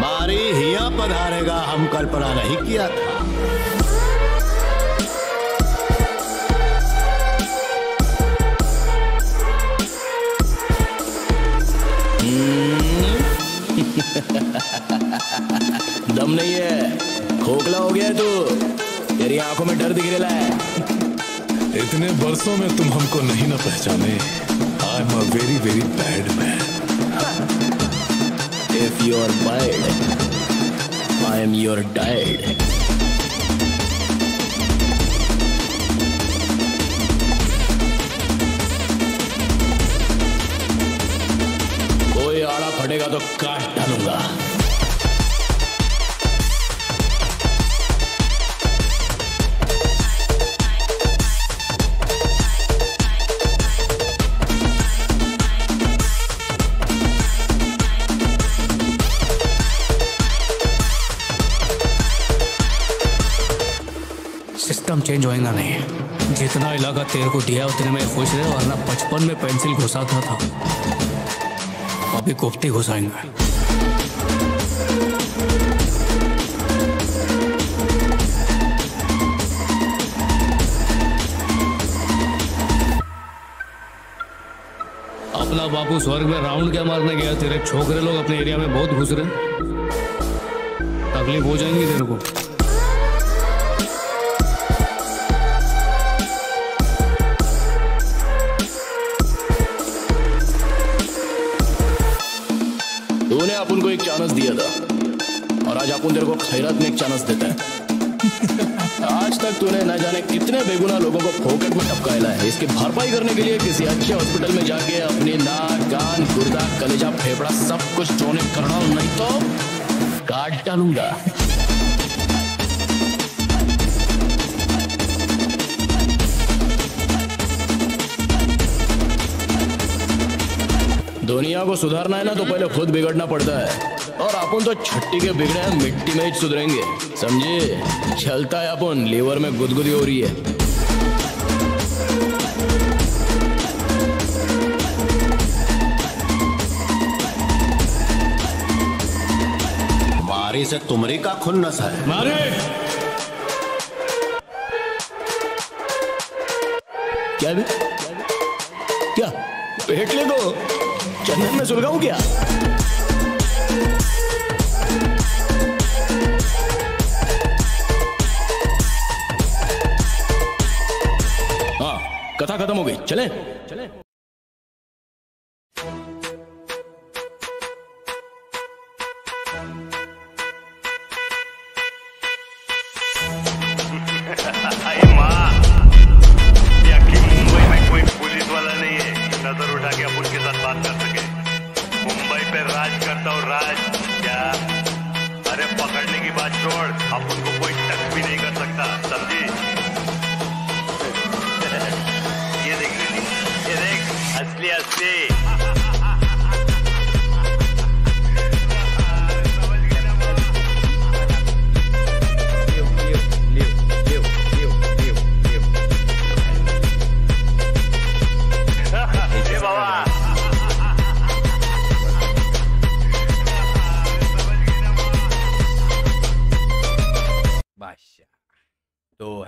बारी हिया पधारेगा, हम कल्पना नहीं किया था। दम नहीं है। खोखला हो गया तू। तेरी आँखों में डर दिख रहा है। इतने बरसों में तुम हमको नहीं ना पहचाने। I am a very very bad man if you are bad I am your dad कोई आड़ा फटेगा तो काट डालूँगा। सिस्टम चेंज होएगा नहीं। जितना इलाका तेरे को दिया, उतने में खुश रहे, वरना बचपन में पेंसिल घुसाता था। अभी कोफ्ती घुसाएँगे। अपना बापू स्वर्ग में राउंड क्या मारने गया? तेरे छोकरे लोग अपने एरिया में बहुत घुस रहे। तकलीफ़ हो जाएँगी तेरे को। खैरात में एक चांस देता है। आज तक तूने न जाने कितने बेगुना लोगों को फोकट में टपकाया है। इसकी भरपाई करने के लिए किसी अच्छे हॉस्पिटल में जाके अपनी नाक, कान, गुर्दा, कलेजा, फेफड़ा सब कुछ डोनेट करना नहीं तो काट डालूँगा। दुनिया को सुधारना है ना तो पहले खुद बिगड़ना पड़ता है। और अपन तो छट्टी के बिगड़े हैं मिट्टी में ही सुधरेंगे। समझे? चलता है अपन लीवर में गुदगुदी हो रही है। से तुमरी का खुन्नस है। मारे!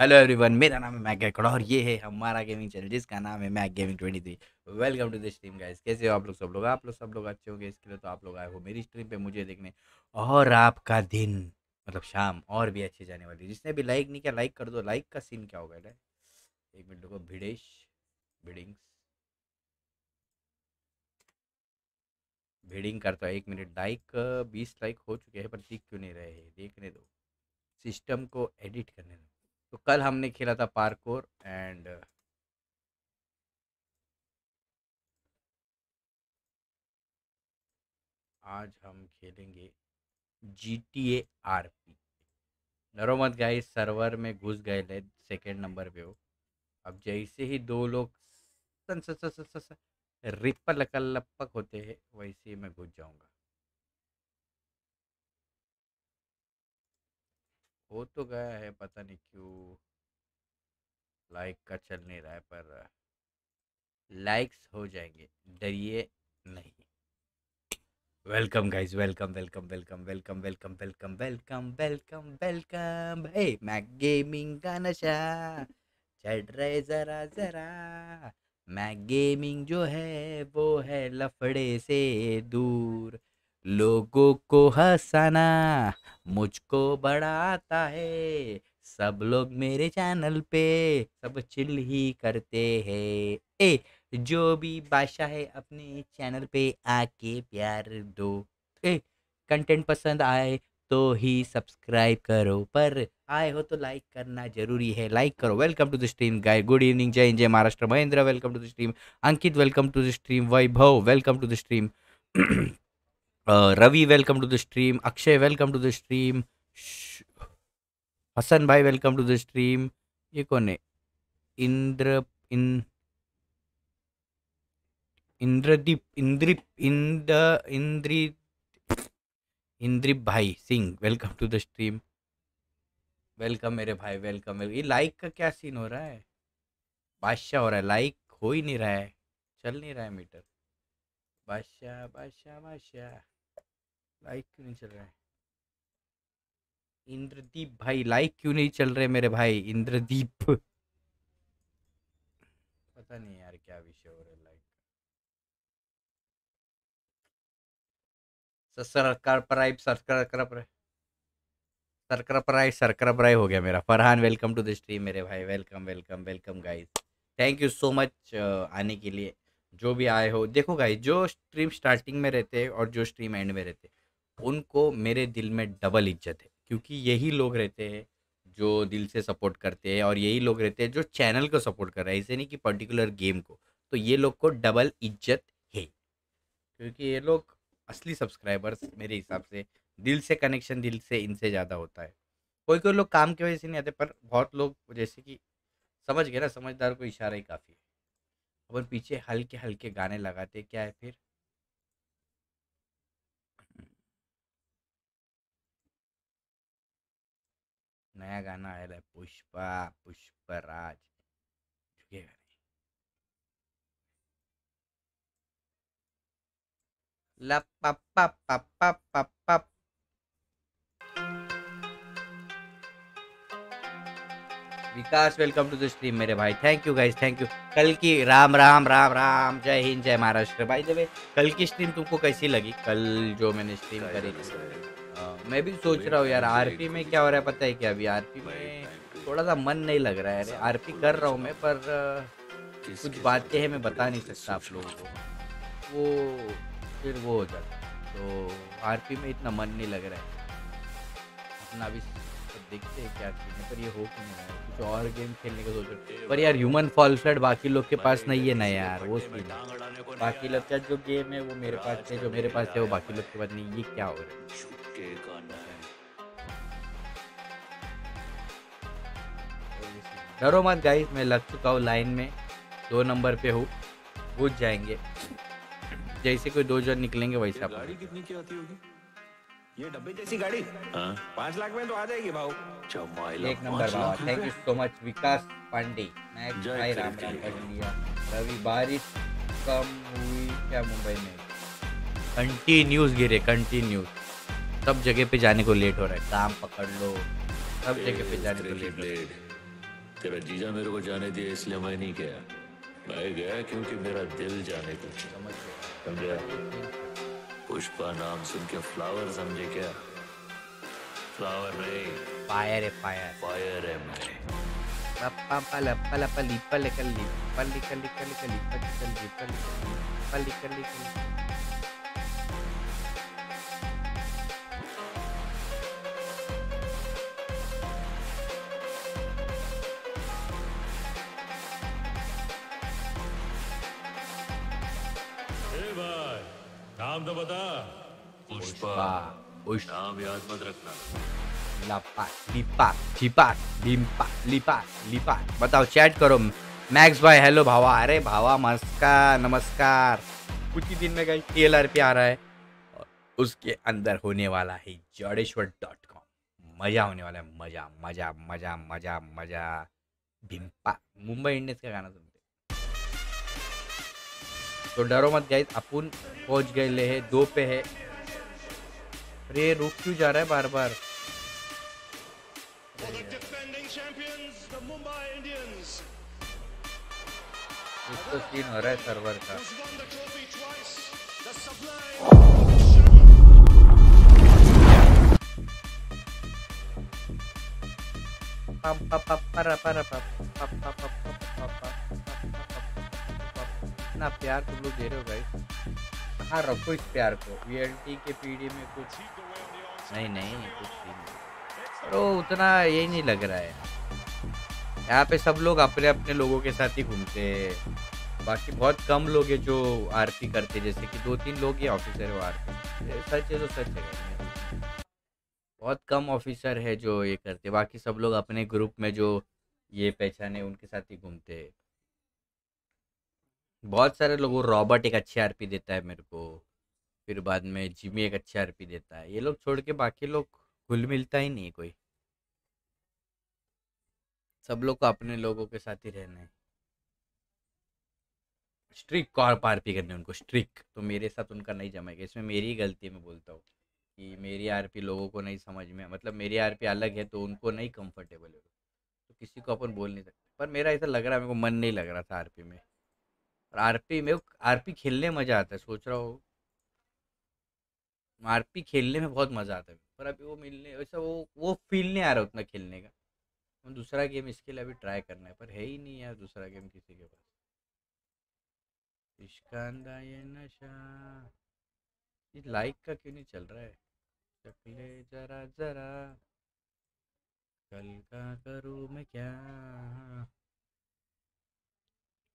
हेलो एवरीवन, मेरा नाम है मैक गैकड़ा और ये है हमारा गेमिंग चैनल जिसका नाम है Mac gaming twenty three welcome to the stream guys कैसे हो आप लोग सब लोग? आप लोग सब लोग अच्छे होंगे? इसके लिए तो आप लोग आए हो मेरी स्ट्रीम पे मुझे देखने। और आपका दिन मतलब शाम, और भी अच्छी जाने वाली जिसने भी लाइक नहीं किया लाइक कर दो। लाइक का सीन क्या होगा? एक मिनट को भिडेश भिडिंग्स भिडिंग करता है। एक मिनट। लाइक बीस लाइक हो चुके हैं, पर दिख क्यों नहीं रहे देखने दो। सिस्टम को एडिट करने दो। तो कल हमने खेला था पार्कोर एंड आज हम खेलेंगे G T A R P डरो मत गाइस, सर्वर में घुस गए ले सेकेंड नंबर पे हो। अब जैसे ही दो लोग रिप्पल लपक होते हैं, वैसे ही मैं घुस जाऊँगा। हो तो गया है, पता नहीं क्यों। लाइक का चल नहीं रहा है, पर लाइक्स हो जाएँगे, डरिए नहीं। Welcome guys welcome welcome welcome welcome welcome welcome welcome welcome welcome हे मैक गेमिंग का नशा चढ़ रहे जरा जरा। मैक गेमिंग जो है, वो है लफड़े से दूर। लोगों को हंसाना मुझको बढ़ाता है। सब लोग मेरे चैनल पे सब चिल ही करते हैं। ए, जो भी बादशाह है अपने चैनल पे आके प्यार दो। ए, कंटेंट पसंद आए तो ही सब्सक्राइब करो, पर आए हो तो लाइक करना ज़रूरी है। लाइक करो। Welcome to the stream guy good evening. जय जय Maharashtra. Mahendra, welcome to the stream. Ankit, welcome to the stream. Vaibhav, welcome to the stream. Ravi welcome to the stream Akshay welcome to the stream Hasan भाई welcome to the stream ये कौन है? इंद्र, इन, इंद्रदीप, इंद्रिप, इंद, इंद्री, इंद्रिप भाई Singh welcome to the stream welcome मेरे भाई वेलकम ये लाइक का क्या सीन हो रहा है? बादशाह हो रहा है। लाइक हो ही नहीं रहा है। चल नहीं रहा है मीटर बादशाह बादशाह बादशाह। लाइक क्यों नहीं चल रहा इंद्रदीप भाई, लाइक क्यों नहीं चल रहे मेरे भाई? इंद्रदीप। पता नहीं यार क्या विषय हो रहा है लाइक सरकार प्राइप सरकार सरकार प्राइप सरकार प्राइप हो गया मेरा। Farhan welcome to the stream मेरे भाई। Welcome welcome welcome guys thank you so much आने के लिए। जो भी आए हो, देखो गाइस जो स्ट्रीम स्टार्टिंग में रहते और जो स्ट्रीम एंड में रहते उनको मेरे दिल में डबल इज़्ज़त है, क्योंकि यही लोग रहते हैं जो दिल से सपोर्ट करते हैं और यही लोग रहते हैं जो चैनल को सपोर्ट कर रहे हैं, ऐसे नहीं कि पर्टिकुलर गेम को। तो ये लोग को डबल इज़्ज़त है, क्योंकि ये लोग असली सब्सक्राइबर्स मेरे हिसाब से, दिल से कनेक्शन दिल से इनसे ज़्यादा होता है। कोई कोई लोग काम की वजह से नहीं आते, पर बहुत लोग जैसे कि समझ गए ना, समझदार को इशारा ही काफ़ी है। अपन पीछे हल्के हल्के गाने लगाते, क्या है फिर? नया गाना आया है पुष्पा पुष्पराज झुकेगा नहीं ला पा पा पा पा पा पा Vikas welcome to the stream मेरे भाई thank you guys thank you कल की राम राम राम राम जय हिंद जय महाराष्ट्र भाई जब कल की स्ट्रीम तुमको कैसी लगी कल जो मैंने स्ट्रीम करी थी मैं भी सोच रहा हूँ यार आरपी में क्या हो रहा है पता है क्या? अभी आरपी में थोड़ा सा मन नहीं लग रहा है। आरपी कर रहा हूँ मैं, पर कुछ बातें हैं, मैं बता नहीं सकता आप लोगों को। वो फिर वो हो जाता। तो आरपी में इतना मन नहीं लग रहा है। अपना अभी देखते हैं क्या है, पर ये हो क्यों नहीं है? कुछ और गेम खेलने का सोच रहे पर यार ह्यूमन फॉल फ्लड बाकी लोग के पास नहीं है ना यार, वो सीन बाकी लोग का जो गेम है, वो मेरे पास है, जो मेरे पास है, वो बाकी लोग के पास नहीं ये क्या हो रहा है? डरो मत गाइस मैं लग चुका हूँ लाइन में। दो नंबर पे हूँ। पूछ जाएँगे। जैसे कोई दो जन निकलेंगे वैसे आप गाड़ी कितनी की आती होगी? ये डब्बे जैसी गाड़ी? पाँच लाख में तो आ जाएगी भाऊ। एक नंबर बाबा thank you so much Vikas Pandey. मैं भाई राम राम लिया। रवि बारिश कम हुई क्या मुंबई में? कंटिन्यूस गिरे कंटिन्यूस सब जगह पे जाने को लेट हो रहा है। काम पकड़ लो सब जगह पे जाने को लेट हो तेरा जीजा मेरे को जाने दिया इसलिए मैं नहीं गया। मैं गया क्योंकि मेरा दिल जाने को। समझ पुष्पा नाम सुन के फ्लावर समझे क्या? फ्लावर नहीं। फायर है फायर फायर है मैं। लप्पा पल पल पल लिपल कल लिपल लिकल लिकल लिकल लिपल लिकल लिपल लिपल लिकल लिकल भाई नाम तो बता पुष्पा नाम याद मत रखना लपा लिपा छिपा लिम्पा लिपा लिपा बताओ चैट करो. मैक्स भाई हेलो भावा। अरे भावा नमस्कार नमस्कार। कुछ ही दिन में गई टी एल आर पे आ रहा है। और उसके अंदर होने वाला है जडेश्वर डॉट कॉम मज़ा होने वाला है। मज़ा मज़ा मज़ा मज़ा मज़ा। भिम्पा मुंबई इंडियंस का गाना सुनते तो डरो मत गाइस अपन पहुँच गए, ले है, दो पे है। अरे, रुक क्यों जा रहा है बार बार तो सीन हो रहा है सर्वर का। पम पम पम परा परा पम पम पम इतना प्यार तुम लोग दे रहे हो भाई हाँ रखो इस प्यार को। वीएलटी के पीडी में कुछ नहीं नहीं, कुछ नहीं। वो उतना ये नहीं लग रहा है। यहाँ पे सब लोग अपने अपने लोगों के साथ ही घूमते हैं। बाकी बहुत कम लोग हैं जो आरती करते जैसे कि दो तीन लोग ही ऑफिसर है आरती। सच है तो सच है। बहुत कम ऑफिसर है जो ये करते बाकी सब लोग अपने ग्रुप में जो ये पहचाने, उनके साथ ही घूमते हैं। बहुत सारे लोगों रॉबर्ट एक अच्छी आरपी देता है मेरे को फिर बाद में जिमी एक अच्छी आरपी देता है। ये लोग छोड़ के बाकी लोग घुल मिलता ही नहीं कोई। सब लोग को अपने लोगों के साथ ही रहना है। स्ट्रिक कॉर्प आरपी करने उनको? स्ट्रिक। तो मेरे साथ उनका नहीं जमेगा इसमें मेरी ही गलती है, मैं बोलता हूँ कि मेरी आरपी लोगों को नहीं समझ में मतलब मेरी आरपी अलग है तो उनको नहीं कंफर्टेबल है। तो किसी को अपन बोल नहीं सकते। पर मेरा ऐसा लग रहा है मेरे को मन नहीं लग रहा था आरपी में। और आरपी में आरपी खेलने में मज़ा आता है, सोच रहा हूँ। आरपी खेलने में बहुत मज़ा आता है, पर अभी वो मिलने, वैसा वो वो फील नहीं आ रहा उतना खेलने का। हम दूसरा गेम इसके लिए अभी ट्राई करना है, पर है ही नहीं यार दूसरा गेम किसी के पास। इश्कांदा ये नशा। ये लाइक का क्यों नहीं चल रहा है? चकले जरा जरा। कल का करूँ मैं क्या?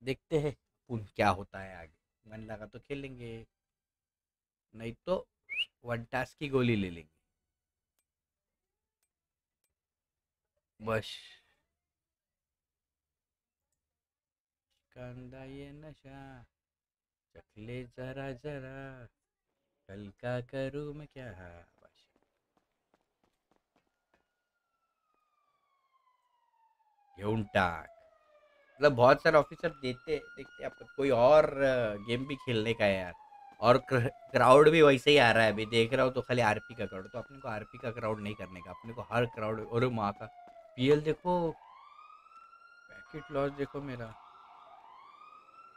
देखते हैं। पुन क्या होता है आगे? मन लगा तो खेलेंगे नहीं तो वन टास्क की गोली ले लेंगे। बस। कंदा ये नशा। चखले जरा जरा। कल का करूँ मैं क्या? बस। घेऊन टाक मतलब बहुत सारे ऑफिसर देते देखते आप कोई और गेम भी खेलने का है यार। और क्राउड भी वैसे ही आ रहा है। अभी देख रहा हो तो खाली आरपी का क्राउड तो अपने को आरपी का क्राउड नहीं करने का। अपने को हर क्राउड और माँ का पीएल देखो। पैकेट लॉस देखो मेरा।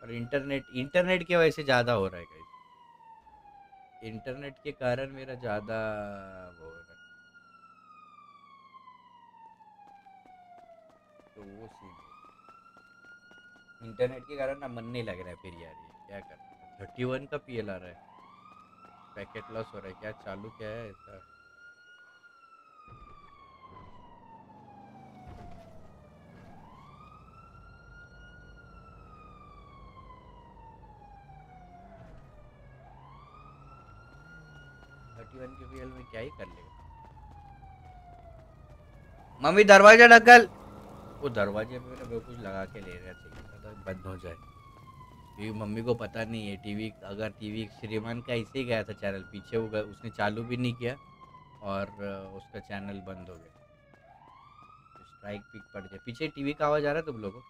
और इंटरनेट इंटरनेट के वजह से ज़्यादा हो रहा है कहीं इंटरनेट के कारण मेरा ज़्यादा वो हो रहा है। तो वो सीन है इंटरनेट के कारण ना मन नहीं लग रहा है फिर यार ये क्या करना थर्टी वन का पी एल आ रहा है। पैकेट लॉस हो रहा है। क्या चालू क्या है ऐसा? में क्या ही कर लेगा? मम्मी, दरवाज़ा ढकल वो दरवाजे पे मेरे कुछ लगा के ले रहे थे तो बंद हो जाए। क्योंकि मम्मी को पता नहीं है, टीवी, अगर टीवी श्रीमान का ऐसे ही गया था चैनल, पीछे वो उसने चालू भी नहीं किया और उसका चैनल बंद हो गया। स्ट्राइक पिक पड़ जाए पीछे टीवी का आवाज़ आ रहा है तुम लोगों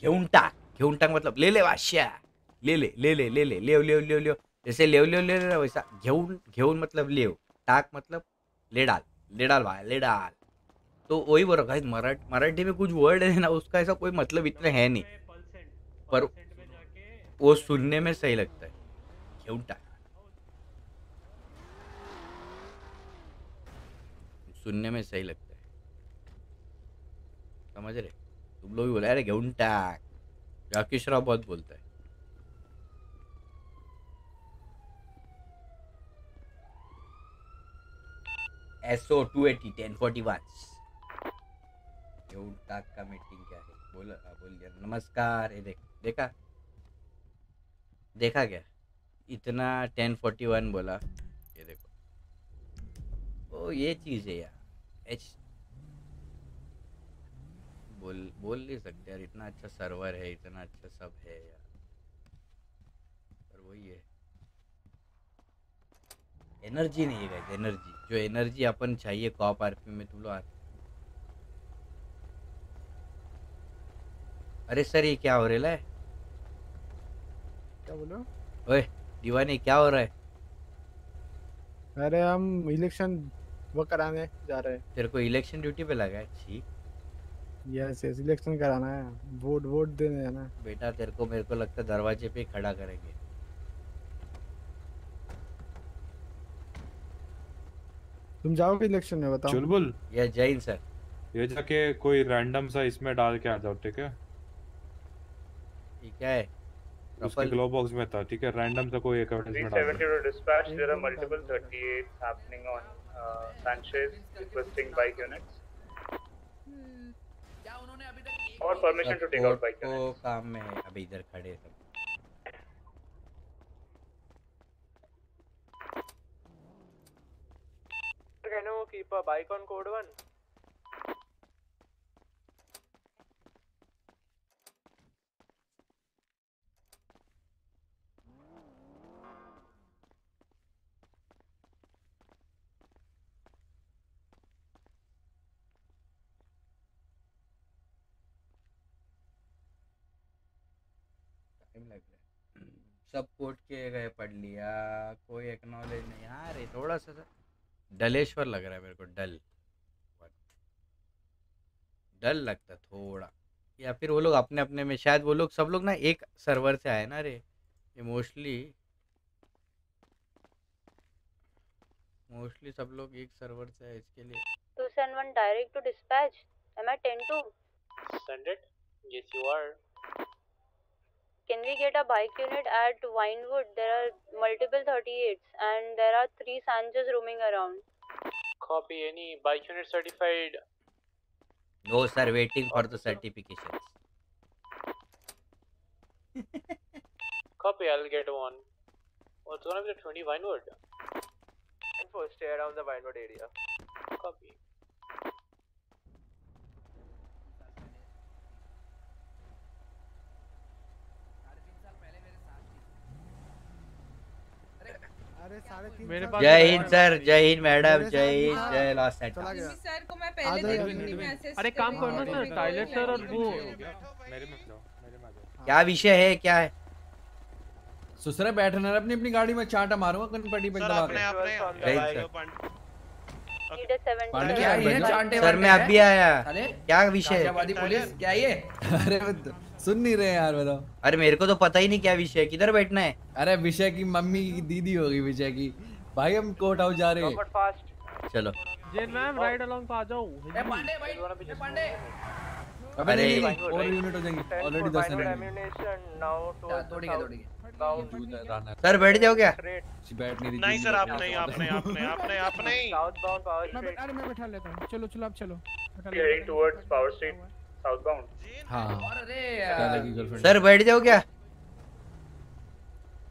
घेऊन टाक घेऊन टाक मतलब ले ले, वाश्या. ले ले ले ले ले ले, लेव लेव लेव लेव. जैसे लेव लेव ले ले वैसा. घेऊन घेऊन मतलब लेव. टाक मतलब ले डाल ले डाल भाई ले डाल. तो वही बोल रहा मराठी मराठी में कुछ वर्ड है ना, उसका ऐसा कोई मतलब इतना है नहीं. पर वो सुनने में सही लगता है. घेऊन टाक. सुनने में सही लगता है. समझ रहे? तुम लोग भी बोला अरे घेऊन टाक राकेश राव बहुत बोलता है। SO two eighty ten forty one घेऊन टाक का मीटिंग क्या है? बोल हाँ, बोल दिया। नमस्कार ये देख देखा? देखा क्या? इतना टेन फोर्टी वन बोला। ये देखो। ओ ये चीज़ है यार। एच बोल बोल नहीं सकते यार इतना अच्छा सर्वर है इतना अच्छा सब है यार। पर वही है। एनर्जी नहीं है गाइस एनर्जी जो एनर्जी अपन चाहिए कॉप आरपी में तुम लोग आ- अरे सर ये क्या हो रहा है क्या बोलो ओए दीवाने क्या हो रहा है? अरे हम इलेक्शन वो कराने जा रहे हैं। तेरे को इलेक्शन ड्यूटी पे लगा है छी। यस यस इलेक्शन कराना है। वोट वोट देने जाना है। बेटा तेरे को मेरे को लगता है दरवाजे पे खड़ा करेंगे। तुम जाओगे इलेक्शन में बताओ। चुलबुल? या जैन सर। ये जाके कोई रैंडम सा इसमें डाल के आ जाओ ठीक है? ये क्या है। उसके ग्लो बॉक्स में था ठीक है? रैंडम सा कोई एक एडवर्टाइजमेंट डाल 370 to dispatch, there are multiple 38 happening on uh, Sanchez, requesting bike units. और permission to take out bike ओ काम में है अभी इधर खड़े सब। Can you keep a bike on code 1 time लग रहा है सब कोर्ट के गए पढ़ लिया कोई एक्नॉलेज नहीं हाँ रे थोड़ा सा सा डलेश्वर लग रहा है मेरे को डल डल लगता है थोड़ा या फिर वो लोग अपने अपने में शायद वो लोग सब लोग ना एक सर्वर से आए ना रे ये मोस्टली मोस्टली सब लोग एक सर्वर से आए इसके लिए To send one direct to dispatch. Am I 10 to? Send it. Yes, you are. can we get a bike unit at Winewood? There are multiple 38s and there are three Sanjas roaming around. Copy, any bike unit certified? No sir, waiting for the certifications. Copy, I'll get one. Well, it's gonna be the 20 Winewood. Info, stay around the Winewood area. Copy. जय Hind sir जय Hind madam जय हिंद जय loss चला गया। Sir को मैं पहले ही अरे काम करो ना करी, सर टाइलर सर और वो। मेरे में जाओ मेरे में आ जाओ। क्या विषय है क्या है? सुसरे बैठना अपनी अपनी गाड़ी में चांटा मारूँगा कनपट्टी पे दबा के। Sir Need a 70. पांडे क्या है सर मैं अभी आया। क्या विषय है? पुलिस क्या ये? अरे सुन नहीं रहे यार बताओ अरे मेरे को तो पता ही नहीं क्या विषय किधर बैठना है? अरे विषय की मम्मी की दीदी होगी विषय की। भाई हम कोर्ट हाउस जा रहे हैं। चलो। ride along पे आ जाओ. पांडे भाई पांडे। अबे नहीं और यूनिट हो जाएँगे। ऑलरेडी दस हैं तोड़ी सर बैठ जाओ क्या? बैठ नहीं रही नहीं सर आप नहीं आप नहीं आप नहीं आप नहीं आप नहीं। साउथबाउंड पावर मैं स्ट्रीट अरे मैं बैठा लेता हूँ। चलो चलो आप चलो। बैठा लेता heading हूँ। साउथ सर बैठ जाओ क्या?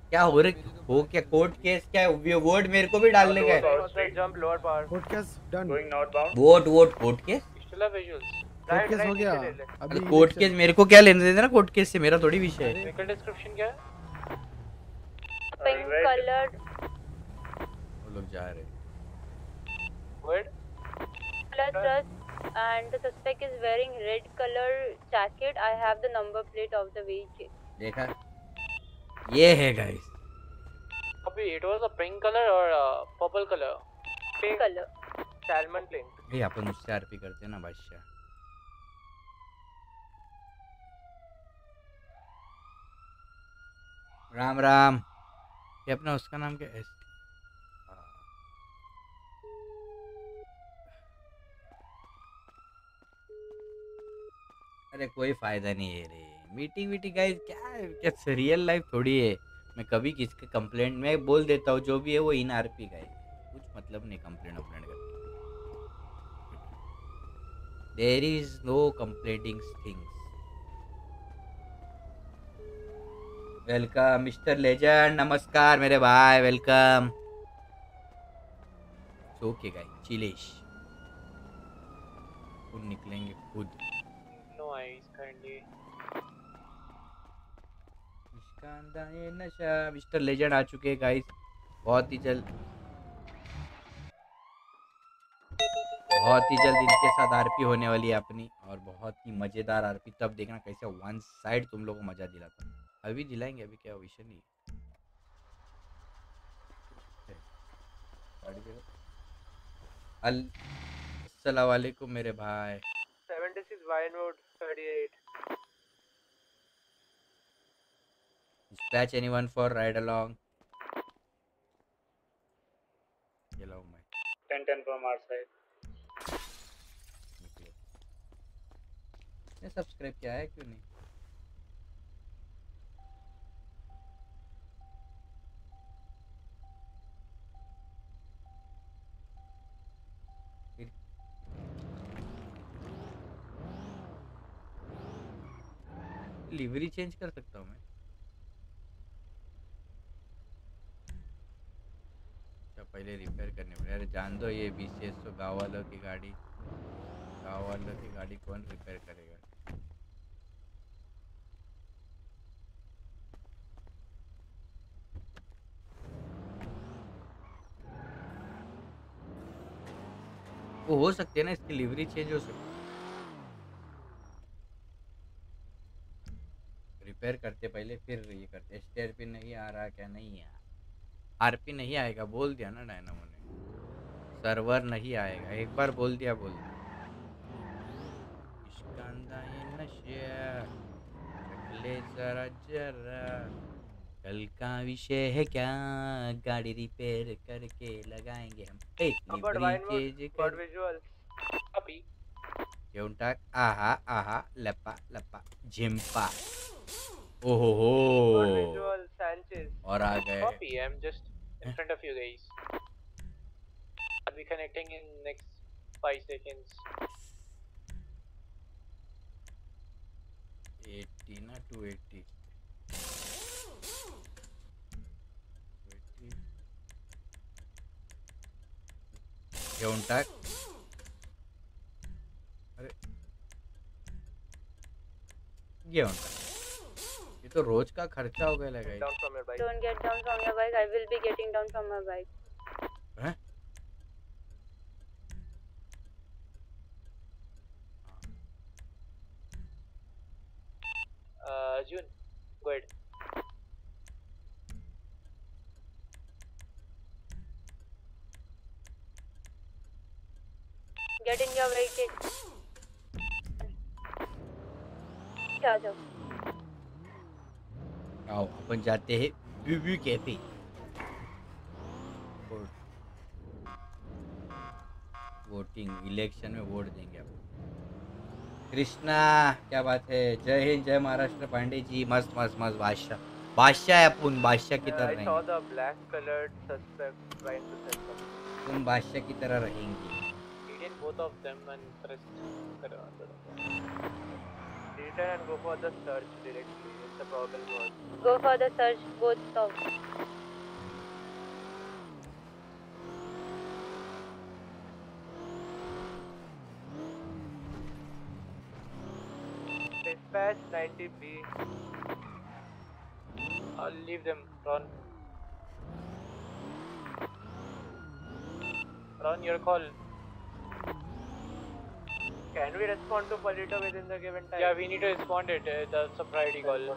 क्या हो रहा हो क्या कोर्ट केस क्या है वोट मेरे को भी डालने का है? Court case done going north bound vote vote court case पिछला विजुअल्स कोर्ट केस हो गया। अभी कोर्ट केस मेरे को क्या लेने देना? कोर्ट केस से मेरा थोड़ी विषय है। पिक डिस्क्रिप्शन क्या पिंक कलर्ड वो लोग जा रहे हैं। Word plus and the suspect is wearing red color jacket. I have the number plate of the vehicle. देखा ये है guys it was a pink color or uh, purple color Pink color. salmon pink भाई अपन उससे RP करते हैं ना बादशाह राम राम ये अपना उसका नाम क्या है अरे कोई फ़ायदा नहीं है रे। मीटिंग वीटिंग गाइस क्या क्या रियल लाइफ थोड़ी है? मैं कभी किसके कंप्लेंट में बोल देता हूँ, जो भी है वो इन आरपी का है। कुछ मतलब नहीं कंप्लेंट कंप्लेंट करके there is no completing things welcome mister legend नमस्कार मेरे भाई वेलकम ओके गाइस चिलेश निकलेंगे खुद no कोमा है he's currently मुस्कान ये नशा मिस्टर लेजेंड आ चुके हैं गाइस बहुत ही जल्द। बहुत ही जल्द इनके साथ आरपी होने वाली है अपनी, और बहुत ही मज़ेदार आरपी तब देखना कैसे वन साइड तुम लोगों को मज़ा दिलाता हूँ। अभी दिलाएँगे, अभी क्या विषय नहीं अस्सलाम वालेकुम मेरे भाई। 76 Vinewood 38 dispatch anyone for ride along ये लो मैं 10 10 from our side ने सब्सक्राइब किया है क्यों नहीं लिवरी चेंज कर सकता हूँ मैं पहले रिपेयर करने पड़े। अरे जान दो ये बी सी एस तो गाँव वालों की गाड़ी। गाँव वालों की गाड़ी कौन रिपेयर करेगा? वो हो सकती है ना, इसकी लिवरी चेंज हो सकती है। रिपेयर करते पहले, फिर ये करते स्टेयर पे नहीं आ रहा क्या? नहीं है आरपी नहीं आएगा बोल दिया ना डायनामो ने। सर्वर नहीं आएगा एक बार बोल दिया बोल दिया। जरा जरा। कल का विषय है क्या? गाड़ी रिपेयर करके लगाएँगे हम। चेंज कर टाक आहा आहा लपा लपा झिम्पा ओहो हो visual Sanchez और आ गए copy I'm just in front of you guys I'll be connecting in next 5 seconds 80 ना 280 घेऊन टाक अरे घेऊन टाक ये तो रोज का खर्चा हो गया लगा down from your bike don't get down from your bike I will be getting down from my bike Arjun go ahead get your vehicle क्या जाओ आओ अपन जाते हैं view view cafe voting election में वोट देंगे आप कृष्णा क्या बात है? जय हिंद जय महाराष्ट्र पांडे जी मस्त मस्त मस्त बादशाह। बादशाह है अपन बादशाह की तरह रहेंगे। तुम बादशाह की तरह रहेंगे। In both of them and press करवा दो। Return and go for the problem was Go for the search. Both stop. dispatch 90B I'll leave them run run your call can we respond to Polito within the given time? Yeah, we need to respond it. Uh, that's a priority call. Go,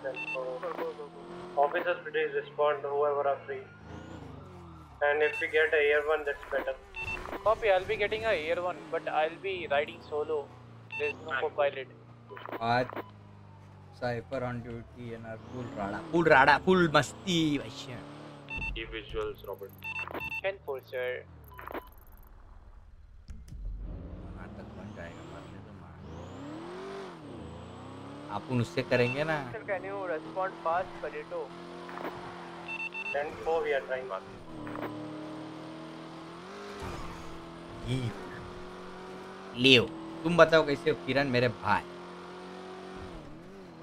go, go, go. Officers, please respond whoever are free. And if we get a air one, that's better. Copy. I'll be getting a air one, but I'll be riding solo. There's no co-pilot. What? Cypher on duty and our full rada, full rada, full masti. Key visuals, Robert. 10 4, sir. अपन उससे करेंगे ना। 10 4 we are trying mark. लियो तुम बताओ कैसे हो किरण मेरे भाई?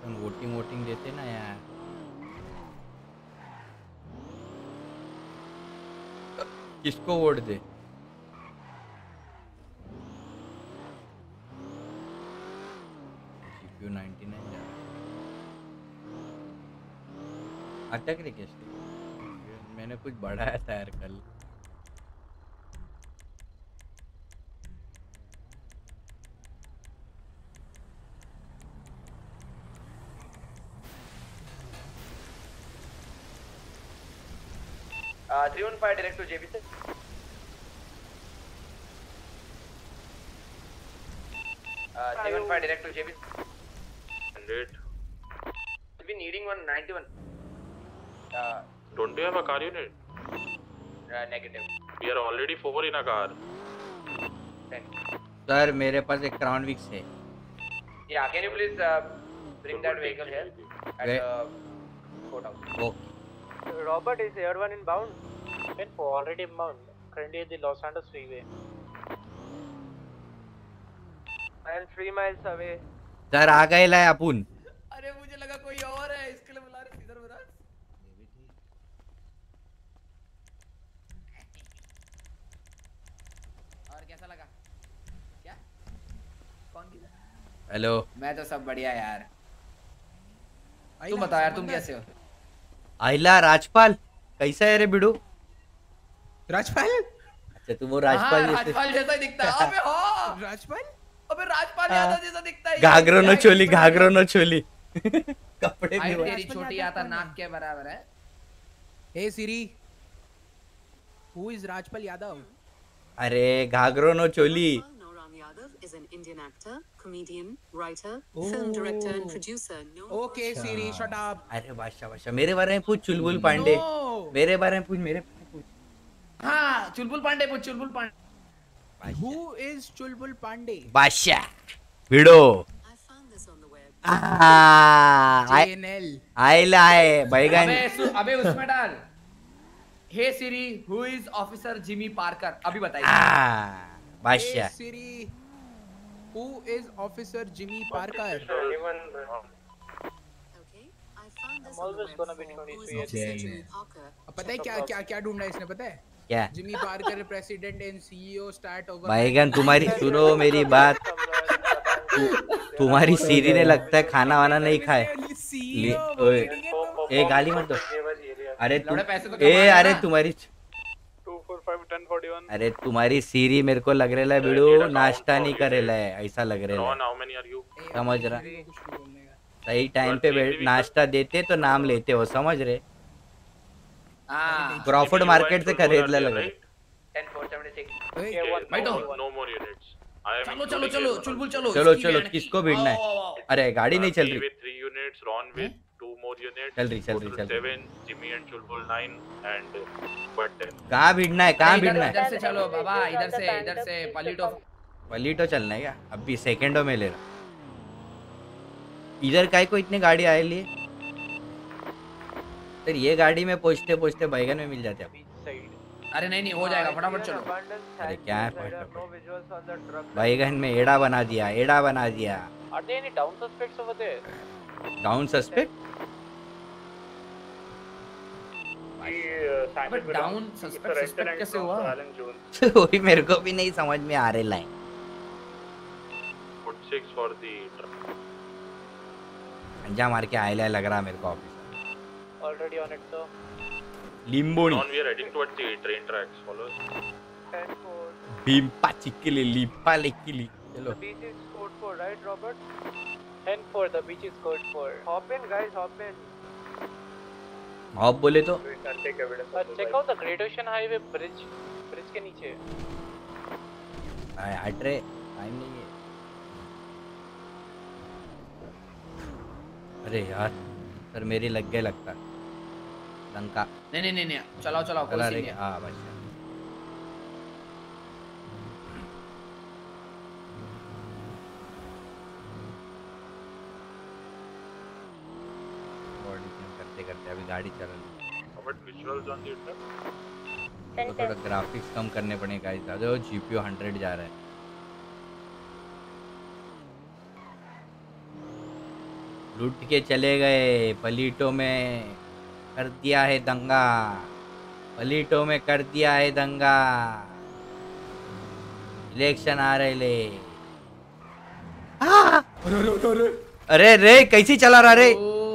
तुम वोटिंग वोटिंग देते ना यार। किसको वोट दे? क्यू नाइन्टी नाइन जा अटक रही कैसे मैंने कुछ बढ़ाया था यार कल Uh, 315 direct to JB sir. Uh, 315 direct to JB. 100. We'll be needing one 91. Uh, Don't you have a car unit? uh, negative. We are already four in a car. Sir मेरे पास एक क्राउन विक्स है Yeah, can you please uh, bring that vehicle here at Where? Okay Robert is air one inbound. Info already inbound. Currently at the Los Santos freeway. I am three miles away. Sir आ गए लाए अपुन। अरे मुझे लगा कोई और है इसके लिए बुला रहे इधर बुला और कैसा लगा? क्या? कौन की हेलो। मैं तो सब बढ़िया यार। तुम बताओ यार तुम कैसे हो? आइला राजपाल कैसा है रे बिडू? राजपाल? अच्छा तुम वो राजपाल हाँ, जैसे राजपाल जैसा दिखता है। अबे हाँ। राजपाल? अबे राजपाल हाँ। यादव जैसा दिखता है। घाघरो न चोली घाघरो न चोली। कपड़े भी तेरी छोटी आता नाक के बराबर है। Hey Siri who is Rajpal Yadav? अरे घाघरो न चोली। is an Indian actor, comedian, writer, film director, and producer. for okay his- Siri shut up अरे बादशाह बादशाह। मेरे बारे में पूछ चुलबुल पांडे। No. मेरे बारे में पूछ मेरे बारे में पूछ। हाँ चुलबुल पांडे पूछ Chulbul Pandey. Who is Chulbul Pandey Badshah. भिडो। आय जेएनएल बैगन। अबे अबे उसमें डाल। Hey Siri who is officer Jimmy Parker अभी बताइए। Badshah. Siri who is officer Jimmy Parker I'm always gonna be 23 years old. अब पता है क्या क्या क्या ढूंढा इसने पता है? क्या Jimmy Parker president and CEO start होगा बैगन तुम्हारी सुनो मेरी बात। तुम्हारी सीरी ने लगता है खाना वाना नहीं खाए। ए गाली मत दो। अरे तुम तो ए अरे तुम्हारी 245 1041. अरे तुम्हारी सीरी मेरे को लग रहा है बिड़ू नाश्ता नहीं करेला है ऐसा लग रहा है? समझ रहा। सही टाइम पे नाश्ता देते तो नाम लेते हो समझ रहे? क्रॉफर्ड मार्केट से खरीदने लग रहे 10 476. Okay, भाई तो- no more units. चलो चलो चलो चुलबुल चलो चलो चलो किसको भिड़ना। है अरे गाड़ी नहीं चल रही। three units, Ron with two more units. चल रही, चल रही, चल and Chulbul nine, and Bud कहाँ भिड़ना है कहाँ भिड़ना है? इधर से चलो बाबा इधर से इधर से पलीटो पलीटो चलना है क्या? अभी सेकंडों में ले रहा इधर काय को इतने गाड़ी आए लिए? सर ये गाड़ी में पहुँचते पहुँचते बैगन में मिल जाते आप अरे नहीं नहीं हो जाएगा फटाफट चलो। अरे क्या है. बैगन में एड़ा बना दिया एड़ा बना दिया? डाउन सस्पेक्ट डाउन सस्पेक्ट कैसे हुआ? वही मेरे को भी नहीं समझ में आ रहा the truck. अंजा मार के आयला लग रहा मेरे को office Already on it, sir. लिम्बोनी Ron, we are heading towards the train tracks. Follow us. 10 4. बिम्पा चिक्किली लिप्पा लिक्किली चलो The beach is code 4, right, Robert? 10 4, the beach is code 4. Hop in, guys, hop in. Off बोले तो Uh, check out the Great Ocean Highway bridge. Bridge के नीचे. हट रहे टाइम नहीं है अरे यार सर मेरी लग गए लगता है लंका। नहीं नहीं नहीं नहीं चलाओ चलाओ कोई सीन नहीं है। हाँ बस बॉडी करते करते अभी गाड़ी चल रही How about visuals on the truck? तो थोड़ा ग्राफिक्स कम करने पड़ेगा इस जो जीपीयू 100 जा रहा है। लूट के चले गए पलीटो में। कर दिया है दंगा। पलीटो में कर दिया है दंगा। इलेक्शन आ रहे ले। अरे अरे रे कैसी चला रहा रे?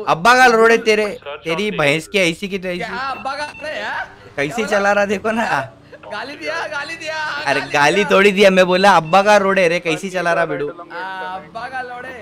अब्बा का रोड़े तेरे तेरी भैंस की ऐसी की तो ऐसी अब्बा का कैसी चला रहा देखो ना। गाली दिया गाली दिया अरे गाली थोड़ी दिया मैं बोला अब्बा का रोड है रे कैसी चला रहा बेडू आ, अब्बा का लोड़े ऐसा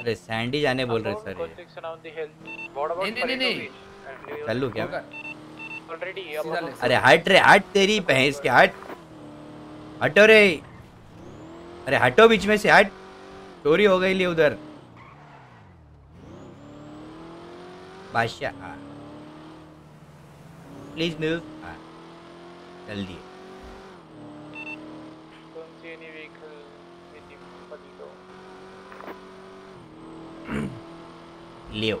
अरे सैंडी जाने बोल रहे सर चलू क्या? अरे हट रे हट तेरी भैंस के हट हटो रे। अरे हटो बीच में से हट चोरी हो गई ली उधर। बादशाह। प्लीज़ मिल हाँ। जल्दी। लियो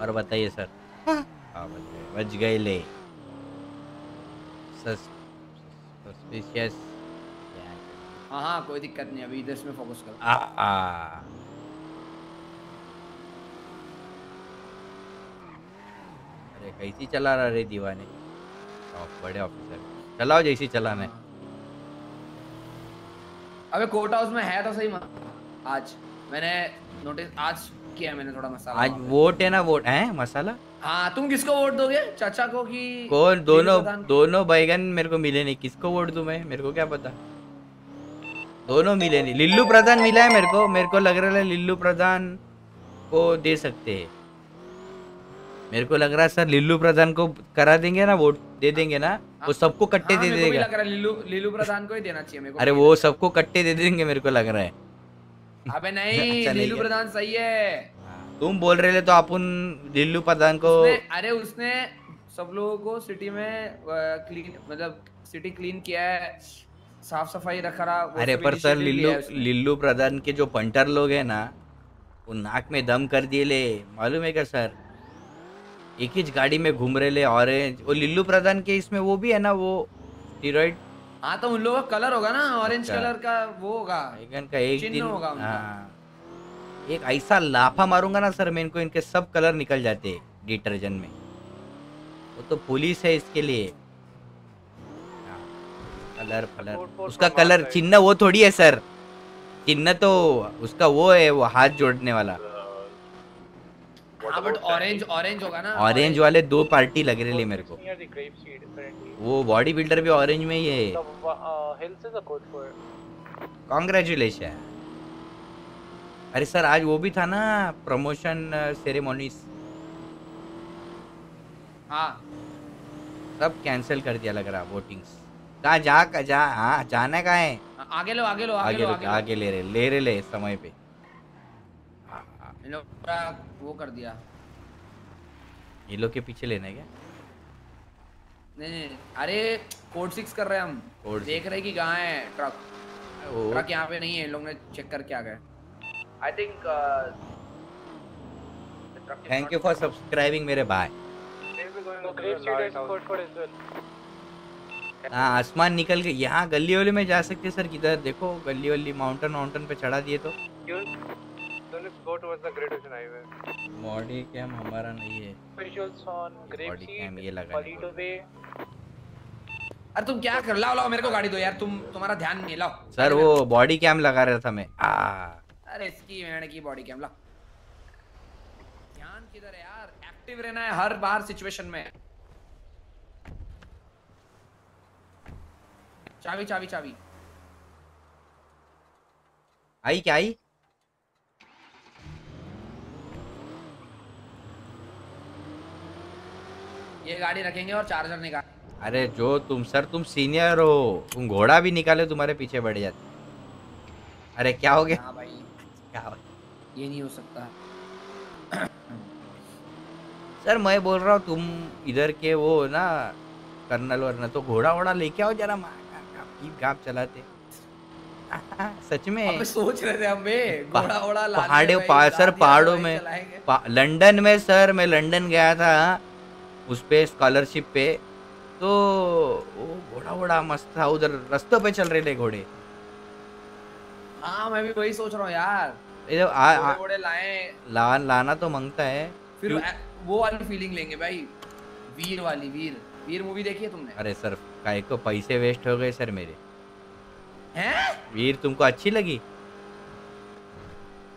और बताइए सर। हाँ। बच गए ले। सस्पिशियस। हाँ हाँ कोई दिक्कत नहीं अभी इधर इसमें फोकस करो आ आ। अरे कैसी चला रहा रे दीवाने? बड़े ऑफिसर चलाओ जैसी चलाना है अबे कोर्ट हाउस में है तो सही मा- आज मैंने नोटिस आज किया मैंने थोड़ा मसाला आज वोट है ना वोट है मसाला? हाँ तुम किसको वोट दोगे? चाचा को कि कौन? दोनों दोनों बैगन मेरे को मिले नहीं। किसको वोट दूँ मैं? मेरे को क्या पता? दोनों मिले नहीं। लिल्लू प्रधान मिला है मेरे को। मेरे को लग रहा है लिल्लू प्रधान को दे सकते हैं। मेरे को लग रहा है सर लिल्लू प्रधान को करा देंगे ना वोट दे देंगे ना वो सबको कट्टे हाँ, दे देगा। है लिल्लू लिल्लू प्रधान को ही देना चाहिए मेरे को। अरे वो सबको कट्टे दे देंगे मेरे को लग रहा है। अबे नहीं अच्छा, लिल्लू प्रधान सही है। तुम बोल रहे थे तो अपन लिल्लू प्रधान को अरे उसने सब लोगों को सिटी में क्लीन मतलब सिटी क्लीन किया है साफ़ सफ़ाई रखा रहा अरे पर सर लिल्लू है। लिल्लू प्रधान के जो पंटर लोग हैं ना वो नाक में दम कर दिए ले। मालूम है क्या सर? एक ही गाड़ी में घूम रहे ले ऑरेंज वो लिल्लू प्रधान के इसमें वो भी है ना वो स्टीरॉइड हाँ तो उन लोगों का कलर होगा ना ऑरेंज अच्छा। कलर का वो होगा। का एक चिन्ह दिन होगा उनका। हाँ। एक ऐसा लाफा मारूँगा ना सर मैं इनको इनके सब कलर निकल जाते डिटर्जेंट में। वो तो पुलिस है इसके लिए। हाँ, कलर फलर उसका कलर चिन्ह वो थोड़ी है सर। चिन्ह तो उसका वो है वो हाथ जोड़ने वाला। हाँ बट ऑरेंज ऑरेंज होगा ना ऑरेंज वाले दो पार्टी लग रही मेरे को. वो बॉडी बिल्डर भी ऑरेंज में ही है। The uh, कॉन्ग्रेचुलेशन अरे सर आज वो भी था ना प्रमोशन सेरेमोनीज हाँ। सब कैंसिल कर दिया लग रहा वोटिंग्स कहाँ जा का जा हाँ जाना कहाँ है? आगे लो आगे लो आगे आगे लो आगे लो। आगे ले रहे ले रहे ले समय पे। इन लोग पूरा वो कर दिया। ये लोग के पीछे लेना है क्या नहीं नहीं। अरे कोड सिक्स कर रहे हैं हम। Code देख रहे कि कहाँ है ट्रक ट्रक यहाँ पे नहीं है इन लोग ने चेक करके आ गए। I think thank you for subscribing मेरे भाई. हाँ आसमान निकल के यहाँ गली वली में जा सकते सर। किधर? देखो गली वली माउंटेन माउंटेन पे चढ़ा दिए तो। Go towards the Great Ocean Highway. Body cam हमारा नहीं है Visuals on grape body cam seed, ये लगा Palito Bay. अरे तुम क्या कर लाओ लाओ मेरे को गाड़ी दो यार तुम तुम्हारा ध्यान नहीं लाओ। सर वो बॉडी कैम लगा रहा था मैं। आ। अरे इसकी मैंने की बॉडी कैम लाओ। ध्यान किधर है यार एक्टिव रहना है हर बार सिचुएशन में। चाबी चाबी चाबी। आई क्या आई? ये गाड़ी रखेंगे और चार्जर निकाल अरे जो तुम सर तुम सीनियर हो। तुम घोड़ा भी निकाले तुम्हारे पीछे बढ़ जाते। अरे क्या हो गया? हाँ भाई। क्या हो ये नहीं हो सकता। सर मैं बोल रहा हूँ तुम इधर के वो ना कर्नल वरना तो घोड़ा वोड़ा लेके आओ जरा घाप चलाते। सच में। अबे सोच रहे थे हम घोड़ा वोड़ा पहाड़ों पा, सर पहाड़ों में। पा, लंदन में सर मैं लंदन गया था। उस पे स्कॉलरशिप पे तो वो घोड़ा वोड़ा मस्त था। उधर रस्तों पे चल रहे थे घोड़े। हाँ मैं भी वही सोच रहा हूँ यार। इधर आ, घोड़े लाए। ला, लाना तो माँगता है। फिर वो वाली फीलिंग लेंगे भाई। वीर वाली वीर। वीर मूवी देखी है तुमने? अरे सर काय को पैसे वेस्ट हो गए सर मेरे। हैं? वीर तुमको अच्छी लगी?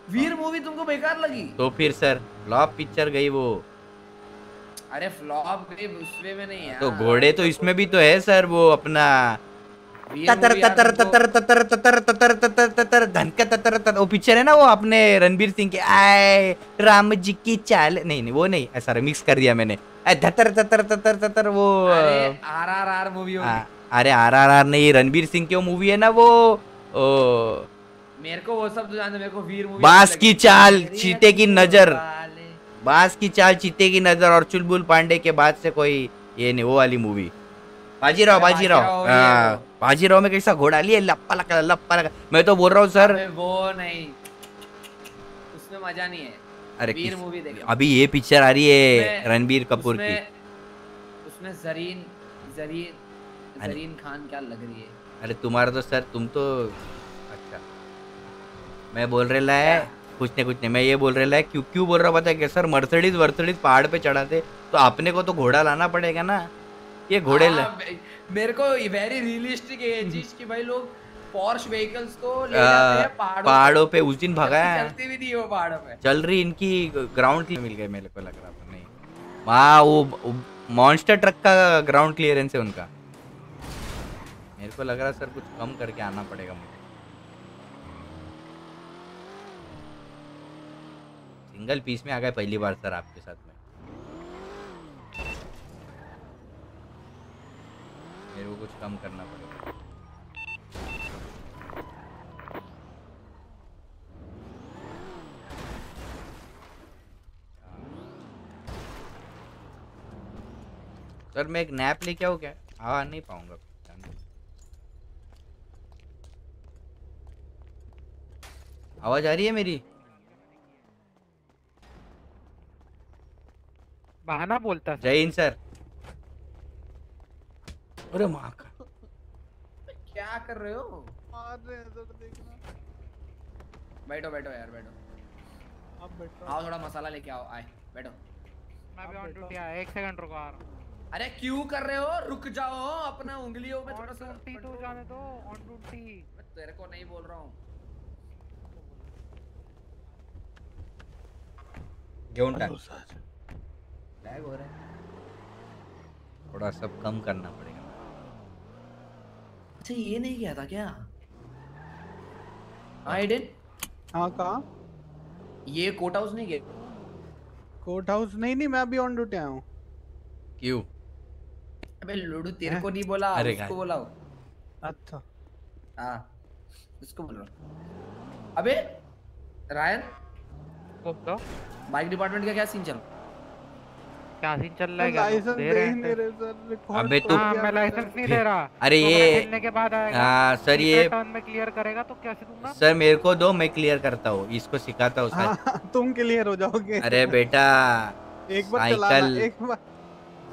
वीर मूवी तुमको बेकार लगी? तो फिर सर फ्लॉप पिक्चर गई वो। अरे फ्लॉप गई उसमें में नहीं यार। तो घोड़े तो इसमें भी तो है सर वो अपना ततर ततर ततर ततर ततर ततर ततर ततर धनका ततर ततर। वो पिक्चर है ना वो अपने रणबीर सिंह के। आए राम जी की चाल। नहीं नहीं वो नहीं। ऐसा मिक्स कर दिया मैंने। धतर ततर ततर ततर वो आर आर आर मूवी आ, अरे आर आर आर नहीं रणबीर सिंह की वो मूवी है ना वो ओ, मेरे को वो सब तो जानते मेरे को वीर मूवी बास की चाल चीते की नज़र। बास की चाल चीते की नज़र और चुलबुल पांडे के बाद से कोई ये नहीं वो वाली मूवी बाजीराव बाजीराव। बाजीराव, हाँ, में कैसा घोड़ा लिए लप्पा लगा लप्पा लगा मैं तो बोल रहा हूँ सर। वो नहीं उसमें मज़ा नहीं है। अरे वीर मूवी देखो। अभी ये पिक्चर आ रही है रणबीर कपूर की। उसमें जरीन जरीन जरीन खान क्या लग रही है। अरे तुम्हारा तो सर तुम तो अच्छा। मैं बोल रहा है। कुछ नहीं कुछ नहीं मैं ये बोल रहा है क्यों क्यों बोल रहा पता है क्या सर मर्सिडीज वर्सिडीज पहाड़ पे चढ़ाते तो अपने को तो घोड़ा लाना पड़ेगा ना? ये घोड़े ला- हाँ, मेरे को वेरी रियलिस्टिक है चीज़ कि भाई लोग पॉर्श व्हीकल्स को ले जाते हैं पहाड़ों पहाड़ों पे उस दिन भगा है। चलती भी नहीं वो पहाड़ों पे। चल रही इनकी ग्राउंड क्लियर मिल गए मेरे को लग रहा था नहीं। वहाँ वो मॉन्स्टर ट्रक का ग्राउंड क्लियरेंस है उनका। मेरे को लग रहा सर कुछ कम करके आना पड़ेगा मुझे। सिंगल पीस में आ गए पहली बार सर आपके साथ में। मेरे को कुछ कम करना पड़ेगा। सर, मैं एक नैप लेके आऊँ क्या? आ, नहीं पाऊँगा। आवाज़ आ रही है मेरी? बहाना बोलता जय हिंद सर। अरे माँ का। क्या कर रहे हो? मार रहे हैं तो देखना। बैठो बैठो यार बैठो। अब बैठो। आओ थोड़ा मसाला लेके आओ आए बैठो। मैं भी ऑन ड्यूटी आया एक सेकंड रुको आ रहा हूँ अरे क्यों कर रहे हो? रुक जाओ अपना उंगलियों में थोड़ा सा ड्यूटी तो जाने दो ऑन ड्यूटी मैं तेरे को नहीं बोल रहा हूँ। टाक लैग हो रहा है। थोड़ा सब कम करना पड़ेगा। अच्छा ये नहीं किया था क्या? आई डिड हाँ कहा? ये कोट हाउस नहीं गया कोर्ट हाउस नहीं नहीं मैं अभी ऑन ड्यूटी आया हूँ। क्यों? अबे लूडू तेरे को नहीं बोला अरे उसको। बोला। अच्छा। हाँ उसको बोल रहा अबे रायन? बोलो बाइक डिपार्टमेंट का क्या सीन चल क्या सीन चल रहा है क्या? लाइसेंस दे रहे हैं नहीं रहे सर अबे तो तो- हाँ मैं लाइसेंस नहीं दे रहा। अरे दो ये- देखने खेलने के बाद आएगा। हाँ सर ये- टर्न में क्लियर करेगा तो कैसे दूँगा सर मेरे को दो मैं क्लियर करता हूँ। इसको सिखाता हूँ सर हाँ, तुम क्लियर हो जाओगे। अरे बेटा एक बार चलाना एक बार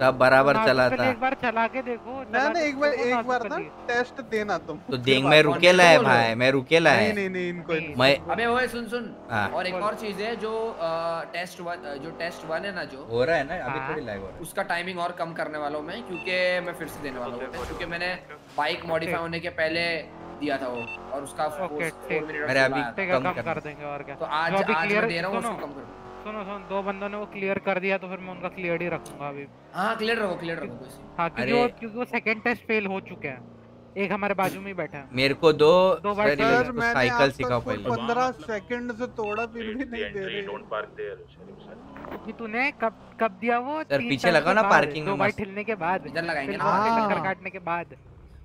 सब बराबर चला था। एक बार चला के देखो ना ना एक बार एक बार ना टेस्ट देना तुम। तो देख मैं रुकेला है हो? भाई मैं रुकेला है। नहीं नहीं इनको मैं अबे ओए सुन सुन। हाँ। और एक और चीज़ है जो टेस्ट वन जो टेस्ट वन है ना जो। हो रहा है ना अभी हाँ। थोड़ी लाइव हो रहा है। उसका टाइमिंग और कम करने वाला हूँ मैं क्योंकि मैं फिर से देने वाला हूँ। क्योंकि मैंने बाइक मॉडिफाई होने के पहले दिया था वो और उसका ओके फोर मिनट अरे अभी कम कम कर देंगे और क्या। तो आज आज मैं दे रहा हूँ उसको कम करो। सुनो सुनो दो बंदों ने वो क्लियर कर दिया तो फिर मैं उनका क्लियर ही रखूँगा अभी। हाँ क्लियर रखो क्लियर रखो कोई हाँ क्योंकि वो क्योंकि वो सेकंड टेस्ट फेल हो चुके हैं। एक हमारे बाजू में बैठा है। मेरे को दो दो बार सर, मैंने साइकिल सिखाओ पहले। पंद्रह सेकंड से तोड़ा फिर भी नहीं दे रहे। क्योंकि तूने कब कब दिया वो? सर, पीछे लगाओ ना पार्किंग में दो बार मस्त। ठिलने के बाद। इधर लगाएँगे ना। बार हाँ। टक्कर काटने के बाद।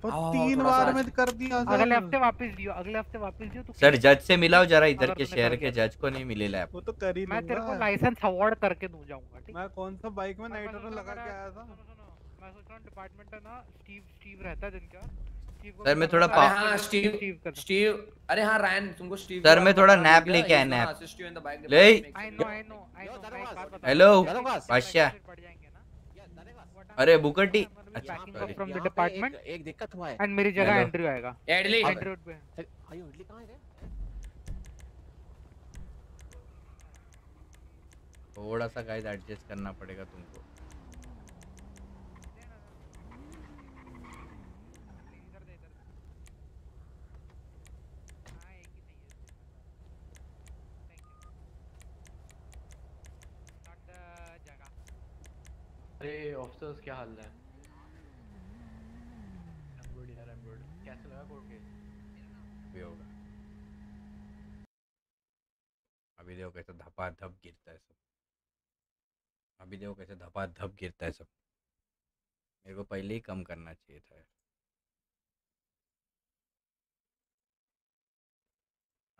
आओ, तीन थोड़ा बार में कर दिया अगले हफ़्ते वापस दियो अगले हफ़्ते वापस दियो तू सर जज से मिलाओ जरा इधर के शहर के जज को नहीं मिले लैब वो तो कर ही मैं तेरे को लाइसेंस अवार्ड करके दूँ जाऊँगा ठीक? मैं कौन सा बाइक में नाइट्रो लगा के आया था? मैं सोच रहा हूँ डिपार्टमेंट है ना स्टीव स्टीव रहता है जिनका। सर, मैं थोड़ा पा- हाँ स्टीव स्टीव कर स्टीव अरे हाँ रायन तुमको स्टीव सर मैं थोड़ा नैप लेके आया नैप ले हेलो बादशाह अरे बुकटी अच्छा from the department एक दिक्कत हुआ है। एंड मेरी जगह एंड्रयू आएगा। एडली एंड्रयू पे। आयो इडली कहाँ है थोड़ा सा गाइस एडजस्ट करना पड़ेगा तुमको। अरे ऑफिसर्स क्या हाल है? गुड यार आई एम गुड कैसे लगा कोर्ट केस? भी होगा। अभी देखो कैसे धपा धप गिरता है सब। अभी देखो कैसे धपा धप गिरता है सब। मेरे को पहले ही कम करना चाहिए था।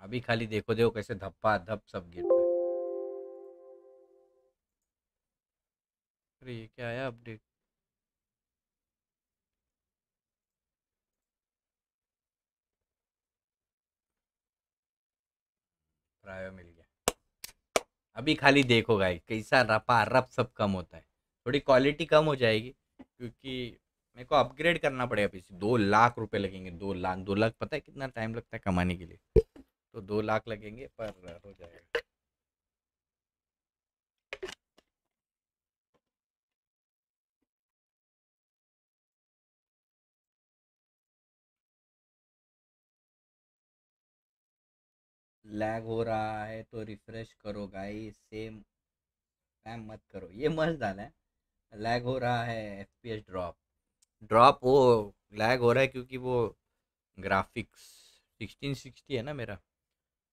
अभी खाली देखो देखो कैसे धप्पा धप सब गिरता है। अरे ये क्या आया अपडेट प्रायो मिल गया। अभी खाली देखो गाइस कैसा रपा रप सब कम होता है। थोड़ी क्वालिटी कम हो जाएगी, क्योंकि मेरे को अपग्रेड करना पड़ेगा पीसी दो लाख रुपए लगेंगे, दो लाख दो लाख, पता है कितना टाइम लगता है कमाने के लिए? तो दो लाख लगेंगे, पर हो जाएगा। लैग हो रहा है तो रिफ्रेश करो गाइस सेम स्पैम मत करो। ये मस्त डाला है। लैग हो रहा है F P S drop drop वो लैग हो रहा है क्योंकि वो ग्राफिक्स 1660 है ना मेरा।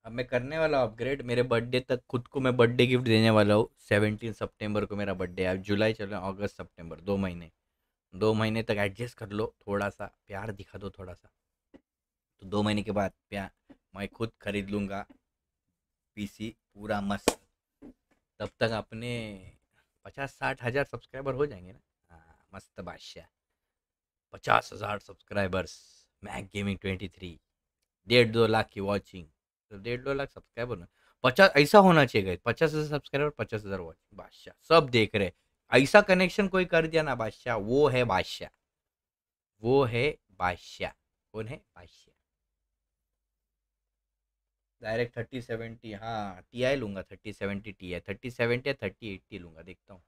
अब मैं करने वाला हूँ अपग्रेड मेरे बर्थडे तक खुद को मैं बर्थडे गिफ्ट देने वाला हूँ। सेवनटीन सितंबर को मेरा बर्थडे है। जुलाई चल अगस्त सितंबर दो महीने। दो महीने तक एडजस्ट कर लो थोड़ा सा, प्यार दिखा दो थोड़ा सा। तो दो महीने के बाद प्यार मैं खुद खरीद लूँगा। पीसी पूरा मस्त। तब तक अपने पचास साठ हज़ार सब्सक्राइबर हो जाएँगे ना? हाँ मस्त बादशाह। पचास हज़ार subscribers Mac gaming twenty three डेढ़ दो लाख की वॉचिंग तो डेढ़ दो लाख सब्सक्राइबर ना। पचास, ऐसा होना चाहिए पचास हज़ार सब्सक्राइबर पचास हज़ार वॉचिंग बादशाह, सब देख रहे ऐसा कनेक्शन कोई कर दिया ना बादशाह, वो है बादशाह। वो है बादशाह। कौन है? बादशाह। डायरेक्ट थर्टी सेवेंटी हाँ टी आई लूँगा thirty seventy T I thirty seventy या थर्टी एट्टी लूँगा, देखता हूँ।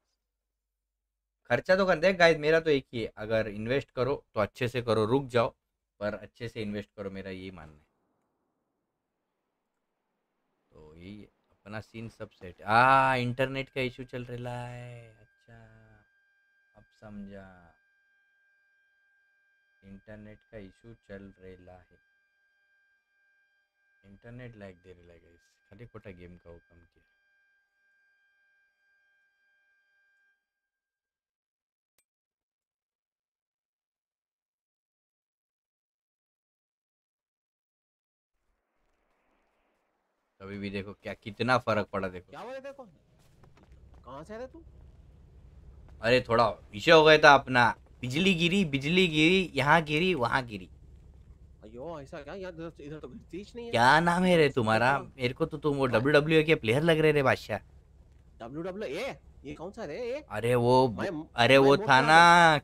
खर्चा तो कर दे गाइस, मेरा तो एक ही है, अगर इन्वेस्ट करो तो अच्छे से करो, रुक जाओ, पर अच्छे से इन्वेस्ट करो, मेरा यही मानना है। तो यही अपना सीन सब सेट आ इंटरनेट का इशू चल रहा है अच्छा अब समझा। इंटरनेट का इशू चल रहा है। इंटरनेट लैग दे रहा है खाली खोटा गेम का वो कम किया। अभी भी देखो क्या कितना फ़र्क पड़ा देखो। क्या हुआ देखो कहाँ से है तू अरे थोड़ा विषय हो गया था अपना। बिजली गिरी बिजली गिरी यहाँ गिरी वहाँ गिरी। अयो ऐसा क्या? यार इधर तो गिरती नहीं है। क्या नाम है रे तुम्हारा? मेरे को तो तुम वो डब्ल्यू डब्ल्यू के प्लेयर लग रहे रे बादशाह। डब्ल्यू डब्ल्यू ये कौन सा है ये? अरे वो अरे वो था ना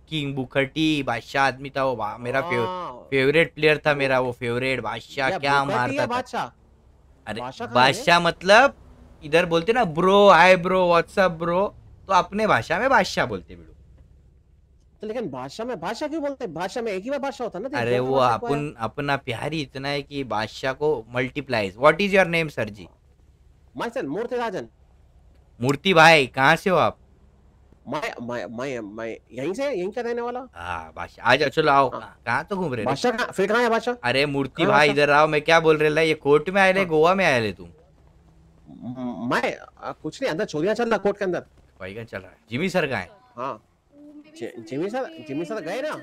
किंग बुखटी बादशाह आदमी था वो मेरा हाँ। फेवरेट प्लेयर था मेरा वो फेवरेट बादशाह क्या मारता था। बादशाह? अरे बादशाह है? मतलब इधर बोलते ना bro hi bro what's up bro तो अपने भाषा में बादशाह बोलते बिड़ू तो लेकिन भाषा में भाषा क्यों बोलते हैं? बादशाह में एक ही बार बादशाह होता है ना अरे वो अपन अपना प्यार ही इतना है कि बादशाह को multiplies what is your name sir ji? My son Murthy Rajan Murthy भाई कहाँ से हो आप? मैं मैं मैं मैं यहीं से यहीं का रहने वाला? हाँ बादशाह आ जाओ चलो आओ। कहाँ तो घूम रहे? बादशाह कहाँ- फिर कहाँ है बादशाह अरे मूर्ति भाई इधर आओ मैं क्या बोल रहा ये कोर्ट में आए ले गोवा में आए ले तुम? मैं कुछ नहीं अंदर चोरियाँ चल रहा कोर्ट के अंदर। भाई का चल रहा है? जिमी सर का है? हाँ। जिमी सर जिमी सर गए ना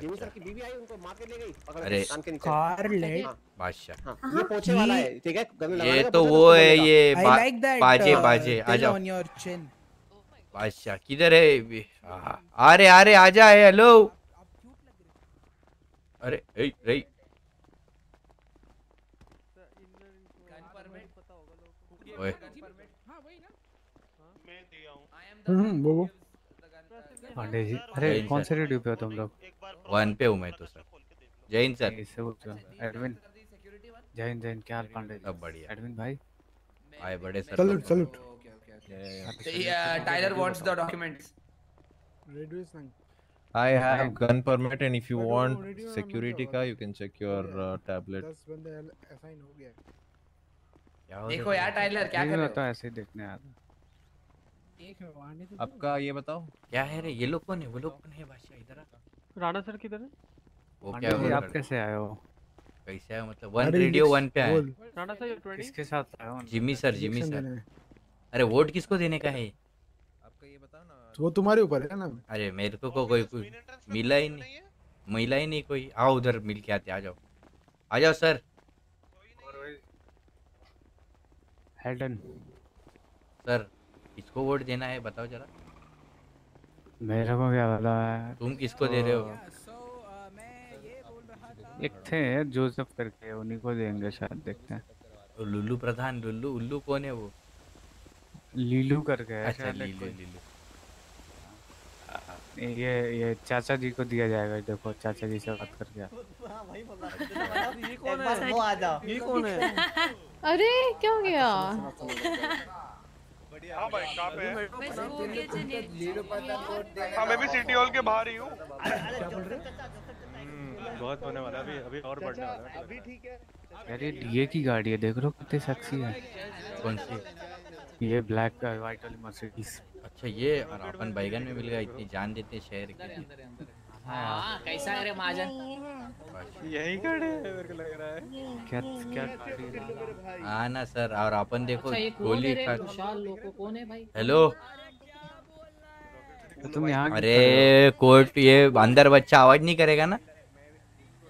जिमी सर की बीवी आई उनको मार के ले गई अरे कान के नीचे Scarlet? हाँ, बादशाह ये पोछे वाला है ठीक है गन ये तो वो है ये बाजे बाजे आ जाओ. बादशाह किधर है ये? आ आ आ रहे आ जा है हेलो अरे ए रे ओए हम्म वो वो पांडे जी अरे कौन से रेडियो पे हो तुम लोग? वन पे हूँ मैं तो सर। जय हिंद सर इससे पूछो। एडविन। जय हिंद जय हिंद क्या हाल पांडे सब बढ़िया। एडविन भाई? आए बड़े sir. Salute. Salute. Tyler wants the documents. Radio संग I have gun permit, and if you want security का, you can check your uh, tablet. दस बंदे असाइन हो गया हो देखो है? यार टाइलर क्या कर रहे तो हो ऐसे देखने आया था एक है वहाँ नहीं तो आपका ये बताओ। क्या है रे? ये लोग कौन है? वो लोग कौन है? बादशाह इधर आ। राणा सर किधर है? वो क्या जी बोल आप कैसे आए हो? कैसे है? मतलब वन रेडियो वन पे आए। राणा सर 20 किसके साथ आए हो? Jimmy sir Jimmy sir. अरे वोट किसको देने का है? आपका ये बताओ ना। तो वो तुम्हारे ऊपर है ना? अरे मेरे को को कोई कोई मिला ही नहीं। मिला ही नहीं कोई। आओ उधर मिल के आते आ जाओ। आ जाओ सर। हेल्डन सर किसको वोट देना है बताओ जरा। मेरे को क्या पता है। तुम किसको दे रहे हो? एक थे जोसेफ करके उन्हीं को देंगे शायद देखते हैं। वो लुल्लू प्रधान लुल्लू उल्लू कौन है वो? लीलू करके है अच्छा लीलू लीलू। ये ये चाचा जी को दिया जाएगा देखो चाचा जी से बात करके। आओ। ये कौन है? वो आ जाओ। ये कौन है? अरे क्या हो गया? हाँ भाई कहाँ पे है? लीलो पता कोड दे हाँ मैं भी सिटी हॉल के बाहर ही हूँ। बहुत होने वाला अभी अभी और बढ़ने वाला है। अभी ठीक है। यार ये डीए की गाड़ी है? देख लो कितनी सेक्सी है। कौन सी? ये ब्लैक वाइट वाली मर्सिडीज अच्छा ये और अपन बैगन में मिल गया इतनी जान देते शहर के। हाँ कैसा है रे महाजन? यही खड़े हैं मेरे को लग रहा है। क्या क्या हाँ ना सर और अपन देखो अच्छा गोली है कौन है भाई? हेलो? तो तुम यहाँ अरे कोर्ट ये अंदर बच्चा आवाज़ नहीं करेगा ना?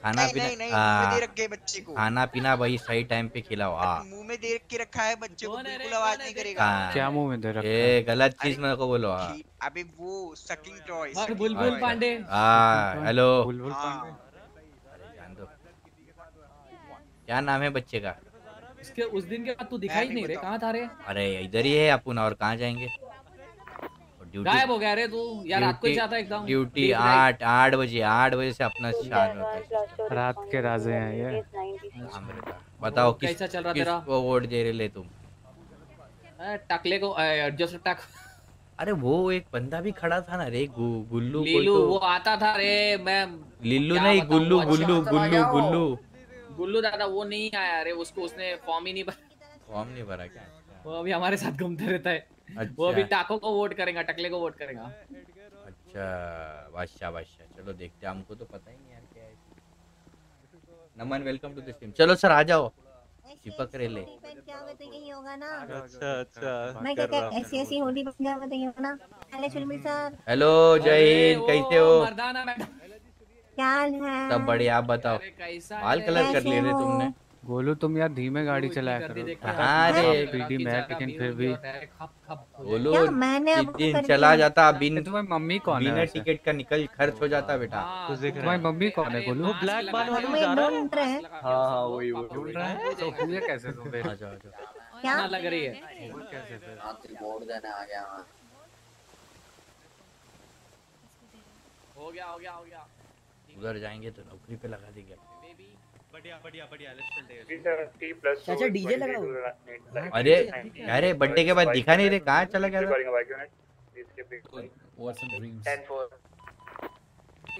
खाना नहीं, पीना नहीं, नहीं, हाँ, मुँह में दे रखे बच्चे को। खाना पीना भाई सही टाइम पे खिलाओ हाँ। मुँह में दे के रखा है बच्चे को बिल्कुल आवाज़ नहीं करेगा। हाँ। क्या मुँह में दे रखा ये गलत चीज़ मेरे को बोलो हाँ। अबे वो सकिंग टॉय बुलबुल पांडे। हाँ हेलो बुलबुल पांडे। क्या नाम है बच्चे का? इसके उस दिन के बाद तू दिखाई नहीं रे कहाँ था रे? अरे इधर ही है अपन और कहाँ जाएँगे? गायब हो गया रे तू। यार रात को ही जाता एकदम। ड्यूटी. आठ आठ बजे आठ बजे से अपना शान होता है। रात के राजे हैं ये। बताओ किस कैसा चल रहा तेरा? किसको वोट दे रहे ले तुम? टकले को एडजस्ट टक। अरे वो एक बंदा भी खड़ा था ना रे गु, गुल्लू लीलू तो- वो आता था रे मैं लिल्लू नहीं गुल्लू अच्छा गुल्लू गुल्लू गुल्लू। गुल्लू दादा वो नहीं आया रे उसको उसने फॉर्म ही नहीं भरा। फॉर्म नहीं भरा क्या? वो अभी हमारे साथ घूमते रहता है। वो अभी अच्छा टाको को वोट करेगा टकले को वोट करेगा। अच्छा बादशाह बादशाह। चलो देखते हैं हमको तो पता ही नहीं यार क्या है। Naman welcome to this team चलो सर आ जाओ। चिपक रहे ले क्या होगा तो यही होगा ना। अच्छा अच्छा। मैं क्या ऐसी ऐसी होली बन जाएगा तो यही होगा ना। Hello शुलमी sir. हेलो जय हिंद कैसे हो? मर्दाना मैडम। क्या हाल है? सब बढ़िया आप बताओ। कैसा बाल कलर कर लिए रे तुमने। गोलू तुम यार धीमे गाड़ी चलाया करो। हाँ रे पीडी में लेकिन फिर भी बोलो मैंने अब दिन कर चला? जाता बिन तुम्हारी मम्मी कौन है बिना टिकट का निकल खर्च हो जाता बेटा। तुम्हारी मम्मी कौन है गोलू? ब्लैक बाल वाली तुम्हें जा रहा है। हैं। हाँ हाँ वही वही ढूंढ रहा है। तो हुए कैसे तुम आ जाओ आ जाओ। क्या लग रही है? कैसे फिर वोट देने आ गया हो गया हो गया हो गया। उधर जाएँगे तो नौकरी पे लगा देंगे बढ़िया बढ़िया बढ़िया चाचा डीजे लगाओ। अरे अरे बर्थडे के बाद दिखा नहीं रे कहाँ चला गया था?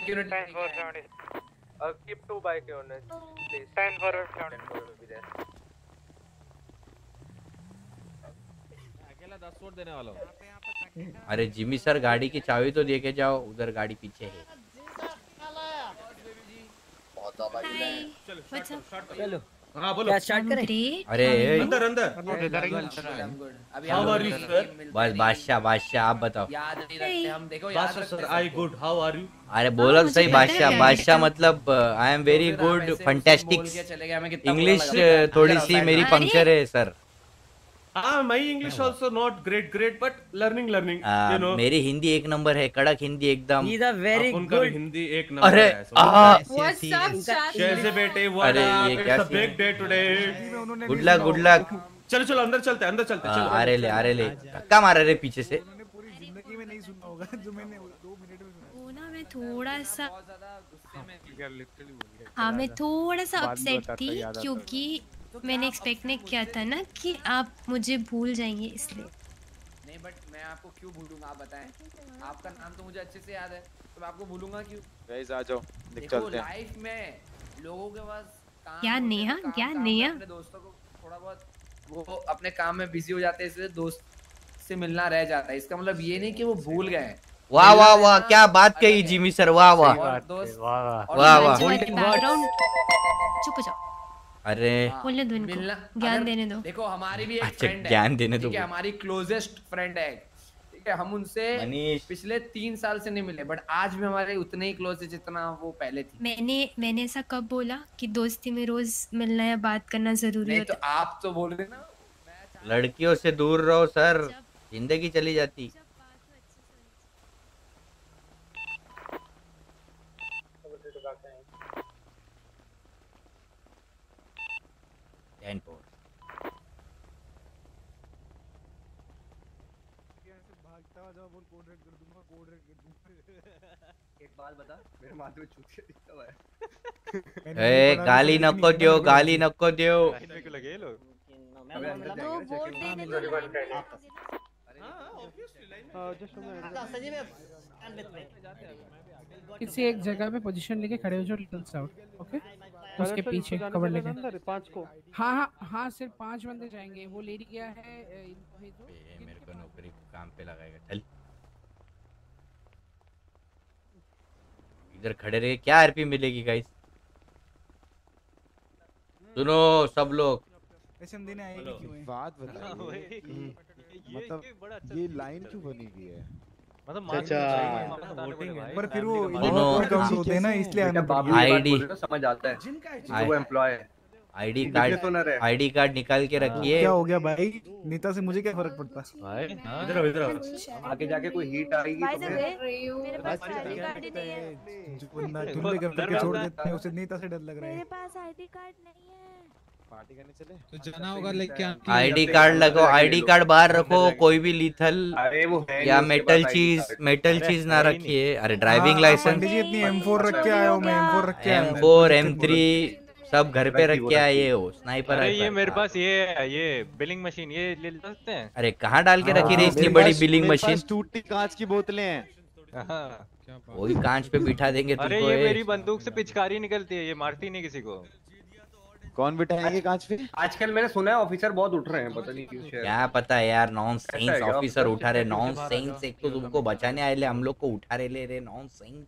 Unit 10 for 70. Uh, keep two bike units, please. 10 for 70 will be there. अकेला दस वोट देने वाला हूँ। अरे जिमी सर गाड़ी की चाबी तो दे के जाओ उधर गाड़ी पीछे है। चलो हाँ बोलो। स्टार्ट करें? अरे अंदर अंदर। हाउ आर यू सर बस बादशाह बादशाह आप बताओ। याद नहीं रखते हम देखो Badshah sir I good how are you अरे बोलो तो सही बादशाह बादशाह मतलब I am very good fantastic English थोड़ी सी मेरी पंक्चर है सर। हाँ my English also not great great but learning learning you know मेरी हिंदी एक नंबर है कड़क हिंदी एकदम। उनका भी हिंदी एक नंबर अरे है कैसे बेटे अरे, ये क्या big day today good luck good luck चलो चलो अंदर चलते हैं, अंदर चलते हैं, चलो। रहे ले आ रहे ले। धक्का मारा रे पीछे से। ज़िंदगी में नहीं सुनना होगा जो मैंने दो मिनट में वो ना मैं थोड़ा सा हाँ मैं थोड़ा सा अपसेट थी क्योंकि मैंने एक्सपेक्ट नहीं किया था ना कि आप मुझे भूल जाएँगे इसलिए। नहीं बट मैं आपको क्यों भूलूँगा आप बताएँ। आपका नाम तो मुझे अच्छे से याद है तो मैं आपको भूलूँगा क्यों? गाइस आ जाओ देखो चलते हैं। लाइफ में लोगों के पास काम क्या नेहा क्या नेहा? अपने दोस्तों को थोड़ा बहुत वो अपने काम में बिज़ी हो जाते हैं इसलिए दोस्त से मिलना रह जाता है। इसका मतलब ये नहीं कि वो भूल गए हैं। वाह वाह वाह क्या बात कही जिमी सर वाह वाह। और वाह वाह। बैकग्राउंड चुप हो जाओ। अरे। बोलने दो इनको। ज्ञान देने दो। देखो हमारी भी एक अच्छा, फ्रेंड है। ज्ञान देने दो। हमारी क्लोजेस्ट फ्रेंड है। ठीक है हम उनसे पिछले तीन साल से नहीं मिले बट आज भी हमारे उतने ही क्लोज है जितना वो पहले थी। मैंने मैंने ऐसा कब बोला कि दोस्ती में रोज मिलना या बात करना ज़रूरी है तो आप तो बोल रहे ना लड़कियों से दूर रहो सर। ज़िंदगी चली जाती। टेन फोर भागता हुआ जब बोल कोड रेड कर दूँगा कोड रेड कर दूँगा एक बात बता मेरे माथे में चूतिया दिखता हुआ है ए गाली नको दियो गाली नको दियो। मेरे को लगे ये लोग? दो वोट दे दे दो जस्ट सजीव stand with me. किसी एक जगह पे पोजीशन लेके खड़े हो जाओ लिटिल साउट ओके उसके पीछे कवर लेके। अंदर पाँच को। हाँ हाँ हाँ सिर्फ़ पाँच बंदे जाएँगे। वो लेडी गया है मेरे को नौकरी काम पे लगाएगा। चल। इधर खड़े रहे क्या आरपी मिलेगी गाइस सुनो सब लोग। ऐसे आएगी क्यों बात बताइए मतलब ये लाइन क्यों बनी हुई है? मतलब अच्छा। पर फिर वो होते हैं? ना इसलिए। आईडी समझ आता है। आई- वो एम्प्लॉय है। आईडी कार्ड आईडी कार्ड निकाल के रखिए। क्या हो गया भाई? नीता से मुझे क्या फ़र्क पड़ता? हाँ। है। भाई इधर इधर आगे जाके कोई हीट आएगी तो मेरे पास आईडी कार्ड नहीं है। तुम भी करके छोड़ देते हो उसे नीता से डर लग रहा है। मेरे पास आईडी कार्ड नहीं है। पार्टी करने चले? तो जाना होगा लेके आईडी कार्ड लगाओ आईडी कार्ड बाहर रखो कोई भी लीथल या मेटल चीज़ मेटल चीज़ ना रखिए। अरे हाँ, ड्राइविंग लाइसेंस इतनी M4 रख के आया हूँ मैं M4 रख के M4 M3 सब घर पे रख रखी, के आए हो। स्नाइपर अरे ये मेरे पास ये है ये बिलिंग मशीन ये ले ले सकते हैं? अरे कहाँ डाल के रखी हाँ, रही इतनी बड़ी बिलिंग मशीन टूटी कांच की बोतलें हैं। हाँ। वही कांच पे बिठा देंगे अरे ये मेरी बंदूक से पिचकारी निकलती है ये मारती नहीं किसी को। कौन बिठाएँगे कांच पे? आजकल मैंने सुना है ऑफिसर बहुत उठ रहे हैं पता नहीं क्यों क्या पता है यार नॉन सेंस ऑफिसर उठा रहे नॉन सेंस एक तो तुमको बचाने आए ले हम लोग को उठा रहे ले रहे नॉन सेंस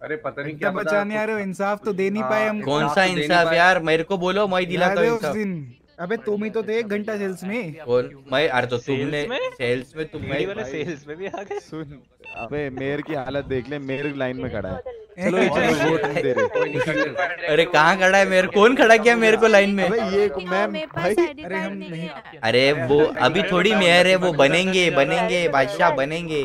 अरे पता नहीं क्या पता बचाने आ रहे हो इंसाफ तो दे नहीं पाए हम। कौन सा इंसाफ यार? मेरे को बोलो मैं दिलाता हूँ है इंसाफ। अबे तुम ही तो थे एक घंटा सेल्स में। कौन मैं अरे तो तुमने में? सेल्स में तुम बीड़ी वाले सेल्स में भी आ गए? सुन अबे मेयर की हालत देख ले मेयर लाइन में खड़ा है। चलो चलो वोट नहीं दे रहे। अरे कहाँ खड़ा है मेरे कौन खड़ा किया मेरे को लाइन में? अबे ये मैं मेरे भाई। आईडी कार्ड नहीं अरे वो अभी थोड़ी मेयर है वो बनेंगे बनेंगे बादशाह बनेंगे।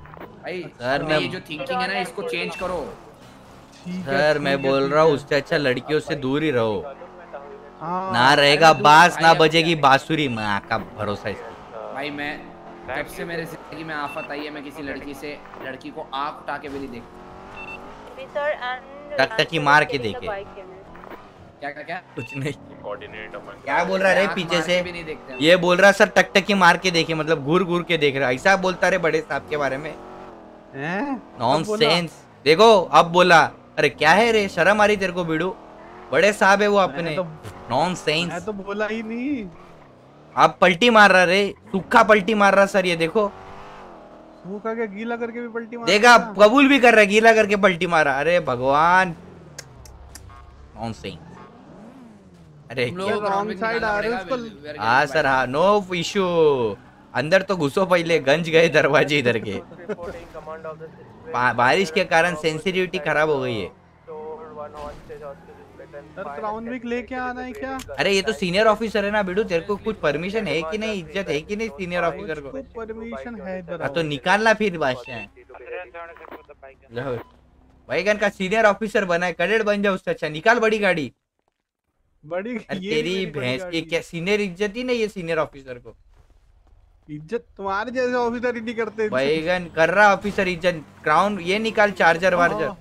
भाई सर, ये मैं- जो थिंकिंग है ना इसको चेंज करो। सर मैं बोल रहा हूँ उससे अच्छा लड़कियों से दूर ही रहो। हाँ ना रहेगा बास ना बजेगी बांसुरी। माँ का भरोसा इसका। भाई मैं जब से मेरे ज़िंदगी में आफत आई है मैं किसी लड़की से लड़की को आँख उठा के भी नहीं and टकटकी मार के देखे। क्या क्या क्या? कुछ नहीं। क्या बोल रहा है पीछे से? भी नहीं देखते ये बोल रहा सर टकटकी मार के देखे मतलब घूर घूर के देख रहा ऐसा बोलता रहे बड़े साहब के बारे में। हैं? नॉन अब बोला? सेंस देखो अब बोला। अरे क्या है रे? शर्म आ रही तेरे को बीड़ू। बड़े साहब है वो अपने। तो- नॉन सेंस तो बोला ही नहीं। आप पलटी मार रहा रे। सूखा पलटी मार रहा सर ये देखो। सूखा के गीला करके भी पलटी मार देखा। कबूल भी कर रहा है गीला करके पलटी मारा अरे भगवान। नॉन सेंस अरे क्या हो हाँ सर हाँ नो इशू अंदर तो घुसो पहले गंज गए दरवाजे इधर के। बारिश के कारण सेंसिटिविटी खराब हो गई है। लेके आना है क्या? अरे ये तो सीनियर ऑफिसर है ना बिडू तेरे को कुछ परमिशन है कि नहीं इज़्ज़त है कि नहीं सीनियर ऑफिसर को? परमिशन है हाँ तो निकालना फिर बादशाह। लो, बैगन का सीनियर ऑफिसर बना है कैडेट बन जाओ उससे अच्छा निकाल बड़ी गाड़ी। बड़ी तेरी भैंस की क्या सीनियर इज़्ज़त ही नहीं है सीनियर ऑफिसर को। इज़्ज़त तुम्हारे जैसे ऑफिसर ही नहीं करते बैगन कर रहा ऑफिसर इज़्ज़त। क्राउन ये निकाल चार्जर वार्जर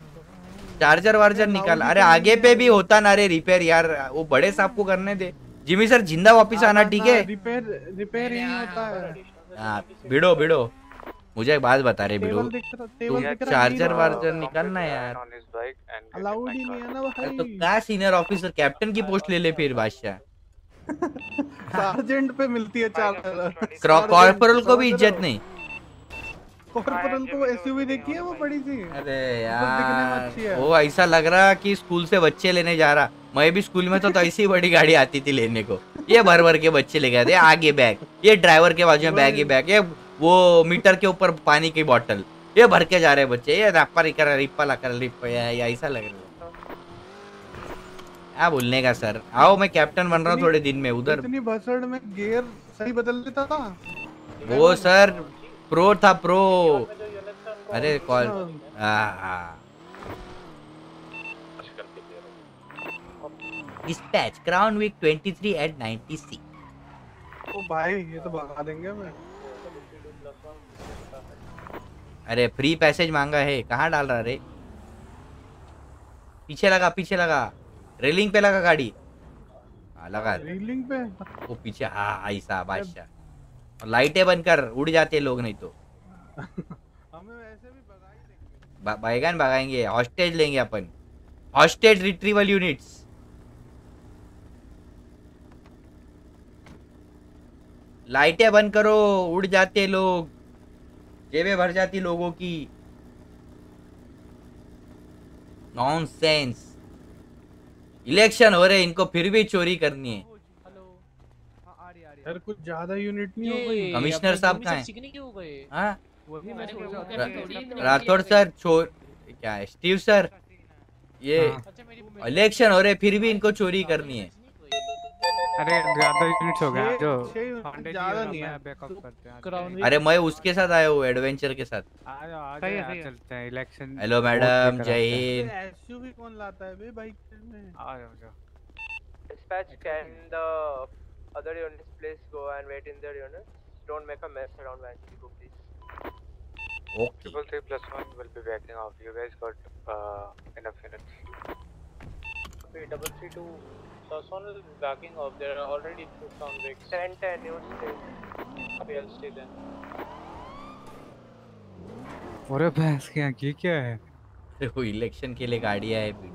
चार्जर वार्जर निकाल। अरे आगे पे भी होता ना रे रिपेयर यार। वो बड़े साहब को करने दे। जिमी सर ज़िंदा वापिस आना ठीक है? रिपेयर रिपेयर ही होता है। हाँ भिड़ो भिड़ो। मुझे एक बात बता रहे भिड़ो चार्जर वार्जर निकालना यार। अलाउड ही नहीं है ना अरे तो क्या सीनियर ऑफिसर कैप्टन की पोस्ट ले ले फिर बादशाह। सार्जेंट पे मिलती है चार्जर कॉर्पोरल को भी इज़्ज़त नहीं। कॉर्पोरल को एसयूवी देखी है वो बड़ी सी? अरे दिखने में अच्छी यार वो ऐसा लग रहा कि स्कूल से बच्चे लेने जा रहा। मैं भी स्कूल में तो, तो ऐसी बड़ी गाड़ी आती थी लेने को। ये भर भर के बच्चे ले गए थे आगे बैग। ये ड्राइवर के बाजू में बैग ही बैग। ये वो मीटर के ऊपर पानी की बॉटल। ये भर के जा रहे बच्चे। ये रप्पा रिकर रिप्पा लकर रिप ऐसा लग रहा है। क्या बोलने का सर? आओ मैं कैप्टन बन रहा हूँ थोड़े दिन में उधर। इतनी भसड़ में गियर सही बदल देता था? वो सर प्रो था प्रो अरे call dispatch Crown Vic 23 eight 90 C O भाई ये तो भगा देंगे मैं अरे फ्री पैसेज मांगा है। कहाँ डाल रहा रे? पीछे लगा पीछे लगा। रेलिंग पे लगा गाड़ी। हाँ लगा रीलिंग पे? वो पीछे हाँ ऐसा बादशाह। और लाइटें बंद कर उड़ जाते लोग नहीं तो। हमें वैसे भी भगा देंगे। बा- बैगन भगाएँगे हॉस्टेज लेंगे अपन। हॉस्टेज रिट्रीवल यूनिट्स लाइटें बंद करो उड़ जाते लोग। जेबें भर जाती लोगों की। नॉनसेंस इलेक्शन हो रहे इनको फिर भी चोरी करनी है यार कुछ ज़्यादा यूनिट नहीं हो गई कमिश्नर साहब कहाँ हैं हाँ राठौड़ सर चोर क्या है स्टीव सर ये इलेक्शन हो रहे फिर भी इनको चोरी करनी है अरे ज़्यादा यूनिट्स हो गया जो ज़्यादा नहीं है। बैकअप करते हैं अरे मैं उसके साथ आया हूँ एडवेंचर के साथ आ जाओ आ सही है, जाओ है। चलते हैं इलेक्शन हेलो मैडम जय हिंद एसयूवी कौन लाता है बे बाइक में आ जाओ जाओ Dispatch, can the other units please go and wait in their units? Don't make a mess around Vancouver, please. Okay. Triple three plus one will be backing off. You guys got uh, enough units. Okay, double three two one is backing off. There are already two convicts. Ten ten, you stay. Okay, I'll stay then. अरे भैंस की आँख ये क्या है वो election के लिए गाड़ियाँ है भी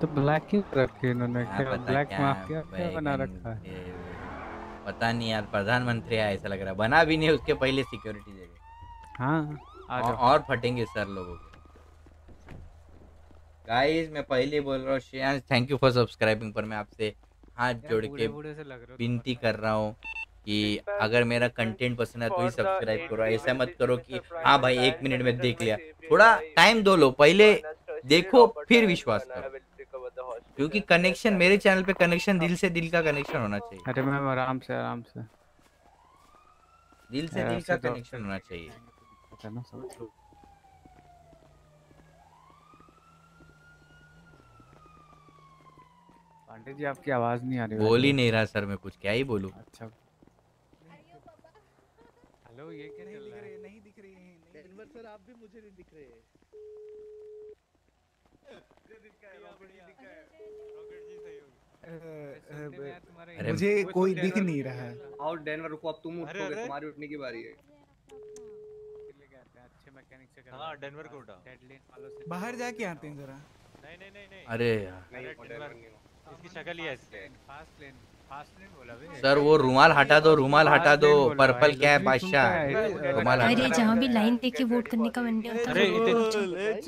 तो ब्लैक क्यों रखी है इन्होंने क्या क्या पता ब्लैक माफिया क्या बना रखा है पता नहीं यार प्रधानमंत्री है ऐसा लग रहा है बना भी नहीं उसके पहले सिक्योरिटी देगा हाँ और, और फटेंगे सर लोगों के गाइस मैं पहले ही बोल रहा हूँ Shreyansh thank you for subscribing पर मैं आपसे हाथ जोड़ के हो विनती कर रहा हूँ कि अगर मेरा कंटेंट पसंद है तो ही सब्सक्राइब करो ऐसा मत करो कि हाँ भाई एक मिनट में देख लिया। थोड़ा टाइम दो लो पहले देखो फिर विश्वास करो। क्योंकि कनेक्शन मेरे चैनल पे कनेक्शन दिल से दिल का कनेक्शन होना चाहिए। अरे मैम आराम से आराम से। दिल से दिल का तो- कनेक्शन होना चाहिए पता ना सब पांडे जी आपकी आवाज़ नहीं आ रही बोल ही नहीं रहा सर मैं कुछ क्या ही बोलूँ? अच्छा। हेलो ये क्या चल रहा है? नहीं दिख रही है डेनवर सर आप भी मुझे नहीं दिख रहे अरे मुझे कोई दिख नहीं रहा है। आओ डेनवर रुको अब तुम उठोगे तुम्हारी उठने की बारी है। अच्छे मैकेनिक से हाँ डेनवर को उठा बाहर जाके आते हैं जरा। नहीं नहीं नहीं नहीं। अरे यार। इसकी शक्ल ही ऐसी फास्ट लेन फास्ट लेन बोला बे सर वो रुमाल हटा दो रुमाल हटा दो पर्पल क्या है बादशाह। रुमाल अरे जहाँ भी लाइन देख के वोट करने का मन होता।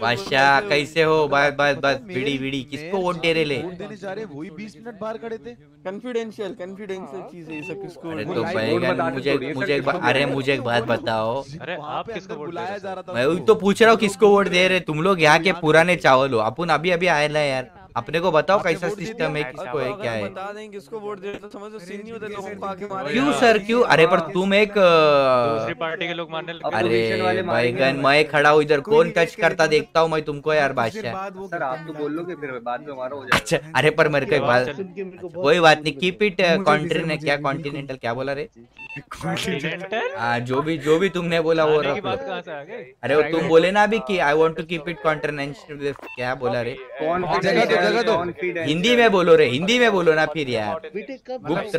बादशाह कैसे हो? बस बस बस बीड़ी बीड़ी किसको वोट दे रहे ले? वोट देने जा रहे वही 20 मिनट बाहर खड़े थे। कॉन्फिडेंशियल कॉन्फिडेंशियल चीज़ है ये सब किसको अरे तो बताते मुझे मुझे एक अरे मुझे एक बात बताओ। अरे आप किसको वोट बुलाया जा रहा था मैं तो। पूछ रहा हूँ किसको वोट दे रहे? तुम लोग यहाँ के पुराने चावल हो। अपन अभी अभी आए ना यार। अपने को बताओ कैसा सिस्टम है किसको है क्या है? बता दें किसको वोट दे तो समझ सीन नहीं होता लोगों को आके मारे क्यों सर क्यों? अरे पर तुम एक दूसरी पार्टी के लोग मारने लगे। अरे भाई हमें। मैं खड़ा हूँ इधर कौन टच करता देखता हूँ मैं तुमको यार बादशाह। सर आप तो बोल लोगे फिर बाद में हमारा हो जाएगा। अच्छा अरे पर मेरे को एक बात बहुत कोई बात नहीं कीप इट कॉन्टिनेंट क्या कॉन्टिनेंटल क्या बोला रे? हाँ जो भी जो भी तुमने बोला वो रख लो। कहाँ से आ गई? अरे वो तुम बोले ना अभी कि I want to keep it continental क्या बोला रे? Confidence जगह जगह दो। हिंदी में बोलो रे हिंदी में बोलो ना फिर यार। गुप्त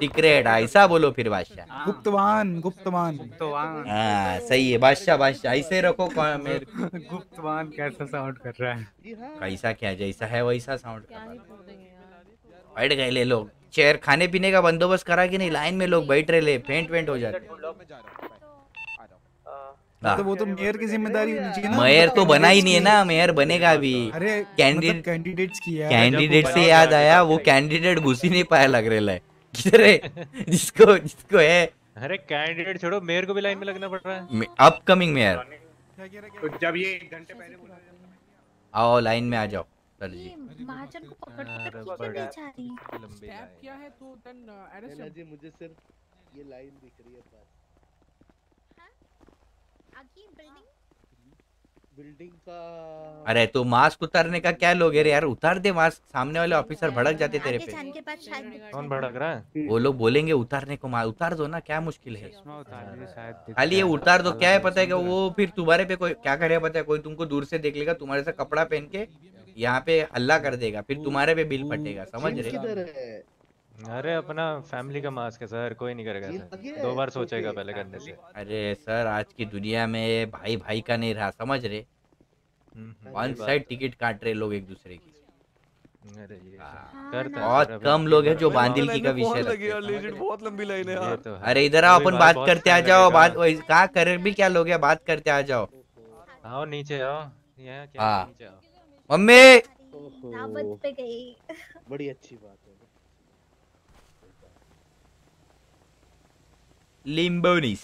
सीक्रेट ऐसा बोलो फिर बादशाह। गुप्तवान गुप्तवान तो हाँ सही है बादशाह बादशाह ऐसे रखो गुप्तवान कैसा साउंड कर रहा है? हाँ। कैसा क्या जैसा है वैसा साउंड बैठ गए ले लोग चेयर खाने पीने का बंदोबस्त करा कि नहीं? लाइन में लोग बैठ रहे ले फेंट वेंट हो जाते। हाँ। तो वो तो मेयर की ज़िम्मेदारी होनी चाहिए ना। मेयर तो बना ही नहीं है ना मेयर बनेगा अभी। अरे कैंडिडेट कैंडिडेट्स की है कैंडिडेट से याद आया वो कैंडिडेट घुस ही नहीं पाया लग रहा है किधर है? जिसको जिसको है। अरे कैंडिडेट छोड़ो मेयर को भी लाइन में लगना पड़ रहा है। अपकमिंग मेयर तो जब ये एक घंटे पहले बोला आओ लाइन में आ जाओ सर जी महाजन को पकड़ क्यों नहीं जा रही लंबी टैप लाइन किया है तो देन जी मुझे सिर्फ़ ये लाइन दिख रही है बस। बिल्डिंग बिल्डिंग का अरे तो मास्क उतारने का क्या लोग रे यार? उतार दे मास्क सामने वाले ऑफिसर भड़क जाते तेरे पे। जाने के बाद शायद कौन भड़क रहा है? वो लोग बोलेंगे उतारने को मार उतार दो ना क्या मुश्किल है? खाली ये उतार दो क्या है पता है कि वो फिर तुम्हारे पे कोई क्या करेगा पता है? कोई तुमको दूर से देख लेगा तुम्हारे से कपड़ा पहन के यहाँ पे हल्ला कर देगा फिर तुम्हारे पे बिल फटेगा समझ रहे है? अरे अपना फैमिली का मास्क है सर कोई नहीं करेगा दो बार सोचेगा पहले करने से। अरे सर आज की दुनिया में भाई भाई का नहीं रहा समझ रहे? वन साइड टिकट काट रहे लोग एक दूसरे की। अरे ये हाँ। बहुत कम लोग हैं जो अभी- बांदिल की का विषय रखते? बहुत लंबी लाइन है यार। तो अरे इधर आओ अपन बात करते आ जाओ। बात कहाँ कर भी क्या लोग है बात करते आ जाओ। आओ नीचे आओ। यहाँ क्या हाँ। नीचे आओ। मम्मी! पे गई। बड़ी अच्छी बात है लिम्बोनिस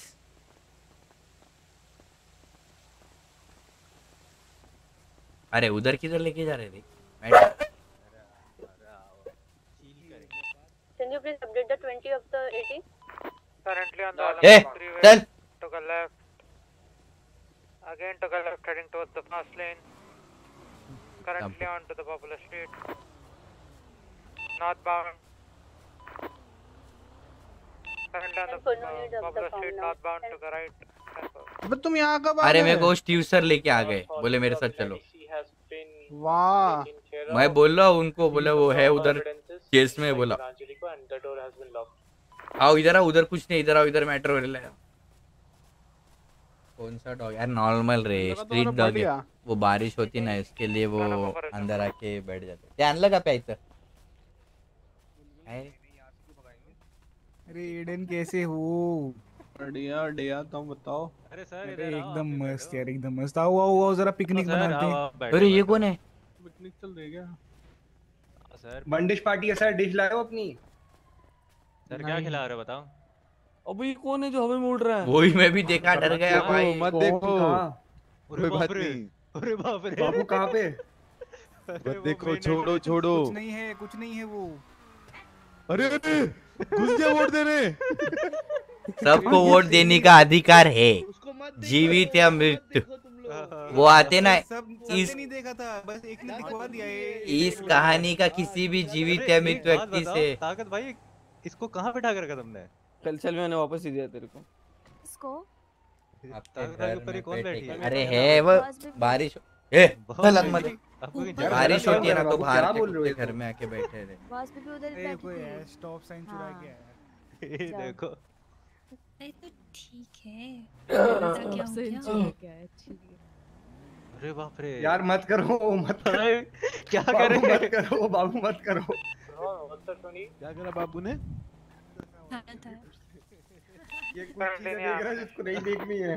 अरे उधर किधर लेके जा रहे थे Can you please update the 20 of the 80? Currently on the A Alameda freeway, चल left. Again took a left heading towards the fast lane. Currently on to the popular street. Northbound. Currently on the Ten for no need uh, of the popular phone street now. northbound to the right. Ten for- अबे तुम यहाँ कब आ अरे मेरे को Steve sir लेके आ गए। बोले मेरे साथ चलो। वाह. मैं बोल रहा हूँ उनको बोले वो है उधर केस में बोला. आओ इधर आओ उधर कुछ नहीं इधर आओ इधर मैटर हो रहा है कौन सा डॉग यार नॉर्मल रे तो स्ट्रीट डॉग है। वो बारिश होती ना इसके लिए वो अंदर आके बैठ जाते। ते आणलं का प्यायचं काय रे? अरे एडन कैसे हो? बढ़िया बढ़िया तुम बताओ। अरे सर अरे इधर एकदम मस्त यार एकदम मस्त। आओ आओ आओ जरा पिकनिक सर बनाते हैं। अरे ये कौन है? पिकनिक चल रही है क्या? सर बंडिश पार्टी है सर डिश लाए हो अपनी? सर क्या खिला रहे हो बताओ? अबे ये कौन है जो हवा में उड़ रहा है? वही मैं भी देखा डर गया। भाई मत देखो। अरे बाप रे अरे बाप रे। बाबू कहाँ पे? बस देखो छोड़ो छोड़ो। कुछ नहीं है कुछ नहीं है वो। अरे अरे! घुस गया वोट देने। सबको वोट देने का अधिकार है। जीवित या मृत्यु। वो आते ना इस नहीं देखा था बस एक ने दिखवा दिया इस कहानी का किसी भी जीवित या मृत व्यक्ति से ताकत भाई इसको कहाँ बैठा कर रखा तुमने? कल चल मैंने वापस ही दिया तेरे को। इसको? अरे है वो बारिश ए बहुत मत। बारिश होती है ना तो हो? बाहर के बोल रहे हो कुत्ते घर में आके बैठे रहे बॉस भी उधर बैठी कोई स्टॉप साइन चुरा के आया ये देखो। अरे तो ठीक है। हो अरे बाप रे। यार मत करो मत करो। क्या करे? मत करो बाबू मत करो। क्या करा बाबू ने? ये कुछ चीज़ें देख रहा है जिसको नहीं देखनी है।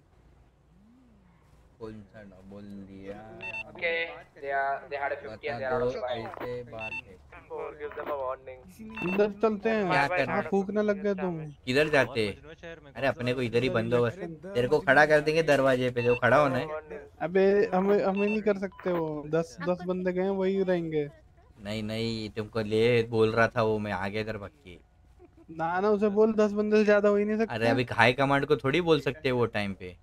कौन सा ना बोल दिया। They are they had a 50 and they are out of five. कैसे बात है। Give them a warning. इधर चलते हैं। क्या करना? हाँ, फूकने लग गए तुम। किधर जाते? अरे अपने को इधर ही बंदोबस्त तेरे को खड़ा कर देंगे दरवाजे पे जो खड़ा होना है। अबे हमें हमें नहीं कर सकते वो। दस दस बंदे गए वही रहेंगे। नहीं नहीं तुमको ले बोल रहा था वो मैं आगे इधर भक्की। ना ना उसे बोल दस बंदे से ज़्यादा हो ही नहीं सकते। अरे अभी हाई कमांड को थोड़ी बोल सकते हैं वो टाइम पे।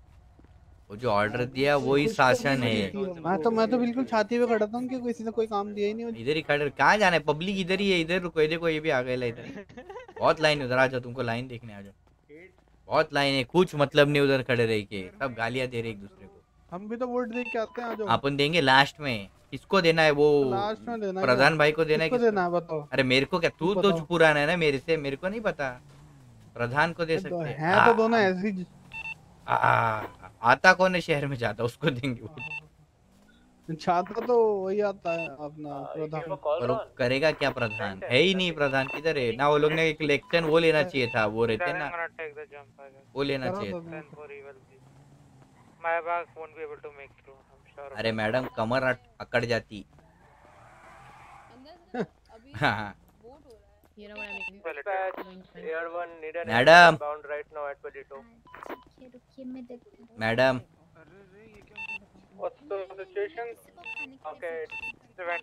वो जो ऑर्डर दिया वही शासन है। मैं तो मैं तो बिल्कुल छाती पे खड़ा था कि किसी ने कोई काम दिया ही नहीं। इधर ही खड़े कहाँ जाना है? पब्लिक इधर ही है इधर रुको ये देखो ये भी आ गए इधर बहुत लाइन उधर आ जाओ तुमको लाइन देखने आ जाओ। बहुत लाइन है कुछ मतलब नहीं उधर खड़े रह के। सब गालियाँ दे रहे एक दूसरे को। हम भी तो वोट दे के आते हैं अपन देंगे लास्ट में। किसको देना है वो? लास्ट में देना प्रधान भाई को देना है? देना है बताओ। अरे मेरे को क्या? तू तो पुराना है ना मेरे से मेरे को नहीं पता। प्रधान को दे सकते हैं। तो दोनों ऐसे ही। आ, आ, आता कौन है शहर में? जाता उसको देंगे वोट। छात्र तो वही आता है अपना प्रधान। और करेगा क्या प्रधान? है ही नहीं प्रधान किधर है? ना वो लोग ने एक इलेक्शन वो लेना चाहिए था वो रहते ना. वो लेना चाहिए अरे मैडम कमर अकड़ जाती। हाँ हाँ। You know what I mean? Air One need an Madam. bound right now at Palito. रुकिए रुकिए मैं देखती हूँ madam What's the situation? Okay, it's event.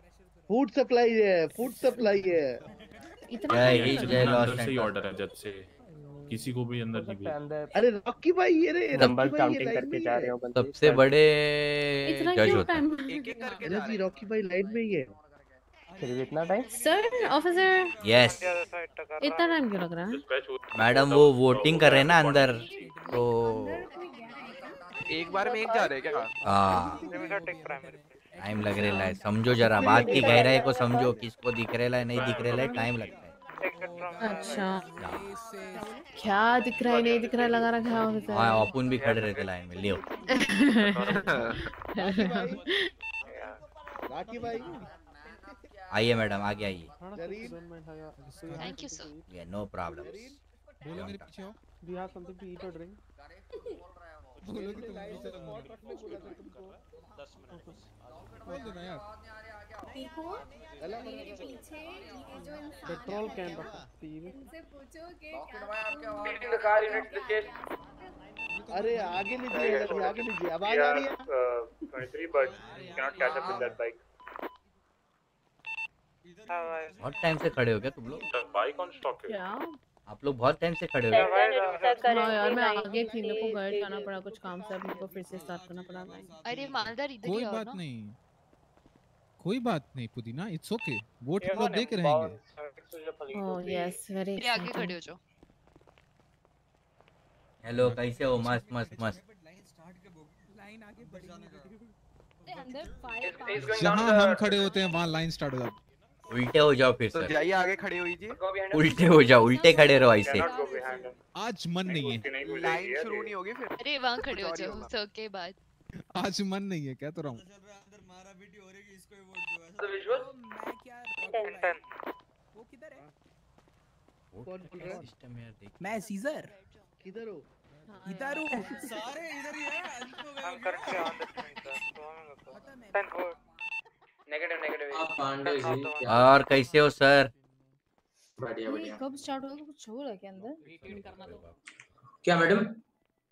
Food supply है फ़ूड सप्लाई है। इतना अंदर से ही ऑर्डर है जब से। किसी को भी अंदर नहीं भेज। अरे रॉकी भाई ये रे रॉकी भाई ये लाइन में ही है। सबसे बड़े इतना जज क्यों होता है। टाइम अरे जी रॉकी भाई लाइन में ही है। इतना टाइम सर ऑफिसर यस इतना टाइम क्यों लग रहा है? मैडम वो वोटिंग कर रहे हैं ना अंदर तो एक बार में एक जा रहे हैं क्या? हाँ। टाइम लग रहा है समझो जरा बात की गहराई को समझो किसको दिख रहा है नहीं दिख रहा है टाइम लगता है। अच्छा। क्या दिख रहा है नहीं दिख रहा है लगा रखा है हाँ अपन भी खड़े रहते लाइन में लियो। आइए मैडम आगे आइए। Thank you sir no problem बोलो मेरे पीछे हो? बोलो कि तुम पीछे 10 मिनट तो अरे आगे लीजिए आगे लीजिए। अब आ रही है? But catch up that bike बहुत टाइम से खड़े हो गया तुम लोग? बाइक ऑन स्टॉक है। क्या? आप लोग बहुत टाइम से खड़े हो हाँ यार मैं आगे थी मेरे को गाइड करना पड़ा कुछ काम से अब मेरे को फिर से स्टार्ट करना पड़ा अरे मालदार इधर कोई बात नहीं। कोई बात नहीं पुदीना इट्स ओके वोट हम लोग देख रहेंगे। Oh yes, very मेरे आगे खड़े हो जाओ। हेलो कैसे हो? मस्त मस्त मस्त। जहाँ हम खड़े होते हैं वहाँ लाइन स्टार्ट हो जाती उल्टे हो जाओ फिर तो जाइए आगे खड़े हुई जी उल्टे हो जाओ उल्टे खड़े रहो ऐसे। आज मन नहीं है। लाइन शुरू नहीं होगी फिर। अरे वहाँ खड़े हो जाओ सर के बाद। आज मन नहीं है कह तो रहा हूँ। कौन बोल रहा है? सिस्टम यार देख। मैं सीजर किधर हो? इधर हूँ। सारे इधर ही है नेगेटिव नेगेटिव आप पांडे जी और कैसे हो सर? बढ़िया बढ़िया। कब स्टार्ट होगा कुछ हो रहा है क्या अंदर? क्या मैडम?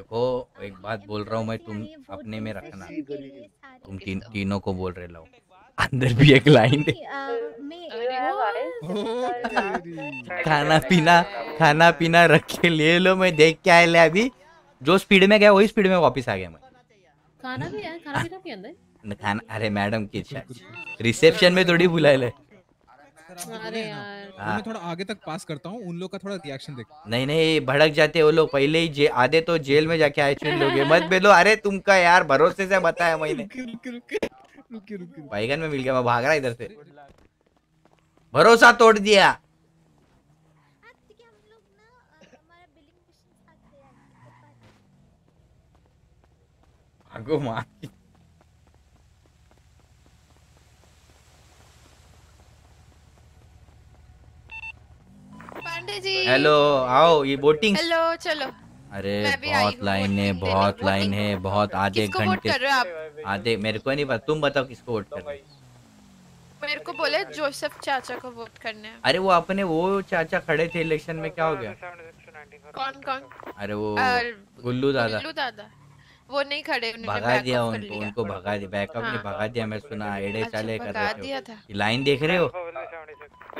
देखो एक बात बोल रहा हूँ मैं तुम अपने में रखना। तुम तीन तीनों को बोल रहे लो अंदर भी एक लाइन खाना पीना खाना पीना रख के ले लो मैं देख के आए ले अभी। जो स्पीड में गया वही स्पीड में वापस आ गया मैं। खाना भी है खाना पीना भी अंदर? खाना अरे मैडम की रिसेप्शन में थोड़ी बुलाए ले। अरे यार। हाँ। मैं थोड़ा आगे तक पास करता हूँ उन लोग का थोड़ा रिएक्शन देख नहीं नहीं भड़क जाते वो लोग। पहले ही जे आधे तो जेल में जाके आए चुन लोगे। मत बेलो अरे तुमका यार भरोसे से बताया मैंने। बैगन में मिल गया मैं भाग रहा इधर से। भरोसा तोड़ दिया। भागो माँ पांडे जी। हेलो आओ ये बोटिंग हेलो चलो। अरे बहुत लाइन है बहुत लाइन है बहुत आधे घंटे कर रहे हो आप? आधे मेरे को नहीं पता तुम बताओ किसको वोट कर रहे मेरे को बोले जोसेफ चाचा को वोट करने हैं। अरे वो अपने वो चाचा खड़े थे इलेक्शन में क्या हो गया? कौन कौन? अरे वो गुल्लू दादा। गुल्लू दादा। वो नहीं खड़े उन्होंने भगा दिया उनको उनको भगा दिया बैकअप ने हाँ। भगा दिया मैं सुना एड़े अच्छा, चाले कर रहे दिया थे। था। लाइन देख रहे हो?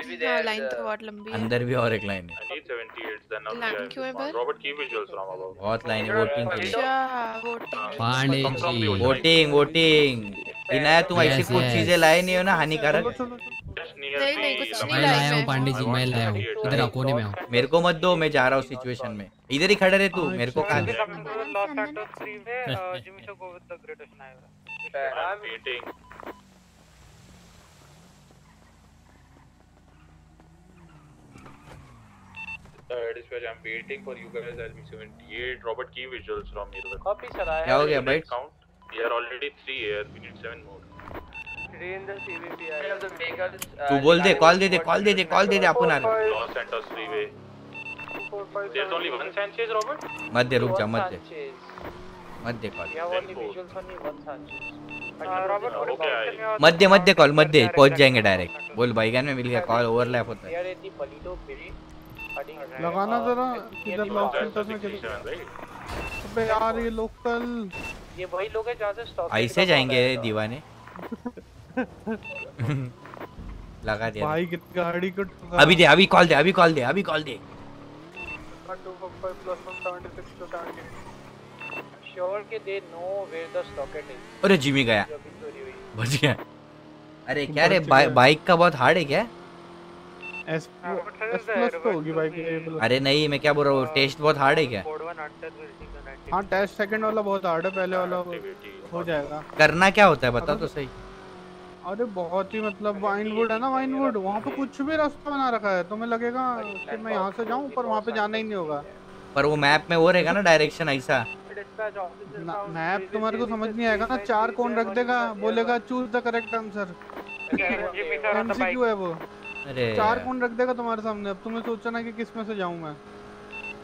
हाँ लाइन तो बहुत लंबी है अंदर भी और एक लाइन है I 78, then I'll लाइन क्यों है पर Robert, key visuals from above. बहुत लाइन है वोटिंग के लिए अच्छा voting Pandey ji voting voting Inaya तुम ऐसी कुछ चीज़ें लाए नहीं हो ना हानिकारक नहीं नहीं कुछ नहीं लाया हूँ पांडे जी मैं लाया हूँ इधर आओ कोने में आओ मेरे को मत दो मैं जा रहा हूँ सिचुएशन में इधर ही खड़े रहे तू मेरे को कहा uh, Ocean I'm waiting. Uh, I'm waiting for you guys. I'll be 78. Robert, key visuals from here. Copy चला है क्या हो गया Count. We are already three here. We need seven more. तू बोल दे कॉल दे दे कॉल दे दे कॉल दे दे अपन आ रहे Los Santos freeway. There's only one Sanchez, Robert. मत दे रुक जा मत दे मत दे call Yeah. Uh, Okay, I- मत दे मत दे कॉल मत दे पहुँच जाएँगे डायरेक्ट बोल भाईगान में मिल गया कॉल ओवरलैप होता है in the Palito Bill. लगाना जरा किधर सेंटर the में किधर 67, right? अबे यार ये लोकल ये वही लोग हैं जहाँ से स्टॉक ऐसे जाएँगे दीवाने। लगा दिया। भाई की गाड़ी को ठुका अभी दे अभी कॉल दे अभी कॉल दे अभी कॉल दे. अरे जिमी गया। बच गया। अरे क्या रे बाइक का बहुत हार्ड है क्या? एस एस प्लस तो होगी की अरे नहीं मैं क्या बोल रहा हूँ टेस्ट बहुत हार्ड है क्या? हाँ टेस्ट सेकंड वाला बहुत हार्ड है पहले वाला हो जाएगा। करना क्या होता है बता तो सही। अरे बहुत ही मतलब वाइनवुड है ना वाइनवुड वहाँ पे कुछ भी रास्ता बना रखा है तुम्हें लगेगा कि मैं यहाँ से जाऊँ पर वहाँ पे जाना ही नहीं होगा। पर वो मैप में वो रहेगा ना डायरेक्शन ऐसा। मैप तुम्हारे को समझ नहीं आएगा ना चार कौन रख देगा बोलेगा choose the correct answer MCQ है वो। अरे चार कौन रख देगा तुम्हारे सामने। अब तुम्हें सोचना कि किसमें से जाऊँ मैं।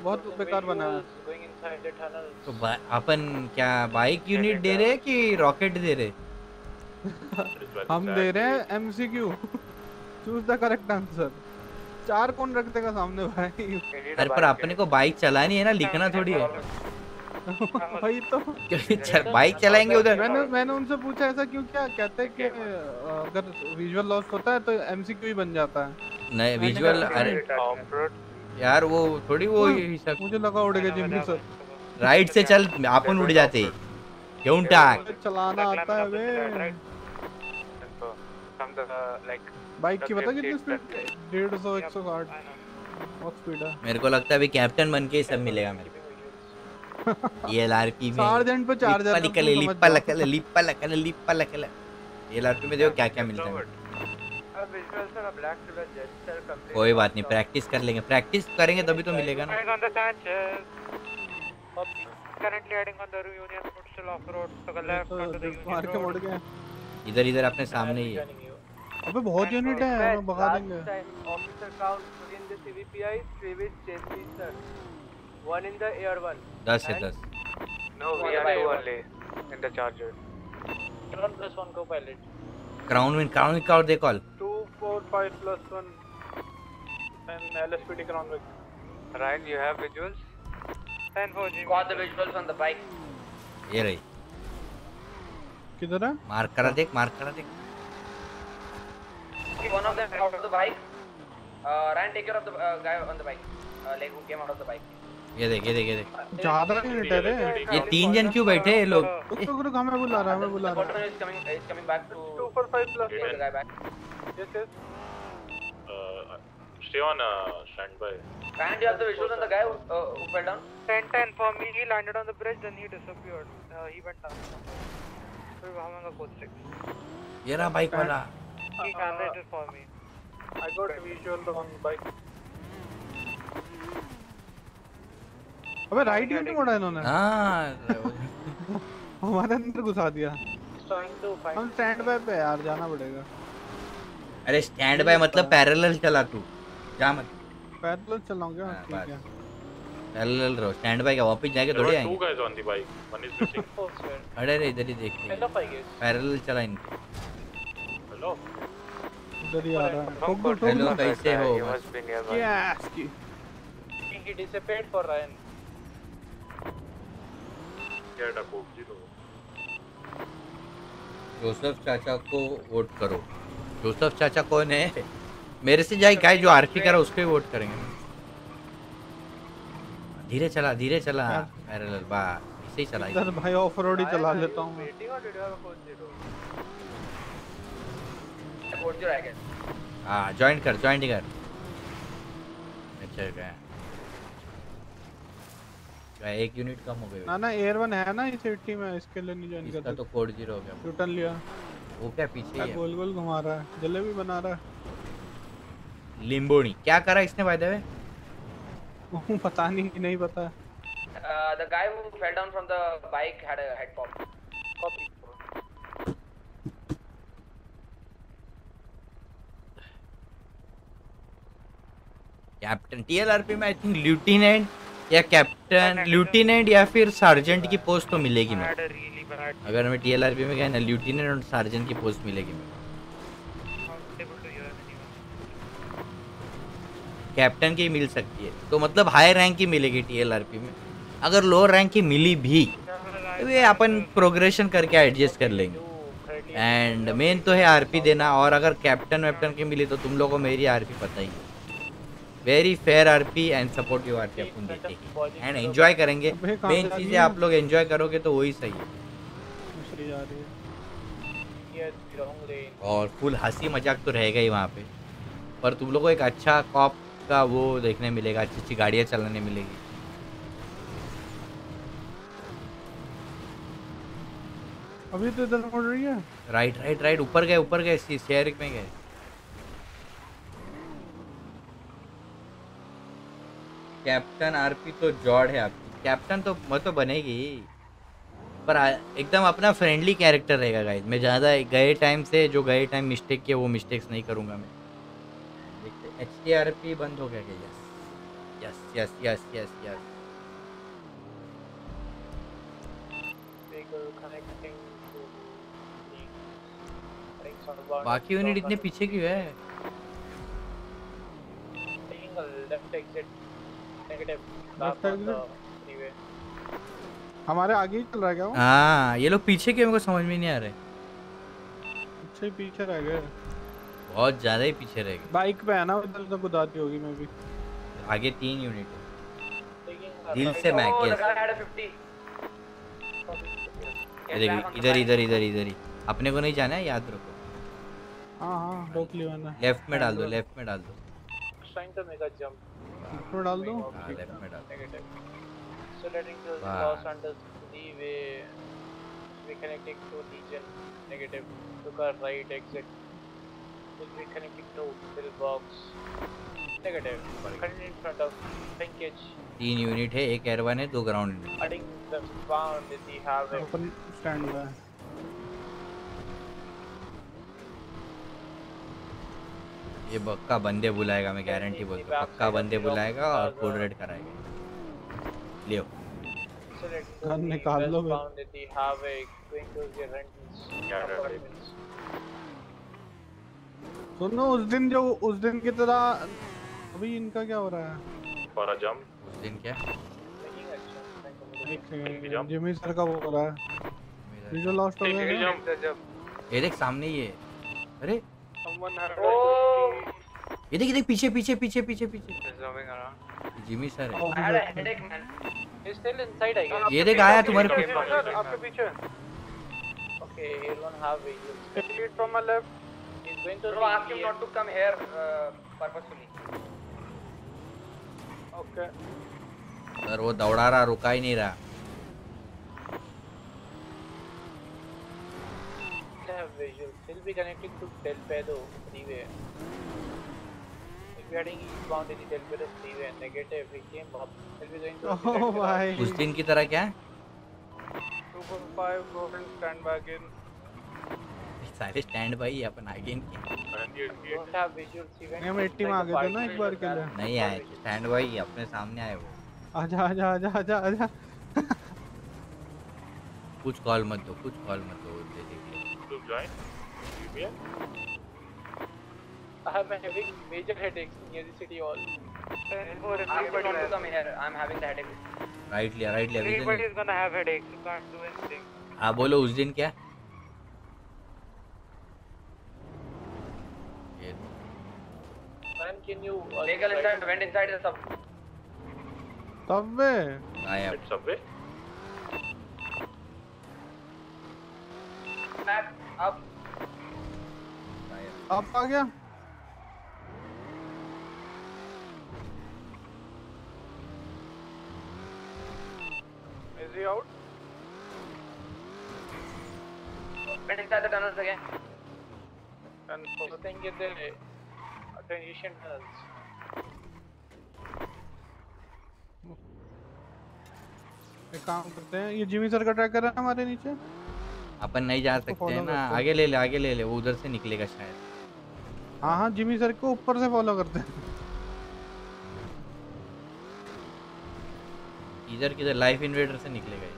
बहुत बेकार बना है. तो अपन क्या बाइक यूनिट दे रहे हैं कि रॉकेट दे रहे? हम दे रहे हैं MCQ choose the correct answer चार कौन रख देगा सामने भाई। अरे पर अपने को बाइक चलानी है ना लिखना थोड़ी है। वही तो। क्योंकि बाइक चलाएँगे उधर। मैंने मैंने उनसे पूछा ऐसा क्यों क्या कहते हैं कि अगर विजुअल लॉस होता है तो एमसीक्यू ही बन जाता है। नहीं विजुअल अरे। यार वो थोड़ी वो ही मुझे लगा उड़ेगा जिम्मी सर। राइट से चल अपन उड़ जाते। क्यों टाक चलाना आता है बे बाइक की पता कितनी स्पीड डेढ़ सौ एक सौ साठ। बहुत स्पीड है। मेरे को लगता है अभी कैप्टन बन के ही सब मिलेगा मेरे को। एलआरपी में सार्जेंट पे चार हज़ार निकल लिपा लकल लिपा लकल लिपा लकल एलआरपी में देखो क्या क्या मिलता है कोई बात नहीं प्रैक्टिस कर लेंगे प्रैक्टिस करेंगे तभी तो मिलेगा ना इधर इधर अपने सामने ही है अबे बहुत यूनिट है One in the air one. दस है दस No, we are two only in the Charger. One plus one co-pilot. Crown win crown win they call Two, four, five plus one. And LSPD ground with. Ryan, you have visuals? 10 4 G. Got the visuals on the bike. ये रही किधर है mark करा देख mark करा देख One of them out of the bike. Uh, Ryan, take care of the uh, guy on the bike. Uh, like who came out of the bike. ये देख ये देख ये देख ज़्यादा यूनिट है रे ये तीन जन क्यों बैठे हैं ये लोग रुक रुक हमें बुला रहा है हमें बुला रहा है Take one. the guy back. Yes, yes. Uh, stay on uh, standby. Ryan, do you have the visuals on the guy who, uh, who fell down? 10 10 for me. He landed on the bridge, then he disappeared. Uh, he went down. फिर हमें का code 6. ये रहा bike वाला He can't it for me. I got a visual on bike. अबे right क्यों नहीं मोड़ा इन्होंने हाँ हमारे अंदर घुसा दिया. हम स्टैंड बाय पे यार जाना पड़ेगा अरे स्टैंड बाय मतलब पैरेलल चला तू जा मत पैदल चलाऊँगा हाँ, ठीक है पैरेलल रहो स्टैंड बाय क्या वापस जाके थोड़ी आएँगे guys on the bike. One is missing. Oh, sir. अरे इधर ही देखते guess. पैरेलल चला इनके Hello. इधर ही आ रहा है ठोक दो ठोक हेलो दो कैसे हो. यस की He disappeared for Ryan. A code zero. Joseph चाचा को वोट करो। जोसेफ चाचा कौन है? मेरे से जाए गाय जो आरपी करा उसको ही वोट करेंगे। धीरे चला धीरे चला पैरेलल बा ऐसे ही चला। इधर भाई ऑफ़ रोड ही चला लेता हूँ मैं? Code zero, I guess. हाँ ज्वाइन कर ज्वाइन कर। अच्छा गया क्या एक यूनिट कम हो गई ना ना एयर वन है ना इस सिटी में इसके लिए नहीं ज्वाइन इसका करता। तो कोड ज़ीरो हो गया। यूटर्न लिया। वो क्या पीछे है गोल गोल घुमा रहा है जलेबी बना रहा है। लिम्बोनी क्या करा इसने बाय द वे वो पता नहीं नहीं पता। The guy who fell down from the bike had a head pop. Copy. Captain TLRP में आई थिंक लेफ्टिनेंट या कैप्टन लेफ्टिनेंट या फिर सार्जेंट की पोस्ट तो मिलेगी bad. अगर मैं टीएलआरपी में गया ना लेफ्टिनेंट और सार्जेंट की पोस्ट मिलेगी anyone. कैप्टन की मिल सकती है। तो मतलब हाई रैंक की मिलेगी टीएलआरपी में। अगर लोअर रैंक की मिली भी तो ये अपन प्रोग्रेशन करके एडजस्ट कर लेंगे। एंड मेन तो है आरपी देना और अगर कैप्टन वैप्टन की मिली तो तुम लोगों को मेरी आरपी पता ही है। Very fair RP and supportive RP अपन देखेंगे। एंड एंजॉय करेंगे। मेन चीज़ें आप लोग एंजॉय करोगे तो वही सही है। है. और फुल हँसी मज़ाक तो रहेगा ही वहाँ पे। पर तुम लोगों को एक अच्छा कॉप का वो देखने मिलेगा अच्छी अच्छी गाड़ियाँ चलाने मिलेगी। अभी तो इधर मुड़ रही है। राइट राइट राइट ऊपर गए ऊपर गए शेयर में गए। कैप्टन आरपी तो जॉड है आपकी। कैप्टन तो मैं तो बनेगी पर एकदम अपना फ्रेंडली कैरेक्टर रहेगा गाइस मैं ज़्यादा गए टाइम से जो गए टाइम मिस्टेक किए वो मिस्टेक्स नहीं करूँगा मैं। देखते एच टी आर पी बंद हो गया क्या yes yes yes yes yes yes बाकी यूनिट इतने पीछे क्यों है? हमारे आगे ही चल रहा है क्या हाँ ये लोग पीछे क्यों मेरे को समझ में नहीं आ रहे? पीछे पीछे रह गए। बहुत ज़्यादा ही पीछे रह गए। बाइक पे है ना उधर तो गुदाती होगी मैं भी। आगे तीन यूनिट है। दिल से Oh, guess the guy had a 50. ये देखिए इधर इधर इधर इधर ही। अपने को नहीं जाना है याद रखो। हाँ हाँ रोक लिया मैंने। लेफ़्ट में डाल दो लेफ़्ट में डाल दो। Trying to make a jump. इसमें डाल दो हाँ लेफ़्ट में डाल दो. So letting to Wow. Los Angeles freeway. Reconnecting to Legion. Negative. Took a right exit. Will be connecting to pillbox. Negative. Continue in front of linkage. तीन unit है एक एयर वन है दो ground unit the bound in the highway. अपन stand हुआ है ये पक्का बंदे बुलाएगा मैं गारंटी बोलता हूँ। पक्का बंदे बुलाएगा और कोड रेड कराएगा। लियो। गन निकाल लो. सुनो उस दिन जो उस दिन की तरह अभी इनका क्या हो रहा है? a jump. उस दिन क्या? जिमी सर का वो हो रहा है। विजुअल लॉस्ट हो गया? ये देख सामने ही है अरे. Oh. ये देख देख पीछे पीछे पीछे पीछे पीछे। जिमी सर है। ये देख आया तुम्हारे पीछे। ओके हैव सर वो दौड़ा रहा रुका ही नहीं रहा। ले be connecting to Del Pedo freeway. If we heading eastbound in the Del Pedo freeway, negative. We came up. He'll be going to. Oh भाई उस दिन की तरह क्या है 245, go ahead and stand back in. सारे स्टैंड बाई अपन आगे नहीं हम 80 में आ गए थे ना एक बार के लिए नहीं आए स्टैंड बाई अपने सामने आए वो आजा आजा आजा आजा आजा कुछ कॉल मत दो कुछ कॉल मत दो दे देंगे Join. I have been having major headaches near the city hall. Him not to come here. I'm having the headache. Right लिया vision Everybody's gonna have headaches. You can't do anything. हाँ बोलो उस दिन क्या Man, can you? Uh, Vehicle inside, went inside the sub. Subway आया subway. Back up. अब आ गया? एक काम करते हैं ये जिमी सर का ट्रैक कर रहा है हमारे नीचे? अपन नहीं जा सकते ना आगे ले ले आगे ले ले वो उधर से निकलेगा शायद। हाँ हाँ जिमी सर को ऊपर से फॉलो करते हैं। इधर किधर लाइफ इन्वेडर से निकले गए।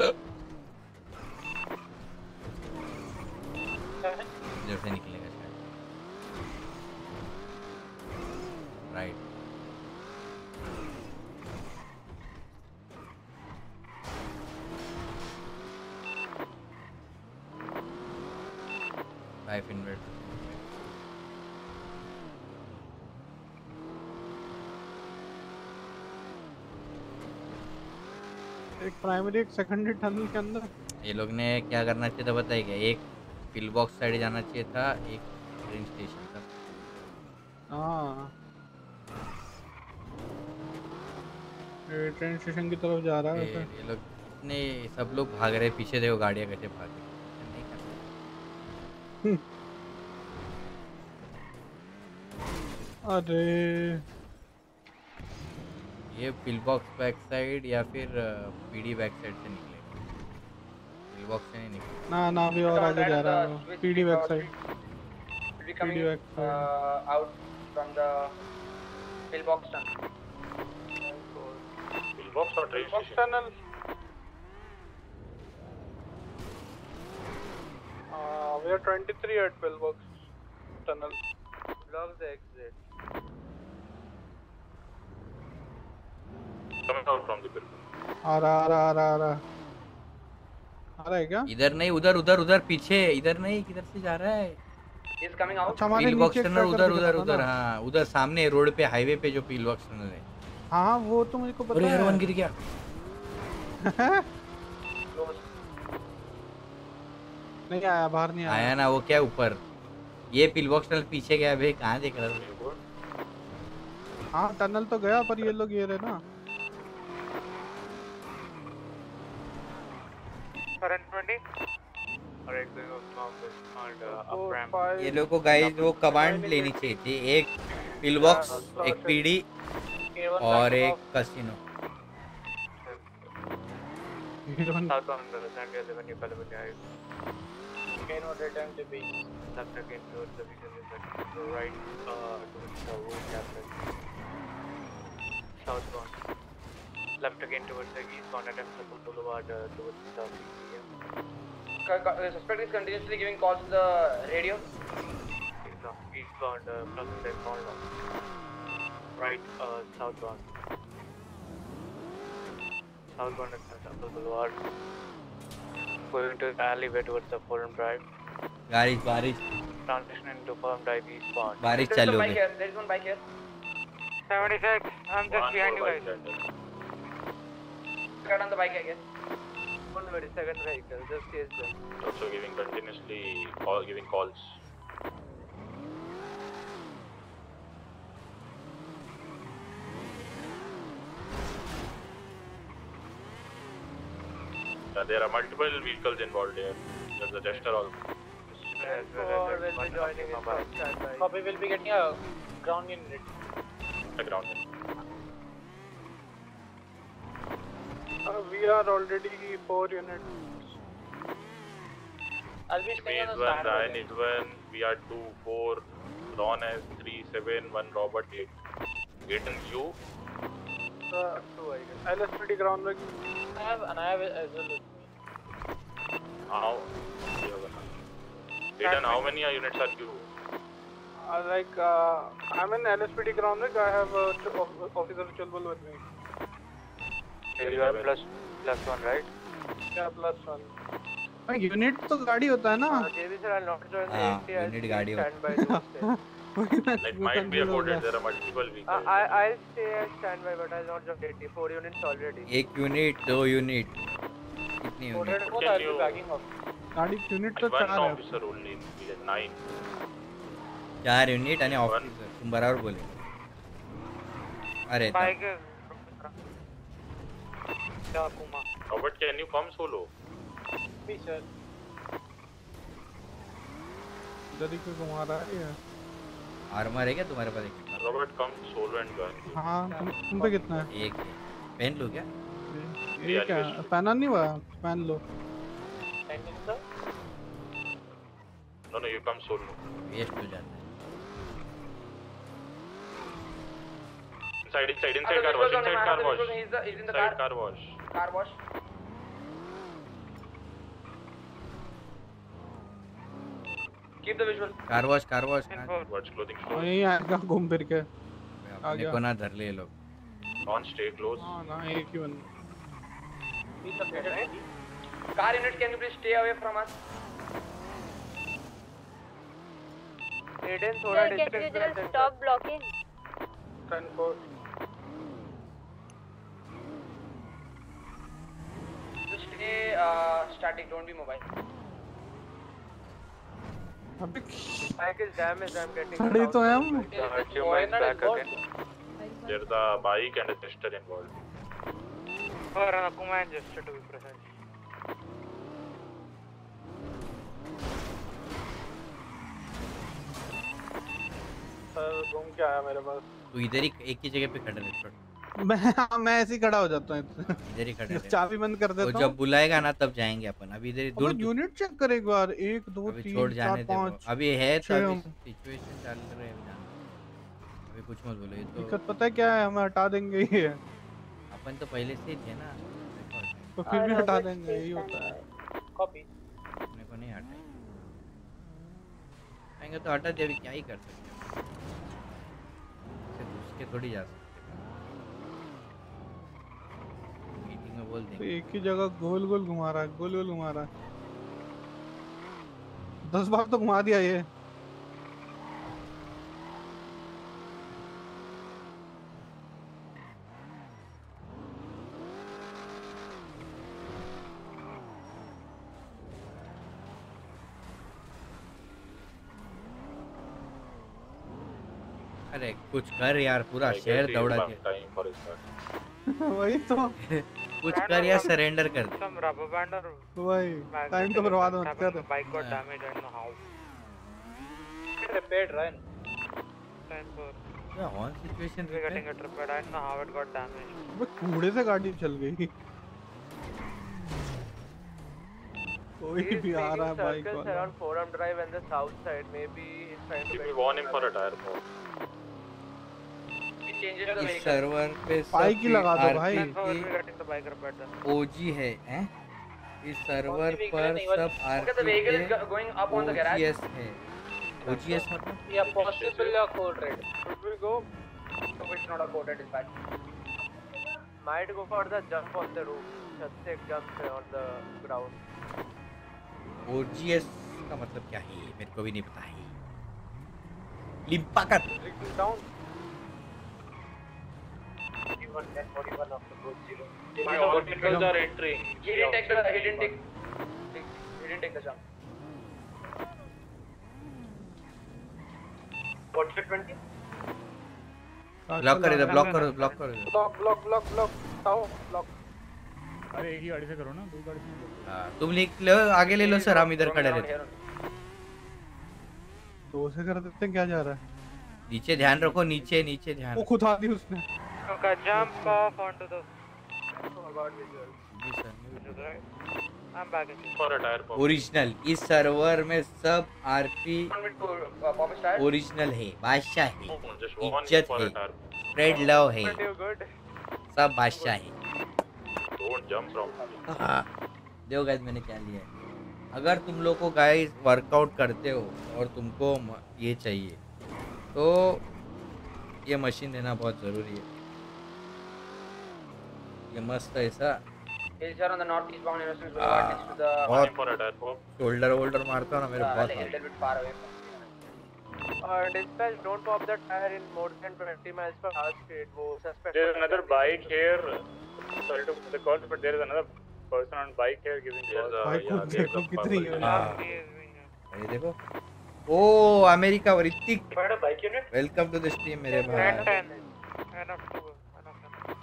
इधर से निकलेगा प्राइमरी एक सेकेंडरी टनल के अंदर। ये लोग ने क्या करना चाहिए था बताइए क्या? एक पिल बॉक्स साइड जाना चाहिए था एक ट्रेन स्टेशन था। हाँ। ट्रेन स्टेशन की तरफ़ जा रहा है ये ये लोग इतने सब लोग भाग रहे पीछे देखो गाड़ियाँ कैसे भाग रही हैं। करना। अरे। ये पिल बॉक्स बैक साइड या फिर पीडी बैक साइड से निकलेगा पिल बॉक्स से नहीं निकलेगा ना ना अभी और आगे जा रहा है PD back side side. uh, out from the pillbox tunnel. Pillbox or train station? tunnel Uh, we are 23 at pillbox tunnel. Block the exit. Coming out from the building. आ रहा आ रहा आ रहा आ रहा आ रहा है क्या? इधर नहीं उधर उधर उधर पीछे। इधर नहीं किधर से जा रहा है. अच्छा हमारे पील बॉक्स टनल उधर उधर उधर। हाँ उधर सामने रोड पे हाईवे पे जो पील बॉक्स टनल है। हाँ हाँ वो तो मुझे को पता अरे है। हरवन गिर गया। नहीं आया बाहर नहीं आया। आया ना वो क्या ऊपर? ये पील बॉक्स टनल पीछे गया भाई कहाँ देख रहा था? हाँ टनल तो गया पर ये लोग ये रहे ना Current 20. Alright, going off north and uh, up ramp. ये लोग को गाइस वो कमांड लेनी चाहिए थी एक पील बॉक्स एक पीडी और एक casino Southbound uh. Left again towards the uh, the eastbound at Temple Boulevard uh, towards the PCM. The suspect is continuously giving calls to the radio. Eastbound, eastbound uh, crossing the corner. Right, uh, southbound. Southbound at Temple Boulevard. Going to the alleyway towards the Forum Drive. बारिश बारिश Transition into Forum Drive eastbound. बारिश चालू one हो bike गई here. There is one bike here. 76, I'm just One behind you more guys. Cut on the bike, I guess. On the very second vehicle, just chase them. Also giving continuously call, giving calls. Uh, there are multiple vehicles involved here. There's a Jester also. As Four well as will be joining in mobile. for. Copy will be getting a ground unit. The ground. Uh, we are already four units. I'll be staying on the 1. Ryan is 1, we are 2, 4, Ron is 3, 7, 1, Robert 8. 8 and you? Uh, LSPD ground work. I have and I have it as well. with me. How? Eight and how many units are you? Uh, like uh, I'm in LSPD ground work. I have uh, Ch- of- Officer Chulbul with me. You are plus, plus one, right? Yeah, plus one. Unit तो गाड़ी होता है ना join the हाँ, 80. I'll unit stay गाड़ी होता standby to might be accorded, there are multiple Uh, vehicles. I, I'll stay at standby, but I'll not join 80. Four units already. एक unit दो यूनिट कितनी unit Can you- backing off. गाड़ी unit तो One चार है officer only, 9. चार unit आणि officer तुम बराबर बोले अरे तब- Bike is. Kuma. Robert, can you come solo? Me, sir. इधर ही क्यों घुमा रहा है ये आर्मर है क्या तुम्हारे पास एक Robert, come solo and join. हाँ तुम तुम पे कितना है एक है पहन लो क्या ये क्या पहना नहीं हुआ पहन लो Engine, sir. No, no, you come solo. Waste हो जाता है Inside, inside, inside car wash, inside car wash. Inside car wash. Car wash. Keep the visual. Car wash car wash Watch clothing और store. यहीं आएगा घूम फिर के अपने को ना धर ले ये लोग On, stay close. हाँ ना एक ही right? Car unit, can you please stay away from us? Aiden, थोड़ा Sir, can you distance just maintain. Uh, static, don't be mobile. अबे Bike is damaged. I'm getting. खड़े तो हैं हम again. There's a bike and a Jester involved. Or an Akuma and to be precise. Sir घूम के आया मेरे पास तू इधर ही एक ही जगह पे खड़ा रह छोड़ मैं हाँ, मैं ऐसे ही खड़ा हो जाता हूँ इधर। ही खड़ा रह चाबी बंद कर देता जब बुलाएगा ना तब जाएँगे अपन। अभी इधर दूर यूनिट चेक कर एक बार। एक दो अभी तीन छोड़ जाने दे पाँच अभी है हम। सिचुएशन चल रहे है जान अभी कुछ मत बोलो ये तो दिक्कत पता है क्या है? हमें हटा देंगे ये। अपन तो पहले से ही थे ना। तो फिर भी हटा देंगे यही होता है। कॉपी अपने को नहीं हटाएँगे। आएँगे तो हटा दे अभी क्या ही कर सकते हैं। उसके थोड़ी जा सकते बोल दे तो एक ही जगह गोल गोल घुमा रहा है गोल गोल घुमा रहा है। दस बार तो घुमा दिया ये। अरे कुछ कर यार पूरा शहर दौड़ा दिया. वही तो। कुछ कर या सरेंडर कर दे rubber band or वही टाइम तो बर्बाद मत कर got damaged. I don't know how. repaired, Ryan. Time for क्या on situation getting it repaired. I don't know how it got damaged. अबे कूड़े से गाड़ी चल गई कोई भी आ रहा है बाइक वाला around Forum Drive and the south side. Maybe he's trying to. You get will warn him for a tire pop. He changes the changes server पे स्पाइक ही लगा ओजी है हैं? इस सरवर पर सब आरपी के गोइंग है। ओजीएस मतलब? या पॉसिबल या code red go it's not a coded dispatch might go for the jump on the roof just एक jump on the ground OGs का मतलब क्या है? मेरे को भी नहीं पता है। लिपकत लिपकत ब्लॉक कर ब्लॉक कर ब्लॉक कर ब्लॉक ब्लॉक ब्लॉक ब्लॉक आओ ब्लॉक अरे एक ही गाड़ी से करो ना दो गाड़ी से हाँ तुम निकलो आगे ले लो सर हम इधर खड़े रहते तो उसे कर देते हैं क्या जा रहा है? नीचे ध्यान रखो नीचे नीचे ध्यान वो खुद आ उसने। Okay, jump off onto the. I'm इस सर्वर में सब आरपी ओरिजिनल है बादशाह है इज़्ज़त है स्प्रेड लव है सब बादशाह है। हाँ, देखो गाइस मैंने क्या लिया है। अगर तुम लोग को गाइस वर्कआउट करते हो और तुमको ये चाहिए तो ये मशीन देना बहुत ज़रूरी है। ये मस्त ऐसा He's here on the northeast bound Innocence हाँ, Boulevard next to the. बहुत for a tire pop. Shoulder वोल्डर मारता हूँ ना मेरे Uh, बहुत away from Uh, dispatch, don't pop the tire in more than 20 miles per hour speed. वो here. Sorry to the call, but there is another person on bike here giving There's calls. a, भाई yeah, खुद there's देखो कितनी हाँ ये देखो ओ America और unit. Welcome to the stream मेरे भाई ten. Enough to go. Enough, enough.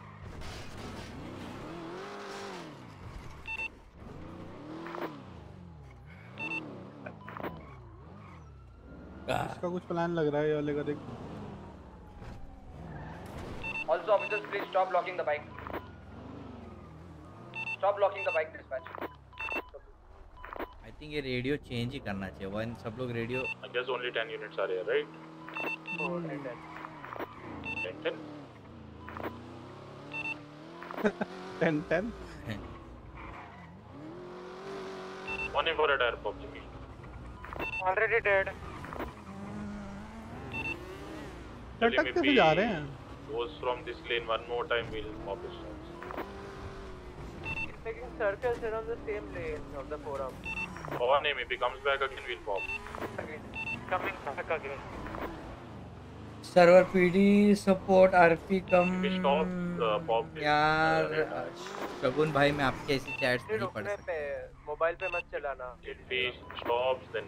हाँ। इसका कुछ प्लान लग रहा है ये वाले का देख also officers please stop locking the bike stop locking the bike dispatch I think ये रेडियो चेंज ही करना चाहिए। वन सब लोग radio I guess only 10 units आ रहे right ten ten one in for a dire public already लटक के जा रहे हैं। Goes from this lane one more time will pop it लेकिन circles are the same lane of the forum power name if comes back again will pop coming back again server PD support RP come यार शगुन भाई मैं आपके ऐसे chats नहीं पढ़ mobile पे मत चलाना। इट पीस स्टॉप्स देन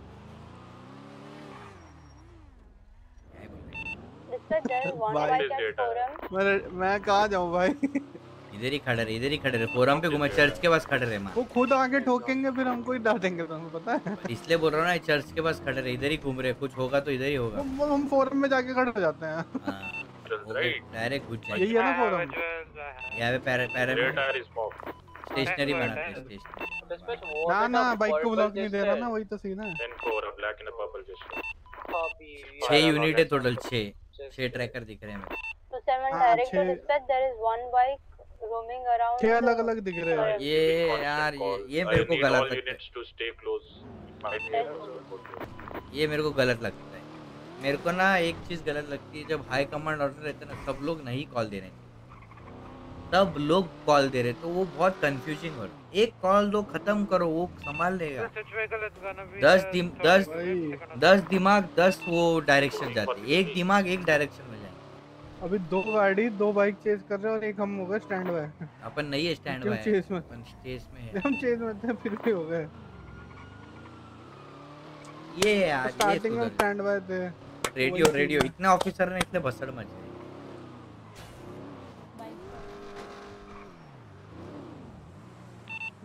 मैं मैं कहाँ जाऊँ भाई? इधर ही खड़े रहे इधर ही खड़े रहे। फोरम पे घूमे चर्च के पास खड़े रहे माँ। वो खुद आगे ठोकेंगे फिर हमको ही डांटेंगे तुमको पता है? इसलिए बोल रहा हूँ ना चर्च के पास खड़े रहे इधर ही घूम रहे कुछ होगा तो इधर ही होगा। हम हम फोरम में जाके खड़े हो जाते हैं। डायरेक्ट घुस यही है ना फोरम यहाँ पे पैरा. स्टेशनरी बनाते हैं स्टेशनरी ना ना बाइक को ब्लॉक नहीं दे रहा ना वही तो सीन है। 10 4 a black and a purple gesture. Copy. we छह यूनिट है टोटल access. छह ट्रैकर दिख रहे हैं मेरे। तो seven direct direct there is one bike roaming around छह अलग अलग दिख रहे हैं। ये यार ये ये मेरे को गलत लगता है. ये मेरे को गलत लगता है। मेरे को ना एक चीज़ गलत लगती है जब हाई कमांड ऑर्डर रहता है ना सब लोग नहीं कॉल दे रहे हैं। सब लोग कॉल दे रहे तो वो बहुत कंफ्यूजिंग हो रहा। है एक कॉल दो खत्म करो वो संभाल लेगा. दस दिम, दस दस दिमाग दस वो डायरेक्शन जाते हैं। एक दिमाग एक डायरेक्शन में जाए अभी दो गाड़ी दो बाइक चेस कर रहे हैं और एक हम हो गए स्टैंड बाय अपन नहीं है स्टैंड बाय chase में? अपन स्टेज में है। हम चेस में थे फिर भी हो गए। ये यार ये स्टार्टिंग में स्टैंड बाय थे। रेडियो रेडियो चीज़। इतने ऑफिसर ने इतने भसड़ मच।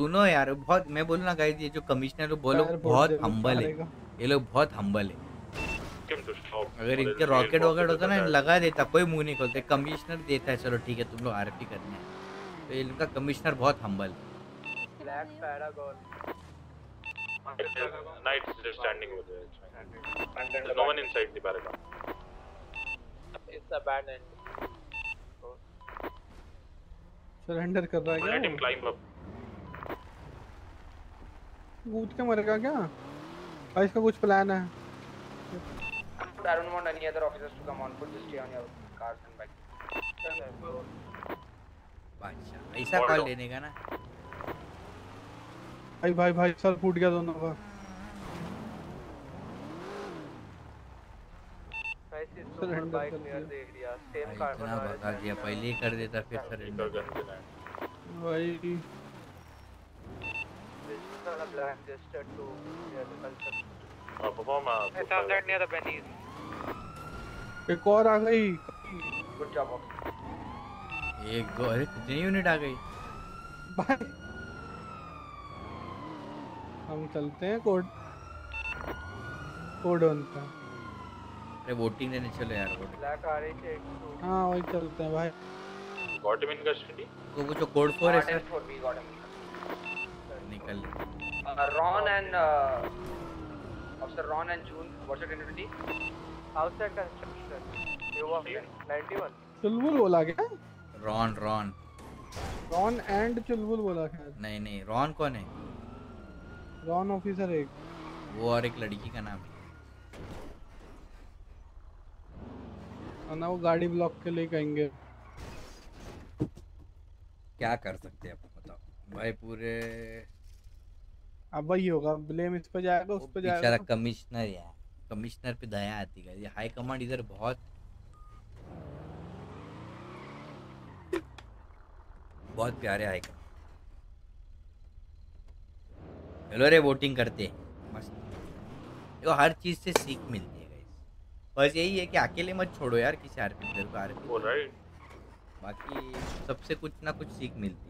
सुनो यार बहुत मैं बोलूँ ना गाइस ये जो कमिश्नर है वो लोग बहुत हम्बल है। ये लोग बहुत हम्बल है. अगर इनके रॉकेट वॉकेट होता ना लगा देता कोई मुँह नहीं खोलते। कमिश्नर देता है चलो ठीक है तुम लोग आरपी करने हैं। तो इनका कमिश्नर बहुत हम्बल है. सरेंडर कर रहा है Let him climb up. कूद के मरेगा क्या भाई इसका कुछ प्लान है I don't want any other officers to come on foot. Just stay on your cars and bike. बादशाह ऐसा कॉल. लेने का ना भाई भाई भाई सर फूट गया दोनों का इतना भगा and, दिया uh, पहले ही कर देता फिर सरेंडर. भाई not a gesture to the. Uh, near the. एक और आ गई. एक दो अरे कितनी यूनिट आ गई भाई हम चलते हैं कोड कोड वन पे अरे वोटिंग देने चलो यार वोट Black RH two. हाँ वही चलते हैं भाई him in custody? तो वो जो कोड फोर है Uh, sir what we got him. निकल Ron and uh, Officer Ron and June. What's your identity? Outside construction. You 91. Chulbul बोला क्या? Ron Ron Ron and Chulbul बोला क्या? नहीं नहीं रॉन कौन है? रॉन ऑफिसर एक। वो और एक लड़की का नाम है। और ना वो गाड़ी ब्लॉक के लिए कहेंगे। क्या कर सकते हैं अपन बताओ? भाई पूरे अब वही होगा ब्लेम इस पे जाएगा उस पे जाएगा बेचारा कमिश्नर यार कमिश्नर पे दया आती है ये हाई कमांड इधर बहुत बहुत प्यारे हाई कमांड चलो रे वोटिंग करते मस्त। देखो हर चीज़ से सीख मिलती है guys। बस यही है कि अकेले मत छोड़ो यार किसी आरपी को आरपी right. बाकी सबसे कुछ ना कुछ सीख मिलती है।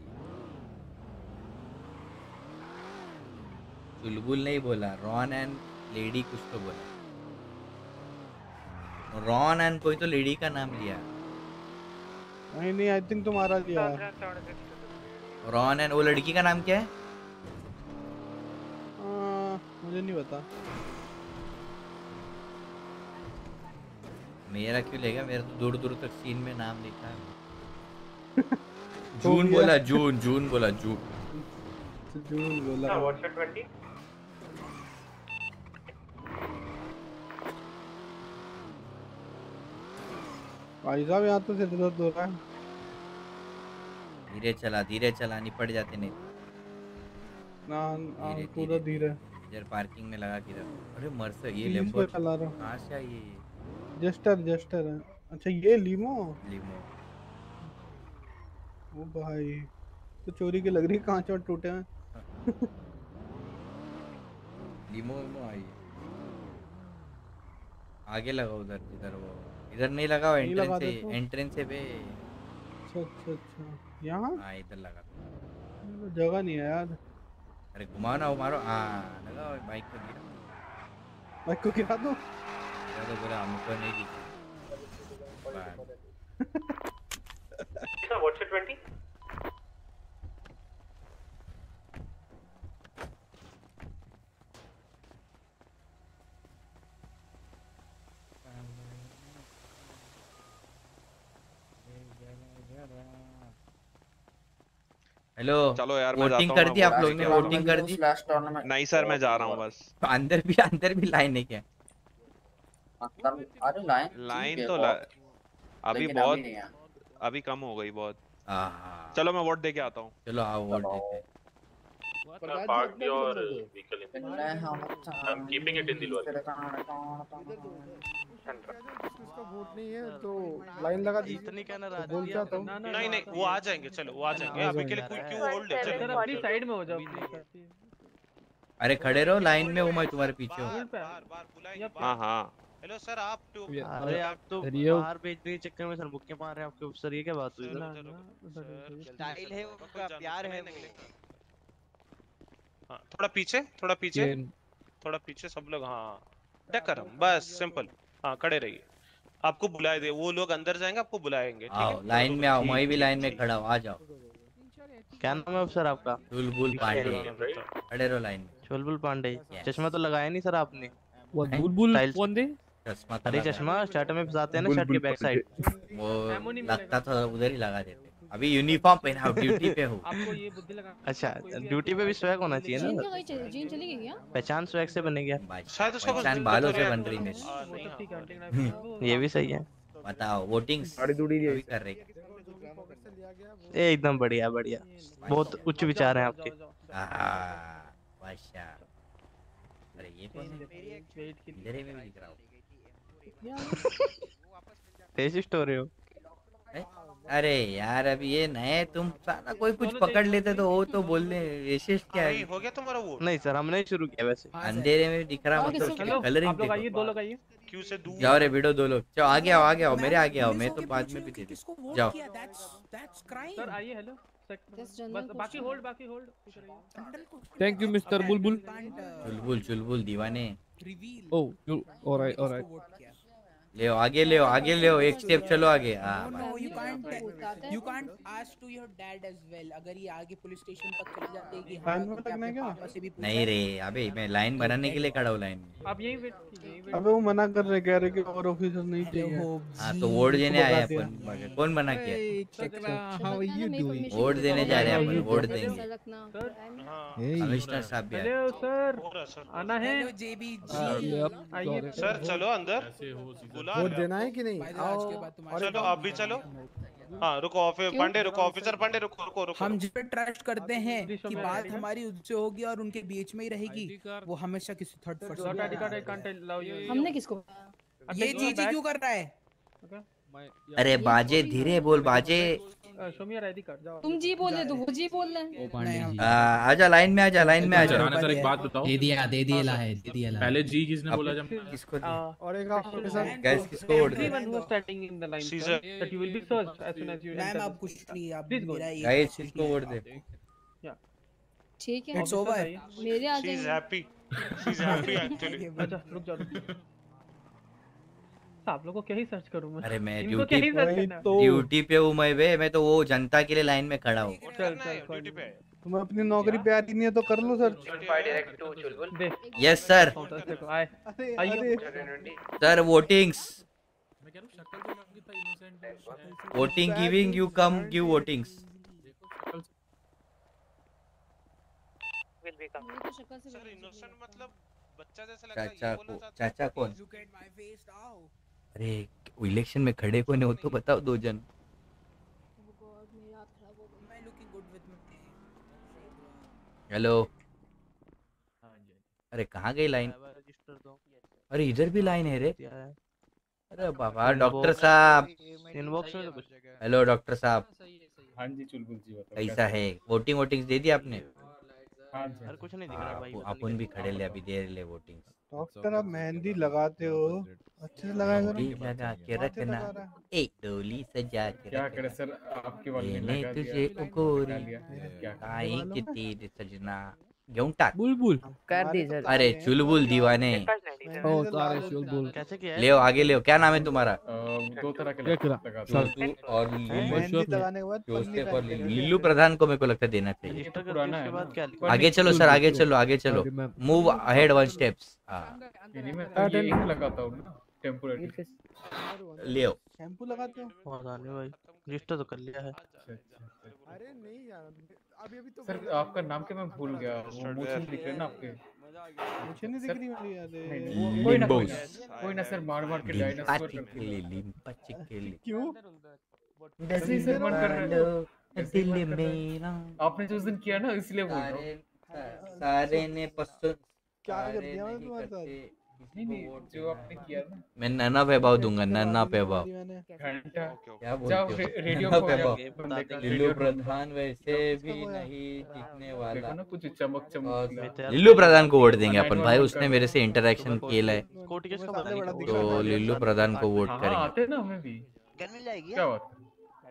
चुलबुल नहीं बोला रॉन एंड लेडी कुछ तो बोला। रॉन एंड कोई तो लेडी का नाम लिया। नहीं नहीं आई थिंक तुम्हारा लिया रॉन एंड वो लड़की का नाम क्या है? आ, मुझे नहीं पता। मेरा क्यों लेगा मेरा तो दूर दूर तक सीन में नाम लिखा है। जून बोला जून जून बोला जून। जून बोला। your 20? भाई साहब यहाँ तो सिर दर्द हो रहा है। धीरे चला धीरे चला निपट जाते नहीं। ना पूरा धीरे इधर पार्किंग में लगा किधर अरे मर्स ये लेम्बो चला रहा। हूँ। कहाँ से आई है ये? जस्टर जस्टर है। अच्छा ये लीमो लिमो ओ भाई तो चोरी की लग रही कांच और टूटे हैं? लिमो विमो आई है। आगे लगाओ उधर इधर वो इधर नहीं लगाओ हुआ एंट्रेंस तो। से एंट्रेंस से पे। अच्छा अच्छा अच्छा। यहाँ? हाँ इधर लगा दो जगह नहीं है यार। अरे घुमाओ ना वो मारो। हाँ लगाओ बाइक को गिरा। बाइक को गिरा दो। गिरा दो पूरा हमको नहीं दिखी What's it 20? हेलो चलो यार मैं वोटिंग कर दी आप लोग ने वोटिंग कर दी। नहीं सर मैं जा रहा हूँ बस। तो अंदर भी अंदर भी लाइन है क्या? अरे लाइन लाइन तो अभी बहुत अभी कम हो गई बहुत। चलो मैं वोट दे के आता हूँ। चलो आओ वोट देते हैं। Park your vehicle in the I'm keeping it in the lower. इसका वोट नहीं है तो लाइन लगा दी इतनी कहना तो बोल क्या तो नहीं नहीं वो आ जाएँगे चलो वो आ जाएँगे अभी के लिए। क्यों होल्ड है चलो अपनी साइड में हो जाओ अरे खड़े रहो लाइन में हूँ मैं तुम्हारे पीछे। हूँ हाँ। हाँ हेलो सर आप तो अरे आप तो रियो। बाहर भेजने के चक्कर में सर मुक्के मार रहे हैं आपके ऊपर ये क्या बात हुई? स्टाइल है उनका प्यार है हाँ थोड़ा पीछे थोड़ा पीछे। थोड़ा पीछे सब लोग हाँ। डकर बस सिंपल। हाँ खड़े रहिए। आपको बुलाए दे वो लोग अंदर जाएँगे आपको बुलाएँगे आओ लाइन में आओ मैं भी लाइन में खड़ा हूँ आ जाओ। क्या नाम है सर आपका? चुलबुल पांडे। खड़े रहो लाइन में। चुलबुल पांडे चश्मा तो लगाया नहीं सर आपने? वो बुलबुल पांडे चश्मा तो अरे चश्मा शर्ट में फंसाते हैं ना शर्ट के बैक साइड वो लगता था उधर ही लगा देते। अभी यूनिफॉर्म पहना हो ड्यूटी पे हो। आपको ये बुद्धि लगा अच्छा ड्यूटी पे भी स्वैग होना चाहिए ना? जीन चली गई क्या? पहचान स्वैग से बनेगा शायद उसका पहचान बालों तो से बन रही हाँ, नहीं, हाँ। ये भी सही है। बताओ वोटिंग कर रही एकदम बढ़िया बढ़िया। बहुत उच्च विचार है आपके। अरे ये कौन है? ही में भी दिख रहा हूँ। टेस्ट हो हो। अरे यार अब ये नए तुम साला कोई कुछ पकड़ लेते तो वो तो बोलने विशेष क्या है? हो गया तुम्हारा वोट नहीं सर हमने शुरू किया वैसे। अंधेरे में दिख रहा मतलब कलरिंग आप लोग आइए दो लोग आइए। क्यों से दूर। जाओ रे वीडियो दो लोग। चलो आगे आओ आगे आओ मेरे आगे आओ मैं तो बाद में भी दे दूँ जाओ। सर आइए हेलो बस बाकी होल्ड बाकी hold thank you mister Bulbul Bulbul Chulbul दीवाने। ओ ऑलराइट ऑलराइट ले आगे ले आगे ले एक स्टेप चलो आगे। हाँ. You can't ask to your dad as well. अगर ये आगे पुलिस स्टेशन तक चले जाते कि हाँ तो क्या है अपने क्या? नहीं रे अबे मैं लाइन बनाने के लिए खड़ा हूँ लाइन में। आप यही वेट वेट अबे वो मना कर रहे कह रहे कि और ऑफिसर नहीं चाहिए। हाँ तो वोट देने आए अपन कौन बना किया? How are you doing vote देने जा रहे हैं अपन वोट देंगे Hey. कमिश्नर साहब भी हेलो सर। आना है। हेलो जेबी yep, आइए। सर चलो अंदर। वोट देना है कि नहीं? आज के बाद तुम्हारे चलो आप भी चलो। हाँ। रुको ऑफिसर पांडे रुको ऑफिसर पांडे रुको रुको रुको। हम जिस पे ट्रस्ट करते हैं कि बात हमारी उनसे होगी और उनके बीच में ही रहेगी वो हमेशा किसी थर्ड you. हमने किसको ये चीज़ क्यों कर रहा है? अरे बाजे धीरे बोल बाजे। जाओ। तुम जी बोल रहे तो वो जी बोल रहे हैं। आ, आजा लाइन में आजा लाइन में आजा। राणा सर एक बात बताओ। दे दिया दे दिया ला है दे दिया ला पहले जी किसने बोला जब किसको और एक ऑफिसर गैस किसको वोट दे? is standing in the line, sir, Caesar. that you will be searched as soon as ma'am आप कुछ नहीं आप. मेरा ये गाइस किसको वोट दे? ठीक है। It's over. मेरे आ she is happy she is happy actually अच्छा रुक जाओ। आप लोगों को क्या ही सर्च करूँ मैं? अरे मैं ड्यूटी ही है? ड्यूटी पे हूँ मैं बे मैं तो वो जनता के लिए लाइन में खड़ा हूँ। चल चल। तुम्हें अपनी नौकरी प्यारी नहीं है तो कर लो sir yes sir sir votings voting giving you come give votings will be come मेरी तो शक्ल से सर इनोसेंट मतलब बच्चा जैसा लग रहा है चाचा को चाचा कौन? अरे इलेक्शन में खड़े कौन है तो बताओ दो जन। हो हेलो अरे कहाँ गई लाइन अरे इधर भी लाइन है रे। अरे बाबा डॉक्टर साहब। इनबॉक्स में तो कुछ हेलो डॉक्टर साहब। हाँ जी चुलबुल जी बताओ कैसा है। वोटिंग वोटिंग दे दी आपने? अरे कुछ नहीं दिख रहा भाई हाँ, अपन भी खड़े ले अभी देर ले वोटिंग डॉक्टर आप मेहंदी लगाते हो? अच्छे से लगाया करो। लगा के रखना। एक डोली सजा के क्या करे सर आपके वाले ने तुझे कि तीर सजना? घेऊन टाक. बुलबुल. कर दी सर अरे चुलबुल दीवाने. ओ तारे बुलबुल कैसे किया ले आगे ले क्या नाम है तुम्हारा? दो तरह के सर, तू और प्रधान को मेरे को लगता है देना चाहिए। आगे चलो सर आगे चलो आगे चलो। मूव अहेड वन स्टेप्स तो लगाता हूँ ले शैम्पू लगाते हो? भाई रजिस्टर तो कर लिया है। अरे नहीं यार अभी अभी तो सर आपका नाम क्या? मैं भूल गया वो मुझे दिख रहे ना आपके। मुझे नहीं दिख रही मेरी वो- कोई ना कोई ना कोई ना सर मार मार के डायनासोर कर लिम्पाचिकली लिम्पाचिकली क्यों? ऐसे ही सर मन कर रहे हो। दिल मन कर रहे हो। मेरा। आपने जो उस दिन किया ना इसलिए बोल रहा हूँ। सारे ने पसंद क्या कर दिया नहीं तुम्हारे साथ? नहीं नहीं जो आपने किया ना मैं नन्ना वैभव दूँगा नन्ना वैभव घंटा। क्या जाओ बोलते हो रेडियो वैभव लिल्लू प्रधान वैसे भी नहीं वाला। ना कुछ चमक चमक लिल्लू प्रधान को वोट देंगे अपन भाई उसने मेरे से इंटरेक्शन किया है। तो लिल्लू प्रधान को वोट हाँ हाँ, करेंगे। आते ना हमें भी। मिल जाएगी? क्या बात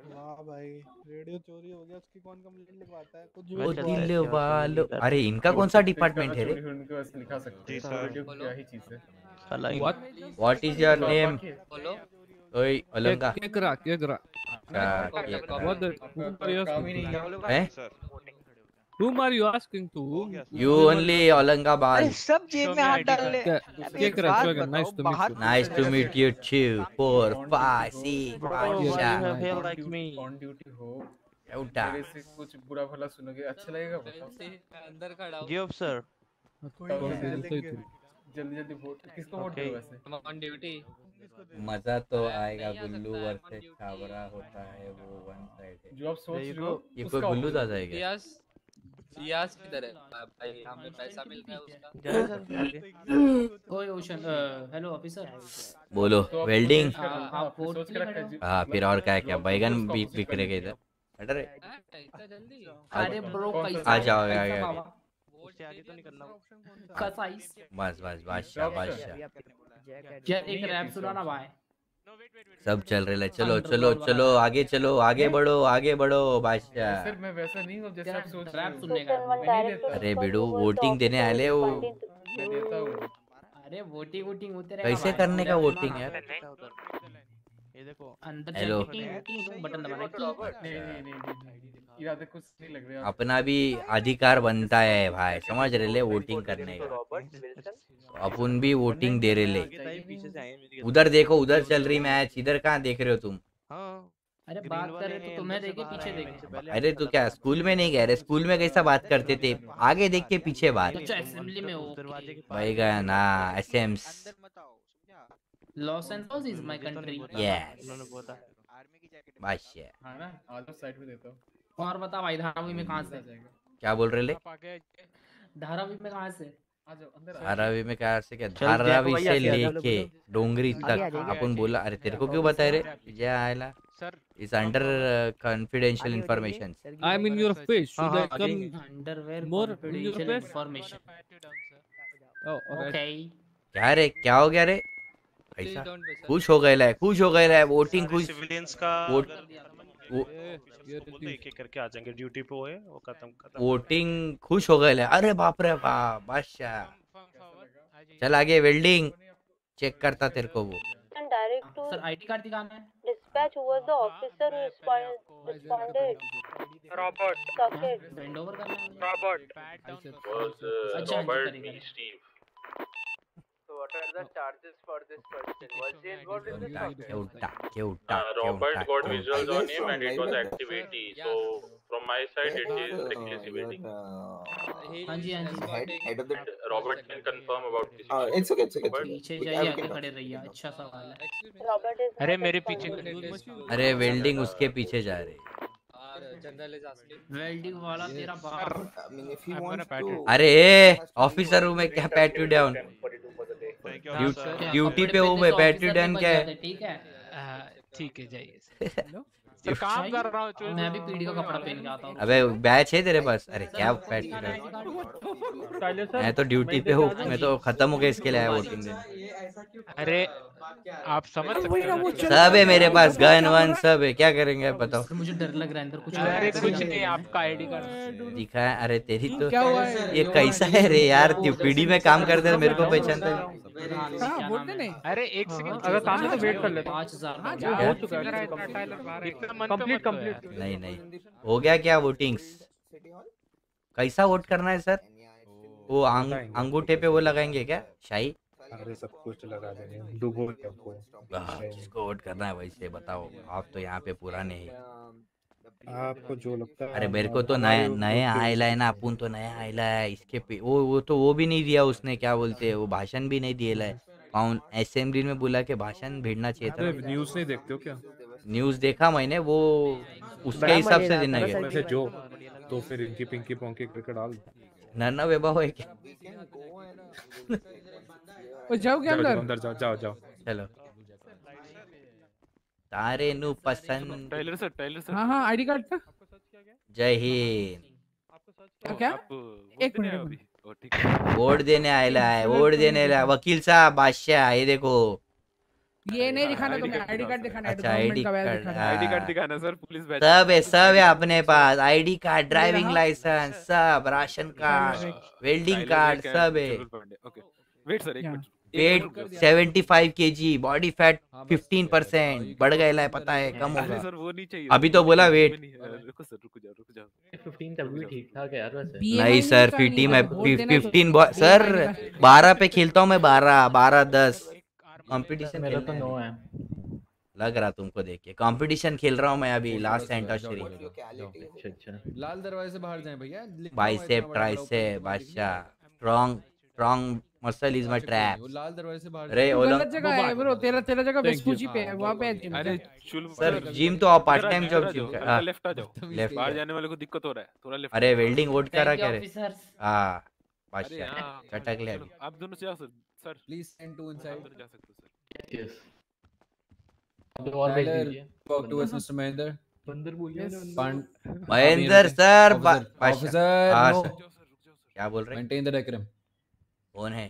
वाह भाई रेडियो चोरी हो गया उसकी कौन कंप्लेंट लिखवाता है? कुछ ओ चलता झूठ है। दिल वालो अरे इनका कौन सा डिपार्टमेंट है रे? उनके पास लिखा सकते हैं? सर। क्या ही चीज़ है? साला व्हाट इज़ योर नेम बोलो। ओए अलंगा। केकरा केकरा। क्या काम ही नहीं है हैं? Sir Whom are you asking to? You only Aurangabad अरे सब जेब में हाथ डाल ले। है? क्या कर- nice to meet you. Six Bro, why you अच्छा have hair like me? On duty हो। उठा मेरे से कुछ बुरा भला सुनोगे? अच्छा लगेगा बताओ। अंदर खड़ा हो जी ऑफिसर कोई कौन नहीं सी डालेंगे। जल्दी जल्दी जल्दी वोट किसको वोट Okay. वैसे? ऑन ड्यूटी मज़ा तो आएगा गुल्लू वर्सेस छावरा होता है वो वन साइड है। जो आप सोच रहे हो go. ये कोई गुल्लू दादा है क्या? सियास किधर है? भाई हमें पैसा मिल रहा है उसका। ओए ओशन हेलो ऑफिसर बोलो तो वेल्डिंग रखा है हाँ फिर और क्या है क्या बैगन भी बिक रहे इधर। अरे। इतना जल्दी? अरे ब्रो आ जाओ, आ जाओ, आ तो करना बस बस बादशाह बादशाह यार एक रैप सुना ना भाई? सब चल रहे चलो चलो चलो आगे चलो आगे बढ़ो आगे बढ़ो बादशाह। सर मैं वैसा नहीं हूँ जैसे आप सोच रहे हो। सुनने का। Question one मैं नहीं direct लेता। अरे बेडू वोटिंग देने आए वो मैं देता हूँ। अरे वोटिंग वोटिंग होते कैसे करने का वोटिंग यार है? ये देखो अंदर बटन दबाना। टिंग नहीं नहीं नहीं इरादे कुछ नहीं लग रहे अपना भी अधिकार बनता है भाई समझ रहे ले वोटिंग करने का। अपन भी वोटिंग दे रहे ले। उधर देखो उधर चल रही मैच इधर कहाँ देख रहे हो तुम? हाँ। अरे बात करे तो हैं, तुम्हें देखे पीछे देखे। अरे हमसे तू क्या स्कूल में नहीं कह रहे स्कूल में कैसा बात करते थे? आगे देख के पीछे बात। तो अच्छा असेंबली में हो दरवाजे के पास भाई गया ना SMS Los Angeles is my ये तो कंट्री बोला, Yes. उन्होंने बोला बादशाह हाँ ना आ जाओ साइड में देता हूँ। और बता भाई धारावी में कहाँ से? जाएगा क्या बोल रहे ले? धारावी में कहाँ से? आ जाओ अंदर आ धारावी में क्या से? क्या धारावी से लेके डोंगरी तक। अपन बोला अरे तेरे को क्यों बताए रे? जय आयला। Sir is under confidential information in your face. हाँ, Should I हाँ, underwear your confidential information okay क्या रे? क्या हो गया रे? ऐसा। खुश हो गए खुश हो गए वोटिंग खुश। सिविलियंस का वोट वो बोलते एक एक करके आ जाएँगे ड्यूटी पे होए वो खत्म खत्म। वोटिंग खुश हो गए अरे बाप रे बाप बादशाह। चल आगे वेल्डिंग चेक करता तेरे को वो। सर आईडी कार्ड दिखाना है? dispatch who was the officer who respond, responded. Robert Socket. है। रॉबर्ट was uh, अच्छा, हाँ जी, Robert B. Steve. What are the charges for this person? Was he involved in this? Quetta Uh, Robert got visuals on him and it was activity. So from my side, it is reckless evading. हाँ जी हाँ जी Head, of the. Robert can confirm about this. Uh, it's okay, it's okay. पीछे जाइए आगे खड़े रहिए अच्छा सवाल है Robert is अरे मेरे पीछे अरे वेल्डिंग उसके पीछे जा रहे इज़ वेल्डिंग वाला तेरा बाप. अरे ऑफिसर हूँ मैं क्या पैट यू डाउन ड्यूटी पे हूँ मैं बैटरी डन क्या है ठीक है? ठीक है जाइए। सर काम कर रहा हूँ मैं भी का कपड़ा पहन के आता हूँ। अबे बैच है तेरे पास? अरे क्या बैटरी मैं तो ड्यूटी पे हूँ मैं तो खत्म हो गया इसके लिए आया वोटिंग देने अरे आप समझ सकते हो सब है मेरे पास गन वन सब है क्या करेंगे आप बताओ? मुझे डर लग रहा है अंदर कुछ अरे कुछ नहीं आपका आईडी कार्ड दिखा है अरे तेरी तो क्या हुआ है? ये कैसा है रे यार तू पीडी में काम करते है मेरे को पहचानता है। अरे एक सेकंड अगर सामने तो वेट कर लेते। पाँच हज़ार हाँ, हो चुका है कंप्लीट कंप्लीट नहीं नहीं। हो गया क्या वोटिंग्स कैसा वोट करना है सर? वो अंगूठे पे वो लगाएँगे? क्या शाही अरे सब कुछ लगा देंगे। डुबो सबको हाँ, वोट करना है वैसे बताओ। आप तो यहाँ पे पुराने हैं। आपको जो लगता है अरे मेरे को तो नया नए आयला है ना अपुन तो नया आयला है। इसके पे वो वो तो वो भी नहीं दिया उसने क्या बोलते हैं वो भाषण भी नहीं दिया है। काउन असेंबली में बोला कि भाषण भेजना चाहिए था। न्यूज़ नहीं देखते हो क्या? न्यूज़ देखा मैंने वो उसके हिसाब से देना है वैसे जो तो फिर इनकी पिंकी पोंकी क्रिकेट डाल। नन्ना वैभव है क्या? ओ जाओ क्या जाओ अंदर। अंदर जाओ जाओ जाओ। चलो। तारे नु पसंद टाइलर सर टाइलर सर हाँ हाँ आईडी कार्ड था जय हिंद। क्या क्या? एक मिनट एक मिनट। ओ ठीक है। वोट देने आयला है वोट देने आयला वकील साहब बादशाह ये देखो। ये नहीं दिखाना तुम्हें आईडी कार्ड दिखाना है अच्छा गवर्नमेंट आईडी का कार्ड दिखाना है। आईडी कार्ड दिखाना सर पुलिस बैच सब है सब है अपने पास। आईडी कार्ड ड्राइविंग लाइसेंस सब राशन कार्ड वेल्डिंग कार्ड सब है। ओके वेट सर एक minute. Weight 75 kg body fat 15 percent बढ़ गया है पता है? कम होगा। नहीं चाहिए अभी तो बोला वेट रुको सर रुको जाओ रुको जाओ। 15 तब भी ठीक ठाक है यार वैसे। नहीं सर फिफ्टी में है तो फिफ्टीन सर बारह पे खेलता हूँ मैं बारह बारह दस। कंपटीशन मेरा तो नो है है। लग रहा तुमको देख के। कंपटीशन खेल रहा हूँ मैं अभी लास्ट सेंटोश्री अच्छा अच्छा। लाल दरवाजे से बाहर जाएँ भैया है बाइसेप ट्राइसेप बादशाह strong strong muscle is my trap. वो लाल दरवाजे से बाहर अरे ओलम गलत जगह है ब्रो तेरा तेरा जगह वेस्पूची पे है वहाँ पे है जिम। अरे चुल सर जिम तो आप पार्ट टाइम जॉब जिम कर लेफ़्ट आ जाओ। लेफ़्ट बाहर जाने वाले को दिक्कत हो रहा है थोड़ा लेफ़्ट अरे वेल्डिंग वोट करा you, क्या रे. हाँ बादशाह। हाँ, चटक ले अभी। आप दोनों से जाओ sir. Sir please send to inside जा सकते हो सर। यस अब और भेज दीजिए। वॉक टुवर्ड्स मिस्टर महेंद्र बंदर बोलिए महेंद्र सर ऑफिसर हाँ। क्या बोल रहे हैं? मेंटेन द डेकोरम कौन है।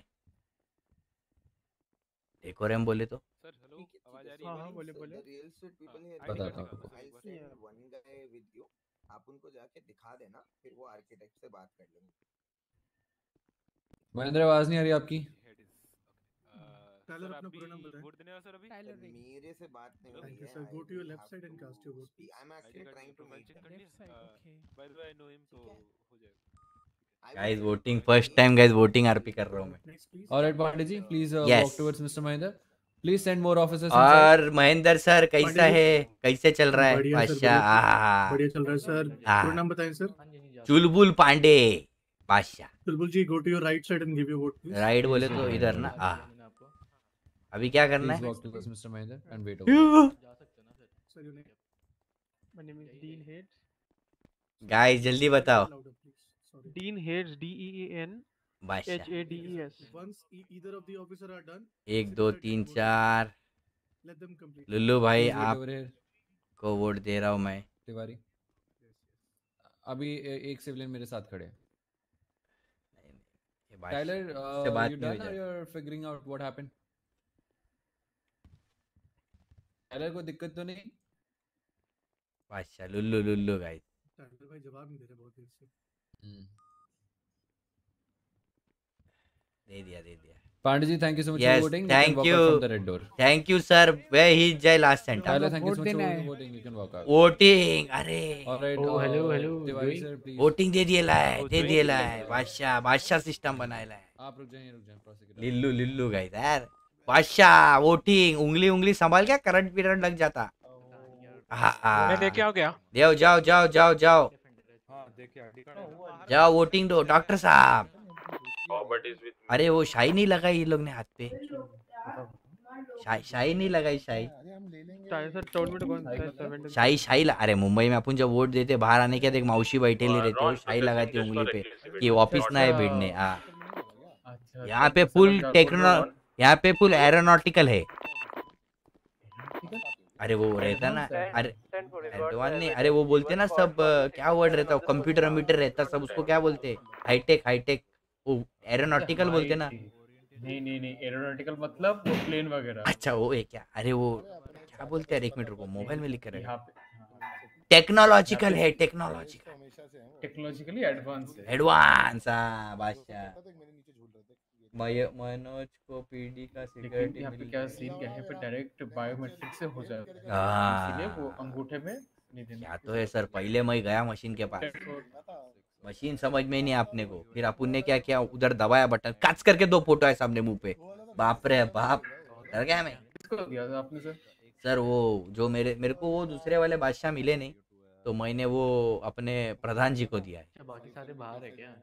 डेकोरम बोले तो। सर हेलो आवाज़ आ रही हाँ है हाँ बोले बोले बताता हूँ आपको। आप उनको जाके दिखा देना फिर वो आर्किटेक्ट से बात कर लेंगे। महेंद्र आवाज़ नहीं आ रही आपकी? टाइलर अपना पूरा नाम बताएँ। वोट देने सर अभी? मेरे से बात नहीं है. Go to your will left have side and to cast your vote. speak. I'm actually trying to make कर them. By the way I know him तो हो जाएगा। Guys voting first time guys voting RP कर रहा हूँ मैं। Alright Pandey ji please walk towards mister Mahendra please send more officers और Mahendra sir कैसा है? कैसे चल रहा है? बढ़िया बादशाह बढ़िया। चल रहा है सर। हाँ। पूरा नाम बताएँ सर। चुलबुल पांडे बादशाह। Chulbul ji go to your right side and give your vote please right बोले तो इधर ना आ अभी क्या करना है? Walk towards mister Mahendra and wait over sir you My name is Dean Heads. Guys जल्दी बताओ। Dean Heads, D E E N H A D E S. Once e- either of the officer are done, एक दो तीन चार। Let them complete. Lulu भाई आप. को vote दे रहा हूँ मैं। तिवारी अभी एक सिविलियन मेरे साथ खड़े हैं। टाइलर यू डन और you are figuring out what happened Tyler को दिक्कत तो नहीं? बादशाह लुल्लू लुल्लू गाइस टाइलर भाई जवाब नहीं दे रहे बहुत देर से। दे दिया दे दिया। Pandey ji thank you so much for voting thank you from the red door thank you sir वे ही जय last centre thank you so much for voting you can walk out voting अरे। Alright Oh, Joey. Sir please voting दे दिए लाए Oh, दे दिए लाए. बादशाह बादशाह system बनाए लाए। आप रुक जाइए रुक जाइए लिल्लू लिल्लू गाइस यार। बादशाह वोटिंग उंगली उंगली संभाल क्या करंट पीरियड लग जाता। हाँ हाँ। मैं लेके आओ क्या जाओ जाओ जाओ जाओ। जाओ हाँ कार्ड जाओ वोटिंग दो डॉक्टर साहब। With अरे वो शाही नहीं लगाई ये लोग ने हाथ पे। शाही शाही नहीं लगाई शाही। शाही शाही अरे मुंबई में अपन जब वोट देते बाहर आने के देख मौसी बैठेली रहती है शाही लगाती है उंगली पे कि ऑफ़िस ना है भिड़ने हाँ। यहाँ पे फुल टेक्नो यहाँ पे फुल एरोनॉटिकल है। अरे वो रहता ना अरे अरे नहीं अरे वो बोलते ना सब क्या वर्ड रहता है कंप्यूटर कंप्यूटर रहता सब उसको क्या बोलते? हाईटेक हाईटेक वो एरोनॉटिकल बोलते ना। नहीं नहीं नहीं एरोनॉटिकल मतलब वो प्लेन वगैरह। अच्छा वो है क्या अरे वो क्या बोलते हैं? एक मिनट रुको मोबाइल में लिख कर यहाँ टेक्नोलॉजिकल है टेक्नोलॉजिकल टेक्नोलॉजिकली एडवांस एडवांस हाँ बादशाह। मनोज को पीडी का सिक्योरिटी यहाँ पे क्या सीन क्या है पे डायरेक्ट बायोमेट्रिक से हो जाएगा हाँ। इसीलिए वो अंगूठे में नहीं देना क्या तो है सर पहले मैं गया मशीन के पास। मशीन समझ में नहीं आपने को। फिर अपन ने क्या किया? उधर दबाया बटन काच करके दो फ़ोटो है सामने मुँह पे। बाप रे बाप डर गया मैं। किसको दिया था आपने सर? सर वो जो मेरे मेरे को वो दूसरे वाले बादशाह मिले नहीं तो मैंने वो अपने प्रधान जी को दिया है। बाकी सारे बाहर है क्या?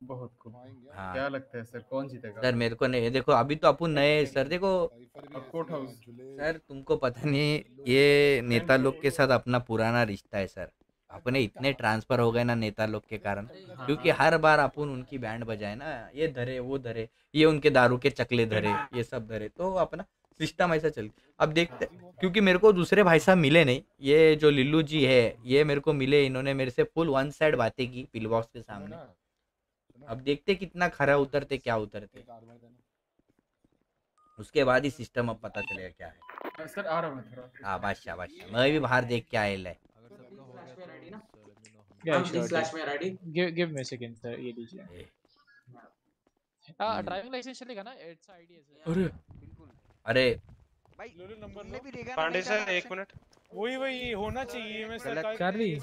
बहुत खूब। हाँ। क्या लगता है सर कौन जीतेगा? सर मेरे को नहीं देखो अभी तो अपन नए सर देखो। Court house. सर तुमको पता नहीं ये नेता लोग के साथ अपना पुराना रिश्ता है सर। अपने इतने ट्रांसफ़र हो गए ना नेता लोग के कारण क्योंकि हर बार अपन उनकी बैंड बजाए ना ये धरे वो धरे ये उनके दारू के चकले धरे ये सब धरे तो अपना सिस्टम ऐसा चल अब देखते क्योंकि मेरे को दूसरे भाई साहब मिले नहीं ये जो लिल्लू जी है ये मेरे को मिले इन्होंने मेरे से फुल वन साइड बातें की पिल बॉक्स के सामने। अब देखते कितना खरा उतरते क्या उतरते। उसके बाद ही सिस्टम अब पता चलेगा क्या है। सर आ रहा हूँ हाँ बादशाह बादशाह। मैं भी बाहर देख के आयल है slash में a second, ये लीजिए. हाँ। ड्राइविंग लाइसेंस चलेगा ना? एड्स आईडी है अरे। अरे। पांडे सर एक मिनट। वही वही होना चाहिए मैं सर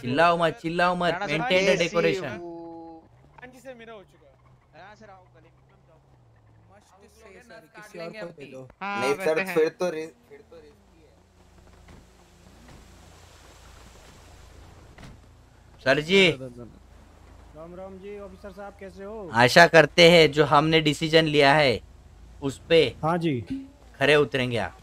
चिल्लाओ मत चिल्लाओ मत। मेंटेन द डेकोरेशन हाँ जी सर मेरा हो चुका है किसी और को दे दो। नहीं सर फिर तो फिर तो है। सर जी। राम राम जी ऑफिसर साहब कैसे हो? आशा करते हैं जो हमने डिसीज़न लिया है उस पे हाँ जी। खरे उतरेंगे आप।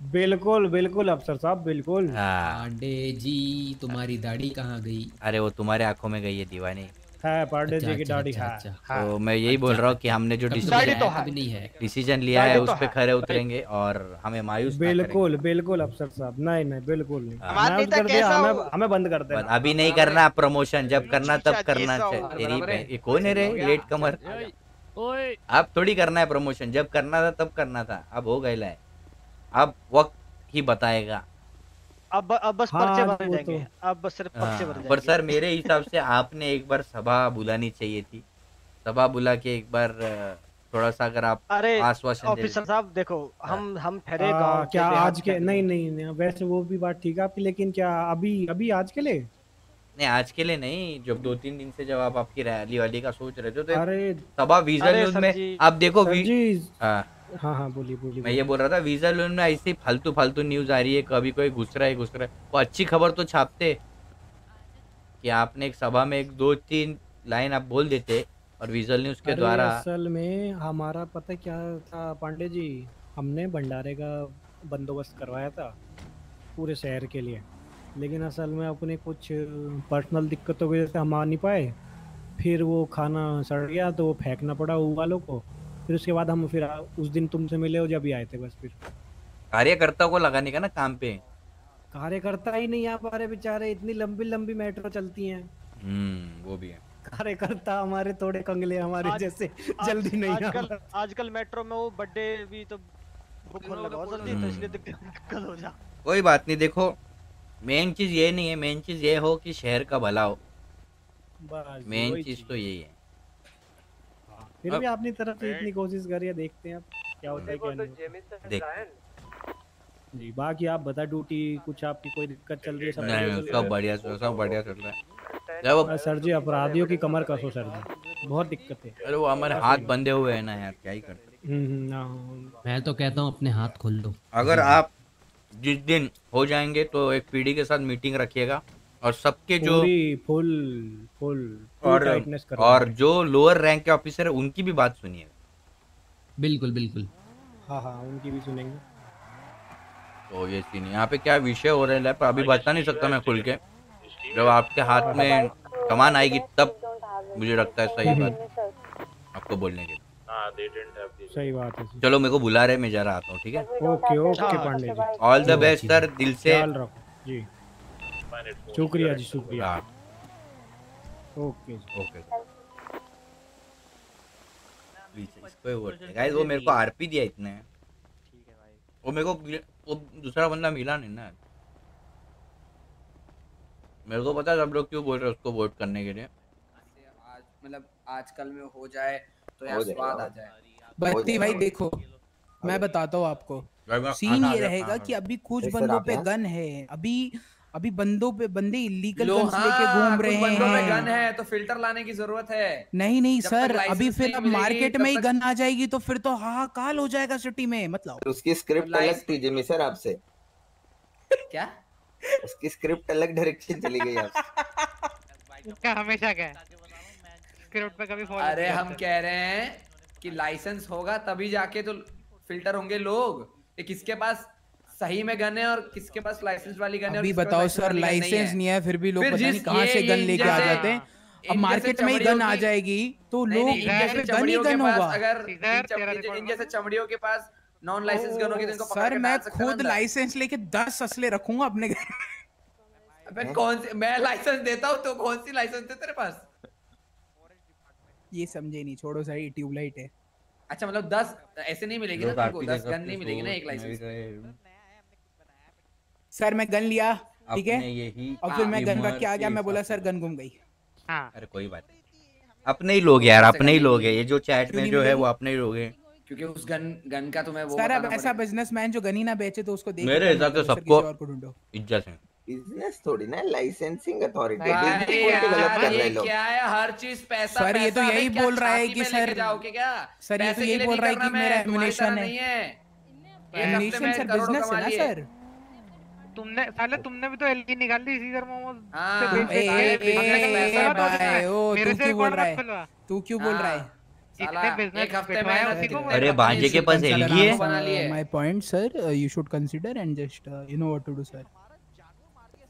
बिल्कुल बिल्कुल अफसर साहब बिल्कुल। हाँ। जी तुम्हारी दाढ़ी कहाँ गई? अरे वो तुम्हारे आँखों में गई है दीवानी। है पांडे अच्छा, जी की अच्छा, दाढ़ी। अच्छा, हाँ अच्छा। हाँ। तो मैं यही बोल रहा हूँ कि हमने जो डिसीज़न तो है, है। डिसीज़न लिया है उस तो पे है। खरे उतरेंगे और हमें मायूस बिल्कुल बिल्कुल अफसर साहब। नहीं नहीं बिल्कुल नहीं। हमें बंद कर देना। अभी नहीं करना प्रमोशन जब करना तब करना तेरी है। ये कौन है रे? Latecomer. अब थोड़ी करना है प्रमोशन जब करना था तब करना था। अब हो गया है अब वक्त ही बताएगा। अब अब बस हाँ, पर्चे भर तो- अब बस सिर्फ़ पर्चे भर हाँ, जाएँगे। पर सर मेरे हिसाब से आपने एक बार सभा बुलानी चाहिए थी। सभा बुला के एक बार थोड़ा सा अगर आप अरे आश्वासन ऑफिसर साहब देखो हम हम ठहरे आ, गाँव क्या आज के नहीं नहीं नहीं, वैसे वो भी बात ठीक है आपकी लेकिन क्या अभी अभी आज के लिए? नहीं आज के लिए नहीं जब दो तीन दिन से जब आप आपकी रैली वाली का सोच रहे थे तो अरे सभा वीज़ा अरे में आप देखो जी। हाँ हाँ बोलिए बोलिए मैं ये बोल रहा था वीज़ा लोन में ऐसी फालतू फालतू न्यूज़ आ रही है कभी कोई घुस रहा है घुस रहा है। वो अच्छी खबर तो छापते। कि आपने एक सभा में एक दो तीन लाइन आप बोल देते और विजुअल न्यूज़ के द्वारा असल में हमारा पता क्या था पांडे जी? हमने भंडारे का बंदोबस्त करवाया था पूरे शहर के लिए। लेकिन असल में अपने कुछ पर्सनल दिक्कतों की वजह से हम आ नहीं पाए। फिर वो खाना सड़ गया तो वो फेंकना पड़ा वो वालों को। फिर उसके बाद हम फिर उस दिन तुमसे मिले हो जब ही आए थे बस फिर। कार्यकर्ता को लगाने का ना काम पे? कार्यकर्ता ही नहीं आ पा रहे बेचारे इतनी लंबी लंबी मेट्रो चलती हैं। हम्म वो भी है। कार्यकर्ता हमारे थोड़े कंगले हमारे आज- जैसे आज- जल्दी नहीं आजकल आजकल मेट्रो में वो बर्थडे भी तो बुक होने लगा जल्दी तो इसलिए दिक्कत दिक्कत हो जा। कोई बात नहीं देखो मेन चीज़ ये नहीं है मेन चीज़ ये हो कि शहर का भला हो। मेन चीज़। तो यही है। फिर भी अपनी तरफ़ से इतनी कोशिश करिए देखते हैं अब क्या होता है क्या नहीं। देख। जी बाकी आप बता ड्यूटी कुछ आपकी कोई दिक्कत चल रही है सब नहीं बढ़िया चल रहा सब है? बढ़िया सब बढ़िया चल रहा है। जब सर जी अपराधियों की कमर कसो सर जी। बहुत दिक्कत है। अरे वो हमारे हाथ बंधे हुए हैं ना यार क्या ही करते हम्म, हम्म, हाँ, हाँ। मैं तो कहता हूँ अपने हाथ खोल दो। अगर आप जिस दिन हो जाएँगे तो एक पीढ़ी के साथ मीटिंग रखिएगा। और सबके जो फुल फुल और और जो लोअर रैंक के ऑफिसर है उनकी भी बात सुनिए। बिल्कुल बिल्कुल। हाँ हाँ उनकी भी सुनेंगे। तो ये सीन यहाँ पे क्या विषय हो रहा है पर अभी बता नहीं सकता मैं खुल के। जब आपके हाथ में कमान आएगी तब मुझे लगता है सही बात। आपको बोलने के हाँ हाँ सही बात है चलो मेरे को बुला रहे मैं जरा आता हूँ ठीक है? Okay okay Pandey ji. All the best sir दिल से। जी। शुक्रिया जी शुक्रिया। हाँ। ओके ओके इसको वोट गाइस वो मेरे को आरपी दिया इतने। वो मेरे को वो दूसरा बंदा मिला नहीं ना। मेरे को पता है सब लोग क्यों बोल रहे उसको वोट करने के लिए। आज मतलब आजकल में हो जाए तो यार स्वाद आ जाए। बत्ती भाई देखो मैं बताता हूँ आपको। सीन ये रहेगा कि अभी कुछ बंदों पे गन है। अभी अभी बंदों पे बंदे इलीगल लो गन्स लेके हाँ, घूम रहे बंदों में गन हैं है तो फ़िल्टर लाने की ज़रूरत है। नहीं नहीं सर अभी फिर अब मार्केट में ही गन आ जाएगी तो फिर तो हाहाकार हो जाएगा सिटी में मतलब। उसकी स्क्रिप्ट अलग थी जिमी सर आपसे। क्या? उसकी स्क्रिप्ट अलग डायरेक्शन चली गई आपसे। क्या हमेशा क्या स्क्रिप्ट पे कभी अरे हम कह रहे हैं कि लाइसेंस होगा तभी जाके तो फ़िल्टर होंगे लोग। किसके पास सही में गन है और किसके पास लाइसेंस वाली गन है अभी बताओ सर लाइसेंस नहीं है। फिर भी लोग पता नहीं कहाँ से गन लेके आ जाते हैं। अब मार्केट में ही गन आ जाएगी तो लोग जैसे गन ही गन होगा। अगर इन जैसे चमड़ियों के पास नॉन लाइसेंस गन होगी तो इनको सर मैं खुद लाइसेंस लेके दस असले रखूँगा अपने घर अबे कौन सी मैं लाइसेंस देता हूँ तो कौन सी लाइसेंस है तेरे पास? ये समझे नहीं छोड़ो सही ट्यूबलाइट है। अच्छा मतलब दस ऐसे नहीं मिलेगी ना तुमको दस गन नहीं मिलेगी ना एक लाइसेंस। सर मैं गन लिया ठीक है? यही और फिर मैं गन रख के आ गया? मैं बोला सर गन घूम गई। अरे कोई बात नहीं। अपने ही लोग यार अपने ही लोग है। ये जो चैट में जो है वो अपने ही लोग हैं। क्योंकि उस गन गन का तुम्हें वो सर अब ऐसा बिजनेसमैन जो गन ही ना बेचे तो उसको देख मेरे हिसाब से मतलब सर सबको इज़्ज़त है। बिज़नेस थोड़ी ना लाइसेंसिंग अथॉरिटी गलत कर रहे लोग। क्या है? हर चीज़ पैसा सर, ये तो यही बोल रहा है कि सर- सर, ये तो यही बोल रहा है कि मेरा है। नहीं है। एमिनेशन सर बिज़नेस है ना सर? तुमने साले तुमने भी तो एल की निकाल दी सीजर मोमोज। हाँ, से तो मेरे तू से क्यों बोल रहा है? तू क्यों बोल रहा है? अरे भांजे के पास एलगी है? My point sir you should consider and just you know what to do sir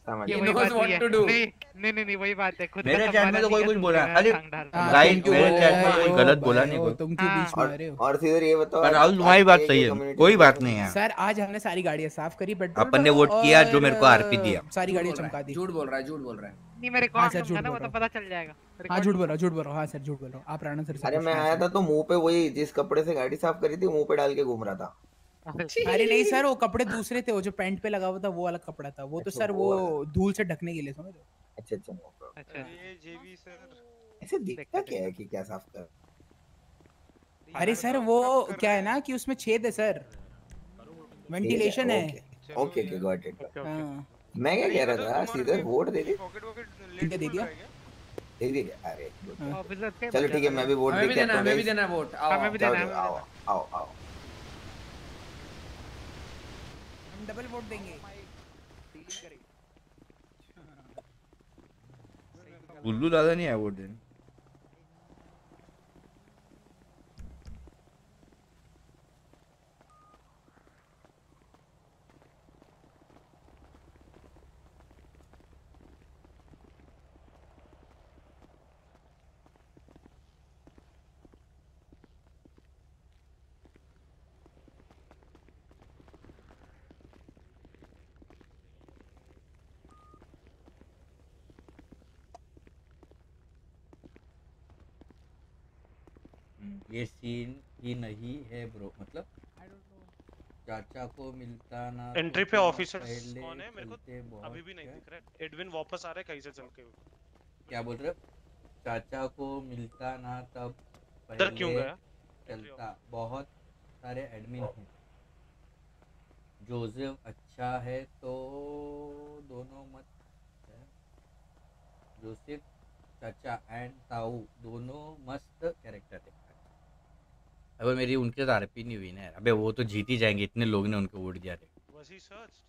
ये वही बात है। नहीं नहीं नहीं नहीं वही बात है खुद मेरे चैट में तो कोई कुछ बोला। अरे टांग डाल हाँ, गाइस मेरे चैट में कोई गलत बोला नहीं कोई। तुम क्यों बीच में आ रहे हो? और सीधे ये बताओ पर राहुल तुम्हारी बात सही है। कोई बात नहीं है। सर आज हमने सारी गाड़ियाँ साफ़ करी बट अपन ने वोट किया जो मेरे को आरपी दिया। सारी गाड़ियाँ चमका दी। झूठ बोल रहा है झूठ बोल रहा है। नहीं मैं हाँ सर झूठ बोल तो रहा पता चल जाएगा। हाँ झूठ बोल रहा हूँ झूठ बोल रहा। हूँ हाँ सर झूठ बोल रहा हूँ। आप राणा सर से अरे मैं आया था तो मुँह पे वही जिस कपड़े से गाड़ी साफ़ करी थी मुँह पे डाल के घूम रहा था। अरे नहीं सर वो कपड़े दूसरे थे वो जो पैंट पे लगा हुआ था वो अलग कपड़ा था। वो तो अच्छा, सर वो धूल से ढकने के लिए समझ हो? अच्छा अच्छा problem. अच्छा जेबी सर। ऐसे दिखता क्या है कि क्या साफ़ कर अरे सर वो क्या है ना कि उसमें छेद है सर। वेंटिलेशन है। ओके ओके गॉट इट हाँ। मैं क्या कह रहा था सीधे वोट दे दी। ठीक है दे दिया। दे दी? अरे. हाँ। ऑफिसर थे चलो ठीक है मैं भी वोट दे भी देना हूँ हमें भी देना वोट आओ हमें भी देना। है, हमें आओ आओ आओ हम डबल वोट देंगे। गुल्लू दादा नहीं आया वोट देने। ये सीन ही नहीं है ब्रो मतलब चाचा को मिलता ना तो एंट्री पे थोड़ा ऑफिसर्स कौन है? मेरे को अभी भी नहीं क्या- दिख रहा है। एडविन वापस आ रहा है कहीं से चल के। क्या बोल रहे चाचा को मिलता ना तब इधर क्यों गया? चलता। बहुत सारे एडमिन हैं। जोसेफ अच्छा है तो दोनों मत जोसेफ चाचा एंड ताऊ दोनों मस्त कैरेक्टर है। अबे मेरी उनके साथ आरपी नहीं हुई ना यार। अबे वो तो जीत ही जाएँगे इतने लोग ने उनको वोट दिया थे। Was he searched?